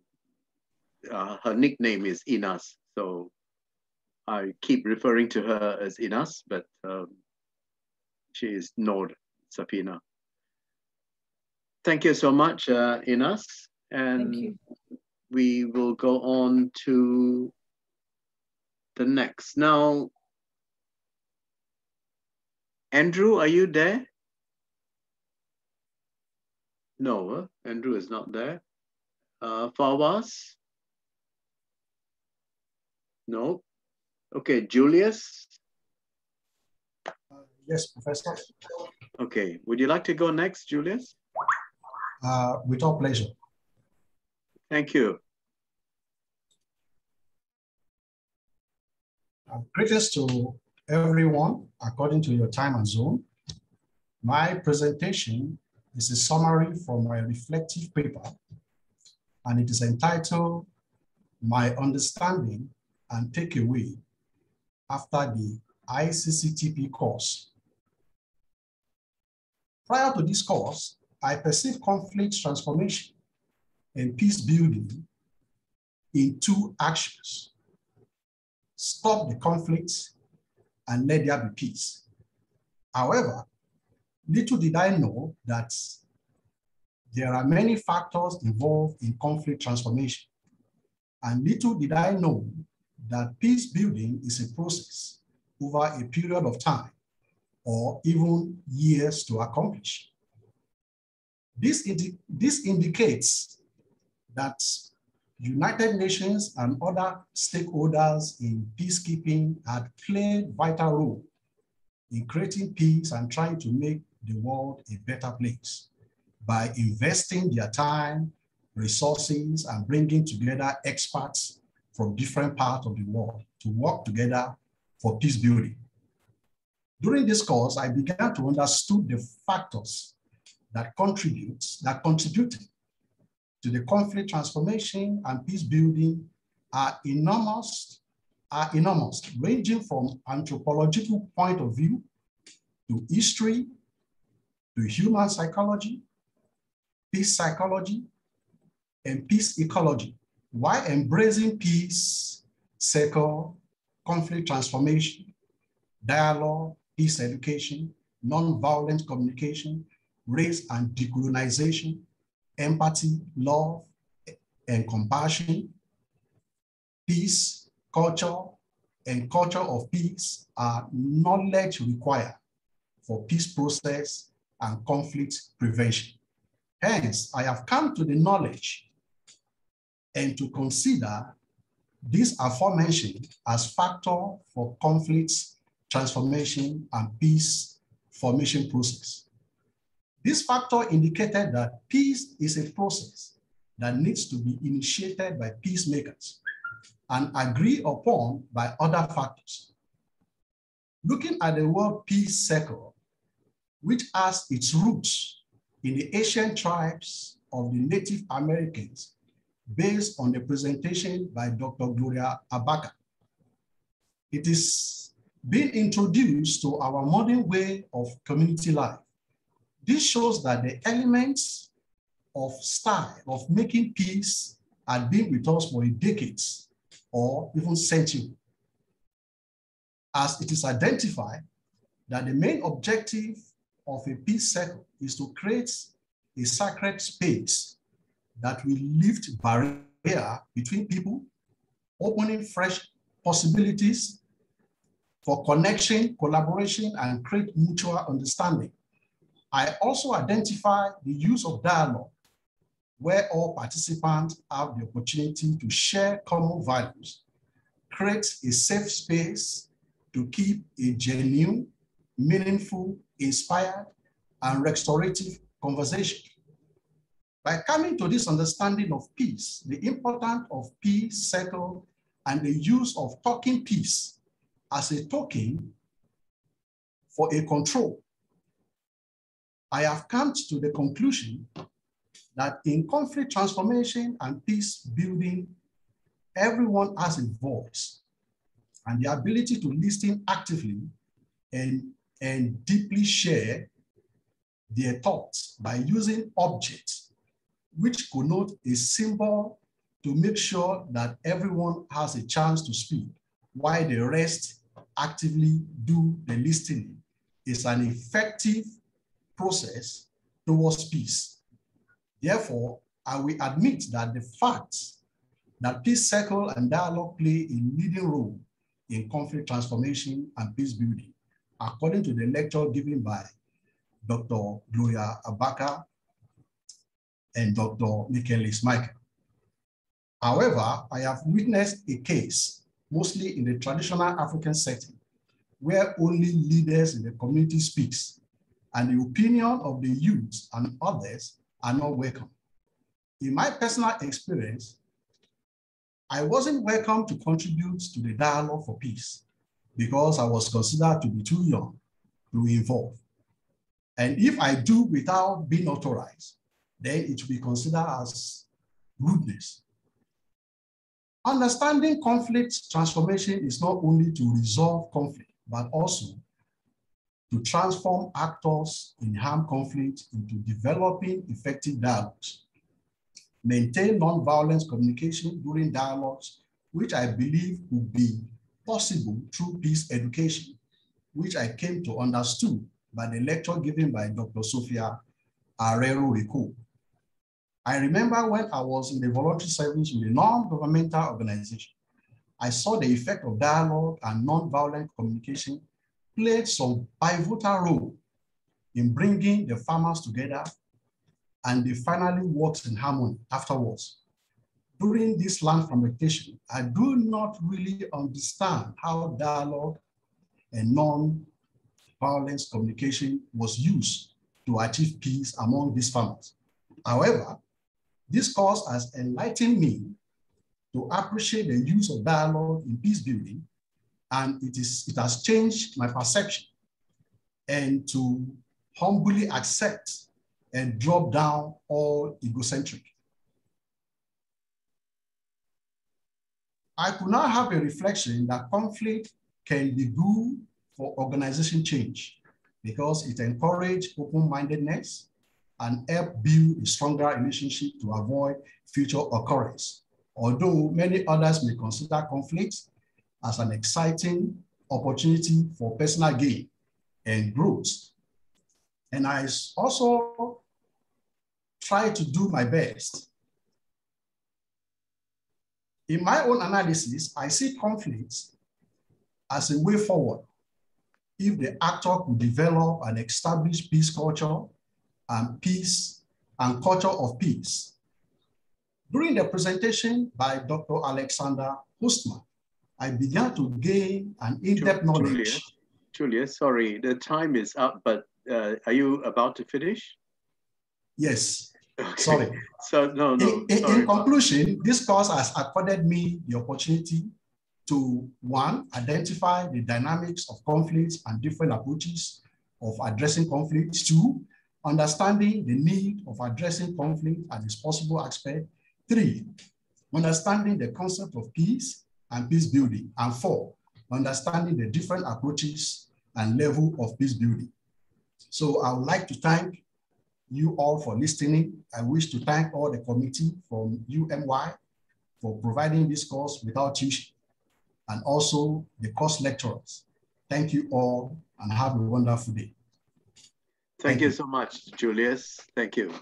uh, her nickname is Inas, so I keep referring to her as Inas, but um, she is Nor Safina. Thank you so much, uh, Inas, and we will go on to the next. Now, Andrew, are you there? No, Andrew is not there. Uh, Fawaz? No. Okay, Julius? Uh, yes, Professor. Okay, would you like to go next, Julius? Uh, with all pleasure. Thank you. Uh, greetings to everyone according to your time and zone. My presentation is a summary from my reflective paper, and it is entitled My Understanding and Takeaway After the ICCTP course. Prior to this course, I perceived conflict transformation and peace building in two actions. Stop the conflict and let there be peace. However, Little did I know that there are many factors involved in conflict transformation. And little did I know that peace building is a process over a period of time or even years to accomplish. This, indi this indicates that United Nations and other stakeholders in peacekeeping had played vital role in creating peace and trying to make the world a better place by investing their time, resources, and bringing together experts from different parts of the world to work together for peace building. During this course, I began to understand the factors that contribute, that contributed to the conflict transformation and peace building are enormous, are enormous, ranging from anthropological point of view to history, to human psychology, peace psychology, and peace ecology, while embracing peace, circle, conflict transformation, dialogue, peace education, non-violent communication, race and decolonization, empathy, love, and compassion, peace, culture, and culture of peace are knowledge required for peace process and conflict prevention. Hence, I have come to the knowledge and to consider these aforementioned as factor for conflicts, transformation, and peace formation process. This factor indicated that peace is a process that needs to be initiated by peacemakers and agreed upon by other factors. Looking at the word peace circle, which has its roots in the ancient tribes of the Native Americans based on the presentation by Dr. Gloria Abaca. It is being introduced to our modern way of community life. This shows that the elements of style of making peace had been with us for decades or even centuries. As it is identified that the main objective of a peace circle is to create a sacred space that will lift barrier between people, opening fresh possibilities for connection, collaboration, and create mutual understanding. I also identify the use of dialogue where all participants have the opportunity to share common values, create a safe space to keep a genuine, meaningful, inspired, and restorative conversation. By coming to this understanding of peace, the importance of peace circle and the use of talking peace as a token for a control, I have come to the conclusion that in conflict transformation and peace building, everyone has a voice and the ability to listen actively and, and deeply share their thoughts by using objects which connote a symbol to make sure that everyone has a chance to speak while the rest actively do the listening is an effective process towards peace. Therefore, I will admit that the fact that peace circle and dialogue play a leading role in conflict transformation and peace building, according to the lecture given by Dr. Gloria Abaca and Dr. Michalis Michael. However, I have witnessed a case, mostly in the traditional African setting, where only leaders in the community speaks and the opinion of the youth and others are not welcome. In my personal experience, I wasn't welcome to contribute to the dialogue for peace because I was considered to be too young to involve. And if I do without being authorized, then it will be considered as rudeness. Understanding conflict transformation is not only to resolve conflict, but also to transform actors in harm conflict into developing effective dialogues. Maintain nonviolence communication during dialogues, which I believe would be possible through peace education, which I came to understand by the lecture given by Dr. Sophia Herrero Rico. I remember when I was in the voluntary service with a non-governmental organization, I saw the effect of dialogue and non-violent communication played some pivotal role in bringing the farmers together and they finally worked in harmony afterwards. During this land fragmentation, I do not really understand how dialogue and non-violence communication was used to achieve peace among these farmers. However, this course has enlightened me to appreciate the use of dialogue in peace building and it, is, it has changed my perception and to humbly accept and drop down all egocentric. I could not have a reflection that conflict can be good for organization change because it encourages open-mindedness and help build a stronger relationship to avoid future occurrence. Although many others may consider conflicts as an exciting opportunity for personal gain and growth. And I also try to do my best. In my own analysis, I see conflicts as a way forward if the actor could develop and establish peace culture and peace and culture of peace. During the presentation by Dr. Alexander Hustman, I began to gain an in-depth knowledge. Julia, Julia, sorry, the time is up, but uh, are you about to finish? Yes. Okay. Sorry. So no, no. In, in, conclusion, this course has afforded me the opportunity to one, identify the dynamics of conflicts and different approaches of addressing conflicts. Two, understanding the need of addressing conflict and its possible aspect. Three, understanding the concept of peace and peace building. And four, understanding the different approaches and level of peace building. So I would like to thank you all for listening. I wish to thank all the committee from UMY for providing this course without tuition and also the course lecturers. Thank you all and have a wonderful day. Thank, you. you so much, Julius. Thank you.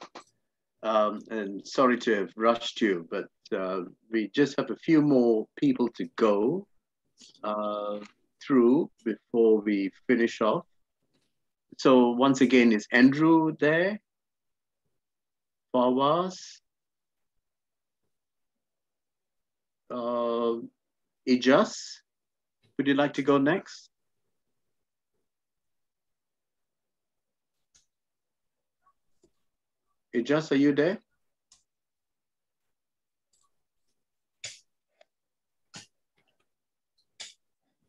Um, and sorry to have rushed you, but uh, we just have a few more people to go uh, through before we finish off. So once again, is Andrew there? Fawaz? Uh, Ijas? Would you like to go next? Ijas, are you there?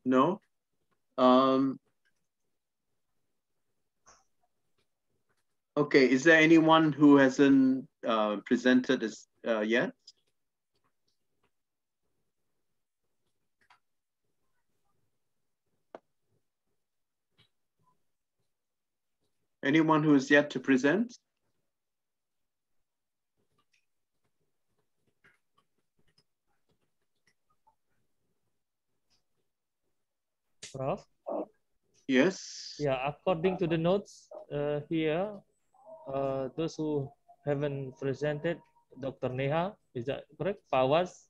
No? Um, okay, is there anyone who hasn't uh, presented as, uh, yet? Anyone who is yet to present? Prof? Yes. Yeah, according to the notes uh, here, uh, those who haven't presented, Dr. Neha, is that correct? Fawaz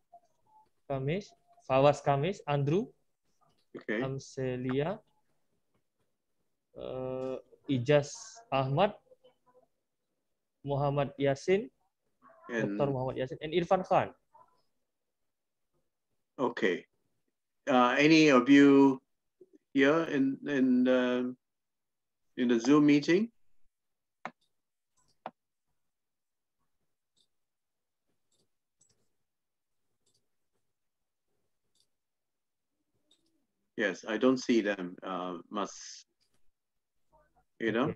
Kamis, Fawaz Kamis, Andrew, okay. Amselia, uh, Ijaz Ahmad, Muhammad Yasin, and, Dr. Muhammad Yasin, and Irfan Khan. Okay. Uh, any of you here in in uh, in the Zoom meeting? Yes, I don't see them. Uh, must you know?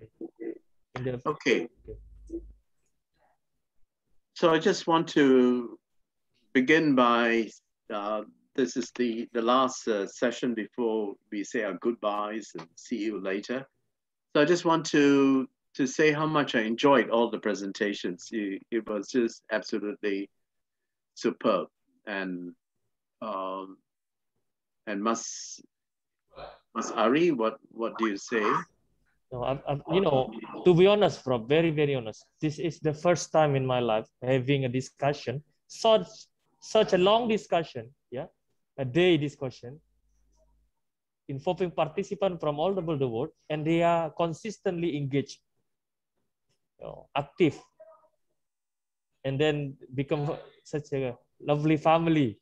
Okay. So I just want to begin by uh, this is the, the last uh, session before we say our goodbyes and see you later. So I just want to, to say how much I enjoyed all the presentations. It, it was just absolutely superb. And um, and Mas, Mas Ari, what, what do you say? No, I'm, I'm, you know, to be honest, bro, very, very honest, this is the first time in my life having a discussion, such, such a long discussion, yeah, a day discussion involving participants from all over the world and they are consistently engaged, you know, active, and then become such a lovely family,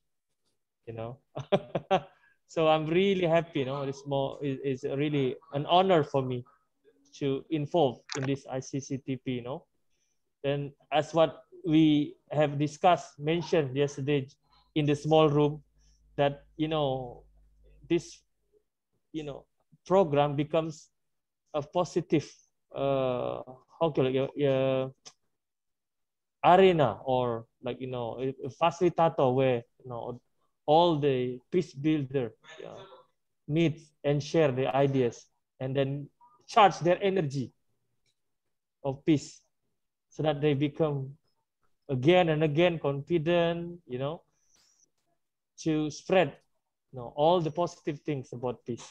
you know. so I'm really happy, you know, it's more, it's really an honor for me to involve in this ICCTP, you know. And as what we have discussed, mentioned yesterday in the small room, that you know this you know program becomes a positive uh how can I, uh, arena or like you know a facilitator where you know all the peace builder yeah, meet and share the ideas and then charge their energy of peace so that they become again and again confident you know to spread you know, all the positive things about peace.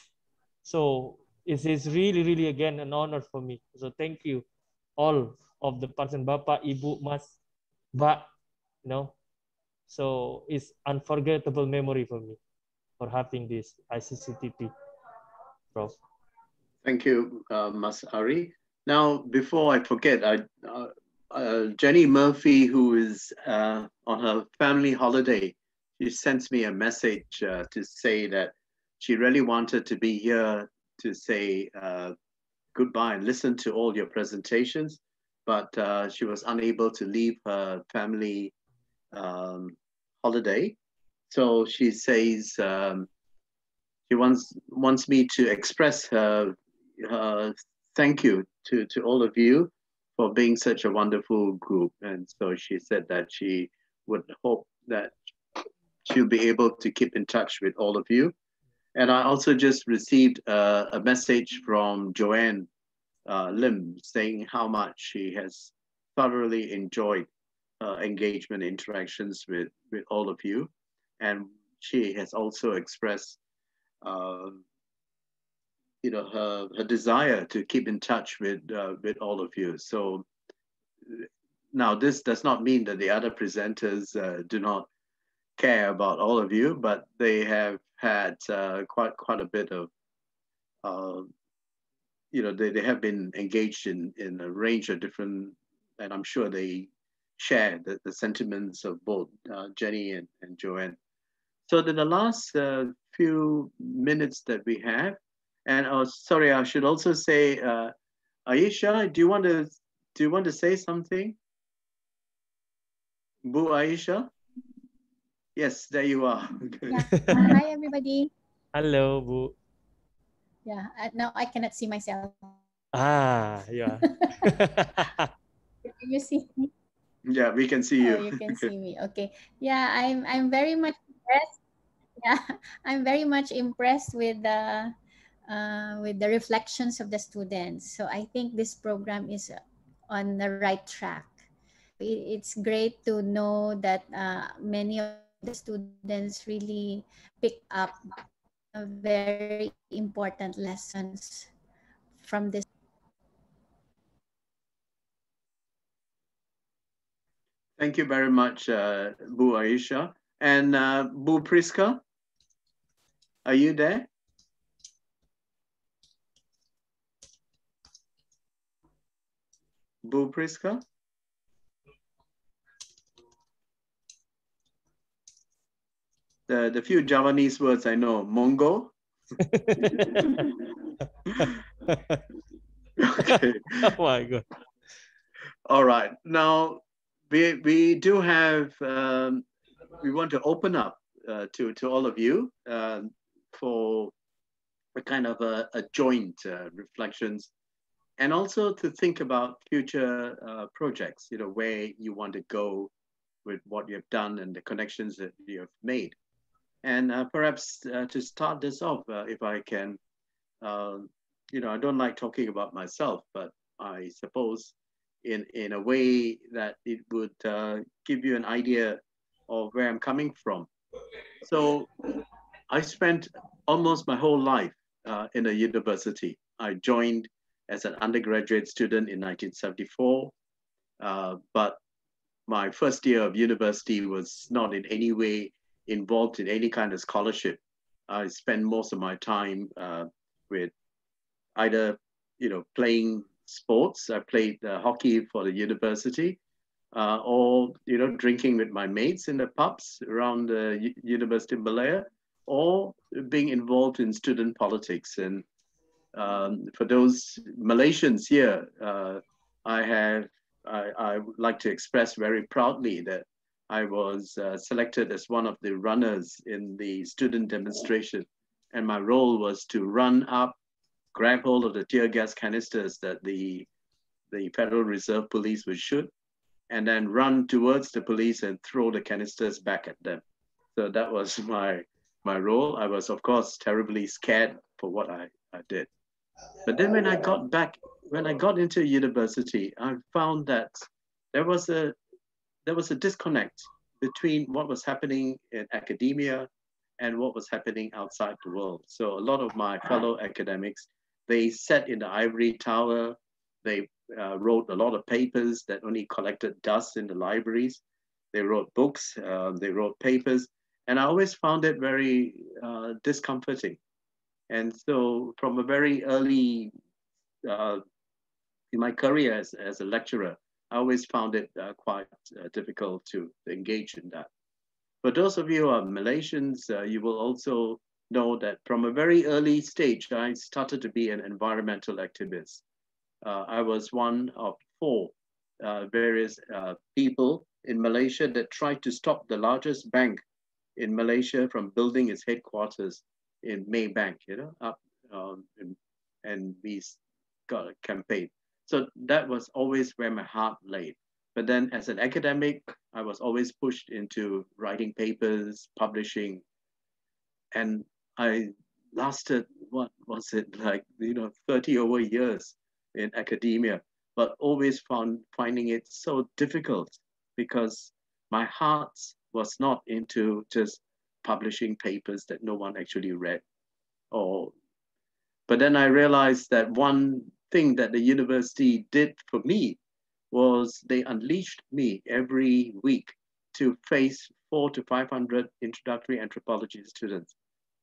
So it is really, really again an honor for me. So thank you all of the person, Bapa, Ibu, Mas, Ba, you know. So it's unforgettable memory for me for having this ICCTP, Prof. Thank you, uh, Mas Ari. Now, before I forget, I, uh, uh, Jenny Murphy, who is uh, on her family holiday, she sent me a message uh, to say that she really wanted to be here to say uh, goodbye and listen to all your presentations, but uh, she was unable to leave her family um, holiday. So she says um, she wants wants me to express her, her thank you to, to all of you for being such a wonderful group. And so she said that she would hope that she'll be able to keep in touch with all of you. And I also just received uh, a message from Joanne uh, Lim saying how much she has thoroughly enjoyed uh, engagement interactions with, with all of you. And she has also expressed, uh, you know, her, her desire to keep in touch with, uh, with all of you. So now this does not mean that the other presenters uh, do not care about all of you, but they have had uh, quite quite a bit of, uh, you know, they, they have been engaged in, in a range of different, and I'm sure they share the, the sentiments of both uh, Jenny and, and Joanne. So in the last uh, few minutes that we have, and oh, sorry, I should also say, uh, Aisha, do you want to do you want to say something? Bu Aisha? Yes, there you are. yeah. Hi, everybody. Hello, Bu. Yeah, uh, now I cannot see myself. Ah, yeah. can you see me? Yeah, we can see you. Oh, you can see me. Okay. Yeah, I'm I'm very much impressed. Yeah, I'm very much impressed with the uh, with the reflections of the students. So I think this program is on the right track. It's great to know that uh, many of the students really pick up very important lessons from this. Thank you very much, uh, Bu Aisha. And uh, Bu Priska, are you there? Bu Priska? The, the few Javanese words I know, Mongo. okay. Oh my God. All right. Now, we, we do have, um, we want to open up uh, to, to all of you uh, for a kind of a, a joint uh, reflections and also to think about future uh, projects, you know, where you want to go with what you have done and the connections that you have made. And uh, perhaps uh, to start this off, uh, if I can, um, you know, I don't like talking about myself, but I suppose in, in a way that it would uh, give you an idea of where I'm coming from. So I spent almost my whole life uh, in a university. I joined as an undergraduate student in 1974, uh, but my first year of university was not in any way involved in any kind of scholarship. I spend most of my time uh, with either, you know, playing sports. I played uh, hockey for the university, uh, or you know, drinking with my mates in the pubs around the U University of Malaya, or being involved in student politics. And um, for those Malaysians here, uh, I have I, I would like to express very proudly that I was uh, selected as one of the runners in the student demonstration. And my role was to run up, grab hold of the tear gas canisters that the, the Federal Reserve Police would shoot, and then run towards the police and throw the canisters back at them. So that was my, my role. I was, of course, terribly scared for what I, I did. But then when I got back, when I got into university, I found that there was a there was a disconnect between what was happening in academia and what was happening outside the world. So a lot of my fellow academics, they sat in the ivory tower, they uh, wrote a lot of papers that only collected dust in the libraries. They wrote books, uh, they wrote papers, and I always found it very uh, discomforting. And so from a very early, uh, in my career as, as a lecturer, I always found it uh, quite uh, difficult to engage in that. For those of you who are Malaysians, uh, you will also know that from a very early stage, I started to be an environmental activist. Uh, I was one of four uh, various uh, people in Malaysia that tried to stop the largest bank in Malaysia from building its headquarters in Maybank, you know, up um, and, and we got a campaign. So that was always where my heart laid. But then as an academic, I was always pushed into writing papers, publishing, and I lasted, what was it, like, you know, 30 over years in academia, but always found finding it so difficult because my heart was not into just publishing papers that no one actually read. Or, but then I realized that one thing that the university did for me was they unleashed me every week to face four to 500 introductory anthropology students.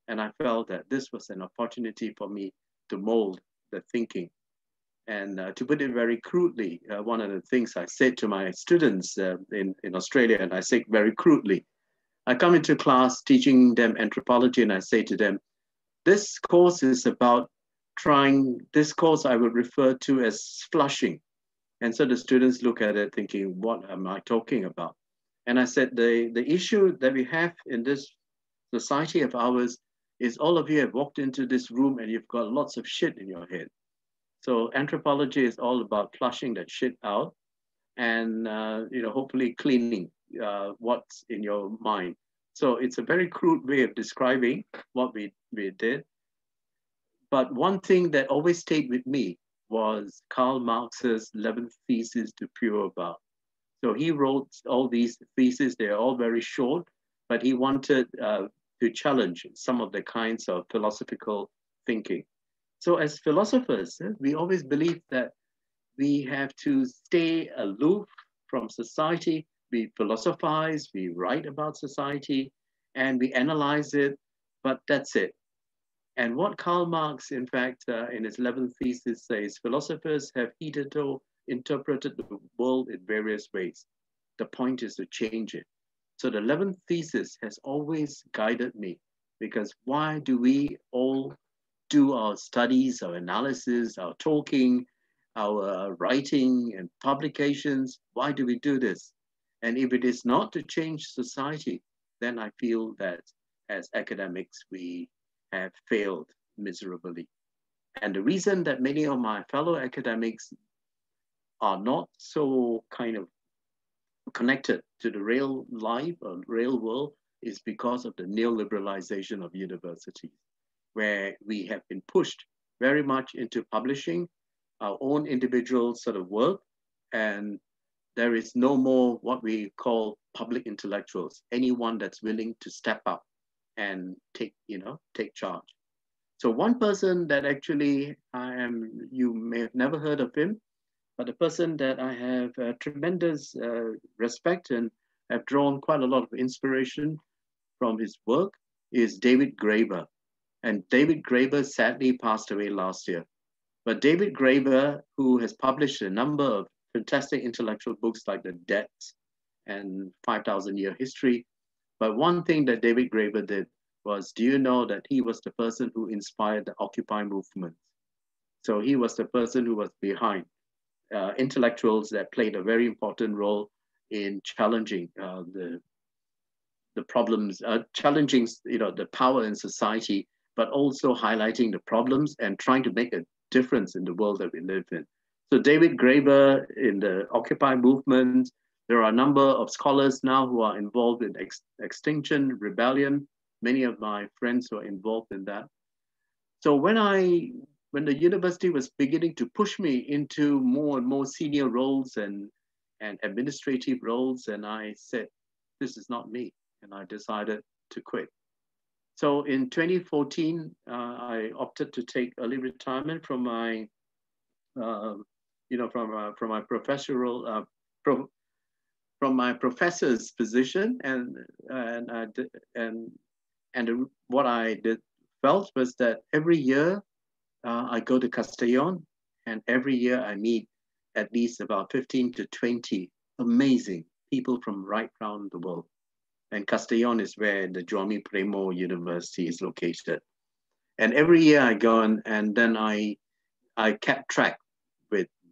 And I felt that this was an opportunity for me to mold the thinking. And uh, to put it very crudely, uh, one of the things I said to my students uh, in, in Australia, and I say very crudely, I come into class teaching them anthropology and I say to them, this course is about trying, this course I would refer to as flushing. And so the students look at it thinking, what am I talking about? And I said, the, the issue that we have in this society of ours is all of you have walked into this room and you've got lots of shit in your head. So anthropology is all about flushing that shit out and, uh, you know, hopefully cleaning uh, what's in your mind. So it's a very crude way of describing what we, we did. But one thing that always stayed with me was Karl Marx's 11th thesis to Feuerbach. So he wrote all these theses, they're all very short, but he wanted uh, to challenge some of the kinds of philosophical thinking. So as philosophers, eh, we always believe that we have to stay aloof from society. We philosophize, we write about society, and we analyze it, but that's it. And what Karl Marx, in fact, uh, in his 11th thesis says, philosophers have hitherto interpreted the world in various ways. The point is to change it. So the 11th thesis has always guided me because why do we all do our studies, our analysis, our talking, our writing and publications? Why do we do this? And if it is not to change society, then I feel that as academics, we have failed miserably. And the reason that many of my fellow academics are not so kind of connected to the real life or real world is because of the neoliberalization of universities, where we have been pushed very much into publishing our own individual sort of work, and there is no more what we call public intellectuals, anyone that's willing to step up and take, you know, take charge. So one person that actually I am, you may have never heard of him, but a person that I have uh, tremendous uh, respect and have drawn quite a lot of inspiration from his work is David Graeber. And David Graeber sadly passed away last year. But David Graeber, who has published a number of fantastic intellectual books like The Debt and 5,000 Year History, but one thing that David Graeber did was, do you know that he was the person who inspired the Occupy movement? So he was the person who was behind uh, intellectuals that played a very important role in challenging uh, the the problems, uh, challenging you know the power in society, but also highlighting the problems and trying to make a difference in the world that we live in. So David Graeber in the Occupy movement, there are a number of scholars now who are involved in ex extinction rebellion. Many of my friends who are involved in that. So when I when the university was beginning to push me into more and more senior roles and, and administrative roles, and I said, this is not me. And I decided to quit. So in 2014, uh, I opted to take early retirement from my, uh, you know, from, uh, from my professional, uh, pro, from my professor's position, and and I did, and and what I did felt was that every year uh, I go to Castellon, and every year I meet at least about 15 to 20 amazing people from right around the world. And Castellon is where the Jaume Primer University is located. And every year I go and, and then I I kept track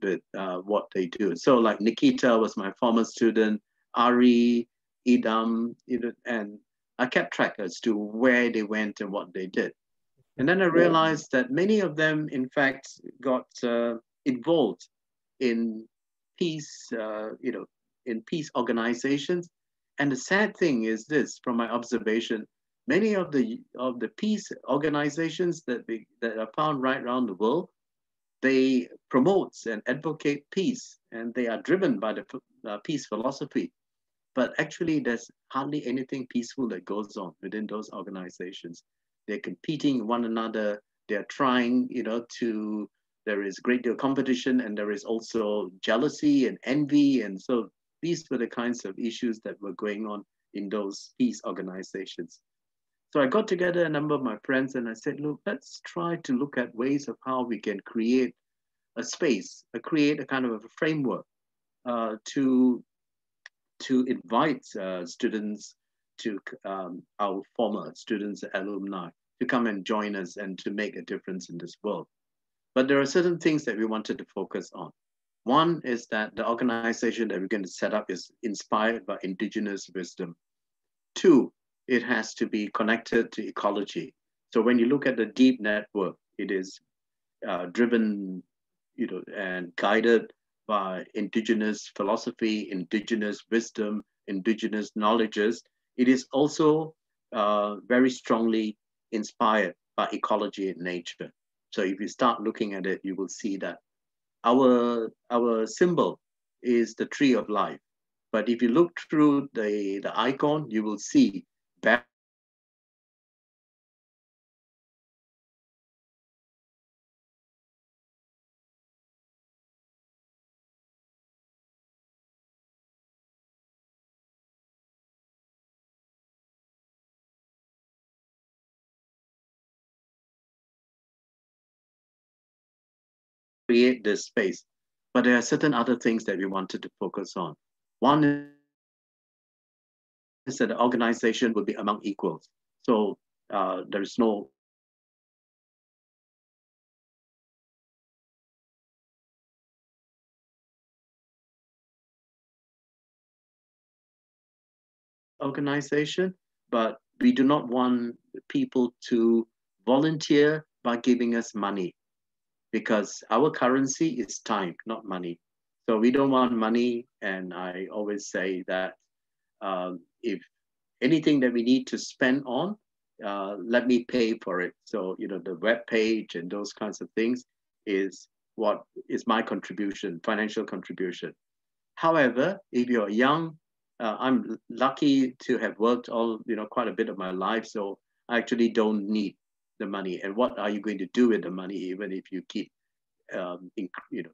with uh, what they do. So like Nikita was my former student, Ari, Idam, and I kept track as to where they went and what they did. And then I realized that many of them, in fact, got uh, involved in peace, uh, you know, in peace organizations. And the sad thing is this, from my observation, many of the of the peace organizations that be, that are found right around the world, they promote and advocate peace, and they are driven by the uh, peace philosophy but actually there's hardly anything peaceful that goes on within those organizations. They're competing one another. They're trying, you know, to, there is great deal of competition and there is also jealousy and envy. And so these were the kinds of issues that were going on in those peace organizations. So I got together a number of my friends and I said, look, let's try to look at ways of how we can create a space, uh, create a kind of a framework uh, to to invite uh, students to um, our former students, alumni, to come and join us and to make a difference in this world. But there are certain things that we wanted to focus on. One is that the organization that we're going to set up is inspired by indigenous wisdom. Two, it has to be connected to ecology. So when you look at the deep network, it is uh, driven, you know, and guided by indigenous philosophy, indigenous wisdom, indigenous knowledges, it is also uh, very strongly inspired by ecology and nature. So if you start looking at it, you will see that our, our symbol is the tree of life. But if you look through the, the icon, you will see create this space. But there are certain other things that we wanted to focus on. One is that the organization would be among equals. So uh, there is no organization, but we do not want people to volunteer by giving us money because our currency is time, not money. So we don't want money. And I always say that um, if anything that we need to spend on, uh, let me pay for it. So, you know, the web page and those kinds of things is what is my contribution, financial contribution. However, if you're young, uh, I'm lucky to have worked all, you know, quite a bit of my life. So I actually don't need the money and what are you going to do with the money even if you keep um, you know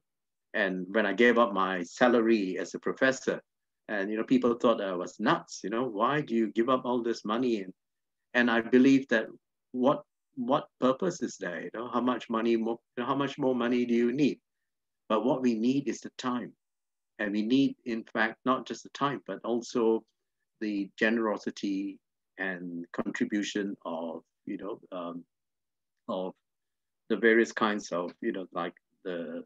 and when i gave up my salary as a professor and you know people thought i was nuts you know why do you give up all this money? And and i believe that what what purpose is there you know how much money more you know, how much more money do you need? But what we need is the time. And we need in fact not just the time but also the generosity and contribution of you know um, of the various kinds of, you know, like the,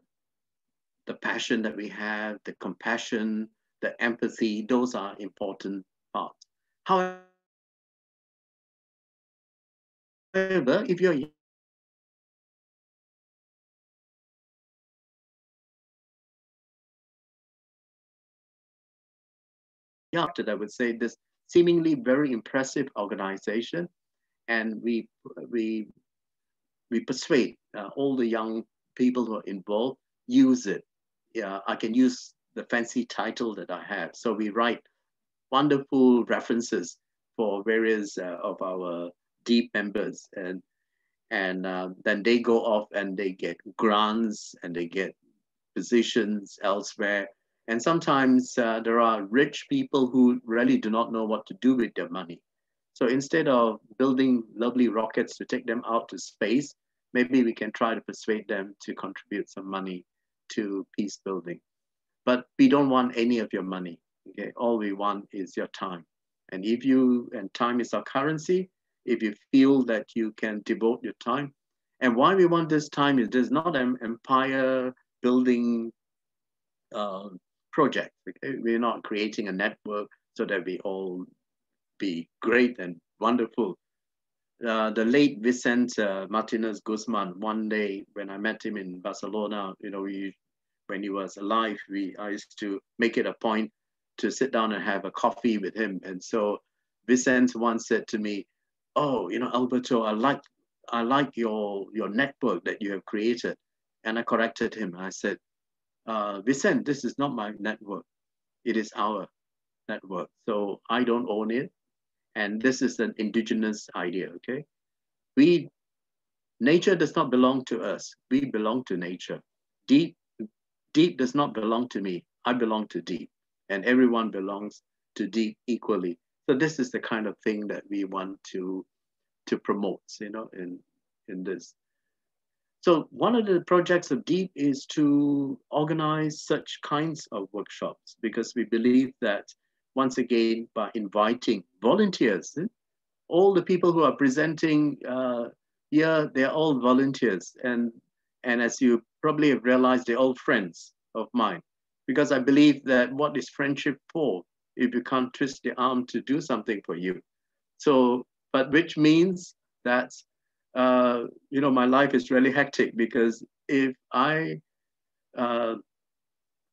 the passion that we have, the compassion, the empathy, those are important parts. However, if you're after that, I would say this seemingly very impressive organization, and we we we persuade uh, all the young people who are involved, use it. Yeah, I can use the fancy title that I have. So we write wonderful references for various uh, of our deep members and and uh, then they go off and they get grants and they get positions elsewhere and sometimes uh, there are rich people who really do not know what to do with their money so instead of building lovely rockets to take them out to space, maybe we can try to persuade them to contribute some money to peace building. But we don't want any of your money. Okay, all we want is your time. And if you, and time is our currency, if you feel that you can devote your time. And why we want this time is there's not an empire building uh, project. Okay? We're not creating a network so that we all be great and wonderful. Uh, the late Vicente Martinez Guzman, one day when I met him in Barcelona, you know, we, when he was alive, we I used to make it a point to sit down and have a coffee with him. And so Vicente once said to me, "Oh, you know, Alberto, I like I like your your network that you have created." And I corrected him. I said, uh, Vicente, this is not my network. It is our network. So I don't own it. And this is an indigenous idea, okay? We, nature does not belong to us. We belong to nature. Deep, deep does not belong to me. I belong to deep. And everyone belongs to deep equally. So this is the kind of thing that we want to, to promote, you know, in, in this. So one of the projects of DEEP is to organize such kinds of workshops because we believe that once again, by inviting volunteers, eh, all the people who are presenting uh, here, they're all volunteers. And, and as you probably have realized, they're old friends of mine because I believe that what is friendship for if you can't twist the arm to do something for you? So, but which means that uh, you know, my life is really hectic because if I, uh,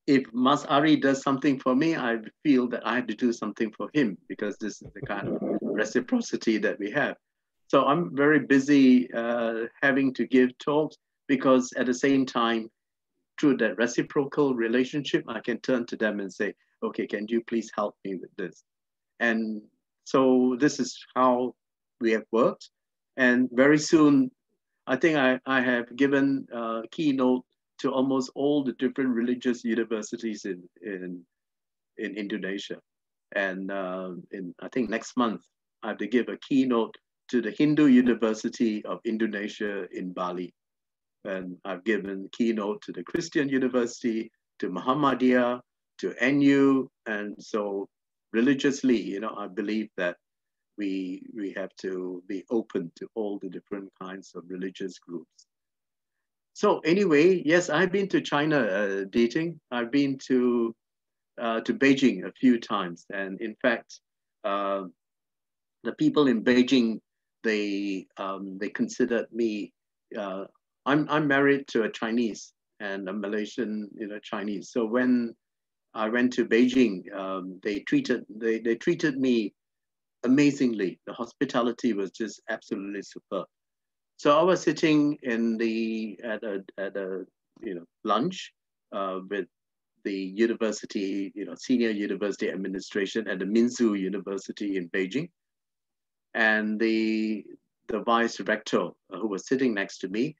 if Mas Ari does something for me, I feel that I have to do something for him because this is the kind of reciprocity that we have. So I'm very busy uh, having to give talks because at the same time, through that reciprocal relationship, I can turn to them and say, okay, can you please help me with this? And so this is how we have worked. And very soon, I think I, I have given a keynote to almost all the different religious universities in, in, in Indonesia. And uh, in, I think next month, I have to give a keynote to the Hindu University of Indonesia in Bali. And I've given keynote to the Christian University, to Muhammadiyah, to NU. And so religiously, you know, I believe that we, we have to be open to all the different kinds of religious groups. So anyway, yes, I've been to China uh, dating. I've been to uh, to Beijing a few times, and in fact, uh, the people in Beijing they um, they considered me. Uh, I'm I'm married to a Chinese and a Malaysian, you know, Chinese. So when I went to Beijing, um, they treated they they treated me amazingly. The hospitality was just absolutely superb. So I was sitting in the at a at a you know lunch uh, with the university, you know, senior university administration at the Minzu University in Beijing, and the the vice rector who was sitting next to me,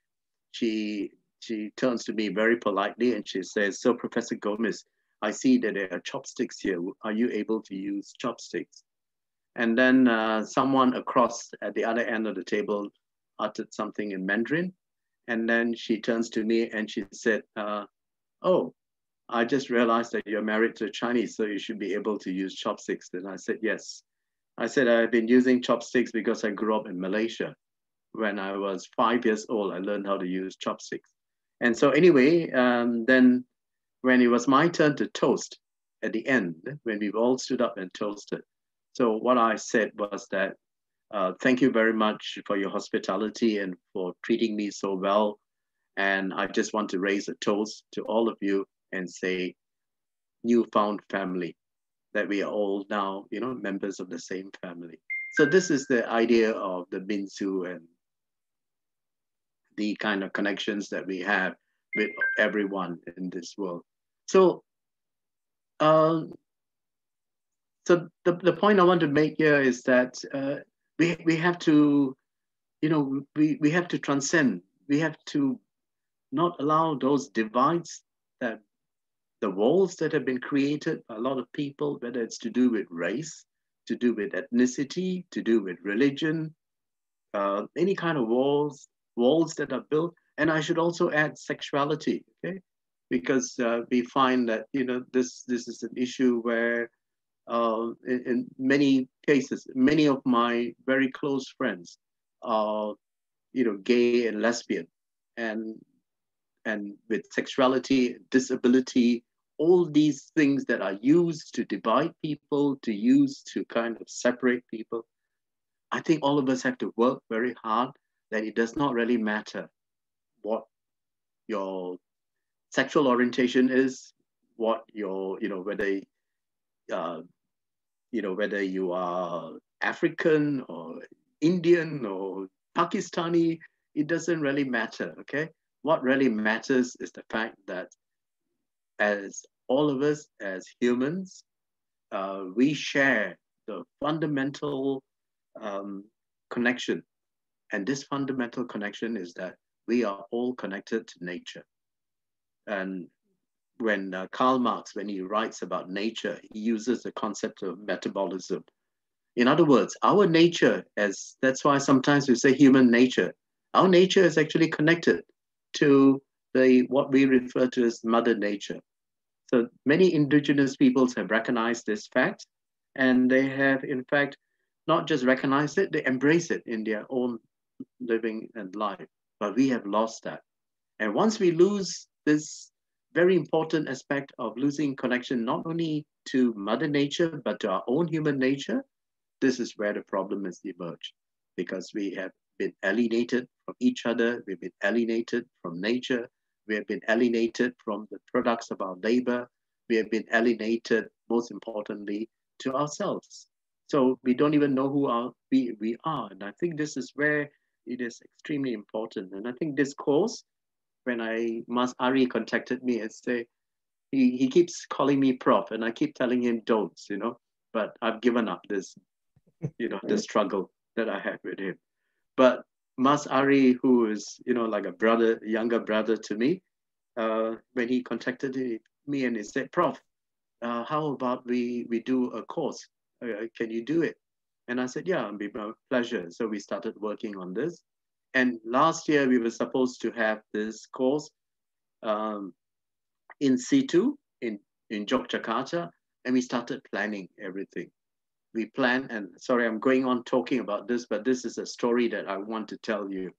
she she turns to me very politely and she says, "So Professor Gomes, I see that there are chopsticks here. Are you able to use chopsticks?" And then uh, someone across at the other end of the table uttered something in Mandarin. And then she turns to me and she said, uh, oh, I just realized that you're married to a Chinese, so you should be able to use chopsticks. And I said, yes. I said, I've been using chopsticks because I grew up in Malaysia. When I was five years old, I learned how to use chopsticks. And so anyway, um, then when it was my turn to toast at the end, when we all stood up and toasted, so what I said was that uh, thank you very much for your hospitality and for treating me so well. And I just want to raise a toast to all of you and say, newfound family, that we are all now, you know, members of the same family. So this is the idea of the Minzu and the kind of connections that we have with everyone in this world. So uh, so the, the point I want to make here is that uh, we, we have to, you know, we, we have to transcend. We have to not allow those divides that the walls that have been created by a lot of people, whether it's to do with race, to do with ethnicity, to do with religion, uh, any kind of walls, walls that are built. And I should also add sexuality, okay? Because uh, we find that, you know, this, this is an issue where uh, in, in, many cases, many of my very close friends are, you know, gay and lesbian, and and with sexuality, disability, all these things that are used to divide people, to use to kind of separate people. I think all of us have to work very hard that it does not really matter what your sexual orientation is, what your, you know, whether, uh, you know, whether you are African or Indian or Pakistani, it doesn't really matter, okay? What really matters is the fact that as all of us as humans, uh, we share the fundamental um, connection. And this fundamental connection is that we are all connected to nature. And when uh, Karl Marx, when he writes about nature, he uses the concept of metabolism. In other words, our nature, as that's why sometimes we say human nature, our nature is actually connected to the what we refer to as mother nature. So many indigenous peoples have recognized this fact, and they have in fact not just recognized it, they embrace it in their own living and life. But we have lost that. And once we lose this very important aspect of losing connection not only to Mother Nature, but to our own human nature, this is where the problem has emerged because we have been alienated from each other, we've been alienated from nature, we have been alienated from the products of our labor, we have been alienated, most importantly, to ourselves. So we don't even know who our, we, we are. And I think this is where it is extremely important. And I think this course, when I, Mas Ari contacted me and say, he, he keeps calling me prof and I keep telling him don't, you know, but I've given up this, you know, the struggle that I had with him. But Mas Ari, who is, you know, like a brother, younger brother to me, uh, when he contacted me and he said, Prof, uh, how about we, we do a course? Uh, can you do it? And I said, yeah, it'll be my pleasure. So we started working on this. And last year we were supposed to have this course um, in situ in, in Yogyakarta, and we started planning everything we plan, and sorry, I'm going on talking about this, but this is a story that I want to tell you.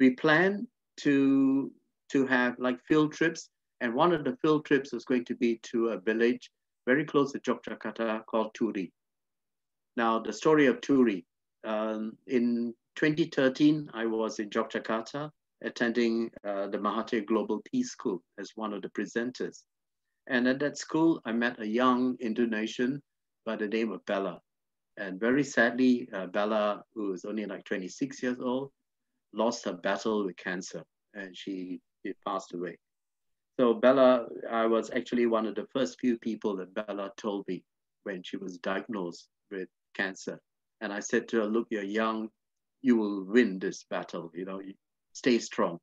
We plan to, to have like field trips, and one of the field trips was going to be to a village very close to Yogyakarta called Turi. Now, the story of Turi. Um, in 2013, I was in Yogyakarta attending uh, the Mahathir Global Peace School as one of the presenters. And at that school, I met a young Indonesian by the name of Bella. And very sadly, uh, Bella, who was only like 26 years old, lost her battle with cancer and she, she passed away. So Bella, I was actually one of the first few people that Bella told me when she was diagnosed with cancer. And I said to her, look, you're young, you will win this battle, you know, stay strong.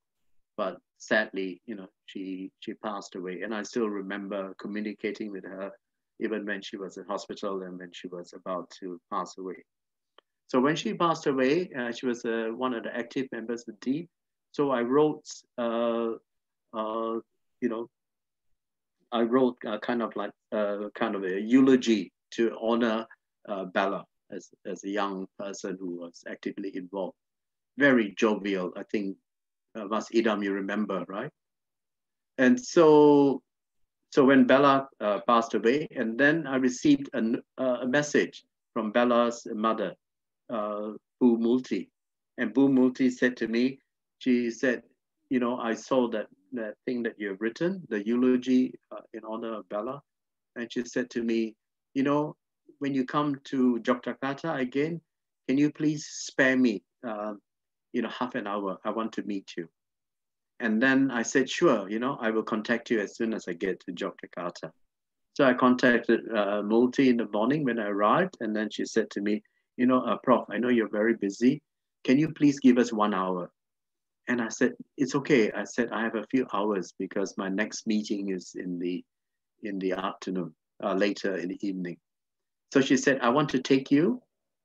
But sadly, you know, she she passed away. And I still remember communicating with her even when she was in hospital and when she was about to pass away. So when she passed away, uh, she was uh, one of the active members of DEEP. So I wrote, uh, uh you know, I wrote kind of like uh, kind of a eulogy to honor Bella as, as a young person who was actively involved. Very jovial, I think, uh, Mas Idam, you remember, right? And so so when Bella uh, passed away, and then I received a, uh, a message from Bella's mother, uh, Multi. And Bu Multi said to me, she said, you know, I saw that, that thing that you have written, the eulogy uh, in honor of Bella. And she said to me, you know, when you come to Yogyakarta again, can you please spare me, uh, you know, half an hour? I want to meet you. And then I said, sure, you know, I will contact you as soon as I get to Yogyakarta. So I contacted uh, Multi in the morning when I arrived, and then she said to me, you know, uh, Prof, I know you're very busy. Can you please give us one hour? And I said, it's okay. I said, I have a few hours because my next meeting is in the in the afternoon, uh, later in the evening. So she said, I want to take you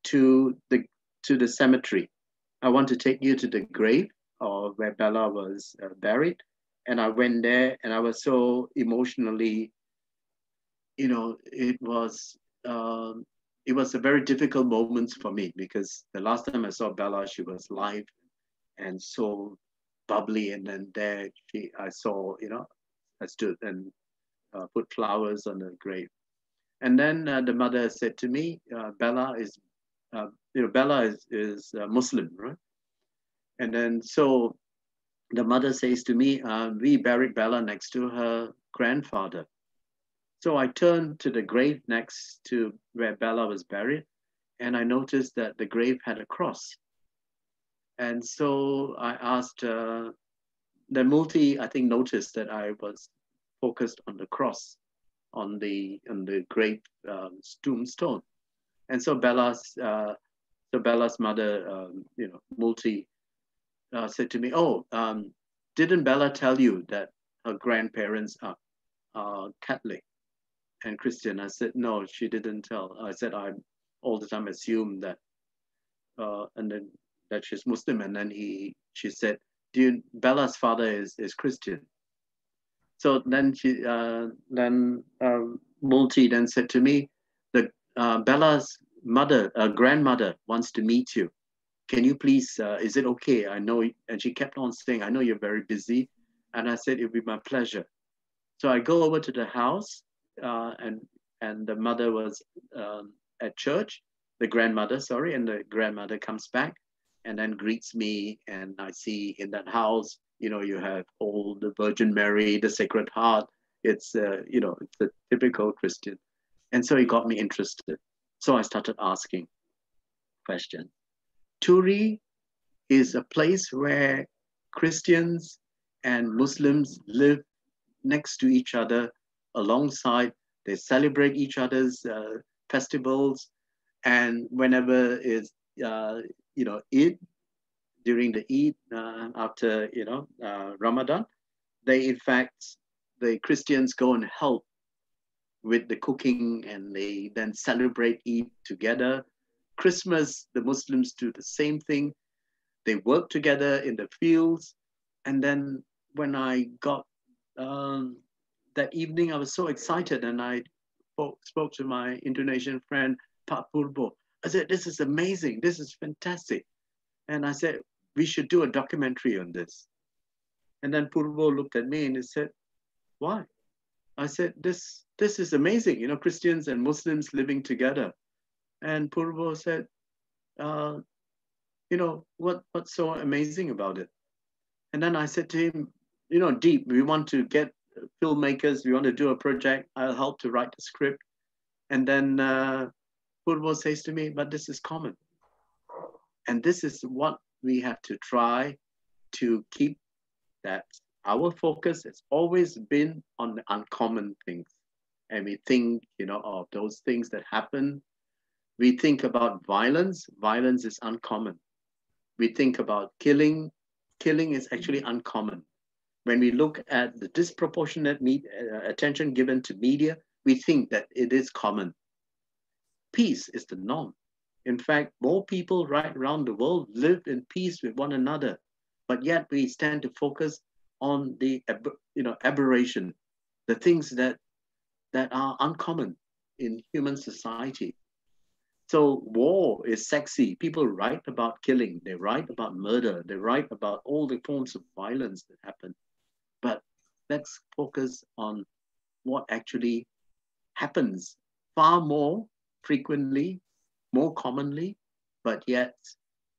to the to the cemetery. I want to take you to the grave of where Bella was uh, buried. And I went there and I was so emotionally, you know, it was um, it was a very difficult moment for me because the last time I saw Bella, she was live and so bubbly. And then there she, I saw, you know, I stood and uh, put flowers on the grave. And then uh, the mother said to me, uh, Bella is, uh, you know, Bella is, is Muslim, right? And then so the mother says to me, uh, we buried Bella next to her grandfather. So I turned to the grave next to where Bella was buried, and I noticed that the grave had a cross. And so I asked, uh, the multi, I think, noticed that I was focused on the cross on the on the great um, tombstone. And so Bella's uh, so Bella's mother, um, you know, multi, uh, said to me, "Oh, um, didn't Bella tell you that her grandparents are, are Catholic and Christian?" I said, "No, she didn't tell." I said, "I all the time assume that, uh, and then that she's Muslim." And then he, she said, "Do you, Bella's father is is Christian?" So then she, uh, then uh, Multi then said to me, "The uh, Bella's mother, uh, grandmother, wants to meet you. Can you please? Uh, is it okay? I know." And she kept on saying, "I know you're very busy," and I said, "It'll be my pleasure." So I go over to the house, uh, and and the mother was um, at church, the grandmother, sorry, and the grandmother comes back and then greets me, and I see in that house you know, you have all the Virgin Mary, the Sacred Heart. It's, uh, you know, it's a typical Christian. And so it got me interested. So I started asking questions. Turi is a place where Christians and Muslims live next to each other alongside. They celebrate each other's uh, festivals. And whenever is, uh, you know, Eid, during the Eid uh, after you know uh, Ramadan, they in fact the Christians go and help with the cooking and they then celebrate Eid together. Christmas, the Muslims do the same thing. They work together in the fields. And then when I got um, that evening, I was so excited and I spoke to my Indonesian friend, Pak Purbo. I said, this is amazing. This is fantastic. And I said, we should do a documentary on this. And then Purbo looked at me and he said, why? I said, this, this is amazing, you know, Christians and Muslims living together. And Purbo said, uh, you know, what, what's so amazing about it? And then I said to him, you know, deep, we want to get filmmakers, we want to do a project, I'll help to write the script. And then uh, Purbo says to me, but this is common. And this is what we have to try to keep that our focus has always been on the uncommon things. And we think, you know, of those things that happen. We think about violence. Violence is uncommon. We think about killing. Killing is actually uncommon. When we look at the disproportionate me- uh, attention given to media, we think that it is common. Peace is the norm. In fact, more people right around the world live in peace with one another, but yet we tend to focus on the you know aberration, the things that that are uncommon in human society. So war is sexy. People write about killing, they write about murder, they write about all the forms of violence that happen. But let's focus on what actually happens far more frequently more commonly, but yet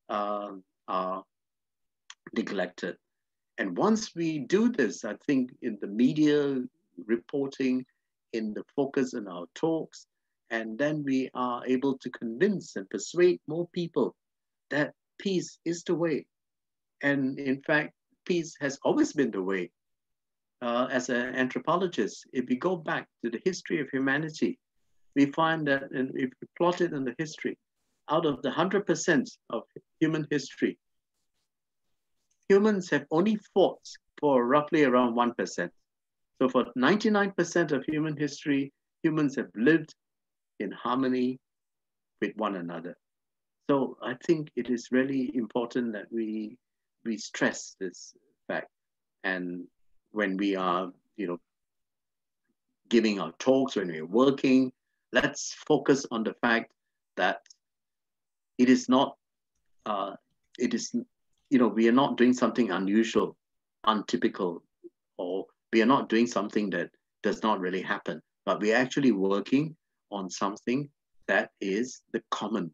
uh, are neglected. And once we do this, I think in the media reporting, in the focus in our talks, and then we are able to convince and persuade more people that peace is the way. And in fact, peace has always been the way. Uh, as an anthropologist, if we go back to the history of humanity, we find that and if we plot it in the history, out of the 100% of human history, humans have only fought for roughly around 1%. So for 99% of human history, humans have lived in harmony with one another. So I think it is really important that we, we stress this fact. And when we are, you know, giving our talks, when we're working, let's focus on the fact that it is not, uh, it is, you know, we are not doing something unusual, untypical, or we are not doing something that does not really happen, but we're actually working on something that is the common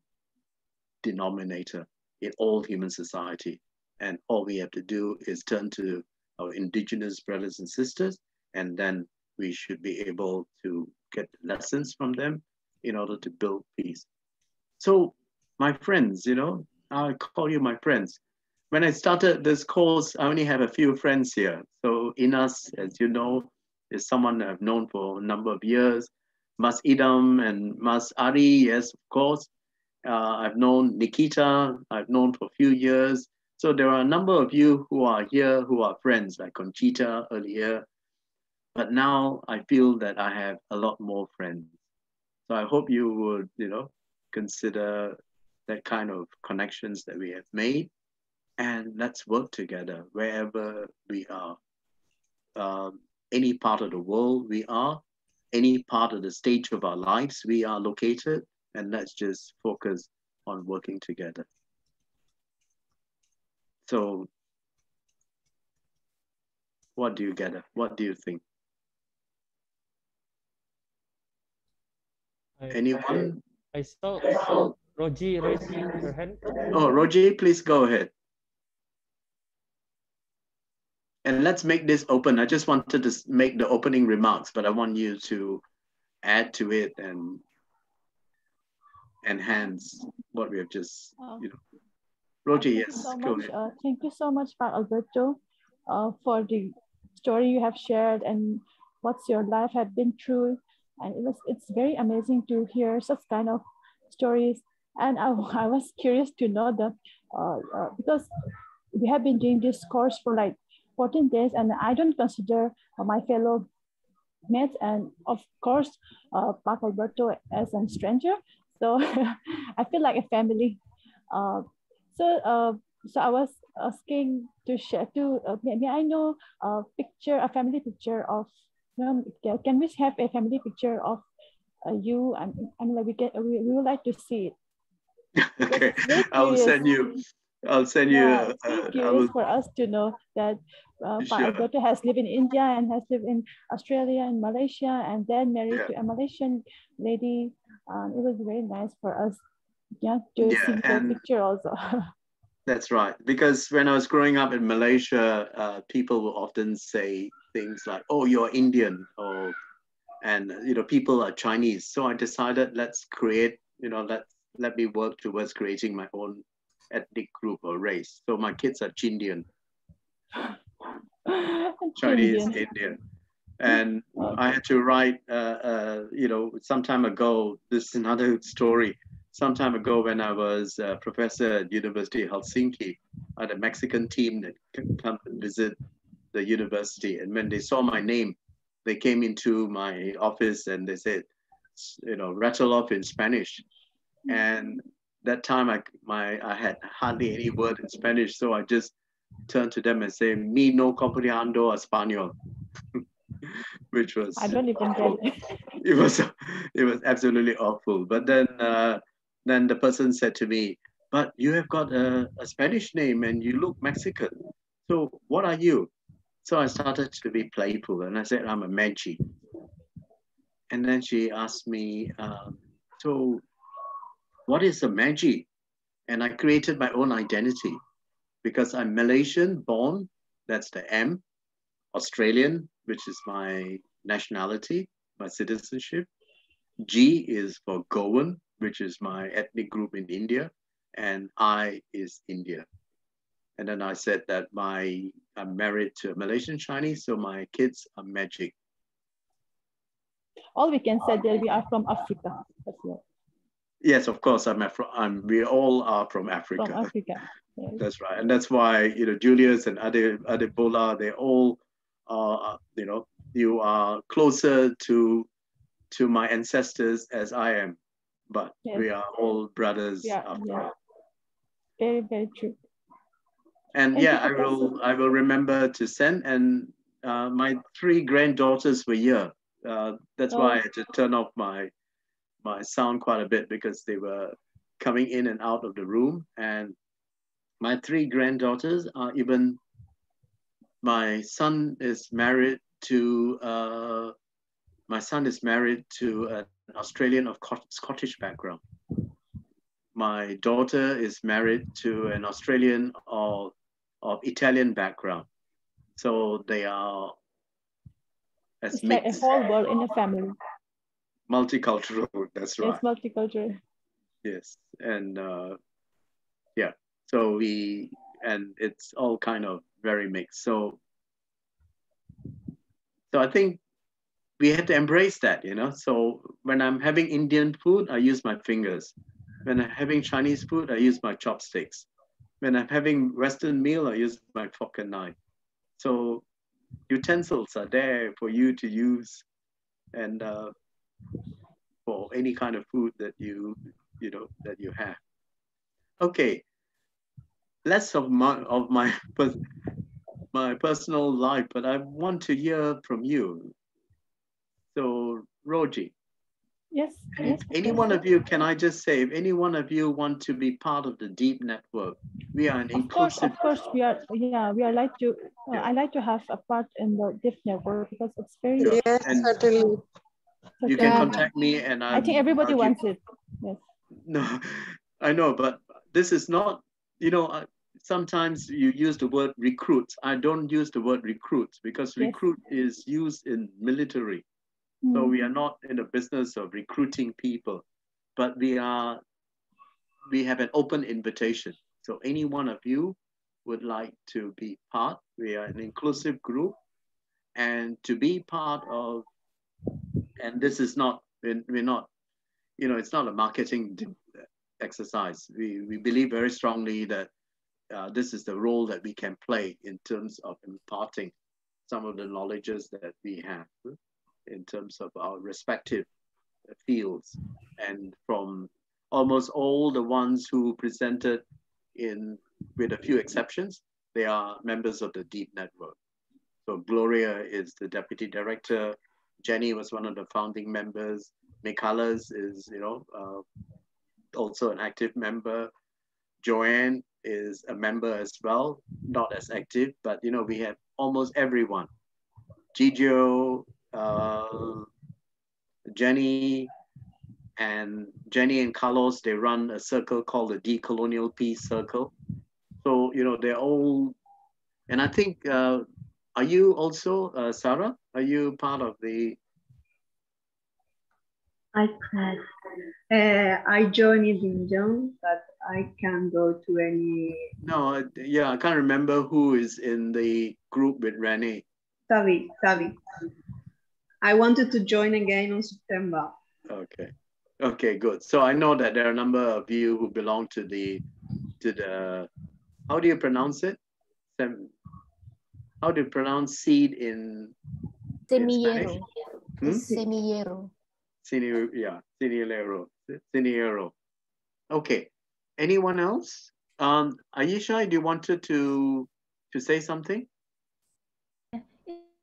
denominator in all human society. And all we have to do is turn to our indigenous brothers and sisters, and then we should be able to get lessons from them in order to build peace. So, my friends, you know, I call you my friends. When I started this course, I only have a few friends here. So, Inas, as you know, is someone I've known for a number of years. Mas Idam and Mas Ari, yes, of course. Uh, I've known Nikita, I've known for a few years. So there are a number of you who are here who are friends, like Conchita earlier. But now I feel that I have a lot more friends. So I hope you would, you know, consider that kind of connections that we have made. And let's work together wherever we are. Um, any part of the world we are, any part of the stage of our lives we are located, and let's just focus on working together. So what do you get? What do you think? I, Anyone? I saw Roji raising her hand. Oh, Roji, please go ahead. And let's make this open. I just wanted to make the opening remarks, but I want you to add to it and enhance what we have just, you know. Roji, yes, you so go much, ahead. uh, thank you so much, Pak Alberto, uh, for the story you have shared and what's your life had been through. And it was, it's very amazing to hear such kind of stories. And I, I was curious to know that uh, uh, because we have been doing this course for like 14 days and I don't consider uh, my fellow mates and of course, uh, Pak Alberto as a stranger. So I feel like a family. Uh, so, uh, so I was asking to share to uh, may, may I know a picture, a family picture of. Um, can, we have a family picture of uh, you? And I mean, like we get we, we would like to see it. okay, I'll send you. I'll send you. Yeah, Uh, it's uh, curious will. for us to know that uh, Sure. Alberto has lived in India and has lived in Australia and Malaysia and then married Yeah. to a Malaysian lady. Um, it was very nice for us yeah, to Yeah, see the picture also. That's right. Because when I was growing up in Malaysia, uh, people will often say things like, "Oh, you're Indian," or and you know, people are Chinese. So I decided, let's create, you know, let let me work towards creating my own ethnic group or race. So my kids are Chindian, Chinese Indian. Indian. And I had to write, uh, uh, you know, some time ago. This is another story. Some time ago, when I was a professor at University of Helsinki, I had a Mexican team that come and visit the university. And when they saw my name, they came into my office and they said, you know, rattle off in Spanish. And that time, I my I had hardly any word in Spanish, so I just turned to them and say, "Me no comprendo español." which was I don't even get it. it was it was absolutely awful. But then uh, then the person said to me, "But you have got a, a Spanish name and you look Mexican. So what are you?" So I started to be playful and I said, "I'm a Manchi." And then she asked me, um, "So what is a Manchi?" And I created my own identity because I'm Malaysian born. That's the M. Australian, which is my nationality, my citizenship. G is for Goan, which is my ethnic group in India, and I is India. And then I said that my I'm married to a Malaysian Chinese, so my kids are magic. All we can say that we are from Africa. Yes, of course, I'm, Afro- I'm we all are from Africa. From Africa. Yes. That's right, and that's why you know Julius and Ade Adebola, they all are you know you are closer to to my ancestors as I am, but Yes. we are all brothers Yeah, after yeah. all. Very, very true. And yeah, I will I will remember to send. And uh, my three granddaughters were here. Uh, that's why I Oh. had to turn off my my sound quite a bit because they were coming in and out of the room. And my three granddaughters are even, my son is married to, uh, my son is married to an Australian of Scottish background. My daughter is married to an Australian of, of Italian background. So they are as it's like a whole world in a family. Multicultural, that's right. It's multicultural. Yes, and uh, yeah, so we and it's all kind of very mixed. So, so I think we had to embrace that, you know. So when I'm having Indian food, I use my fingers. When I'm having Chinese food, I use my chopsticks. When I'm having Western meal, I use my fork and knife. So utensils are there for you to use and uh, for any kind of food that you you know that you have. Okay. Less of my of my my personal life but i want to hear from you. So roji Yes. Any, yes any one of you, can I just say, if any one of you want to be part of the deep network, we are an of inclusive. Course, of course, we are. Yeah, we are like to. Uh, yeah. I like to have a part in the deep network because it's very. Yes, certainly. You can contact me, and I'm, i think everybody wants it. Yes. No, I know, but this is not. You know, sometimes you use the word recruit. I don't use the word recruit because yes. recruit is used in military. So we are not in the business of recruiting people, but we are we have an open invitation. So any one of you would like to be part, we are an inclusive group, and to be part of, and this is not we're not, you know, it's not a marketing exercise. We we believe very strongly that uh, this is the role that we can play in terms of imparting some of the knowledges that we have in terms of our respective fields. And from almost all the ones who presented in, with a few exceptions, they are members of the DEEP network. So Gloria is the deputy director. Jenny was one of the founding members. Michalis is, you know, uh, also an active member. Joanne is a member as well, not as active, but you know, we have almost everyone. Gigio, uh, Jenny and Jenny and Carlos, they run a circle called the Decolonial Peace Circle. So, you know, they're all, and I think, uh, are you also, uh, Sarah? Are you part of the? I can. Uh, I joined in Young, but I can't go to any. No, yeah, I can't remember who is in the group with Renee. Savi, Savi. I wanted to join again on September. Okay. Okay, good. So I know that there are a number of you who belong to the to the how do you pronounce it? Sem, how do you pronounce seed in Semillero. Hmm? Semillero. Semillero, yeah, semillero. Semillero. Okay. Anyone else? Um, Ayesha, do you wanted to to say something?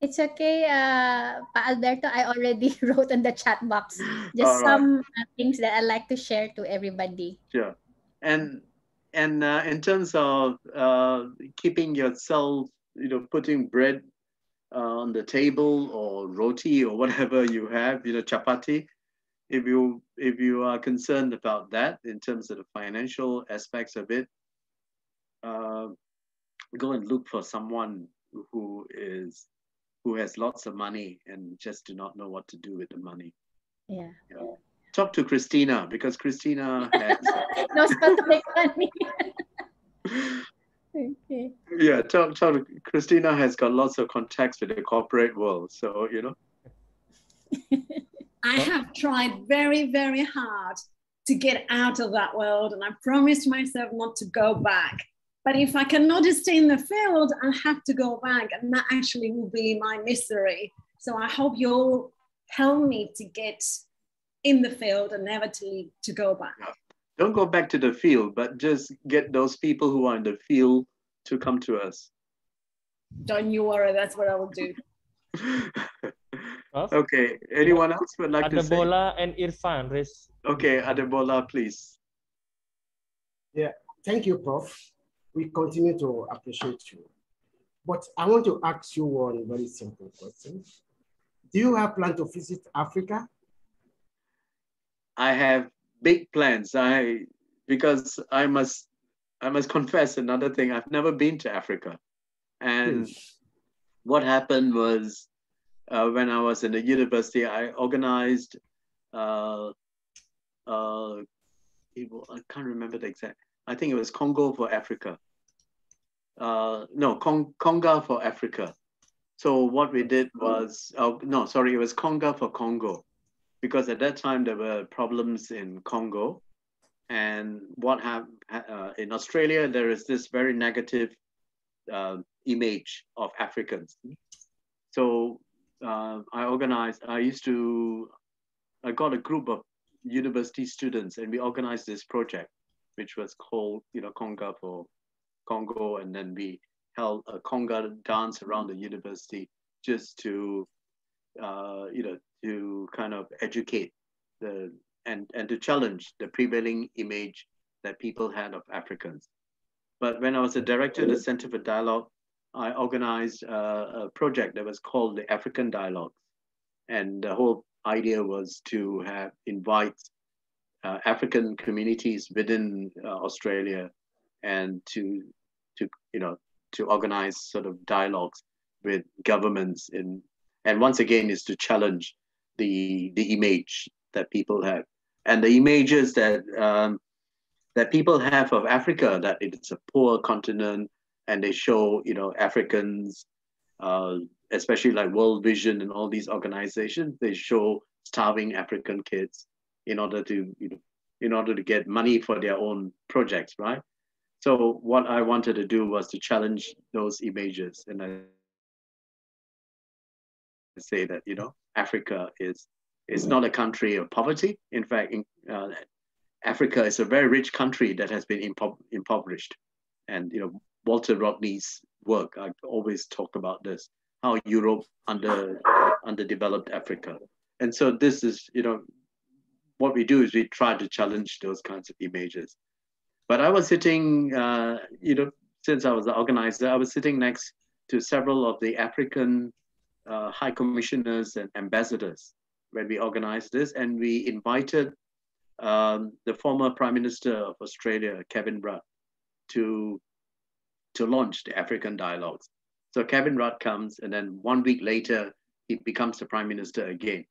It's okay, uh, Pa Alberto. I already wrote in the chat box just right. some uh, things that I like to share to everybody. Sure, and and uh, in terms of uh, keeping yourself, you know, putting bread uh, on the table or roti or whatever you have, you know, chapati. If you if you are concerned about that in terms of the financial aspects of it, uh, go and look for someone who is who has lots of money and just do not know what to do with the money. Yeah. yeah. Talk to Christina because Christina has knows how to make money. okay. Yeah, talk, talk to Christina has got lots of contacts with the corporate world. So, you know. I have tried very, very hard to get out of that world and I promised myself not to go back. But if I cannot stay in the field, I have to go back, and that actually will be my misery. So I hope you'll help me to get in the field and never to to go back. Uh, don't go back to the field, but just get those people who are in the field to come to us. Don't you worry, that's what I will do. Okay. Anyone else would like to say? Adebola and Irfan, raise. Okay, Adebola, please. Yeah, thank you, Prof. We continue to appreciate you. But I want to ask you one very simple question. Do you have plan to visit Africa? I have big plans. I because I must I must confess another thing. I've never been to Africa, and yes. what happened was uh, when I was in the university, I organized. Uh, uh, I can't remember the exact. I think it was Congo for Africa. Uh, no, Cong Conga for Africa. So what we did was, oh, no, sorry, it was Conga for Congo, because at that time there were problems in Congo, and what happened uh, in Australia, there is this very negative uh, image of Africans. So uh, I organized, I used to, I got a group of university students and we organized this project, which was called, you know, Conga for Congo. And then we held a Conga dance around the university just to, uh, you know, to kind of educate the, and, and to challenge the prevailing image that people had of Africans. But when I was a director of the Center for Dialogue, I organized a, a project that was called the African Dialogues. And the whole idea was to have invite uh, African communities within uh, Australia and to, to, you know, to organize sort of dialogues with governments in, and once again is to challenge the, the image that people have. And the images that, um, that people have of Africa, that it's a poor continent, and they show you know Africans, uh, especially like World Vision and all these organizations, they show starving African kids in order to you know in order to get money for their own projects, right? So what I wanted to do was to challenge those images, and I say that you know Africa is is not a country of poverty. In fact, in, uh, Africa is a very rich country that has been impo impoverished, and you know Walter Rodney's work. I always talk about this, how Europe under underdeveloped Africa. And so this is, you know, what we do is we try to challenge those kinds of images. But I was sitting, uh, you know, since I was the organizer, I was sitting next to several of the African uh, high commissioners and ambassadors when we organized this, and we invited um, the former Prime Minister of Australia, Kevin Rudd, to to launch the African dialogues. So Kevin Rudd comes, and then one week later, he becomes the prime minister again.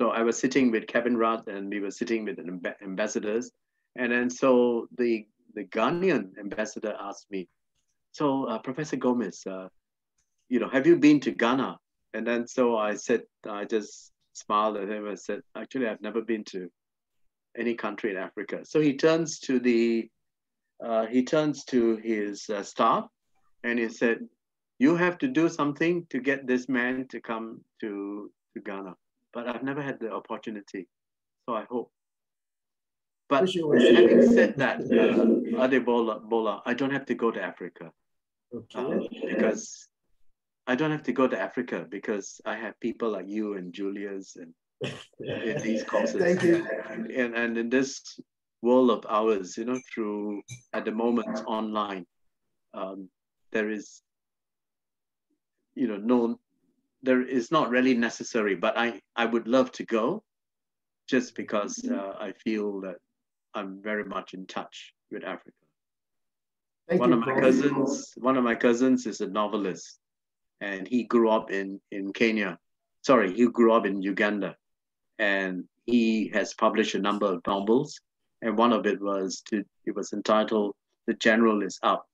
So I was sitting with Kevin Rudd, and we were sitting with amb ambassadors, and then so the the Ghanaian ambassador asked me, "So uh, Professor Gomes, uh, you know, have you been to Ghana?" And then so I said, I just smiled at him and said, "Actually, I've never been to any country in Africa." So he turns to the uh, he turns to his uh, staff and he said, you have to do something to get this man to come to, to Ghana. But I've never had the opportunity. So I hope. But having said that, uh, Adebola, Bola, I don't have to go to Africa. Okay. Uh, because I don't have to go to Africa because I have people like you and Julius and in these courses. Thank you. And, and in this world of ours, you know, through at the moment online, um, there is, you know, no, there is not really necessary, but I, I would love to go just because uh, I feel that I'm very much in touch with Africa. Thank one of my cousins, one of my cousins is a novelist and he grew up in, in Kenya. Sorry, he grew up in Uganda and he has published a number of novels and one of it was to it was entitled "The General is Up,"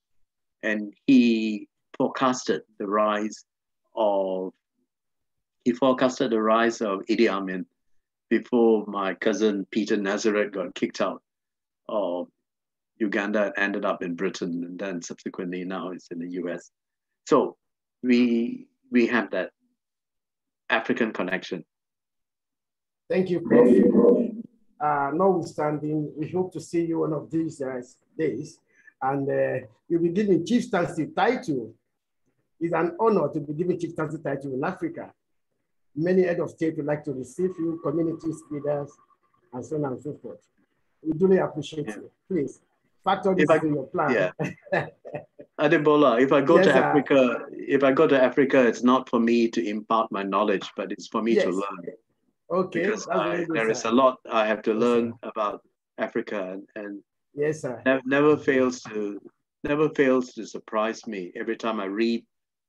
and he forecasted the rise of he forecasted the rise of Idi Amin before my cousin Peter Nazareth got kicked out of Uganda ended up in Britain, and then subsequently now it's in the US. So we we have that African connection. Thank you, Prof uh, notwithstanding, we hope to see you one of these uh, days. And uh, you'll be given chieftaincy title. It's an honor to be given chieftaincy title in Africa. many head of state would like to receive you, community leaders, and so on and so forth. We duly appreciate yeah. you. Please factor this into your plan. Yeah. Adebola, if I go yes, to Africa, if I go to Africa, it's not for me to impart my knowledge, but it's for me yes. to learn. Okay. Because I, there is a lot I have to yes, learn sir. about Africa, and, and yes, sir. Ne never fails to never fails to surprise me every time I read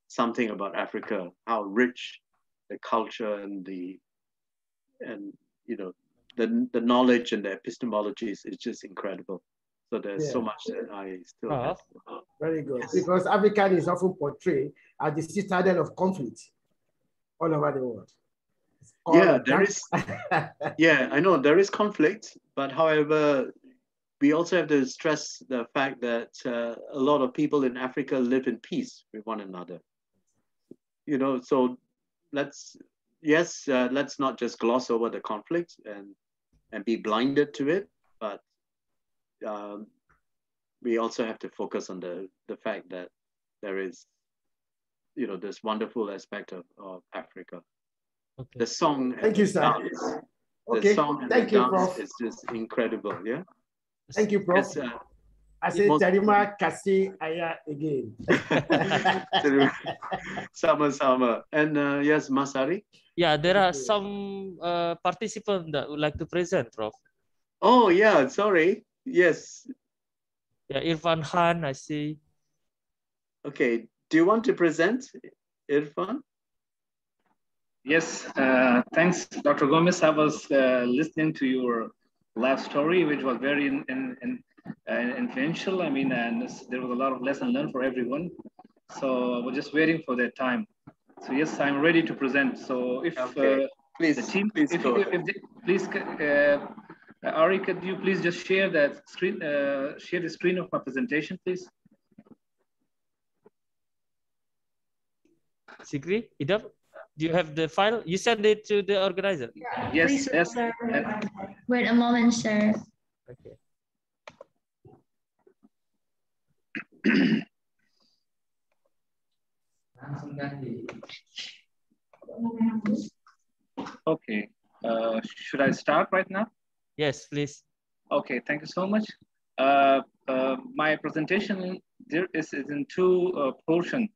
something about Africa, how rich the culture and the and you know the the knowledge and the epistemologies is just incredible. So there's yeah. so much that I still uh-huh. have. Very good. Yes. Because African is often portrayed as the citadel of conflict all over the world. Yeah, there is. yeah, I know there is conflict, but however, we also have to stress the fact that uh, a lot of people in Africa live in peace with one another. You know, so let's yes, uh, let's not just gloss over the conflict and and be blinded to it, but um, we also have to focus on the the fact that there is, you know, this wonderful aspect of, of Africa. Okay. The song. Thank you, sir. Dance, okay. The song and Thank the you, dance Prof. is just incredible. Yeah. Thank you, Prof. Uh, I say Tarima Kasi Aya again. sama sama. And uh, yes, Mas Ari. Yeah, there are some uh, participants that would like to present, Prof. Oh yeah, sorry. Yes. Yeah, Irfan Khan, I see. Okay, do you want to present, Irfan? Yes, uh, thanks, Dr. Gomes. I was uh, listening to your life story, which was very in, in, in, uh, influential. I mean, and there was a lot of lesson learned for everyone. So we're just waiting for that time. So yes, I'm ready to present. So if okay. Uh, please, the team, please if, go if, if they, please uh, uh, Ari, could you please just share that screen, uh, share the screen of my presentation, please? Sigri, Idam, do you have the file? You send it to the organizer? Yeah, yes, yes. Wait a moment, sir. Okay. okay, uh, should I start right now? Yes, please. Okay, thank you so much. Uh, uh, my presentation there is, is in two uh, portions.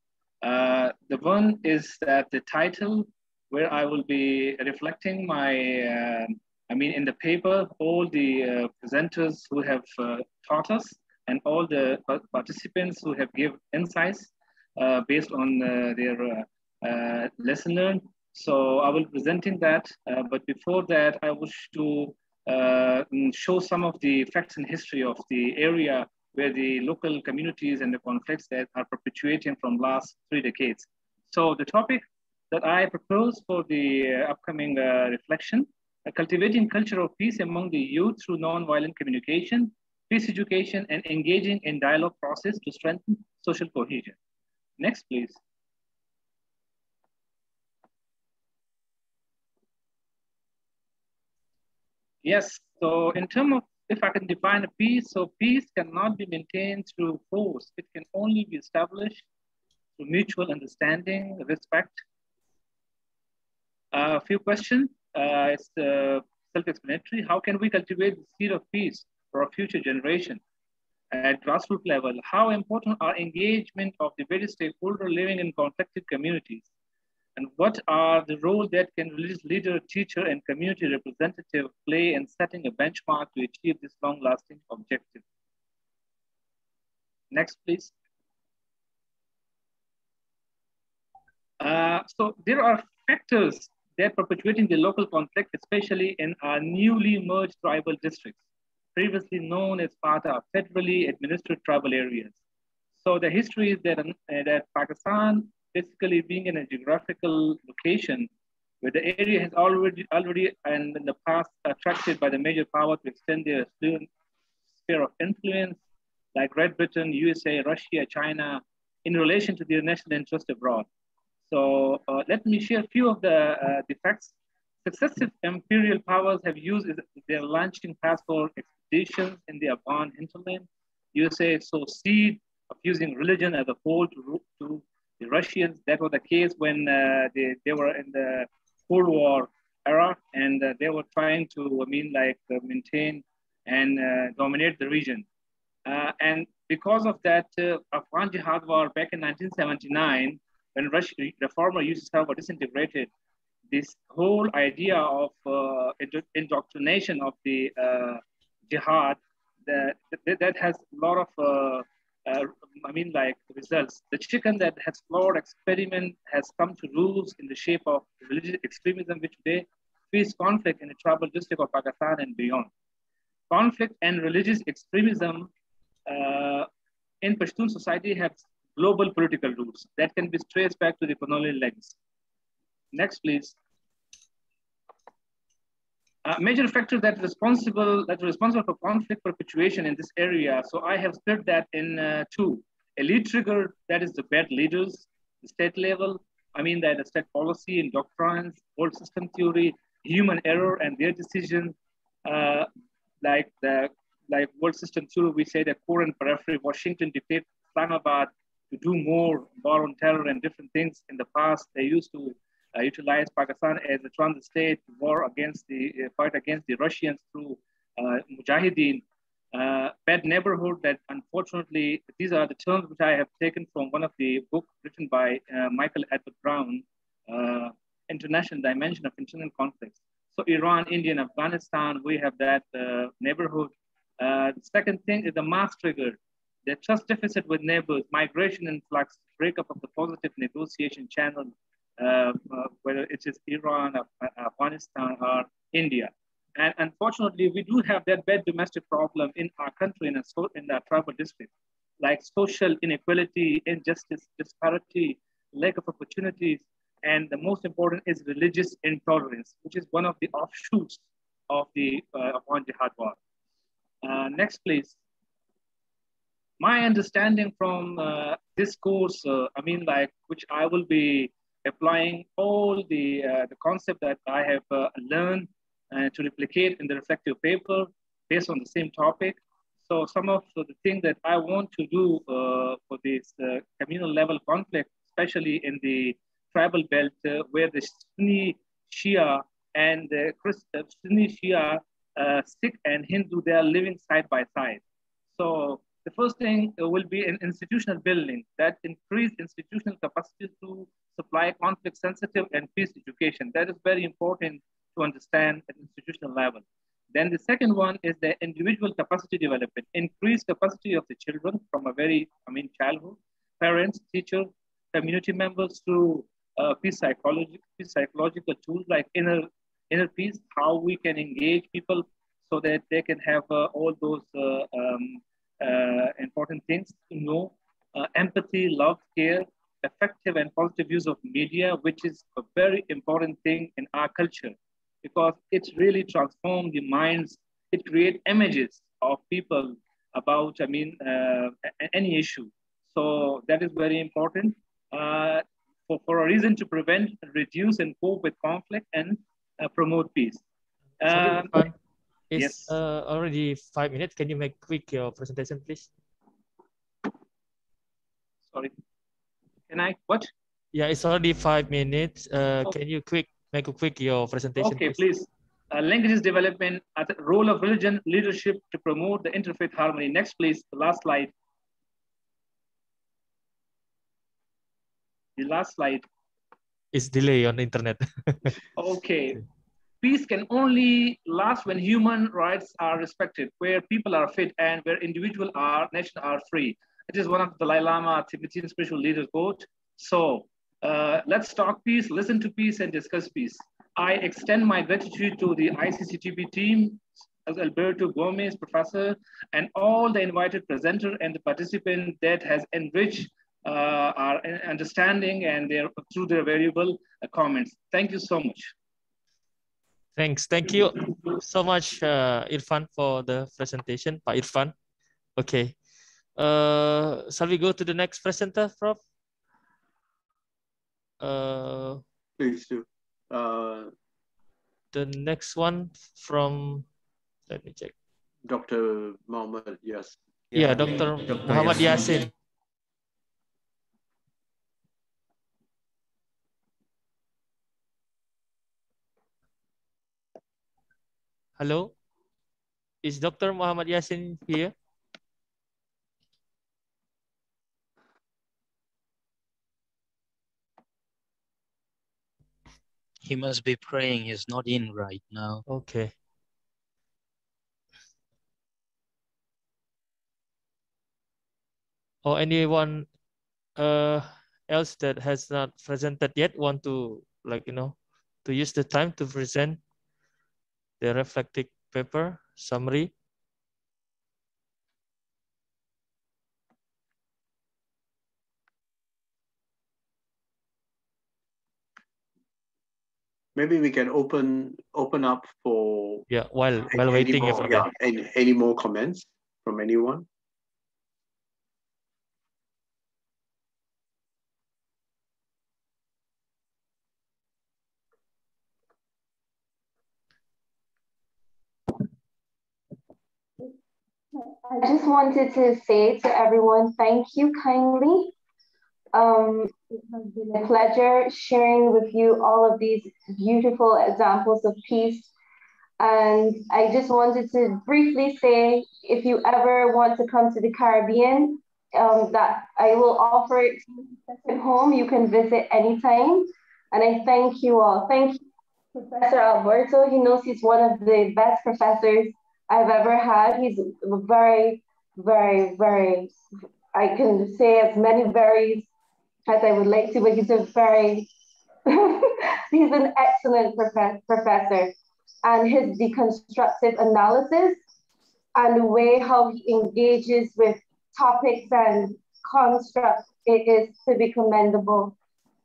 Uh, the one is that the title where I will be reflecting my, uh, I mean, in the paper, all the uh, presenters who have taught us and all the participants who have give insights based on their lesson learned. So I will be presenting that, but before that, I wish to uh, show some of the facts and history of the area where the local communities and the conflicts that are perpetuating from last three decades. So the topic that I propose for the uh, upcoming uh, reflection, uh, cultivating culture of peace among the youth through nonviolent communication, peace education, and engaging in dialogue process to strengthen social cohesion. Next, please. Yes, so in terms of if I can define a peace, so peace cannot be maintained through force. It can only be established through mutual understanding, respect. A uh, few questions. Uh, it's uh, self-explanatory. How can we cultivate the seed of peace for our future generation? At grassroots level, how important are engagement of the various stakeholders living in conflicted communities? and what are the role that can religious leader, teacher, and community representative play in setting a benchmark to achieve this long-lasting objective? Next, please. Uh, so there are factors that perpetuating the local conflict, especially in our newly merged tribal districts, previously known as part of federally administered tribal areas. So the history is that, uh, that Pakistan basically being in a geographical location where the area has already already and in the past attracted by the major power to extend their sphere of influence, like Great Britain, USA, Russia, China, in relation to their national interest abroad. So uh, let me share a few of the uh, defects. Successive imperial powers have used their launching passport expeditions in the Afghan hinterland. USA so seed of using religion as a whole to, to the Russians, that was the case when uh, they, they were in the Cold War era, and uh, they were trying to, I mean, like uh, maintain and uh, dominate the region. Uh, and because of that, uh, Afghan Jihad war back in 1979, when Russian reformer USSR were disintegrated, this whole idea of indoctrination of the jihad that, that has a lot of uh, I mean, like results. The chicken that has flawed experiment has come to rules in the shape of religious extremism, which today face conflict in the tribal district of Pakistan and beyond. Conflict and religious extremism uh, in Pashtun society have global political roots that can be traced back to the colonial legacy. Next, please. A major factor that responsible that responsible for conflict perpetuation in this area. So I have split that in uh, two. A lead trigger that is the bad leaders, the state level. I mean that the state policy and doctrines, old system theory, human error and their decision, uh, like the like world system theory, we say that core and periphery, Washington dictate Islamabad to do more war on terror and different things in the past. They used to uh, utilize Pakistan as a transit state war against the uh, fight against the Russians through uh, Mujahideen. Uh, bad neighborhood that unfortunately these are the terms which I have taken from one of the book written by uh, Michael Edward Brown, uh, International Dimension of Internal Conflicts. So Iran, India, and Afghanistan, we have that neighborhood. the second thing is the mass trigger, the trust deficit with neighbors, migration influx, breakup of the positive negotiation channel uh, uh, whether it is Iran, Afghanistan, or India. And unfortunately, we do have that bad domestic problem in our country in, a, in our tribal district, like social inequality, injustice, disparity, lack of opportunities, and the most important is religious intolerance, which is one of the offshoots of the uh, Afghan Jihad war. Uh, next, please. My understanding from uh, this course, uh, I mean, like, which I will be applying all the, uh, the concept that I have uh, learned uh, to replicate in the reflective paper based on the same topic. So some of the things that I want to do uh, for this uh, communal level conflict, especially in the tribal belt where the Sunni Shia and the Christ, Sunni Shia, Sikh and Hindu, they are living side by side. So the first thing will be an institutional building that increase institutional capacity to supply conflict sensitive and peace education. That is very important to understand at institutional level. Then the second one is the individual capacity development, increase capacity of the children from a very, I mean, childhood, parents, teachers, community members through uh, peace psychology, peace psychological tools like inner inner peace, how we can engage people so that they can have uh, all those uh, um, uh, important things to know, uh, empathy, love, care, effective and positive use of media, which is a very important thing in our culture because it really transforms the minds. It creates images of people about, I mean, uh, any issue. So that is very important uh, for, for a reason to prevent, reduce, and cope with conflict and uh, promote peace. Um, it's yes. Uh, already five minutes. Can you make quick your presentation, please? Sorry. Can I, what? Yeah, it's already five minutes. Uh, okay. Can you quick make a quick your presentation? Okay, please. please. Uh, languages development at the role of religion leadership to promote the interfaith harmony. Next, please, the last slide. The last slide. It's delay on the internet. okay. Peace can only last when human rights are respected, where people are fit and where individuals are, nations are free. It is one of the Dalai Lama Tibetan spiritual leaders quote. So uh, let's talk peace, listen to peace, and discuss peace. I extend my gratitude to the ICCTP team, as Alberto Gomes, professor, and all the invited presenter and the participant that has enriched uh, our understanding and their through their valuable uh, comments. Thank you so much. Thanks. Thank you so much, uh, Irfan, for the presentation, Pak Irfan. Okay. Uh, shall we go to the next presenter, Prof? Uh, Please do. Uh, the next one from, let me check. Dr. Muhammad, yes. Yeah, yeah Dr. Dr. Muhammad Yasin. Hello? Is Dr. Muhammad Yasin here? He must be praying. He's not in right now. Okay. Or anyone uh, else that has not presented yet want to like, you know, to use the time to present the reflective paper summary? Maybe we can open open up for yeah while while any waiting more, yeah, any, any more comments from anyone. I just wanted to say to everyone, thank you kindly. Um, it has been a pleasure sharing with you all of these beautiful examples of peace. And I just wanted to briefly say, if you ever want to come to the Caribbean, um, that I will offer it second home. You can visit anytime. And I thank you all. Thank you, Professor Alberto. He knows he's one of the best professors I've ever had. He's very, very, very, I can say as many very as I would like to, but he's a very, he's an excellent prof- professor. And his deconstructive analysis and the way how he engages with topics and constructs, it is to be commendable.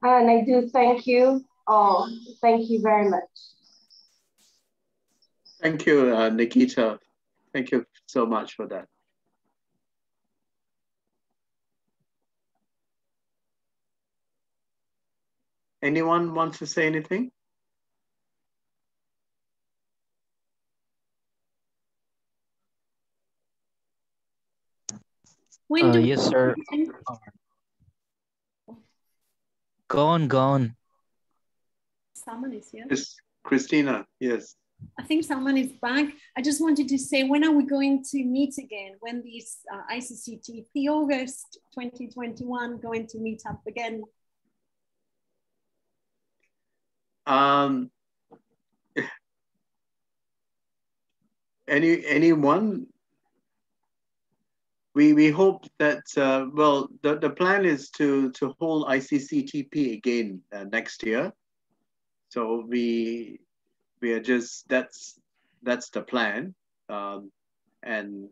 And I do thank you all. Thank you very much. Thank you, uh, Nikita. Thank you so much for that. Anyone wants to say anything? Uh, yes, sir. Go on, go on. Someone is here. Yes, Christina, yes. I think someone is back. I just wanted to say, when are we going to meet again? When these uh, ICCT, the August 2021, going to meet up again? Um, any anyone? We we hope that uh, well the, the plan is to to hold ICCTP again uh, next year. So we we are just that's that's the plan. Um, and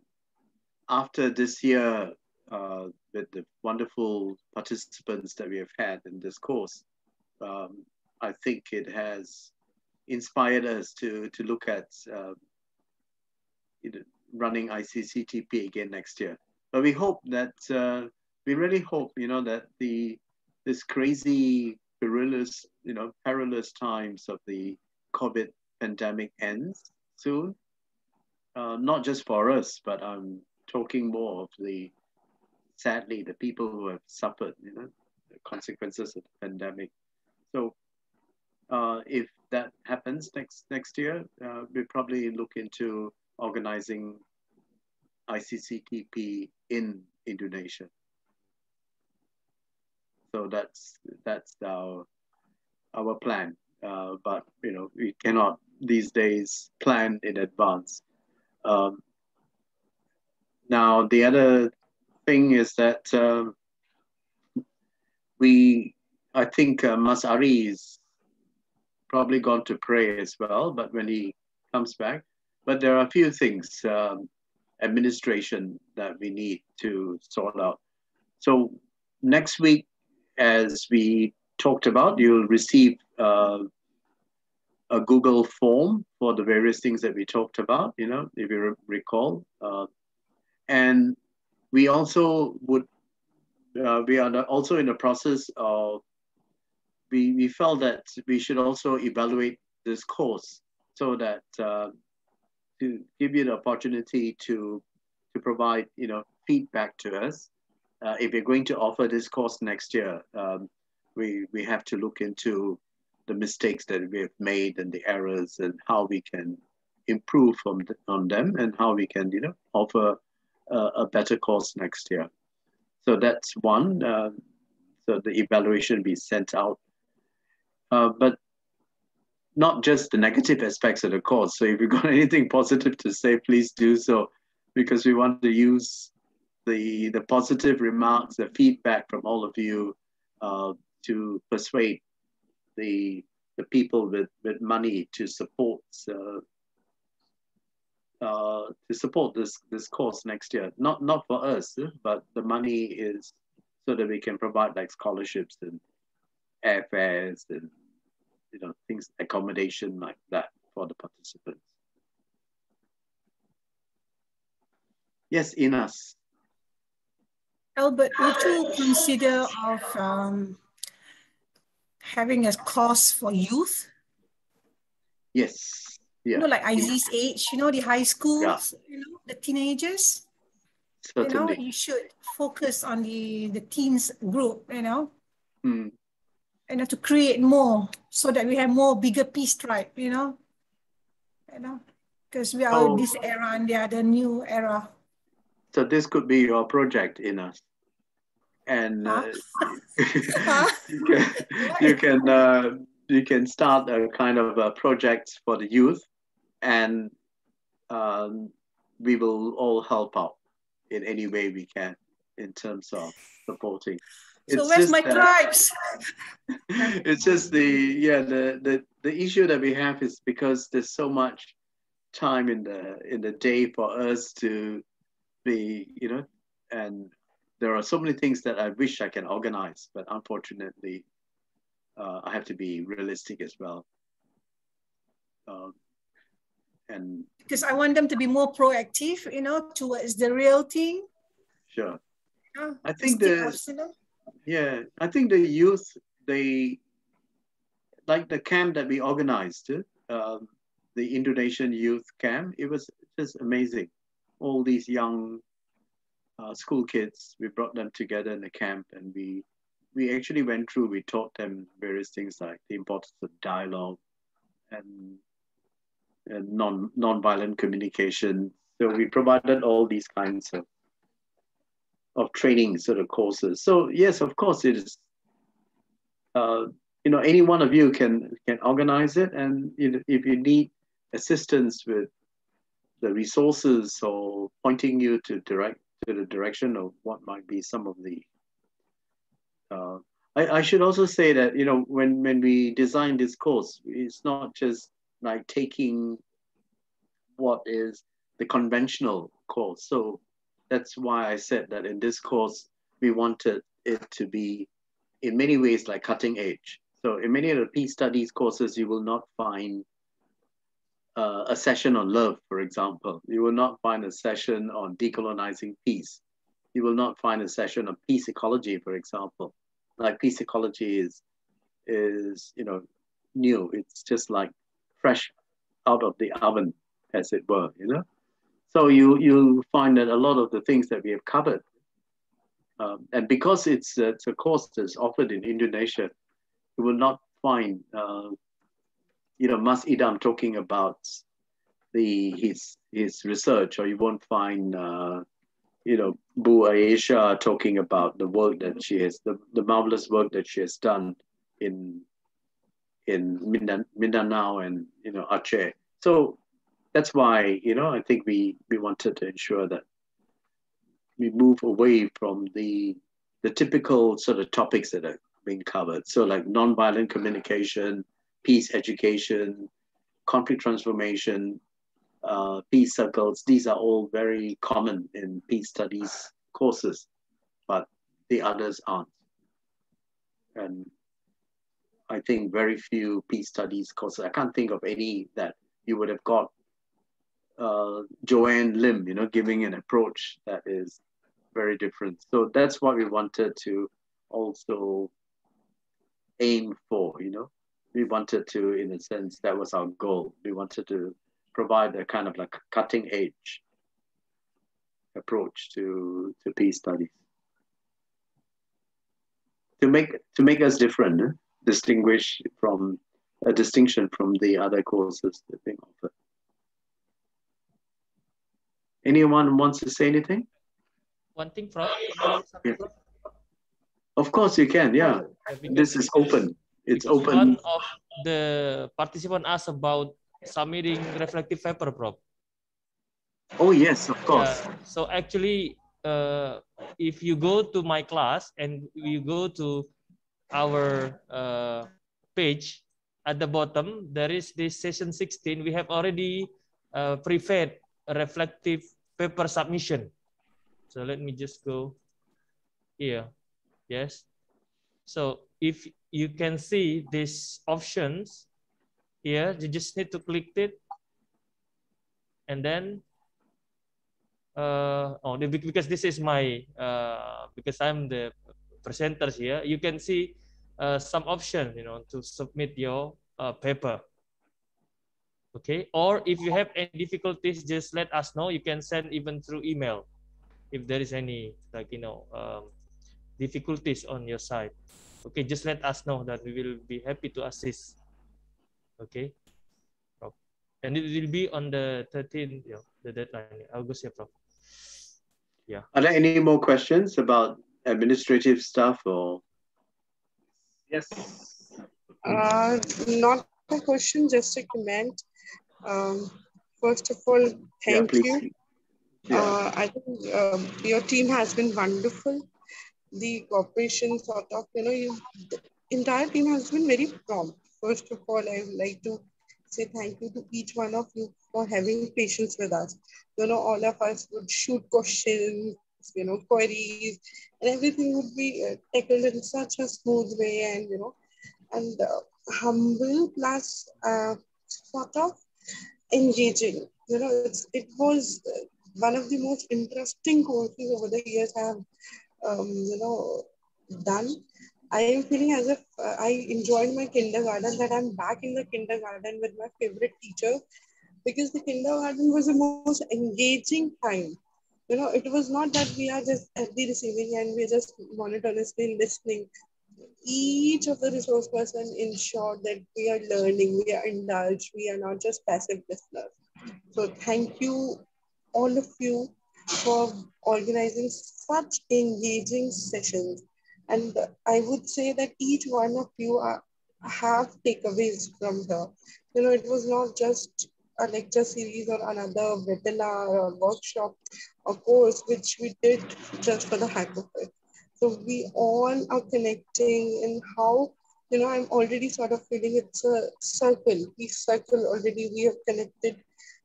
after this year, uh, with the wonderful participants that we have had in this course, um, I think it has inspired us to to look at uh, running ICCTP again next year. But we hope that uh, we really hope you know that the this crazy perilous you know perilous times of the COVID pandemic ends soon. Uh, not just for us, but I'm talking more of the sadly the people who have suffered you know the consequences of the pandemic. So uh, if that happens next next year, uh, we probably look into organizing ICCTP in Indonesia. So that's that's our our plan. Uh, but you know we cannot these days plan in advance. Um, now the other thing is that um, we, I think uh, Mas Ari is probably gone to pray as well, but when he comes back. But there are a few things, um, administration that we need to sort out. So next week, as we talked about, you'll receive uh, a Google form for the various things that we talked about, you know, if you re recall. Uh, and we also would, uh, we are also in the process of we, we felt that we should also evaluate this course so that uh, to give you the opportunity to to provide you know feedback to us. Uh, if we're going to offer this course next year, um, we we have to look into the mistakes that we have made and the errors and how we can improve from on them and how we can, you know, offer a better course next year. So that's one. Uh, so the evaluation be sent out. Uh, but not just the negative aspects of the course. So if you've got anything positive to say, please do so, because we want to use the the positive remarks, the feedback from all of you uh, to persuade the the people with, with money to support uh, uh, to support this this course next year. Not not for us, but the money is so that we can provide like scholarships and airfares and you know things accommodation like that for the participants. Yes, Inas. Albert, would you consider of um, having a course for youth? Yes. Yeah. You know, like Izzy's age, you know, the high schools, yeah. you know, the teenagers. Certainly. You know, you should focus on the, the teens group, you know. Mm. Know, to create more so that we have more bigger peace tribe, you know. You know, because we are oh. this era and they are the new era. So this could be your project Inas and uh, you can you can, uh, you can start a kind of a project for the youth, and um, we will all help out in any way we can in terms of supporting. It's so where's my tribes? it's just the yeah the, the the issue that we have is because there's so much time in the in the day for us to be you know and there are so many things that I wish I can organize, but unfortunately, uh, I have to be realistic as well. Uh, and because I want them to be more proactive, you know, towards the real thing. Sure. I think the yeah, I think the youth they like the camp that we organized, um, the Indonesian youth camp. It was just amazing. All these young uh, school kids. We brought them together in a camp and we we actually went through, we taught them various things like the importance of dialogue and, and non non-violent communication. So we provided all these kinds of of training sort of courses. So yes, of course it is. Uh, you know, any one of you can can organize it, and if you need assistance with the resources or pointing you to direct to the direction of what might be some of the. Uh, I, I should also say that you know when when we design this course, it's not just like taking what is the conventional course. So that's why I said that in this course we wanted it to be in many ways like cutting edge. So in many of the peace studies courses, you will not find uh, a session on love, for example. You will not find a session on decolonizing peace. You will not find a session on peace ecology, for example. Like peace ecology is, is you know, new. It's just like fresh out of the oven, as it were, you know. So you you find that a lot of the things that we have covered, um, and because it's, uh, it's a course that's offered in Indonesia, you will not find uh, you know, Mas Idam talking about the his his research, or you won't find uh, you know Bu Aisha talking about the work that she has, the, the marvelous work that she has done in in Mindanao and you know Aceh. So that's why you know I think we we wanted to ensure that we move away from the the typical sort of topics that are being covered. So like nonviolent communication, peace education, conflict transformation, uh, peace circles. These are all very common in peace studies courses, but the others aren't. And I think very few peace studies courses. I can't think of any that you would have got uh, Joanne Lim, you know, giving an approach that is very different. So that's what we wanted to also aim for, you know, we wanted to, in a sense, that was our goal. We wanted to provide a kind of like cutting edge approach to, to peace studies. To make, to make us different, eh? distinguish from a distinction from the other courses that being offered. Anyone wants to say anything? One thing, Prof. Yeah. Of course you can, yeah. This is open. It's open. One of the participant asked about submitting reflective paper, Prof. Oh, yes, of course. Yeah. So actually, uh, if you go to my class and you go to our uh, page, at the bottom, there is this session 16. We have already uh, prepared reflective paper submission. So let me just go here. Yes. So if you can see these options here, you just need to click it. And then, uh, oh, because this is my, uh, because I'm the presenters here, you can see uh, some option, you know, to submit your uh, paper. Okay, or if you have any difficulties, just let us know. You can send even through email if there is any like you know um, difficulties on your side. Okay, just let us know that we will be happy to assist. Okay, and it will be on the 13th, yeah, the deadline, August, yeah, Prof. Yeah. Are there any more questions about administrative stuff or? Yes. Uh, not a question, just a comment. Um, first of all, thank yeah, you. Yeah. Uh, I think um, your team has been wonderful. The cooperation sort of, you know, you, the entire team has been very prompt. First of all, I would like to say thank you to each one of you for having patience with us. You know, all of us would shoot questions, you know, queries, and everything would be uh, tackled in such a smooth way and, you know, and uh, humble plus uh, sort of engaging. You know, it was one of the most interesting courses over the years I have, um, you know, done. I am feeling as if uh, I enjoyed my kindergarten, that I'm back in the kindergarten with my favorite teacher because the kindergarten was the most engaging time. You know, it was not that we are just at the receiving end, we're just monotonously listening each of the resource person ensure that we are learning, we are indulged, we are not just passive listeners. So thank you, all of you, for organizing such engaging sessions. And I would say that each one of you are, have takeaways from here. You know, it was not just a lecture series or another webinar or workshop or course, which we did just for the heck of it so we all are connecting and how, you know, I'm already sort of feeling it's a circle. We circle already, we have connected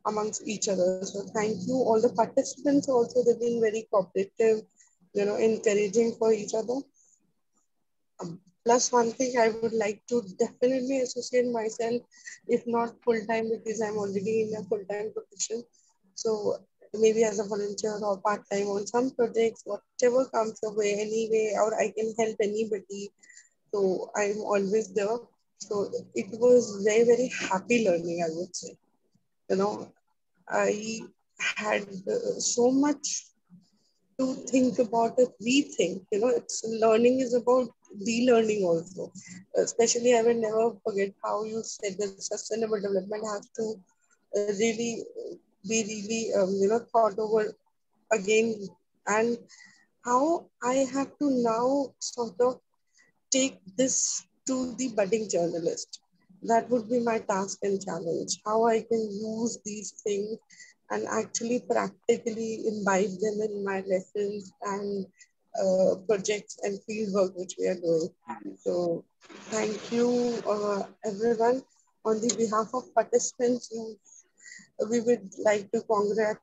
amongst each other. So thank you. All the participants also, they've been very cooperative, you know, encouraging for each other. Um, plus one thing I would like to definitely associate myself, if not full-time, because I'm already in a full-time profession. So maybe as a volunteer or part-time on some projects, whatever comes away anyway, or I can help anybody. So I'm always there. So it was very, very happy learning, I would say. You know, I had uh, so much to think about it, rethink. You know, it's learning is about relearning also. Especially, I will never forget how you said that sustainable development has to uh, really be really, um, you know, thought over again and how I have to now sort of take this to the budding journalist. That would be my task and challenge, how I can use these things and actually practically imbibe them in my lessons and uh, projects and fieldwork which we are doing. So thank you uh, everyone on the behalf of participants we would like to congratulate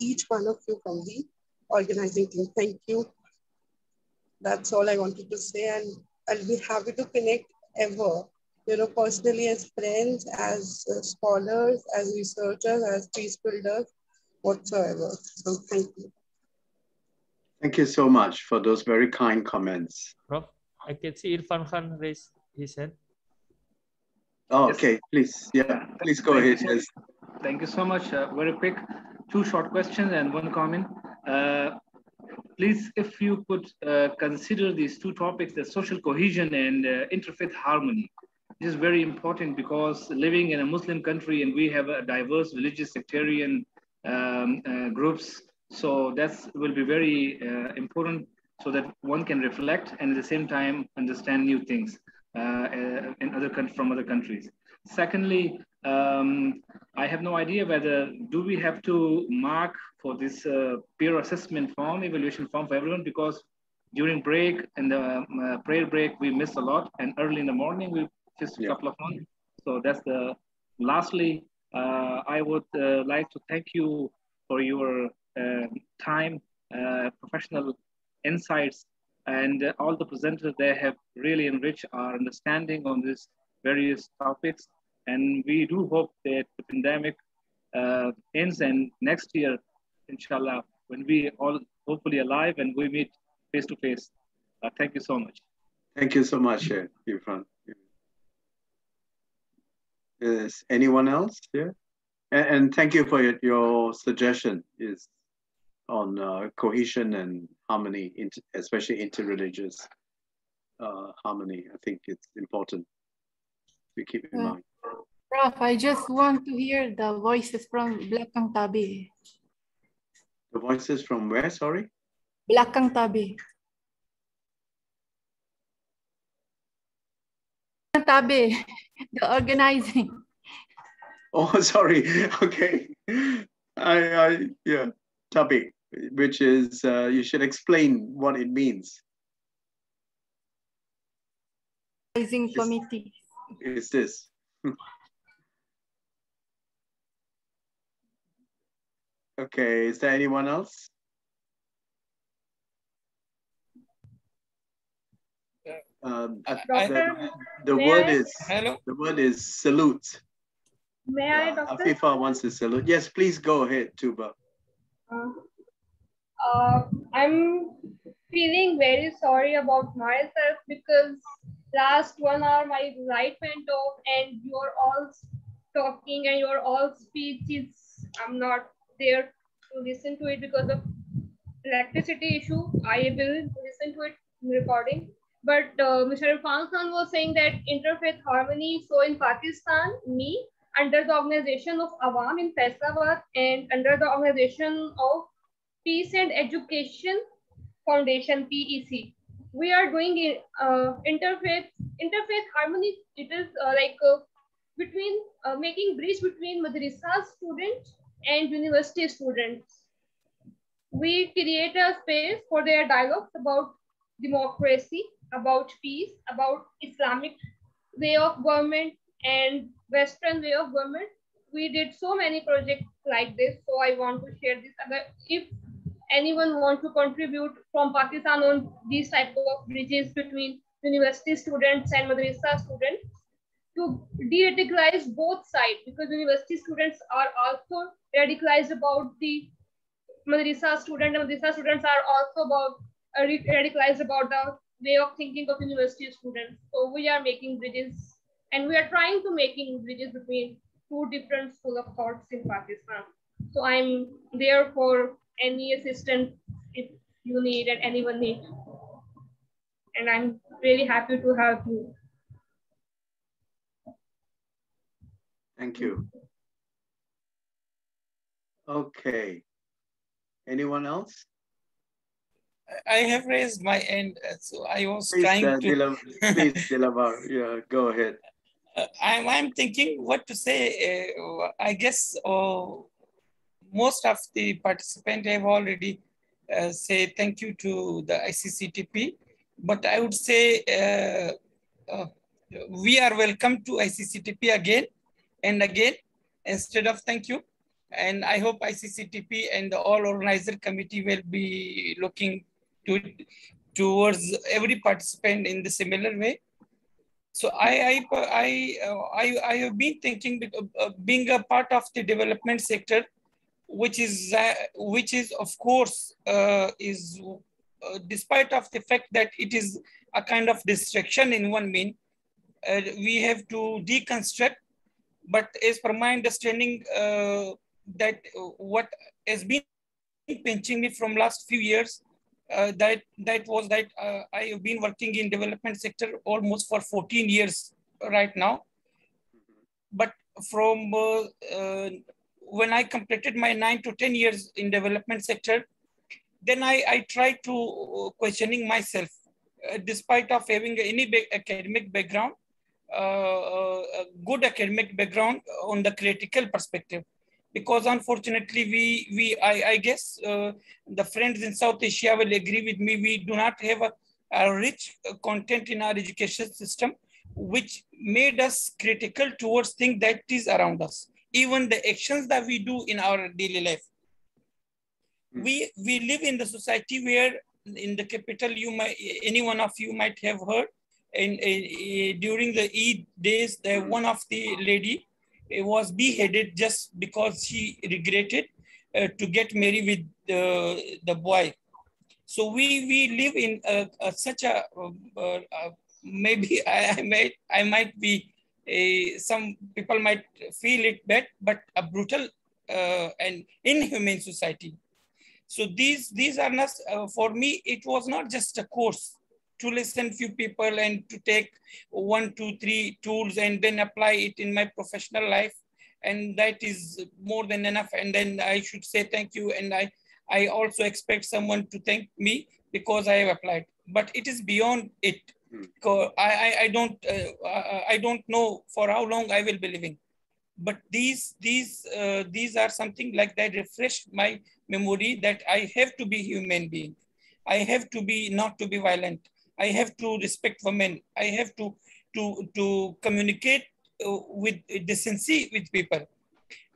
each one of you from the organizing team. Thank you. That's all I wanted to say. And I'll be happy to connect ever, you know, personally as friends, as uh, scholars, as researchers, as peace builders, whatsoever. So thank you. Thank you so much for those very kind comments. Prof, I can see Irfan Khan raise his hand. Oh, yes. okay, please. Yeah, please go Thank ahead. Yes. Thank you so much. Uh, very quick, two short questions and one comment. Uh, please, if you could uh, consider these two topics, the social cohesion and uh, interfaith harmony. This is very important because living in a Muslim country and we have a diverse religious sectarian um, uh, groups. So that will be very uh, important so that one can reflect and at the same time understand new things in other from other countries. Secondly, um, I have no idea whether do we have to mark for this uh, peer assessment form, evaluation form for everyone because during break and the um, uh, prayer break we miss a lot and early in the morning we just a couple of ones. So that's the lastly uh, I would uh, like to thank you for your uh, time, professional insights, and all the presenters there have really enriched our understanding on these various topics. And we do hope that the pandemic uh, ends and next year, inshallah, when we all hopefully alive and we meet face to face. Uh, thank you so much. Thank you so much, uh, Irfan. Is anyone else here? And, and thank you for your, your suggestion is on uh, cohesion and harmony, inter, especially interreligious uh, harmony. I think it's important to keep in uh, mind. Prof, I just want to hear the voices from Belakang Tabi. The voices from where, sorry? Belakang Tabi. Tabi, the organizing. Oh, sorry. Okay. I, I yeah, Tabi, which is uh, you should explain what it means. Organizing committee. Is this? okay. Is there anyone else? Um, the, the word I? is Hello? the word is salute. May uh, I, Doctor? Afifa wants to salute. Yes, please go ahead, Tuba. Uh, uh, I'm feeling very sorry about myself because last one hour my light went off and you're all talking and your all speeches. I'm not there to listen to it because of electricity issue. I will listen to it recording. But uh, Mr. Irfan Khan was saying that interfaith harmony. So in Pakistan, me, under the organization of Awam in Faisalabad and under the organization of Peace and Education Foundation, PEC, we are doing uh, interfaith, interfaith harmony. It is uh, like uh, between uh, making bridge between madrasa students and university students. We create a space for their dialogues about democracy, about peace, about Islamic way of government and Western way of government. We did so many projects like this. So I want to share this. If anyone want to contribute from Pakistan on these type of bridges between university students and madrasa students to de-radicalize both sides because university students are also radicalized about the madrasa student and madrasa students are also about uh, radicalized about the way of thinking of university students. So we are making bridges and we are trying to making bridges between two different school of thoughts in Pakistan. So I'm there for any assistance if you need and anyone needs. And I'm really happy to help you. Thank you. Okay. Anyone else? I have raised my hand, so I was please, trying uh, to. Dilam, please, Dilawar, yeah, go ahead. Uh, I'm, I'm thinking what to say. Uh, I guess uh, most of the participants have already uh, say thank you to the ICCTP, but I would say we are welcome to ICCTP again and again instead of thank you. And I hope ICCTP and the all organizer committee will be looking to towards every participant in the similar way. So I I I uh, I, I have been thinking uh, being a part of the development sector, which is uh, which is of course uh, is uh, despite of the fact that it is a kind of distraction in one mean, uh, we have to deconstruct. But as per my understanding, that what has been pinching me from last few years uh, that that was that uh, I have been working in development sector almost for 14 years right now. But from uh, uh, when I completed my nine to 10 years in development sector, then I, I tried to uh, questioning myself, uh, despite of having any academic background, uh, a good academic background on the critical perspective. Because unfortunately, we, we I, I guess uh, the friends in South Asia will agree with me, we do not have a, a rich content in our education system, which made us critical towards things that is around us. Even the actions that we do in our daily life. We we live in the society where in the capital you might any one of you might have heard and uh, during the Eid days the one of the lady uh, was beheaded just because she regretted uh, to get married with the, the boy. So we we live in a, a, such a maybe I, I might I might be some people might feel it bad, but a brutal uh, and inhumane society. So these, these are not, uh, for me, it was not just a course to listen few people and to take one, two, three tools and then apply it in my professional life. And that is more than enough. And then I should say thank you. And I, I also expect someone to thank me because I have applied. But it is beyond it. I, I, don't uh, I don't know for how long I will be living but these these uh, these are something like that refresh my memory that I have to be human being. I have to be not to be violent. I have to respect women. I have to to to communicate uh, with decency with people,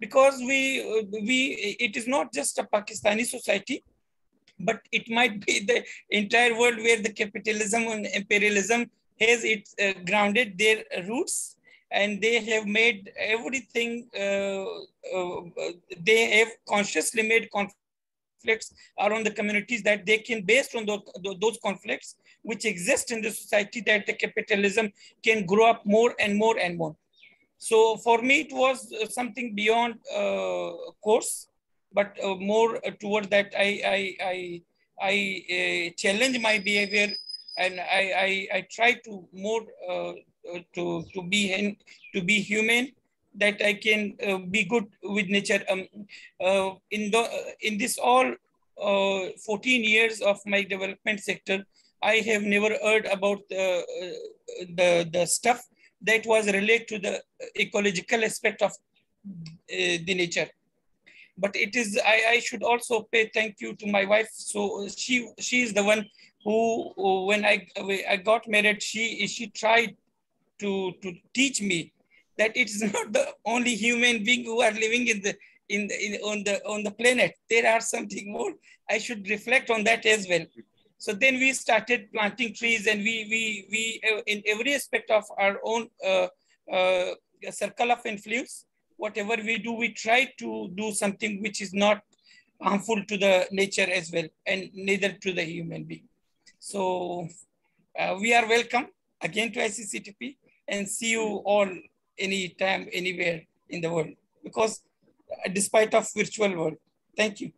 because we uh, we it is not just a Pakistani society, but it might be the entire world where the capitalism and imperialism has it uh, grounded their roots and they have made everything, uh, uh, they have consciously made conflicts around the communities that they can, based on those, those conflicts which exist in the society, that the capitalism can grow up more and more and more. So for me, it was uh, something beyond uh, course, but uh, more toward that I, I, I, I uh, challenge my behavior and I, I, I try to more uh, to to be to be human that I can uh, be good with nature. Um, uh, in the in this all 14 years of my development sector, I have never heard about the the, the stuff that was related to the ecological aspect of the nature but it is I, I should also pay thank you to my wife so she she is the one who when i i got married she she tried to, to teach me that it's not the only human being who are living in the in, the, in on the on the planet. There are something more. I should reflect on that as well. So then we started planting trees, and we we we uh, in every aspect of our own uh, uh, circle of influence. Whatever we do, we try to do something which is not harmful to the nature as well, and neither to the human being. So uh, we are welcome again to ICCTP and see you all anytime, anywhere in the world. Because uh, despite of virtual world, thank you.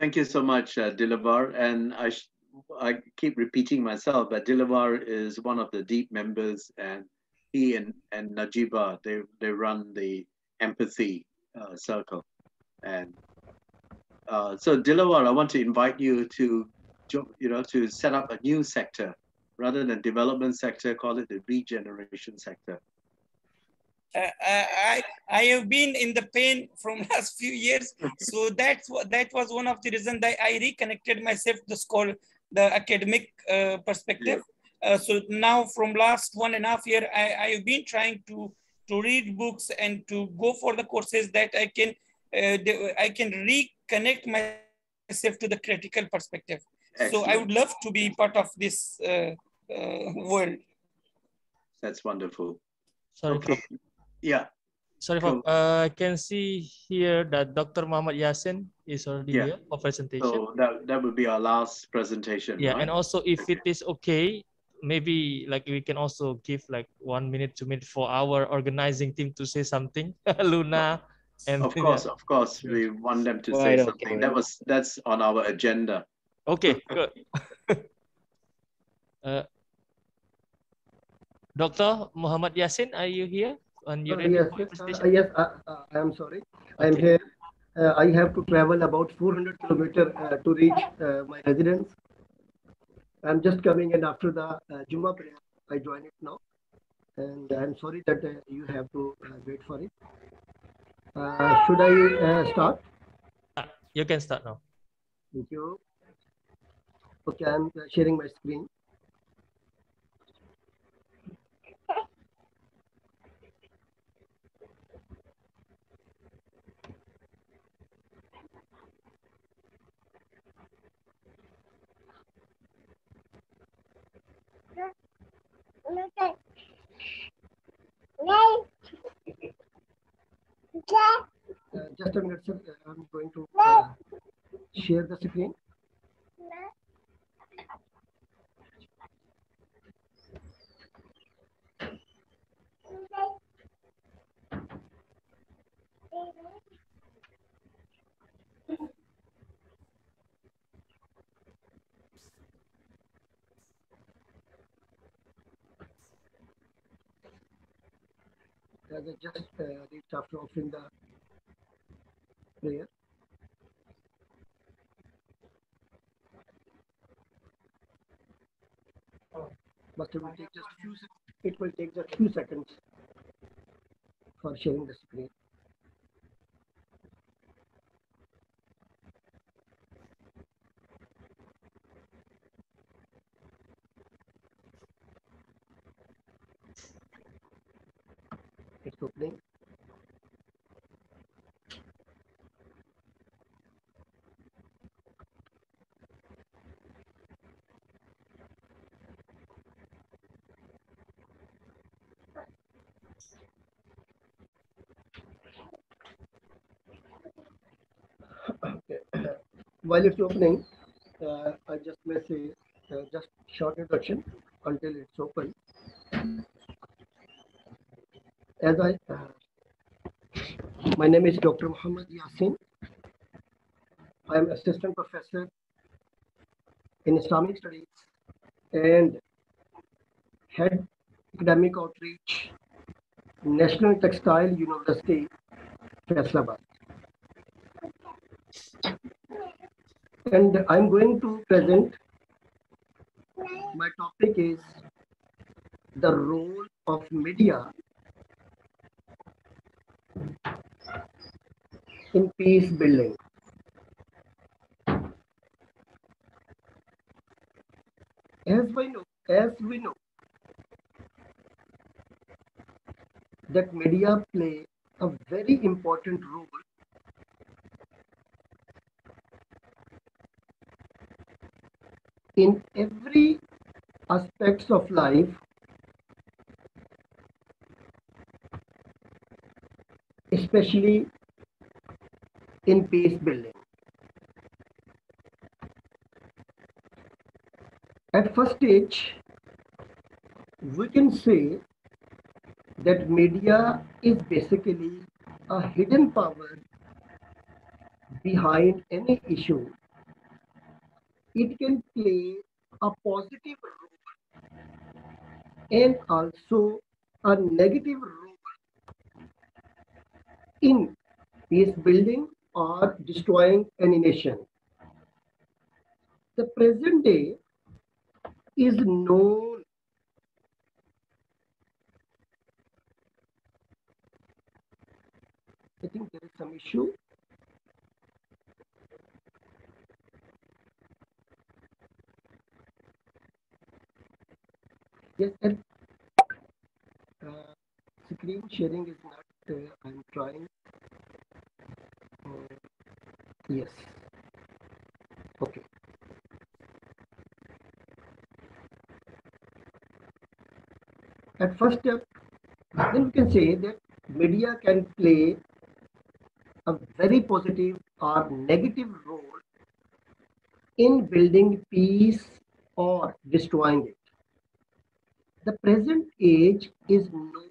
Thank you so much, uh, Dilawar. And I, I keep repeating myself, but Dilawar is one of the deep members and he and, and Najiba, they, they run the empathy uh, circle. And uh, so Dilawar, I want to invite you to, you know, to set up a new sector rather than development sector, call it the regeneration sector? Uh, I I have been in the pain from last few years, so that's what that was one of the reasons that I reconnected myself to the school, the academic uh, perspective. Yeah. Uh, so now from last one and a half year, I, I have been trying to to read books and to go for the courses that I can uh, I can reconnect myself to the critical perspective. Excellent. So I would love to be part of this uh, uh, world. That's wonderful. Sorry. Okay. Yeah. Sorry, for, uh, I can see here that Dr. Muhammad Yasin is already yeah. here for presentation. So that, that would be our last presentation. Yeah, right? and also if it is okay, maybe like we can also give like one minute, two minutes for our organizing team to say something. Luna. And of course, of course, we want them to say something. That was that's on our agenda. Okay, good. uh, Dr. Muhammad Yasin, are you here? And you uh, yes, yes, uh, yes uh, uh, I am sorry. I am here. Uh, I have to travel about 400 kilometers uh, to reach uh, my residence. I'm just coming in after the uh, Juma prayer. I join it now. And I'm sorry that uh, you have to uh, wait for it. Uh, should I uh, start? You can start now. Thank you. Okay, I'm uh, sharing my screen. Uh, just a minute, sir. I'm going to uh, share the screen. Uh, they just uh, reached after offering the prayer. But it will take just few. It will take just few seconds for sharing the screen. It's opening. Okay. While it's opening, uh, I just may say uh, just short introduction until it's open. As I, uh, my name is Dr. Muhammad Yasin. I am assistant professor in Islamic studies and head academic outreach, National Textile University, Faisalabad. And I'm going to present, my topic is the role of media in peace building. As we know, as we know, that media play a very important role in every aspects of life especially in peace building. At first stage we can say that media is basically a hidden power behind any issue. It can play a positive role and also a negative role in peace building or destroying any nation. The present day is known I think there is some issue. Yes, and uh, screen sharing is not, I'm trying. Uh, yes. Okay. At first step, then we can say that media can play a very positive or negative role in building peace or destroying it. The present age is known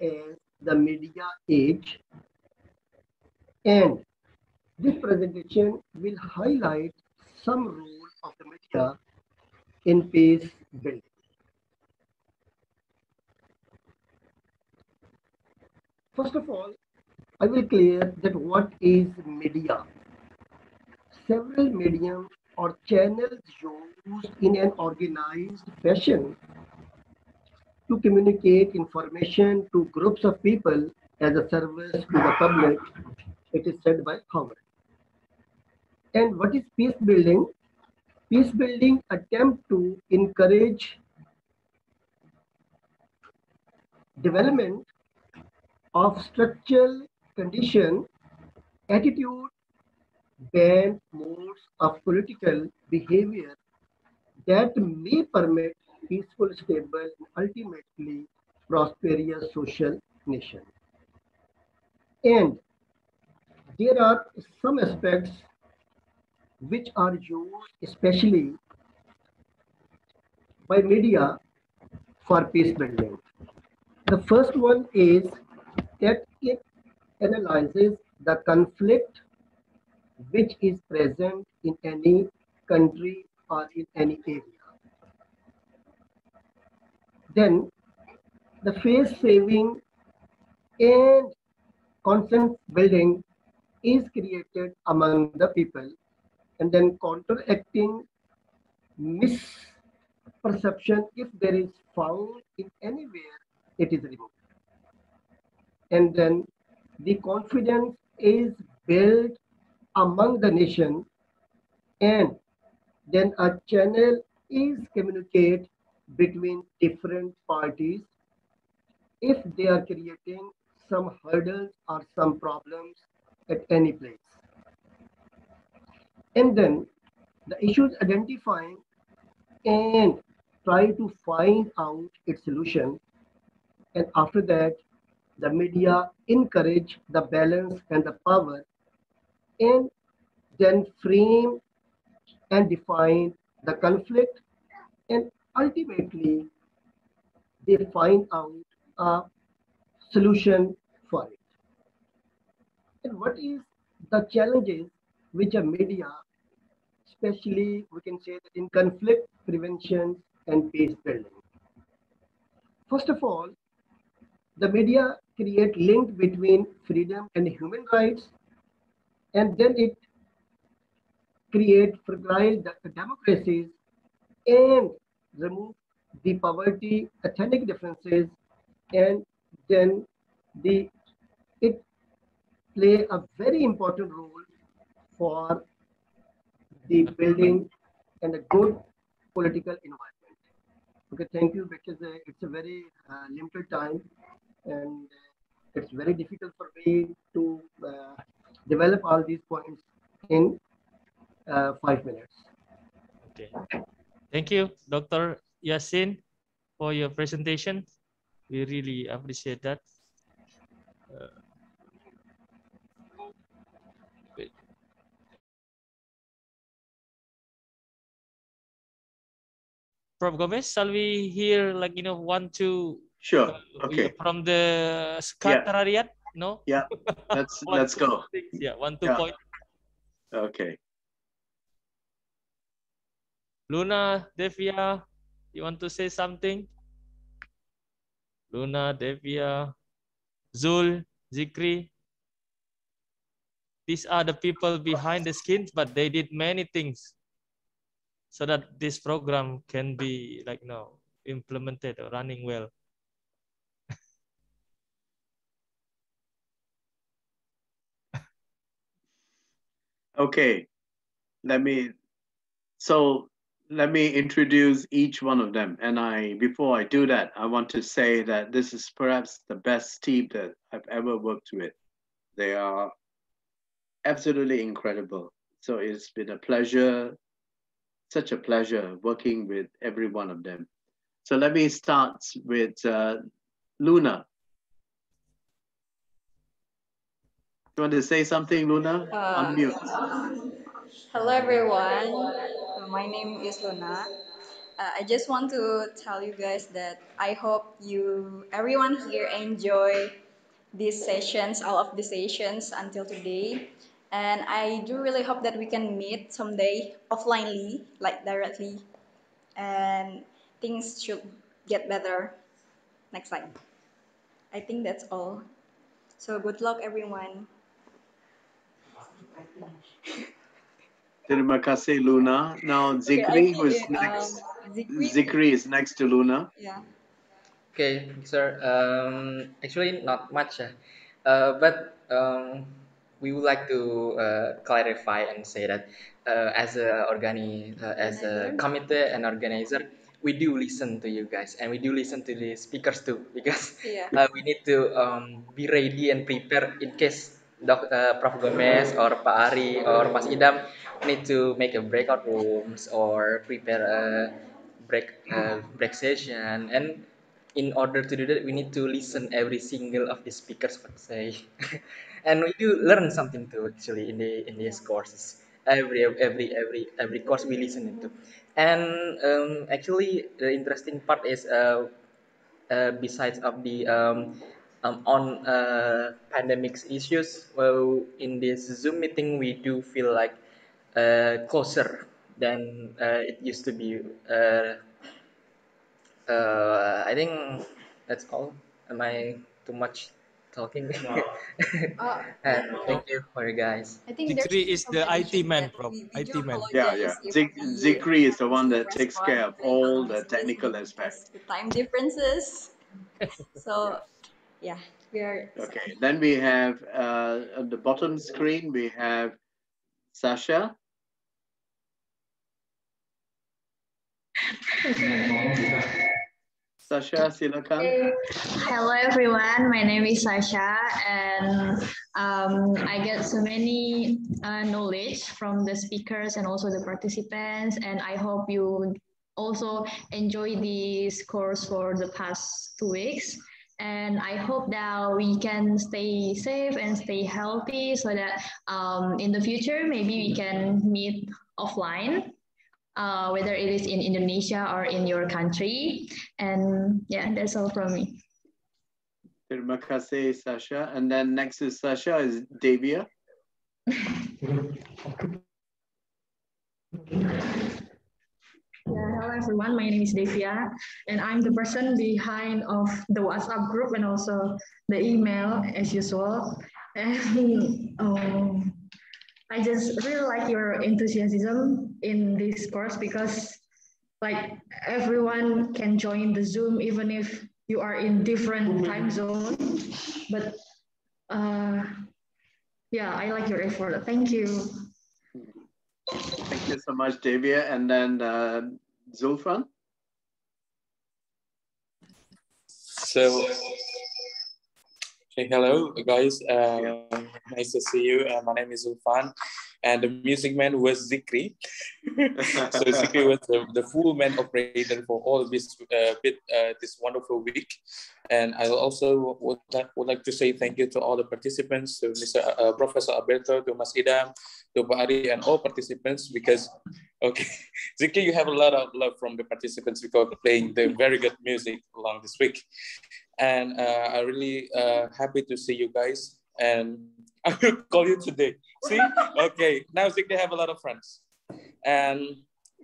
as the media age and this presentation will highlight some role of the media in peace building. First of all, I will clear that what is media. Several mediums or channels used in an organized fashion to communicate information to groups of people as a service to the public, it is said by Howard. And what is peace building? Peace building attempt to encourage development of structural condition, attitude, band modes of political behavior that may permit peaceful, stable, and ultimately prosperous social nation. And there are some aspects which are used especially by media for peace building. The first one is that it analyzes the conflict which is present in any country or in any area. Then the face saving and consent building is created among the people. And then counteracting misperception if there is found in anywhere it is removed. And then the confidence is built among the nation and then a channel is communicate between different parties if they are creating some hurdles or some problems at any place. And then the issues identifying and try to find out its solution. And after that, the media encourage the balance and the power and then frame and define the conflict and ultimately they find out a solution for it. And what is the challenges which a media, especially we can say that in conflict prevention and peace building. First of all, the media create link between freedom and human rights, and then it create fragile democracies and remove the poverty, ethnic differences, and then the it play a very important role for the building and a good political environment. Okay, thank you because uh, it's a very uh, limited time and it's very difficult for me to uh, develop all these points in uh, five minutes. Okay. Thank you, Dr. Yasin, for your presentation. We really appreciate that. Uh, Prof. Gomes, shall we hear like, you know, one, two, Sure. Okay. From the secretariat, yeah. no? Yeah. Let's let's go. Things. Yeah. One two yeah. point. Okay. Luna, Devia, you want to say something? Luna, Devia, Zul, Zikri. These are the people behind the scenes, but they did many things so that this program can be like know implemented or running well. Okay, let me, so let me introduce each one of them. And I, before I do that, I want to say that this is perhaps the best team that I've ever worked with. They are absolutely incredible. So it's been a pleasure, such a pleasure working with every one of them. So let me start with uh, Luna. You want to say something, Luna? Uh, Unmute. Hello, everyone. My name is Luna. Uh, I just want to tell you guys that I hope you, everyone here, enjoy these sessions, all of the sessions until today. And I do really hope that we can meet someday offlinely, like directly, and things should get better next time. I think that's all. So good luck, everyone. Terima kasih, Luna. Now, Zikri, okay, who is next? Um, Zikri? Zikri is next to Luna. Yeah. Okay, sir. Um, actually, not much, uh, but um, we would like to uh, clarify and say that uh, as a organi uh, as a committee and organizer, we do listen to you guys and we do listen to the speakers too because yeah. uh, we need to um, be ready and prepare in case Doc, uh, Prof Gomes or Pak Ari or Mas Idam need to make a breakout rooms or prepare a break uh, break session. And in order to do that we need to listen every single of the speakers what say and we do learn something too actually in the in these courses. Every every every every course we listen to and um, actually the interesting part is uh, uh, besides of the um, um, on uh, pandemics issues well in this zoom meeting we do feel like uh, closer than uh, it used to be uh, uh, i think that's all am i too much talking. uh, and thank you for you guys. I think Zikri is the IT man, bro. IT man. Yeah, yeah. Zikri is the one that takes care of all the technical aspects. The time differences. so, yeah, we are. Okay, then we have uh, on the bottom screen, we have Sasha. Sasha, silakan. Hello everyone, my name is Sasha and um, I get so many uh, knowledge from the speakers and also the participants and I hope you also enjoy this course for the past two weeks. And I hope that we can stay safe and stay healthy so that um, in the future maybe we can meet offline uh, whether it is in Indonesia or in your country. And yeah, that's all from me. Terima kasih, Sasha. And then next is Sasha is Davia. Yeah, hello everyone. My name is Devia, and I'm the person behind of the WhatsApp group and also the email as usual. And um, I just really like your enthusiasm in this course because like everyone can join the Zoom even if you are in different time zone. But uh, yeah, I like your effort. Thank you. Thank you so much, Davia. And then uh, Zulfan. So Hey, hello, guys. Uh, nice to see you. Uh, my name is Ulfan, and the music man was Zikri. so Zikri was the, the full man operator for all this uh, bit, uh, this wonderful week. And I also would, would like to say thank you to all the participants, to Mr. Uh, Professor Alberto, to Mas Idam, to Ari, and all participants because, okay, Zikri, you have a lot of love from the participants because playing the very good music along this week and uh, I'm really uh, happy to see you guys. And I will call you today. See, okay, now they have a lot of friends, and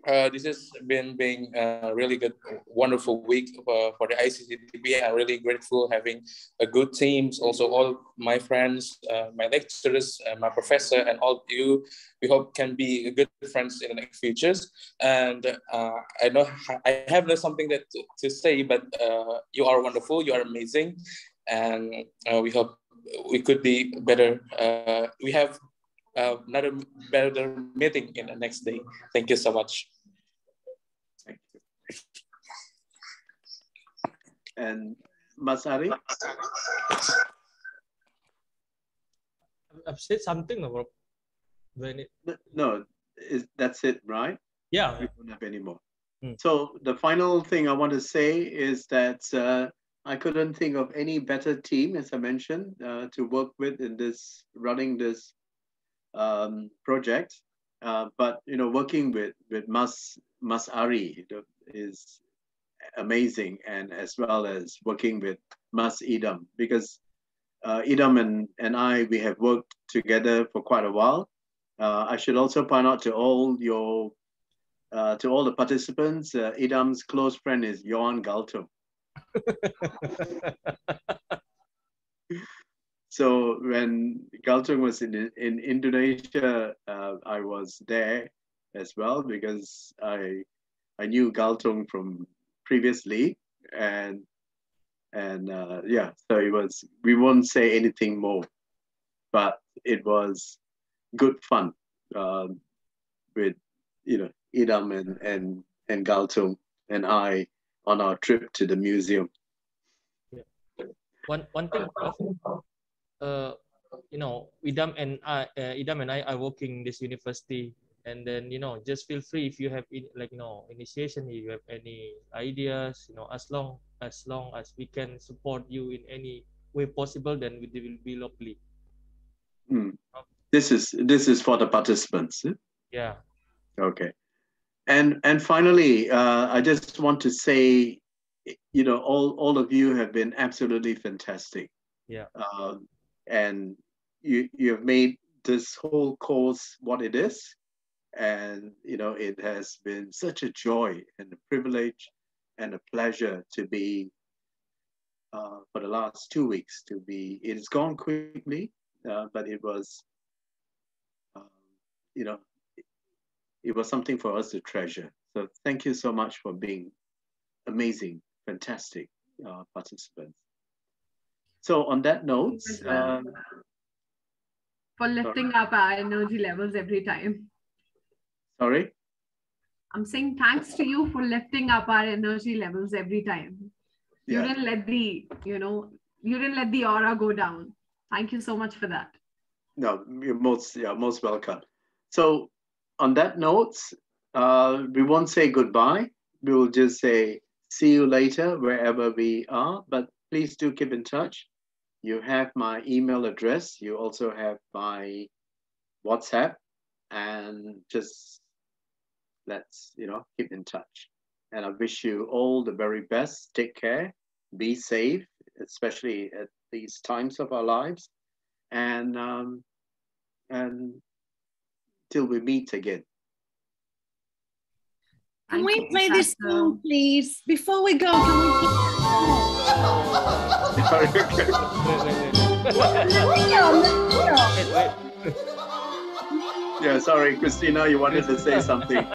uh, this has been being a really good, wonderful week uh, for the ICCTP. I'm really grateful having a good teams. Also, all my friends, uh, my lecturers, uh, my professor, and all of you. We hope can be good friends in the next futures. And uh, I know I have something that to, to say, but you are wonderful. You are amazing, and we hope we could be better. we have uh, another better meeting in the next day. Thank you so much. Thank you. And Mas Ari? I've said something about when it... No, is, that's it, right? Yeah. We don't have any more. Hmm. So the final thing I want to say is that uh, I couldn't think of any better team, as I mentioned, uh, to work with in this running this um, project. Uh, but you know, working with with Mas Mas Ari is amazing, and as well as working with Mas Idam because uh, Idam and, and I we have worked together for quite a while. Uh, I should also point out to all your uh, to all the participants, uh, Idam's close friend is Johan Galtung. so when Galtung was in in Indonesia, uh, I was there as well because I I knew Galtung from previously, and and uh, yeah, so it was. We won't say anything more, but it was good fun uh, with you know Idam and and and Galtung and I on our trip to the museum. Yeah. One one thing, uh, you know, Idam and I, uh, Idam and I are working this university, and then you know, just feel free if you have in, like you know initiation, if you have any ideas, you know, as long as long as we can support you in any way possible, then we will be lovely. Mm. This is this is for the participants. Eh? Yeah. Okay. And and finally, uh, I just want to say, you know, all all of you have been absolutely fantastic. Yeah. Uh, and you you have made this whole course what it is, and you know it has been such a joy and a privilege and a pleasure to be uh, for the last two weeks to be. It's gone quickly, uh, but it was, um, you know, it was something for us to treasure. So thank you so much for being amazing, fantastic uh, participants. So on that note, uh, for lifting sorry. up our energy levels every time. Sorry? I'm saying thanks to you for lifting up our energy levels every time. You yeah. didn't let the, you know, you didn't let the aura go down. Thank you so much for that. No, you're most, yeah, most welcome. So on that note, uh, we won't say goodbye. We will just say see you later wherever we are, but please do keep in touch. You have my email address. You also have my WhatsApp and just let's, you know, keep in touch. And I wish you all the very best. Take care, be safe, especially at these times of our lives. And, um, and till we meet again. Can we play this song, please? Before we go, can we play yeah, sorry, Christina, you wanted to say something.